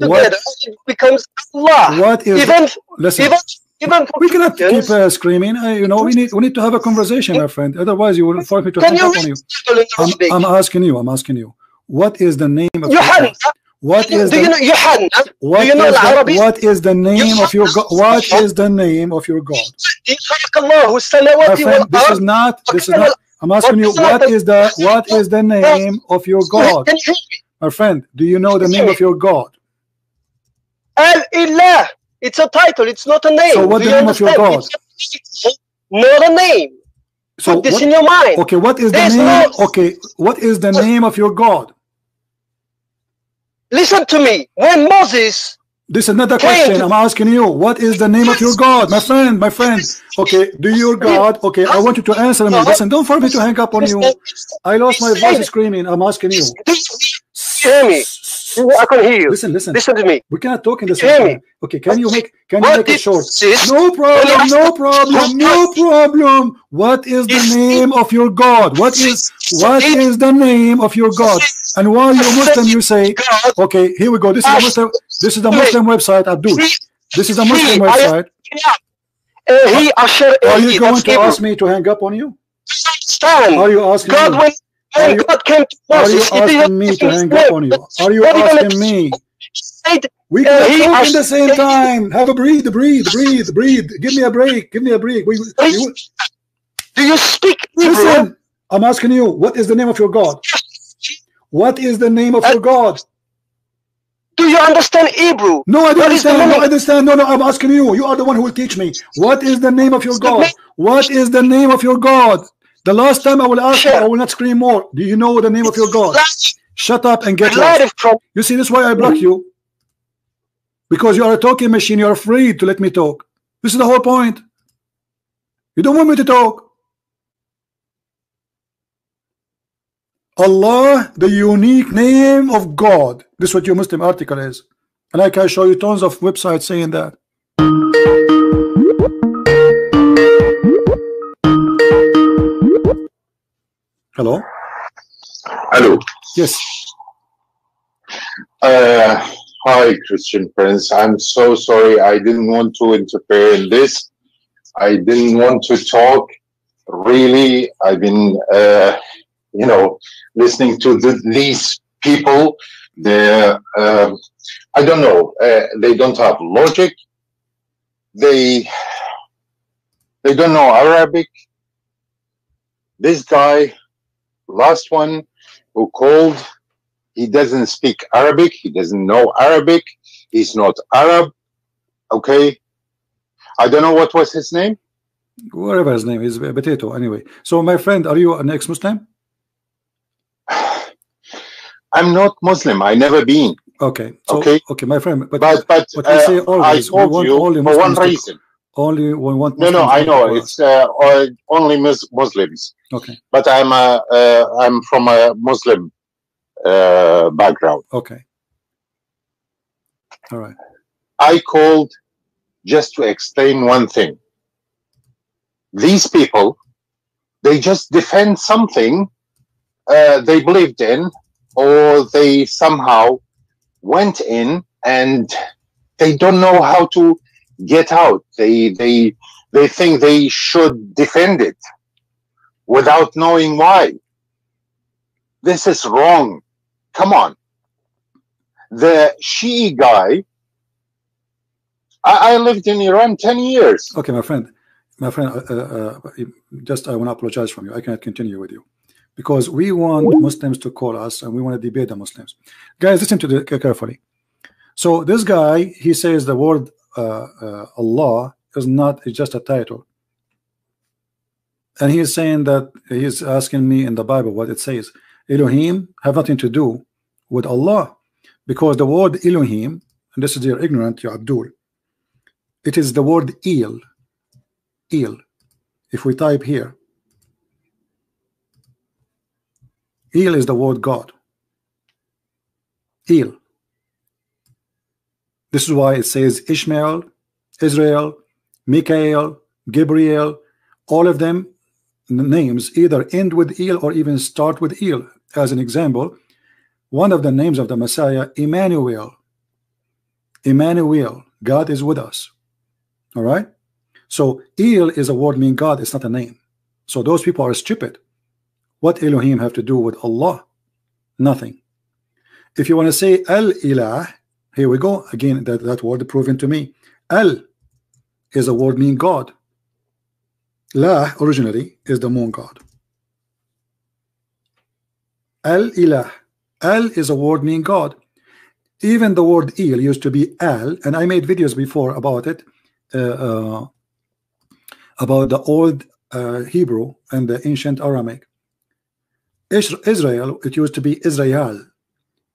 together, it becomes Allah. What is Even, listen? even, even We cannot keep uh, screaming. Uh, you know, we need we need to have a conversation, my friend. Otherwise, you will force me to hang up on you. the I'm, I'm asking you. I'm asking you. What is the name of You your God? hadn't. What is do, do the, you know you you know the, what is the name of your God? What is the name of your God? Friend, this is not this is not I'm asking you what is the what is the name of your God? My friend, do you know the name of your God? Al Ilah. It's a title, it's not a name. So what do the name understand? of your God? Not a name. So this what, in your mind. Okay, what is the name? Okay, what is the name of your God? Listen to me. When Moses, This is not a Can- question. I'm asking you. What is the name of your God, my friend? My friend. Okay, do your God? Okay, I want you to answer me. Listen, don't for me to hang up on you. I lost my voice screaming. I'm asking you. you hear me? I can hear you. Listen, listen. Listen to me. We cannot talk in the same time. Okay, can you make can you What make it short? this? No problem, no problem, no problem. What is the name of your God? What is what is the name of your God? And while you're Muslim, you say, okay, here we go. This is a Muslim. This is a Muslim website, Abdul. This is a Muslim website. uh, Are you going to ask me to hang up on you? Are you asking God, me? when, when Are you- God came to Are you Moses, he did asking me to hang up on you? Are you are you asking me? say? We Uh, can he talk in the same time. Have a breathe, breathe, breathe, breathe. Give me a break. Give me a break. We, we, Do you speak Hebrew? listen, I'm asking you, what is the name of your God? What is the name of your God? Do you understand Hebrew? No, I don't What understand. No. I understand. No, no, I'm asking you. You are the one who will teach me. What is the name of your God? What is the name of your God? The last time I will ask you, I will not scream more. Do you know the name of your God? Shut up and get lost. You see, this is why I block you. Because you are a talking machine. You're afraid to let me talk. This is the whole point. You don't want me to talk. Allah, the unique name of God. This is what your Muslim article is. And I can show you tons of websites saying that. Hello? Hello. Yes. Uh, hi, Christian Prince. I'm so sorry. I didn't want to interfere in this. I didn't want to talk. Really, I've been, uh, you know, listening to the, these people. They're, um I don't know. Uh, they don't have logic. They, they don't know Arabic. This guy, last one who called he doesn't speak Arabic. He doesn't know Arabic. He's not Arab. Okay. I don't know what was his name. Whatever his name is, Potato. Anyway. So, my friend, are you an ex Muslim? I'm not Muslim. I never been. Okay. So, Okay. okay, my friend. But, But but, say uh, I always, we told you only for one to- reason. only we want No, no, I know it's uh, uh, only Muslims. Okay. But I'm a, uh, I'm from a Muslim uh, background. Okay. All right. I called just to explain one thing. These people, they just defend something uh, they believed in, or they somehow went in and they don't know how to get out. They they they think they should defend it without knowing why. This is wrong. Come on. The Shi'i guy I, I lived in Iran 10 years. Okay, my friend. My friend, uh, uh, uh, just I want to apologize from you. I cannot continue with you because we want Muslims to call us and we want to debate the Muslims. Guys, listen to the carefully. So this guy, he says the word uh, uh, Allah is not it's just a title. And he is saying that he's asking me in the Bible what it says. Elohim have nothing to do with Allah because the word Elohim, and this is your ignorant, you Abdul, it is the word El. El. If we type here, El is the word God. El. This is why it says Ishmael, Israel, Michael, Gabriel, all of them names either end with El or even start with El. As an example, one of the names of the Messiah, Emmanuel. Emmanuel, God is with us. All right. So El is a word meaning God, it's not a name. So those people are stupid. What Elohim have to do with Allah? Nothing. If you want to say Al Ilah, here we go again. That that word proven to me. Al is a word meaning God. La originally is the moon god. Al Ilah. Al is a word meaning God. Even the word El used to be Al, and I made videos before about it, uh, uh, about the old uh, Hebrew and the ancient Aramaic. Israel, it used to be Israel.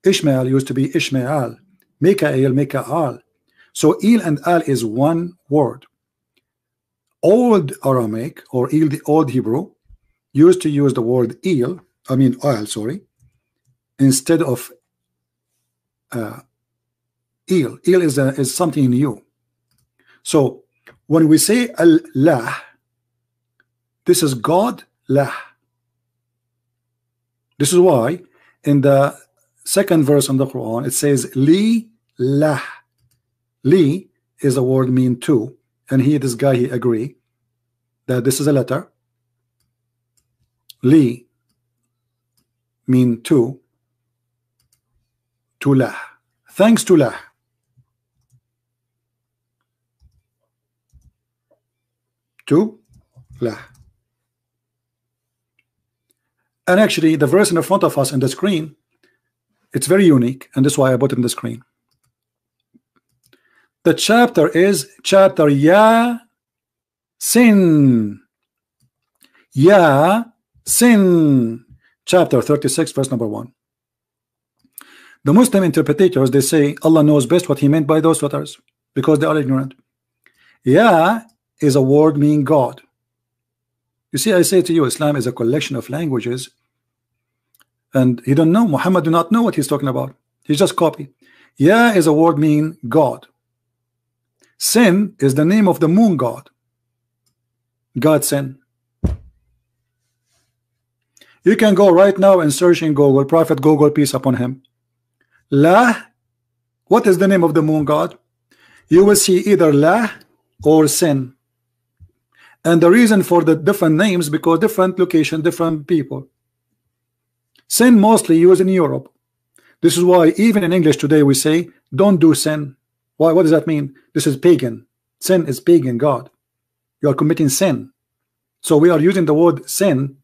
Ishmael used to be Ishmael. Mikael, Mikaal. So El and Al is one word old Aramaic or the old Hebrew used to use the word El, I mean oil, sorry, instead of uh, El. El is, a, is something new. So when we say Allah, this is God lah. This is why in the second verse in the Quran it says li lah. Li is a word mean to and he this guy he agree that this is a letter. Li mean to to lah. Thanks to lah. To lah. And actually the verse in the front of us in the screen it's very unique and that's why I put it in the screen the chapter is chapter Ya Sin. Ya Sin. Chapter 36, verse number 1. The Muslim interpreters they say Allah knows best what he meant by those letters because they are ignorant. Ya is a word meaning God. You see, I say to you, Islam is a collection of languages, and he don't know. Muhammad do not know what he's talking about. He's just copy. Ya is a word meaning God. Sin is the name of the moon god. God sin. You can go right now and search in Google, Prophet Google, peace upon him. La, what is the name of the moon god? You will see either La or Sin. And the reason for the different names because different location, different people. Sin mostly used in Europe. This is why even in English today we say don't do sin. Why? What does that mean? This is pagan. Sin is pagan God. You are committing sin. So we are using the word sin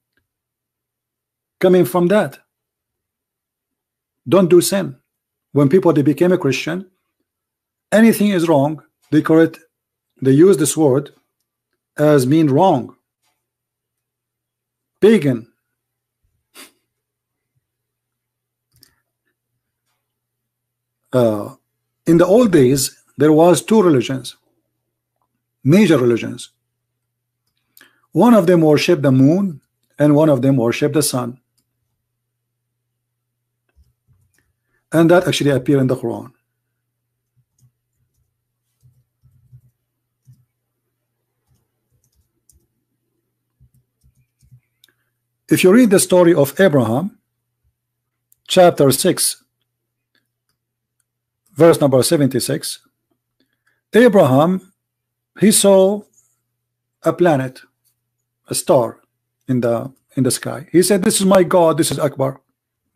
coming from that. Don't do sin. When people they became a Christian, anything is wrong. They call it, They use this word as mean wrong. Pagan. Uh, in the old days there was two religions major religions. One of them worshiped the moon and one of them worshiped the sun. And that actually appear in the Quran. If you read the story of Abraham chapter 6 verse number 76 Abraham he saw a planet a star in the in the sky. He said this is my God this is Akbar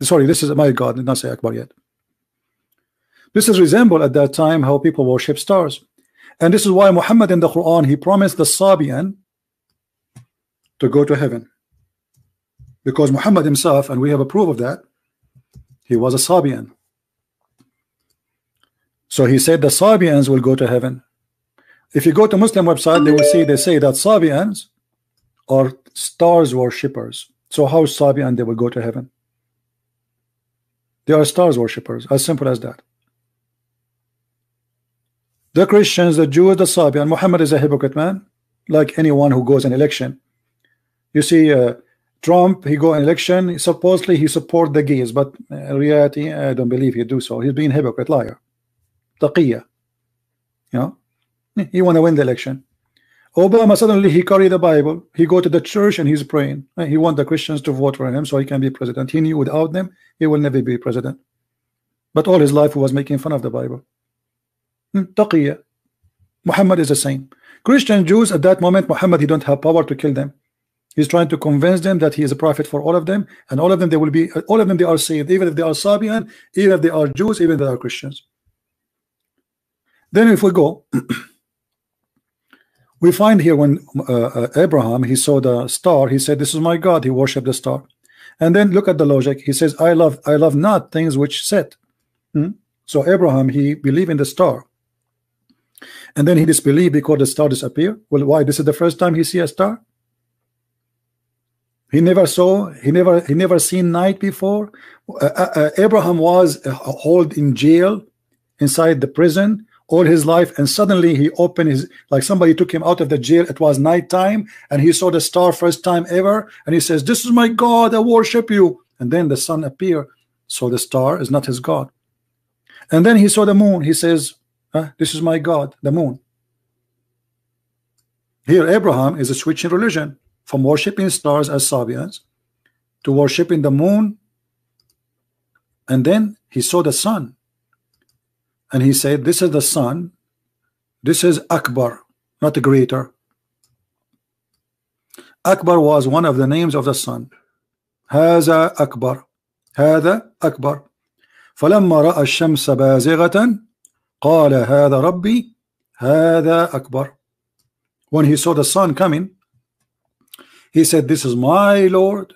sorry this is my God. Did not say Akbar yet. This is resemble at that time how people worship stars. And this is why Muhammad in the Quran he promised the Sabian to go to heaven. Because Muhammad himself and we have a proof of that he was a Sabian so he said the Sabians will go to heaven. If you go to Muslim website, they will see they say that Sabians are stars worshippers. So how Sabian they will go to heaven? They are stars worshippers, as simple as that. The Christians, the Jews, the Sabian, Muhammad is a hypocrite man, like anyone who goes an election. You see, uh, Trump, he go an election, supposedly he support the gays, but in reality, I don't believe he do so. He's being hypocrite, liar. Taqiyya. You know, he want to win the election. Obama suddenly he carry the Bible, he go to the church and he's praying. He want the Christians to vote for him so he can be president. He knew without them he will never be president. But all his life he was making fun of the Bible. Hmm, taqiyya. Muhammad is the same. Christian Jews at that moment, Muhammad he don't have power to kill them. He's trying to convince them that he is a prophet for all of them, and all of them they will be all of them they are saved, even if they are Sabian, even if they are Jews, even if they are Christians. Then if we go we find here when uh, uh, Abraham he saw the star he said this is my God he worshiped the star. And then look at the logic. He says I love I love not things which set. Hmm? so Abraham he believed in the star. And then he disbelieved because the star disappear well why? This is the first time he see a star? He never saw he never he never seen night before. Uh, uh, uh Abraham was uh, held in jail inside the prison all his life and suddenly he opened his like somebody took him out of the jail. It was night time and he saw the star first time ever and he says this is my God I worship you. And then the sun appeared. So the star is not his God. And then he saw the moon. He says huh, this is my God the moon. Here Abraham is a switching religion from worshiping stars as Sabians to worshiping the moon. And then he saw the sun and he said this is the sun this is Akbar not the greater Akbar was one of the names of the sun هذا أكبر هذا أكبر فلما رأى الشمس بازغة قال هذا ربي هذا أكبر when he saw the sun coming he said this is my Lord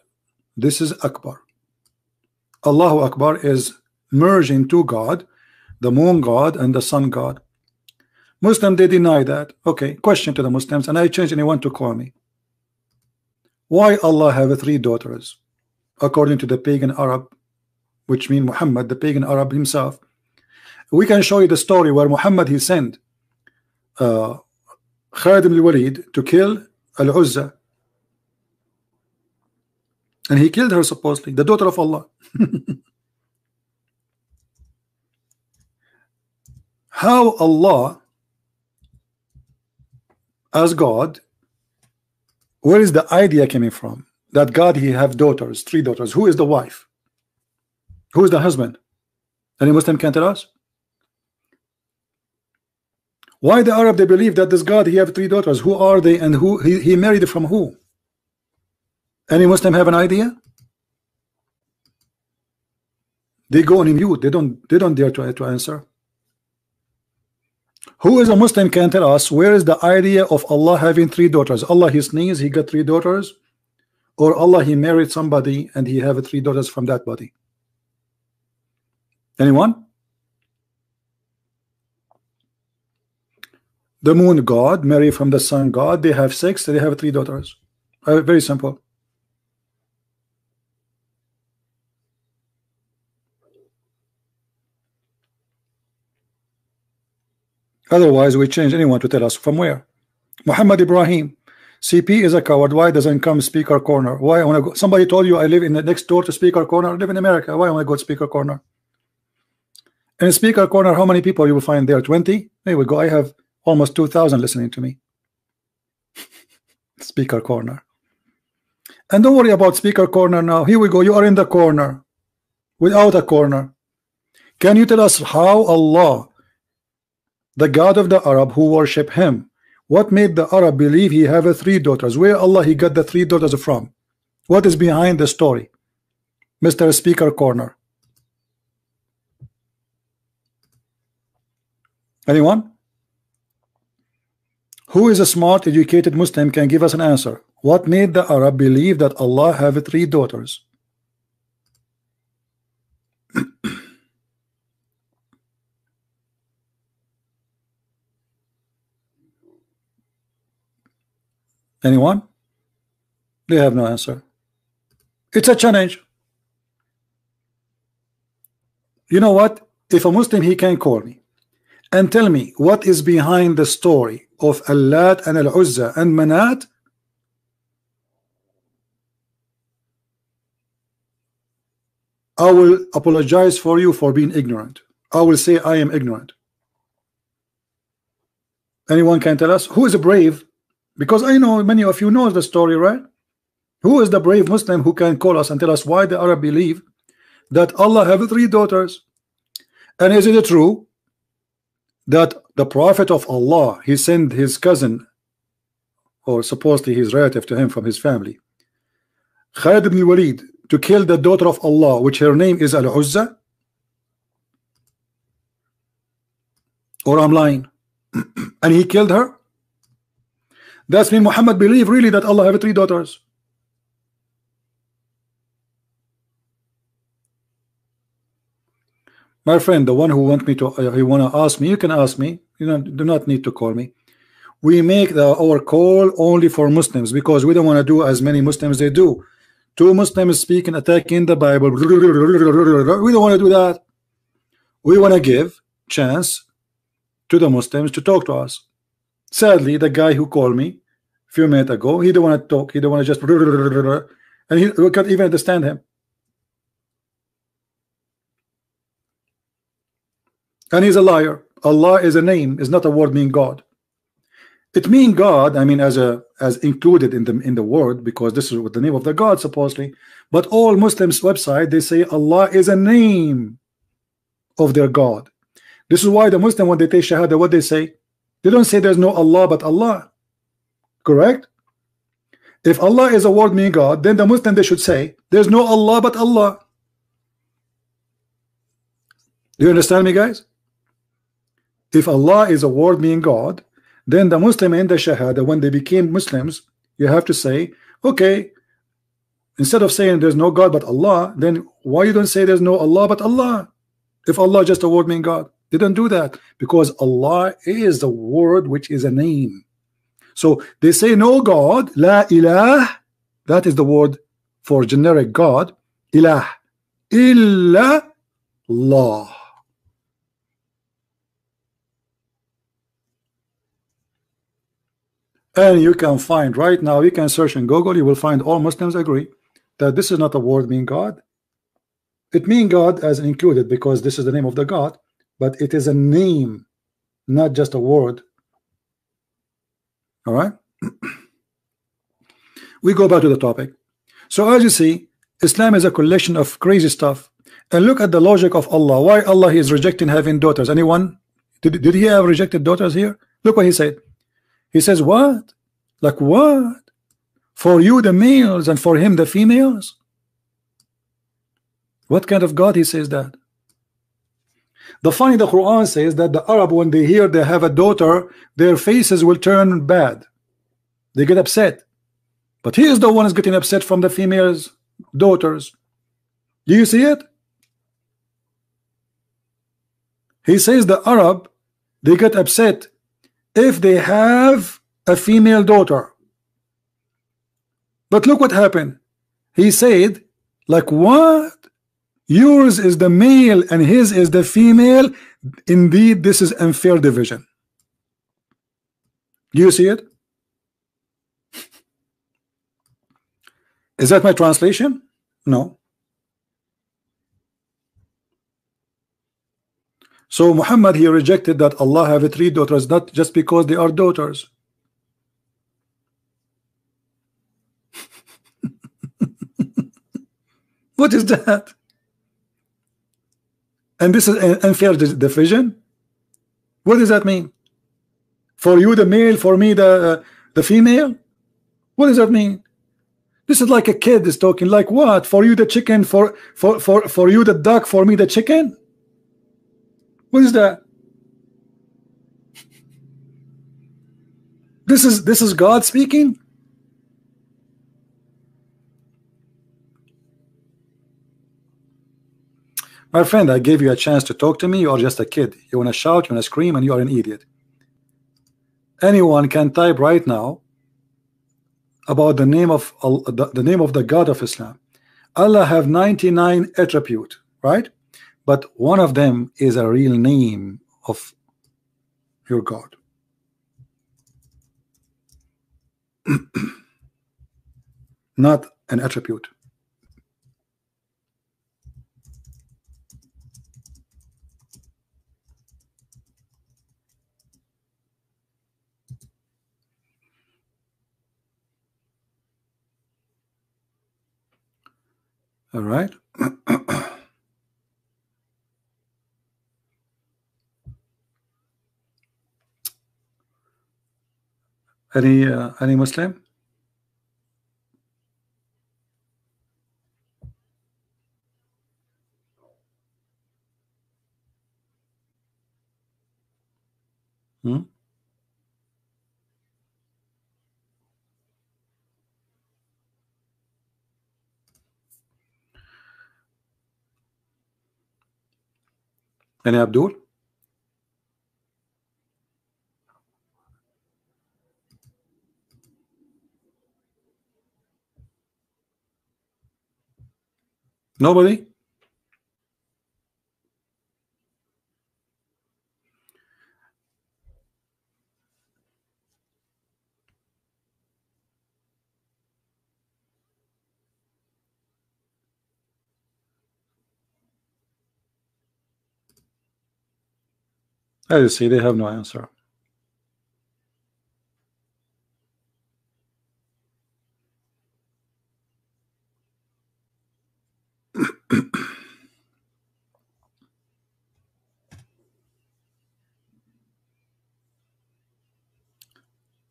this is Akbar Allahu Akbar is merging to God the moon god and the sun god. Muslim they deny that. Okay question to the Muslims and I change anyone to call me. Why Allah have three daughters according to the pagan Arab which mean Muhammad the pagan Arab himself? We can show you the story where Muhammad he sent uh, Khalid ibn Walid to kill Al-Uzza. And he killed her supposedly the daughter of Allah how Allah as God where is the idea coming from? That God he have daughters three daughters. Who is the wife? Who is the husband? Any Muslim can tell us? Why the Arab they believe that this God he have three daughters. Who are they and who he, he married from who? Any Muslim have an idea? They go on mute. They don't they don't dare to, to answer who is a Muslim can tell us where is the idea of Allah having three daughters? Allah he sneezed, he got three daughters, or Allah he married somebody and he have three daughters from that body. Anyone? The moon god marry from the sun god. They have six. They have three daughters. Uh, very simple. Otherwise, we change anyone to tell us from where. Muhammad Ibrahim, CP is a coward. Why doesn't come speaker corner? Why I want to go? Somebody told you I live in the next door to speaker corner. I live in America. Why want I go to speaker corner? In speaker corner, how many people you will find there? 20? There we go. I have almost 2,000 listening to me. speaker corner. And don't worry about speaker corner now. Here we go. You are in the corner without a corner. Can you tell us how Allah the God of the Arab who worship him. What made the Arab believe he have three daughters? Where Allah he got the three daughters from? What is behind the story? Mr. Speaker Corner. Anyone? Who is a smart educated Muslim can give us an answer? What made the Arab believe that Allah have three daughters? Anyone? They have no answer. It's a challenge. You know what? If a Muslim, he can call me and tell me what is behind the story of Allat and Al-Uzza and Manat I will apologize for you for being ignorant. I will say I am ignorant. Anyone can tell us who is a brave? Because I know many of you know the story, right? Who is the brave Muslim who can call us and tell us why the Arab believe that Allah have three daughters? And is it true that the Prophet of Allah he sent his cousin or supposedly his relative to him from his family Khalid ibn Walid to kill the daughter of Allah which her name is Al-Uzza or I'm lying and he killed her that's mean Muhammad believe really that Allah have three daughters. My friend the one who want me to uh, you want to ask me you can ask me. You know do not need to call me. We make the, our call only for Muslims because we don't want to do as many Muslims they do. Two Muslims speaking attacking the Bible. We don't want to do that. We want to give chance to the Muslims to talk to us sadly the guy who called me a few minutes ago he don't want to talk he don't want to just and he we can't even understand him. And he's a liar. Allah is a name is not a word mean God. It mean God I mean as a as included in the in the word because this is what the name of the God supposedly. But all Muslims website they say Allah is a name of their God. This is why the Muslim when they take Shahada what they say they don't say there's no Allah but Allah correct? If Allah is a word mean God then the Muslim they should say there's no Allah but Allah. Do you understand me guys? If Allah is a word meaning God then the Muslim in the Shahada when they became Muslims you have to say okay instead of saying there's no God but Allah then why you don't say there's no Allah but Allah? If Allah just a word mean God don't do that because Allah is the word which is a name. So they say no God la ilah that is the word for generic God ilah illa Allah. And you can find right now you can search in Google you will find all Muslims agree that this is not a word mean God. It mean God as included because this is the name of the God but it is a name not just a word. All right? We go back to the topic. So as you see Islam is a collection of crazy stuff. And look at the logic of Allah. Why Allah is rejecting having daughters? Anyone? Did, did he have rejected daughters here? Look what he said. He says, What? Like what? For you the males and for him the females? What kind of God he says that? The funny the Quran says that the Arab when they hear they have a daughter, their faces will turn bad. They get upset. But he is the one is getting upset from the females' daughters. Do you see it? He says the Arab they get upset if they have a female daughter. But look what happened. He said, like what? Yours is the male and his is the female. Indeed, this is unfair division. Do you see it? Is that my translation? No. So Muhammad he rejected that Allah have three daughters not just because they are daughters. what is that? And this is an unfair division. What does that mean? For you the male, for me the uh, the female. What does that mean? This is like a kid is talking like what? For you the chicken, for for for for you the duck, for me the chicken. What is that? This is this is God speaking. My friend, I gave you a chance to talk to me. You are just a kid. You want to shout, you want to scream, and you are an idiot. Anyone can type right now. about the name of the name of the God of Islam. Allah have 99 attribute, right? But one of them is a real name of your God. Not an attribute. All right. any uh, any Muslim? Hmm? Any Abdul? Nobody? As you see, they have no answer.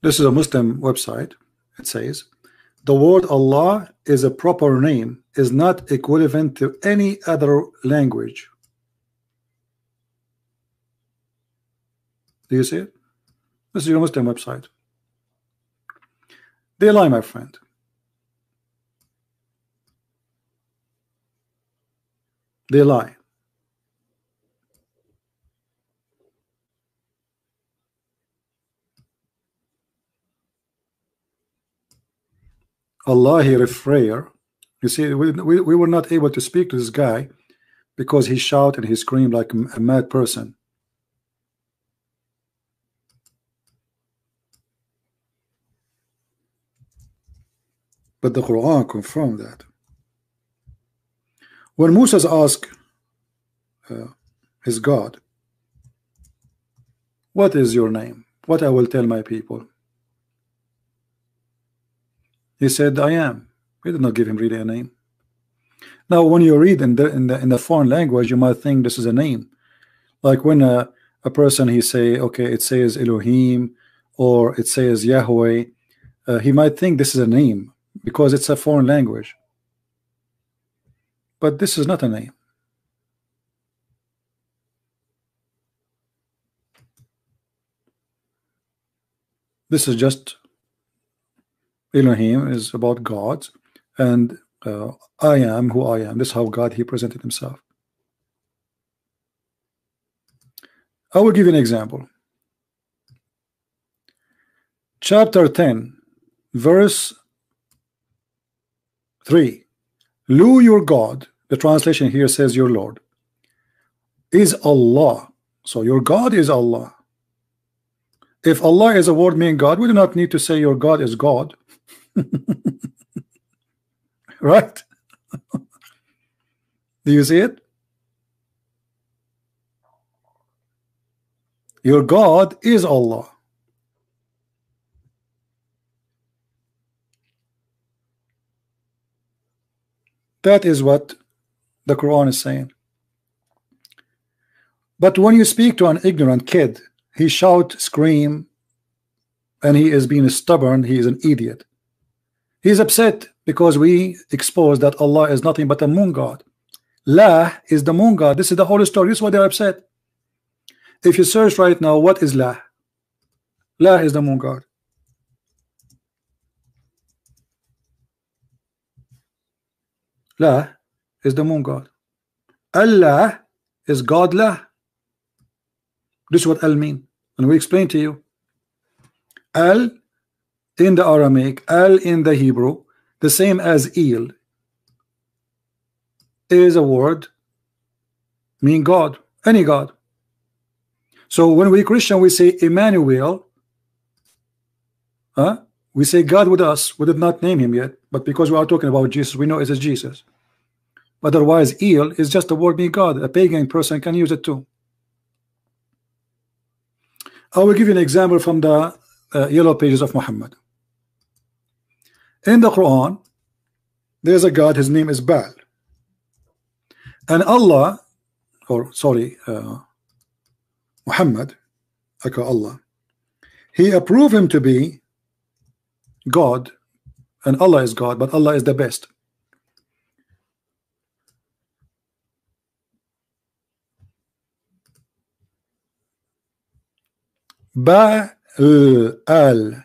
This is a Muslim website. It says, the word Allah is a proper name, is not equivalent to any other language. Do you see it? This is your Muslim website. They lie, my friend. They lie. Allah here a. You see, we, we, we were not able to speak to this guy because he shouted and he screamed like a mad person. But the Quran confirmed that. When Moses asked uh, his God, What is your name? What I will tell my people? He said, I am. We did not give him really a name. Now, when you read in the in the in the foreign language, you might think this is a name. Like when a, a person he say, okay, it says Elohim or it says Yahweh, uh, he might think this is a name because it's a foreign language. But this is not a name. This is just Elohim is about God, and uh, I am who I am. This is how God he presented himself. I will give you an example. Chapter 10, verse 3. Lu your God, the translation here says your Lord, is Allah. So your God is Allah. If Allah is a word meaning God, we do not need to say your God is God. right? Do you see it? Your God is Allah. That is what the Quran is saying. But when you speak to an ignorant kid, he shout, scream, and he is being stubborn, he is an idiot. He's upset because we expose that Allah is nothing but a moon god. La is the moon god. This is the whole story. This is why they're upset. If you search right now, what is La? La is the moon god. La is the moon god. Allah is God La. This is what Al mean. And we explain to you. Al in the Aramaic, al in the Hebrew, the same as eel, is a word mean God, any God. So when we Christian, we say Emmanuel, huh? We say God with us. We did not name him yet, but because we are talking about Jesus, we know it is Jesus. Otherwise, eel is just a word mean God. A pagan person can use it too. I will give you an example from the uh, yellow pages of Muhammad. In the Quran, there's a God, his name is Baal. And Allah, or sorry, uh, Muhammad, aka Allah, he approved him to be God, and Allah is God, but Allah is the best. Ba al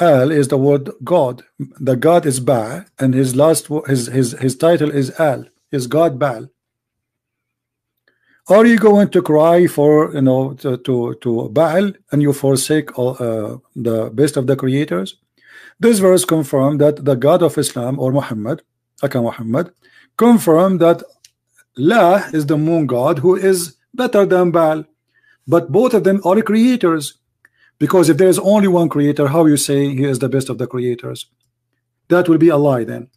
al is the word God. The God is Ba, and his last his his his title is Al. Is God Baal? Are you going to cry for you know to to, to Baal and you forsake all, uh, the best of the creators? This verse confirmed that the God of Islam or Muhammad, Aka Muhammad, confirmed that La is the moon god who is better than Baal, but both of them are creators. Because if there is only one creator, how you say he is the best of the creators? That will be a lie then.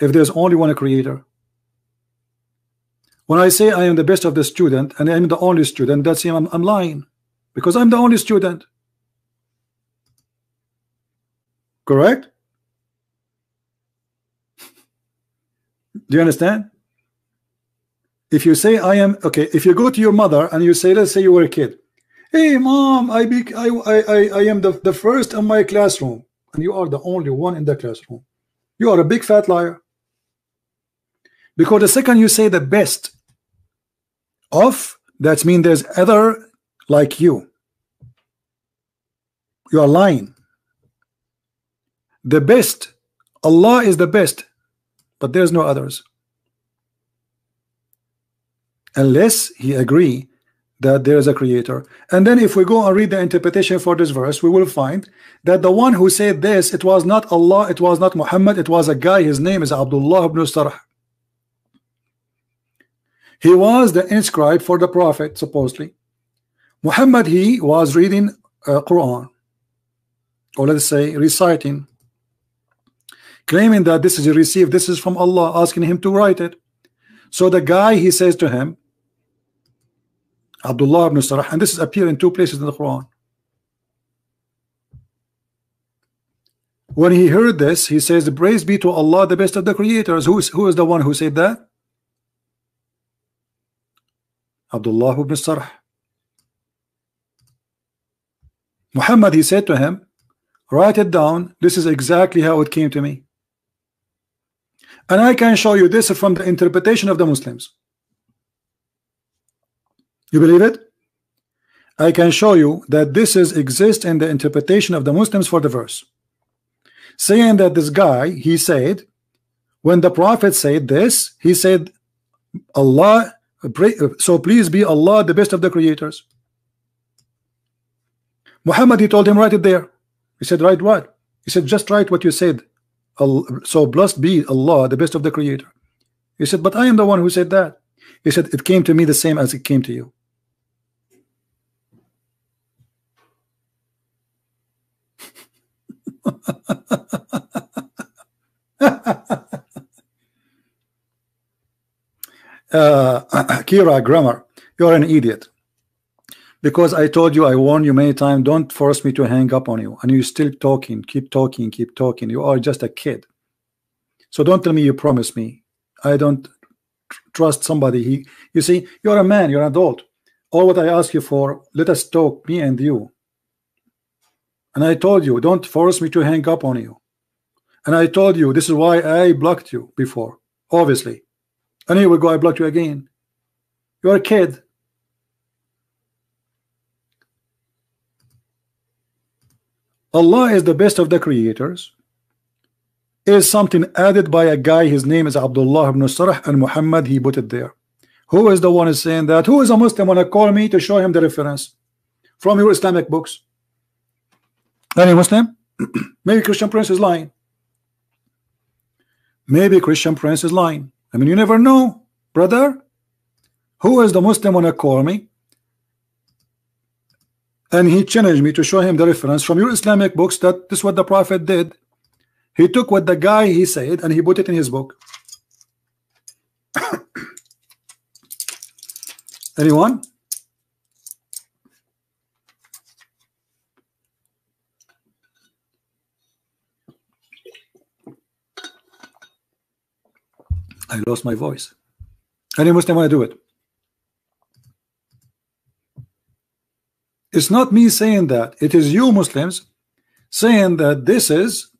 If there's only one creator. When I say I am the best of the student and I'm the only student, that's I'm, I'm lying. Because I'm the only student. Correct? Do you understand? If you say I am okay, if you go to your mother and you say, let's say you were a kid, hey mom I, be, I, I, I am the, the first in my classroom. And you are the only one in the classroom. You are a big fat liar. Because the second you say the best of that means there's other like you. You are lying the best. Allah is the best but there's no others. Unless he agree that there is a creator. And then if we go and read the interpretation for this verse we will find that the one who said this it was not Allah it was not Muhammad it was a guy his name is Abdullah ibn Sarh. He was the inscribe for the prophet supposedly. Muhammad he was reading uh, Quran. Or let's say reciting claiming that this is received this is from Allah asking him to write it so the guy he says to him Abdullah ibn Sarah, and this is appear in two places in the Quran. When he heard this, he says, Praise be to Allah, the best of the creators. Who is, who is the one who said that? Abdullah ibn Sarh. Muhammad, he said to him, Write it down. This is exactly how it came to me. And I can show you this from the interpretation of the Muslims. You believe it? I can show you that this is exist in the interpretation of the Muslims for the verse. Saying that this guy, he said, when the Prophet said this, he said, Allah, so please be Allah, the best of the creators. Muhammad, he told him, write it there. He said, write what? He said, just write what you said. So blessed be Allah, the best of the creator. He said, but I am the one who said that. He said, it came to me the same as it came to you. uh, Kira Grammar, you're an idiot. Because I told you, I warned you many times, don't force me to hang up on you. And you still talking, keep talking, keep talking. You are just a kid. So don't tell me you promise me. I don't tr trust somebody. He, you see, you're a man, you're an adult. All what I ask you for, let us talk, me and you. And I told you, don't force me to hang up on you. And I told you, this is why I blocked you before, obviously. And here we go, I blocked you again. You're a kid. Allah is the best of the creators is something added by a guy his name is Abdullah ibn Sarah and Muhammad he put it there who is the one is saying that who is a Muslim wanna call me to show him the reference from your Islamic books any Muslim Maybe Christian Prince is lying. Maybe Christian Prince is lying. I mean, you never know, brother. Who is the Muslim wanna call me? And he challenged me to show him the reference from your Islamic books that this is what the Prophet did. He took what the guy he said and he put it in his book. Anyone? I lost my voice. Any Muslim want to do it? It's not me saying that. It is you Muslims saying that this is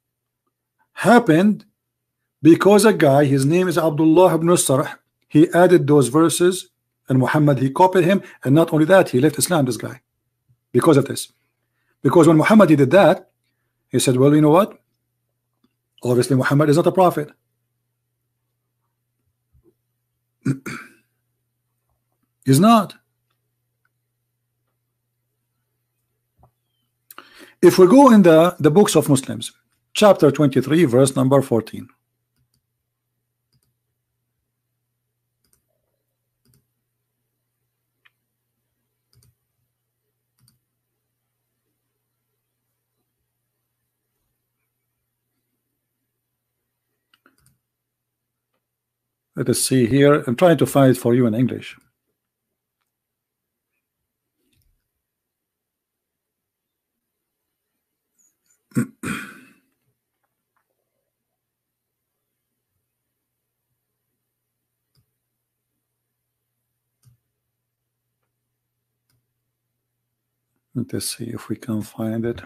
happened because a guy, his name is Abdullah ibn Sarh, he added those verses and Muhammad, he copied him. And not only that, he left Islam, this guy, because of this. Because when Muhammad did that, he said, well, you know what? Obviously, Muhammad is not a prophet. He's not. If we go in the, the books of Muslims, chapter 23, verse number 14. Let us see here. I'm trying to find it for you in English. Let us see if we can find it.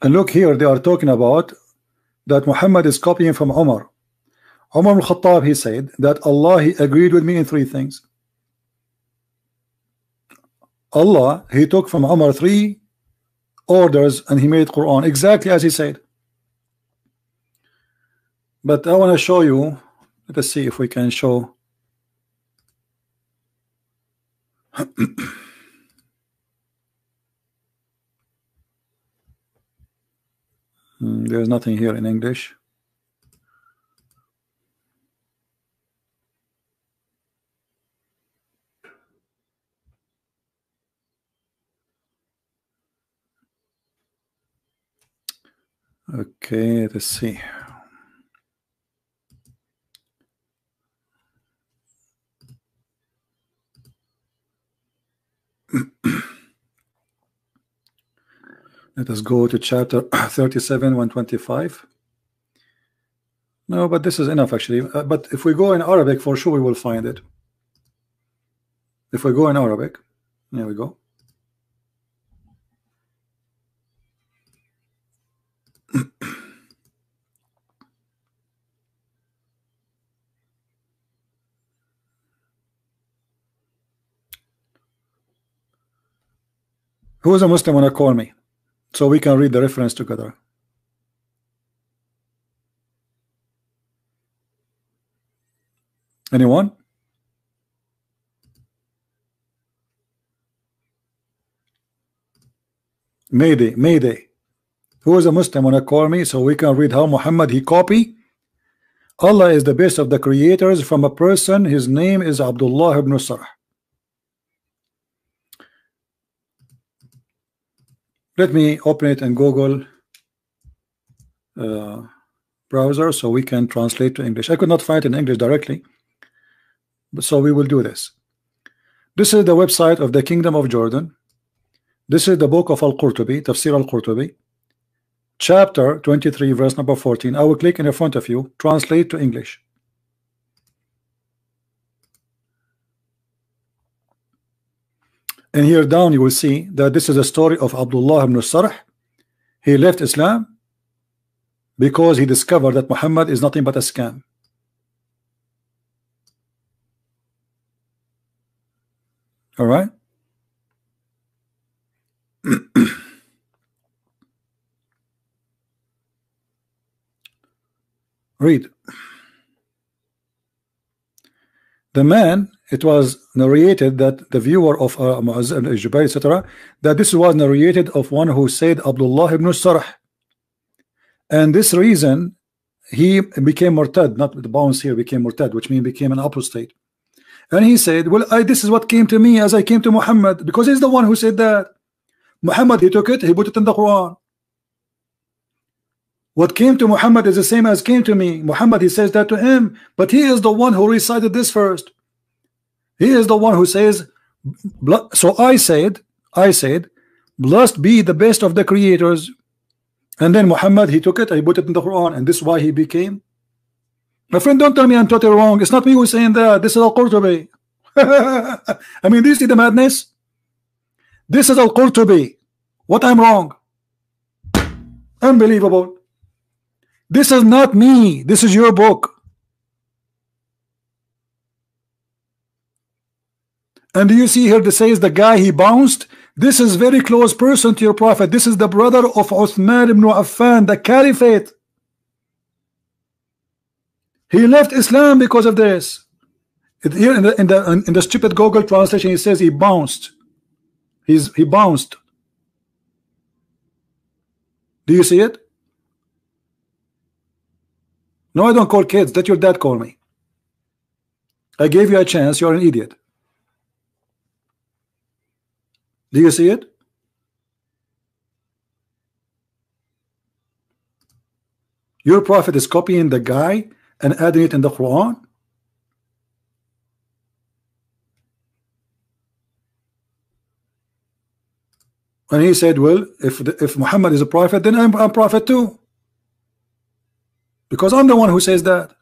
And look here, they are talking about that Muhammad is copying from Umar. Umar al-Khattab, he said that Allah, he agreed with me in three things. Allah, he took from Umar three orders and he made Quran exactly as he said. But I want to show you, let us see if we can show Mm, there's nothing here in English. Okay, let's see. Let us go to chapter 37, 125. No, but this is enough actually. Uh, but if we go in Arabic, for sure we will find it. If we go in Arabic, there we go. Who is a Muslim wanna call me? So we can read the reference together. Anyone? Mayday, Mayday. Who is a Muslim wanna call me so we can read how Muhammad he copy? Allah is the best of the creators from a person. His name is Abdullah ibn Sarh. Let me open it in Google uh, browser so we can translate to English. I could not find it in English directly, but so we will do this. This is the website of the Kingdom of Jordan. This is the book of Al-Qurtubi, Tafsir Al-Qurtubi, chapter 23, verse number 14. I will click in the front of you, translate to English. And here down you will see that this is a story of Abdullah ibn Sarh. He left Islam because he discovered that Muhammad is nothing but a scam. All right. Read. The man it was narrated that the viewer of uh, Mu'azz ibn Jubayr, etc., that this was narrated of one who said Abdullah ibn Sarh. And this reason he became murtad, not the bounce here became murtad, which means became an apostate. And he said, Well, I, this is what came to me as I came to Muhammad, because he's the one who said that. Muhammad, he took it, he put it in the Quran. What came to Muhammad is the same as came to me. Muhammad, he says that to him, but he is the one who recited this first. He is the one who says, so I said, I said, blessed be the best of the creators. And then Muhammad, he took it, he put it in the Quran, and this is why he became. My friend, don't tell me I'm totally wrong. It's not me who's saying that. This is Al-Qurtubi. I mean, do you see the madness? This is Al-Qurtubi. What I'm wrong? Unbelievable. This is not me. This is your book. And do you see here that says the guy he bounced? This is very close person to your prophet. This is the brother of Uthman ibn Affan, the caliphate. He left Islam because of this. Here in the in the in the stupid Google translation, he says he bounced. He's he bounced. Do you see it? No, I don't call kids. That your dad called me. I gave you a chance. You're an idiot. Do you see it? Your prophet is copying the guy and adding it in the Quran. And he said, well, if the, if Muhammad is a prophet, then I'm a prophet too. Because I'm the one who says that.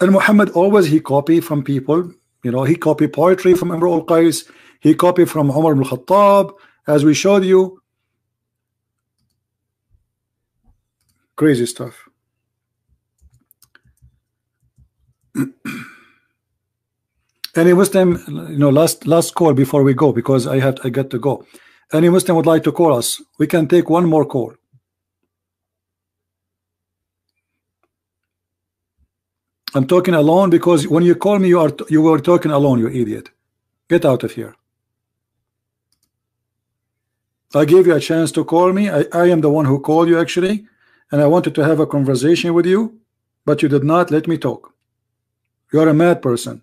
And Muhammad always he copy from people, you know, he copy poetry from Imru al-Qais, he copy from Umar ibn Khattab, as we showed you. Crazy stuff. Any Muslim, you know, last last call before we go because I have I got to go. Any Muslim would like to call us? We can take one more call. I'm talking alone because when you call me, you are you were talking alone, you idiot. Get out of here. I gave you a chance to call me. I, I am the one who called you actually, and I wanted to have a conversation with you, but you did not let me talk. You're a mad person.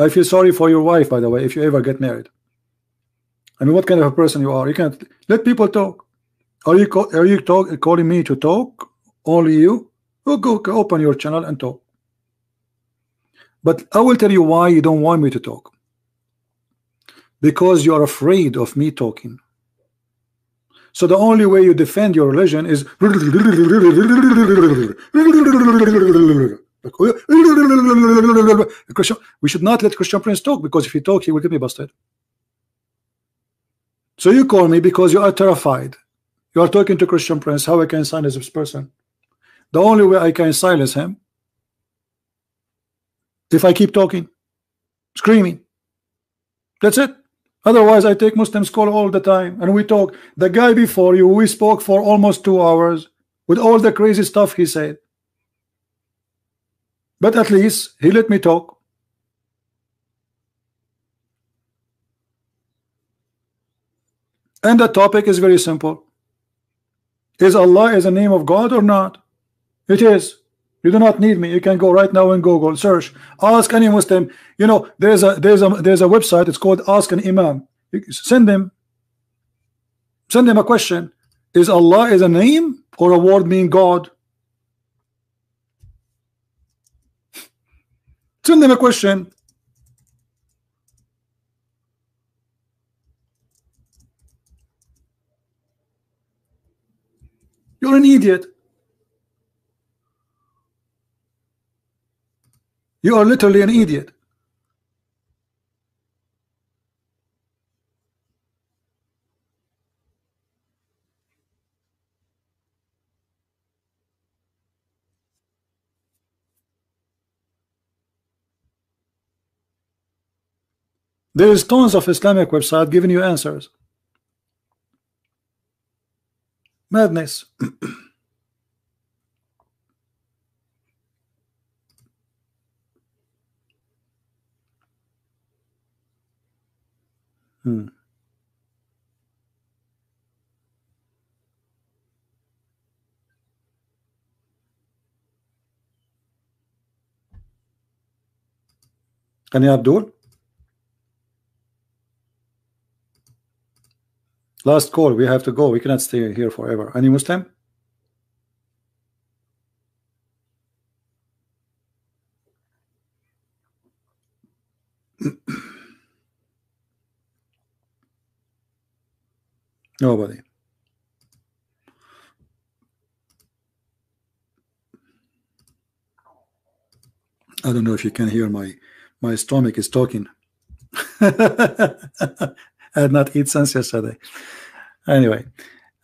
I feel sorry for your wife, by the way, if you ever get married. I mean, what kind of a person you are? You can't let people talk. Are you are you talk, calling me to talk? Only you? Go, open your channel and talk. But I will tell you why you don't want me to talk. Because you are afraid of me talking. So the only way you defend your religion is we should not let Christian Prince talk because if he talk, he will get me busted. So you call me because you are terrified. You are talking to Christian Prince. How I can silence this person? The only way I can silence him if I keep talking, screaming. That's it. Otherwise, I take Muslims call all the time and we talk. The guy before you, we spoke for almost two hours with all the crazy stuff he said. But at least he let me talk. And the topic is very simple. Is Allah is a name of God or not? It is. You do not need me. You can go right now and Google search. Ask any Muslim. You know there's a there's a there's a website. It's called Ask an Imam. send them. Send them a question. Is Allah is a name or a word mean God? Send them a question. You're an idiot. You are literally an idiot. There is tons of Islamic website giving you answers. madness Hmm. Abdul? Last call. We have to go. We cannot stay here forever. Any Muslim? Nobody. I don't know if you can hear my my stomach is talking. I had not eat since yesterday. Anyway,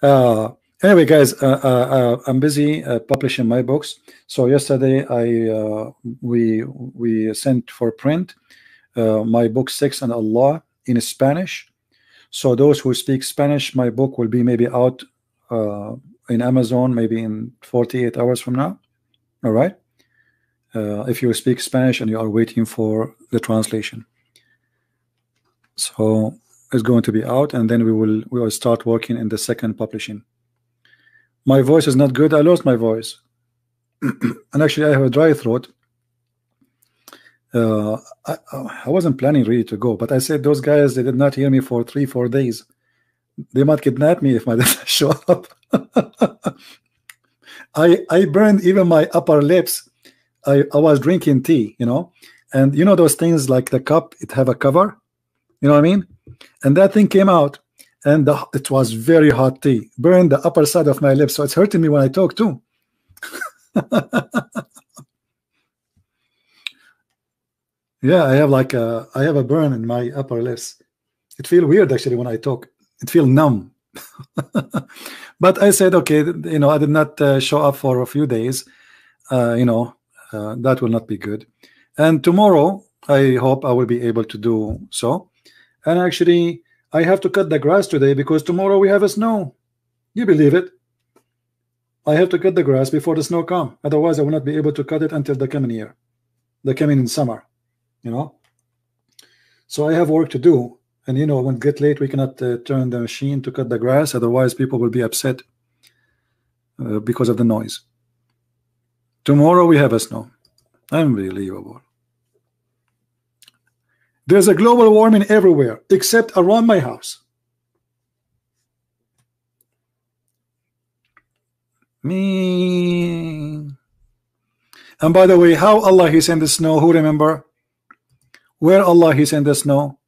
uh, anyway, guys, uh, uh, uh I'm busy uh, publishing my books. So yesterday, I uh, we we sent for print my book Sex and Allah in Spanish. So those who speak Spanish, my book will be maybe out in Amazon maybe in 48 hours from now. All right uh, if you speak Spanish and you are waiting for the translation. So it's going to be out, and then we will we will start working in the second publishing. My voice is not good. I lost my voice, and actually I have a dry throat. Uh, I, I wasn't planning really to go, but I said those guys they did not hear me for three four days. They might kidnap me if I didn't show up. I I burned even my upper lips I, I was drinking tea, you know, and you know those things like the cup, it have a cover, you know what I mean? And that thing came out, and the, it was very hot tea, burned the upper side of my lips, so it's hurting me when I talk too. yeah, I have like a I have a burn in my upper lips. It feel weird actually when I talk. It feel numb. but I said, okay, you know, I did not uh, show up for a few days. Uh, you know, uh, that will not be good and tomorrow I hope I will be able to do so and actually I have to cut the grass today because tomorrow we have a snow you believe it I have to cut the grass before the snow come otherwise I will not be able to cut it until the coming year the coming in summer you know so I have work to do and you know when get late we cannot uh, turn the machine to cut the grass otherwise people will be upset uh, because of the noise Tomorrow we have a snow. Unbelievable. There's a global warming everywhere except around my house. Me. And by the way, how Allah He sent the snow? Who remember? Where Allah He sent the snow?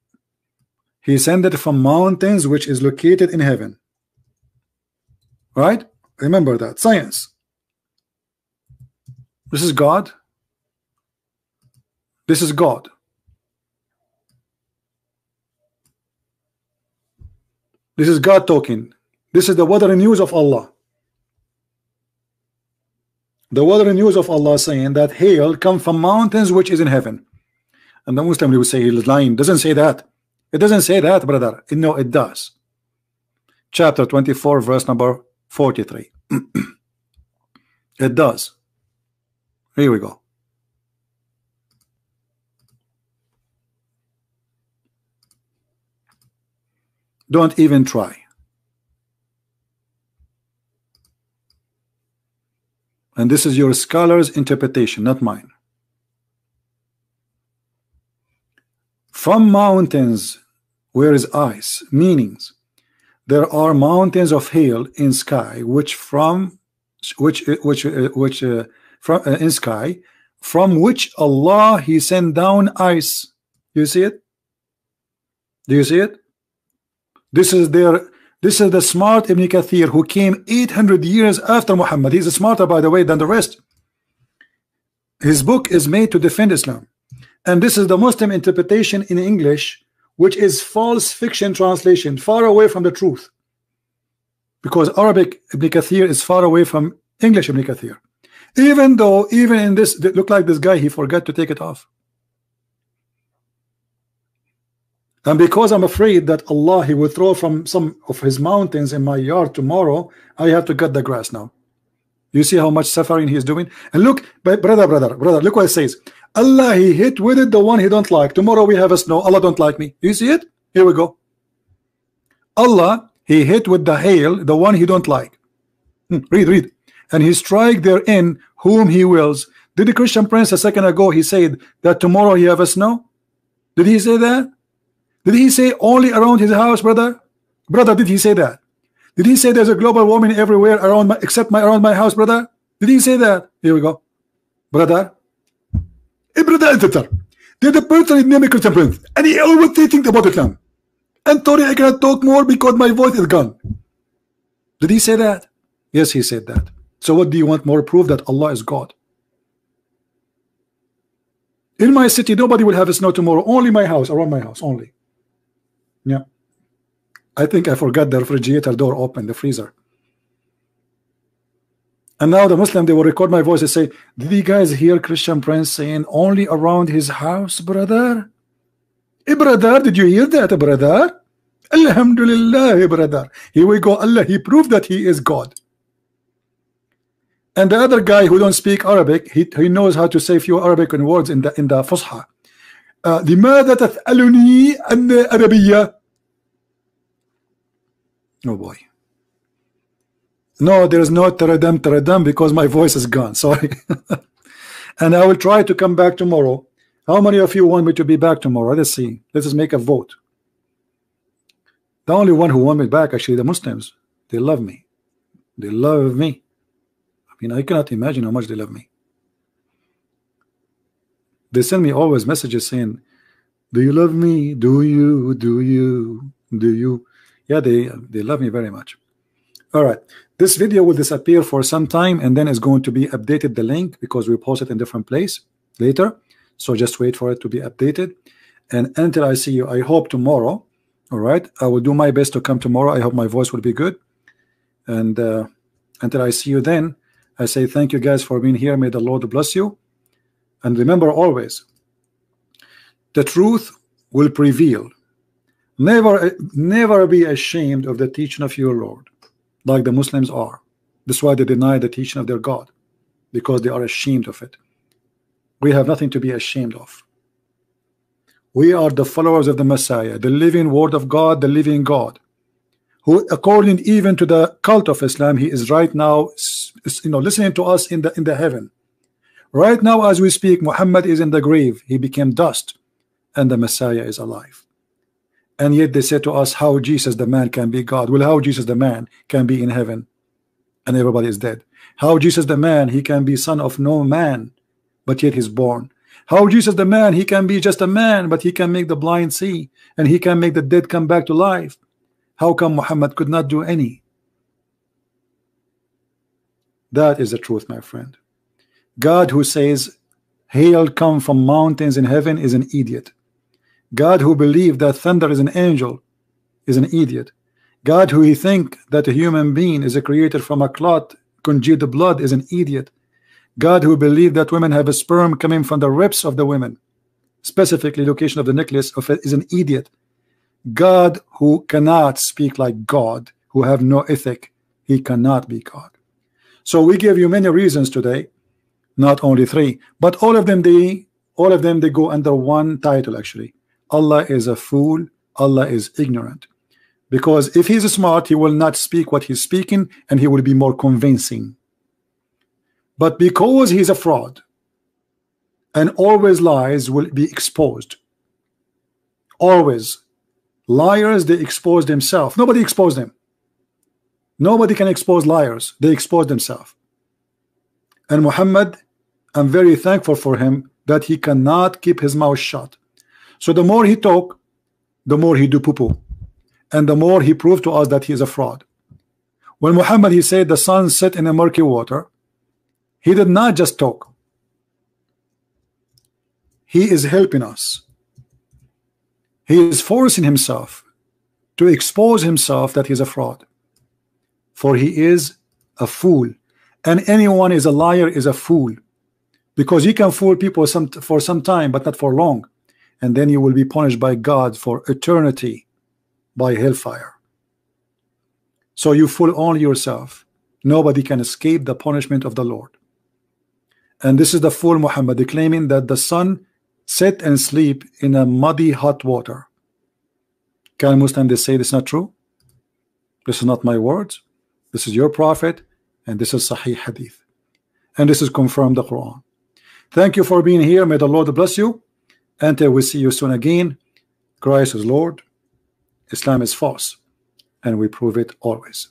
He sent it from mountains which is located in heaven. Right? Remember that. Science. This is God. This is God. This is God talking. This is the weather news of Allah. The weather news of Allah saying that hail come from mountains which is in heaven. And the Muslim will say he's lying. Doesn't say that. It doesn't say that, brother. No, it does. Chapter 24, verse number 43. it does. Here we go. Don't even try. And this is your scholar's interpretation, not mine. From mountains, where is ice? Meanings. There are mountains of hail in sky, which from which which which uh, from uh, in sky from which Allah he sent down ice. You see it? Do you see it? This is their this is the smart Ibn Kathir who came 800 years after Muhammad. He's smarter by the way than the rest. His book is made to defend Islam and this is the Muslim interpretation in English which is false fiction translation far away from the truth because Arabic Ibn Kathir is far away from English Ibn Kathir even though, even in this, look like this guy, he forgot to take it off. And because I'm afraid that Allah He will throw from some of His mountains in my yard tomorrow, I have to cut the grass now. You see how much suffering He is doing? And look, brother, brother, brother, look what it says. Allah He hit with it the one He don't like. Tomorrow we have a snow. Allah don't like me. You see it? Here we go. Allah He hit with the hail the one He don't like. Hmm, read, read. And He strike therein whom He wills. Did the Christian prince a second ago he said that tomorrow he have a snow? Did he say that? Did he say only around his house, brother? Brother, did he say that? Did he say there's a global warming everywhere around my, except my around my house, brother? Did he say that? Here we go. Brother. Editor. There's a person named Christian Prince, and he always think about Islam. And sorry, I cannot talk more because my voice is gone. Did he say that? Yes, he said that. So what do you want more proof that Allah is God? In my city, nobody will have a snow tomorrow. Only my house, around my house, only. Yeah. I think I forgot the refrigerator door open, the freezer. And now the Muslim, they will record my voice and say, did you guys hear Christian Prince saying only around his house, brother? Hey, brother, did you hear that, brother? Alhamdulillah, brother. Here we go. Allah, he proved that he is God. And the other guy who don't speak Arabic, he, he knows how to say few Arabic words in the in the Fusha. لماذا تسألني عن أربية Oh boy. No, there is no teradam teradam because my voice is gone. Sorry. and I will try to come back tomorrow. How many of you want me to be back tomorrow? Let's see. Let's make a vote. The only one who want me back, actually, the Muslims. They love me. They love me. I mean, I cannot imagine how much they love me. They send me always messages saying, "Do you love me? Do you? Do you? Do you?" yeah they they love me very much all right this video will disappear for some time and then it's going to be updated the link because we post it in different place later. So just wait for it to be updated. And until I see you I hope tomorrow all right? I will do my best to come tomorrow. I hope my voice will be good. And uh, until I see you then I say thank you guys for being here. May the Lord bless you. And remember always the truth will prevail. Never, never be ashamed of the teaching of your Lord, like the Muslims are. That's why they deny the teaching of their God, because they are ashamed of it. We have nothing to be ashamed of. We are the followers of the Messiah, the living Word of God, the living God, who, according even to the cult of Islam, he is right now, you know, listening to us in the in the heaven. Right now, as we speak, Muhammad is in the grave. He became dust, and the Messiah is alive and yet they say to us how Jesus the man can be God? Well how Jesus the man can be in heaven and everybody is dead. How Jesus the man he can be son of no man but yet he's born. How Jesus the man he can be just a man but he can make the blind see and he can make the dead come back to life. How come Muhammad could not do any? That is the truth my friend. God who says hail come from mountains in heaven is an idiot God who believe that thunder is an angel is an idiot. God who he think that a human being is a created from a clot congealed blood is an idiot. God who believe that women have a sperm coming from the ribs of the women, specifically location of the necklace of it is an idiot. God who cannot speak like God, who have no ethic, he cannot be God. So we give you many reasons today, not only three, but all of them they all of them they go under one title actually. Allah is a fool Allah is ignorant. Because if he's smart he will not speak what he's speaking and he will be more convincing. But because he's a fraud and always lies will be exposed. Always. Liars they expose themselves. Nobody exposed them. Nobody can expose liars. They expose themselves. And Muhammad I'm very thankful for him that he cannot keep his mouth shut so the more he talk, the more he do poo-poo. And the more he proved to us that he is a fraud. When Muhammad he said the sun set in a murky water, he did not just talk. He is helping us. He is forcing himself to expose himself that he is a fraud. For he is a fool. And anyone is a liar is a fool. Because he can fool people some, for some time, but not for long and then you will be punished by God for eternity by hellfire. So you fool only yourself. Nobody can escape the punishment of the Lord. And this is the fool Muhammad claiming that the sun set and sleep in a muddy hot water. Can Muslim they say this is not true? This is not my words. This is your prophet, and this is Sahih Hadith. And this is confirmed the Quran. Thank you for being here. May the Lord bless you. Until we see you soon again. Christ is Lord. Islam is false. And we prove it always.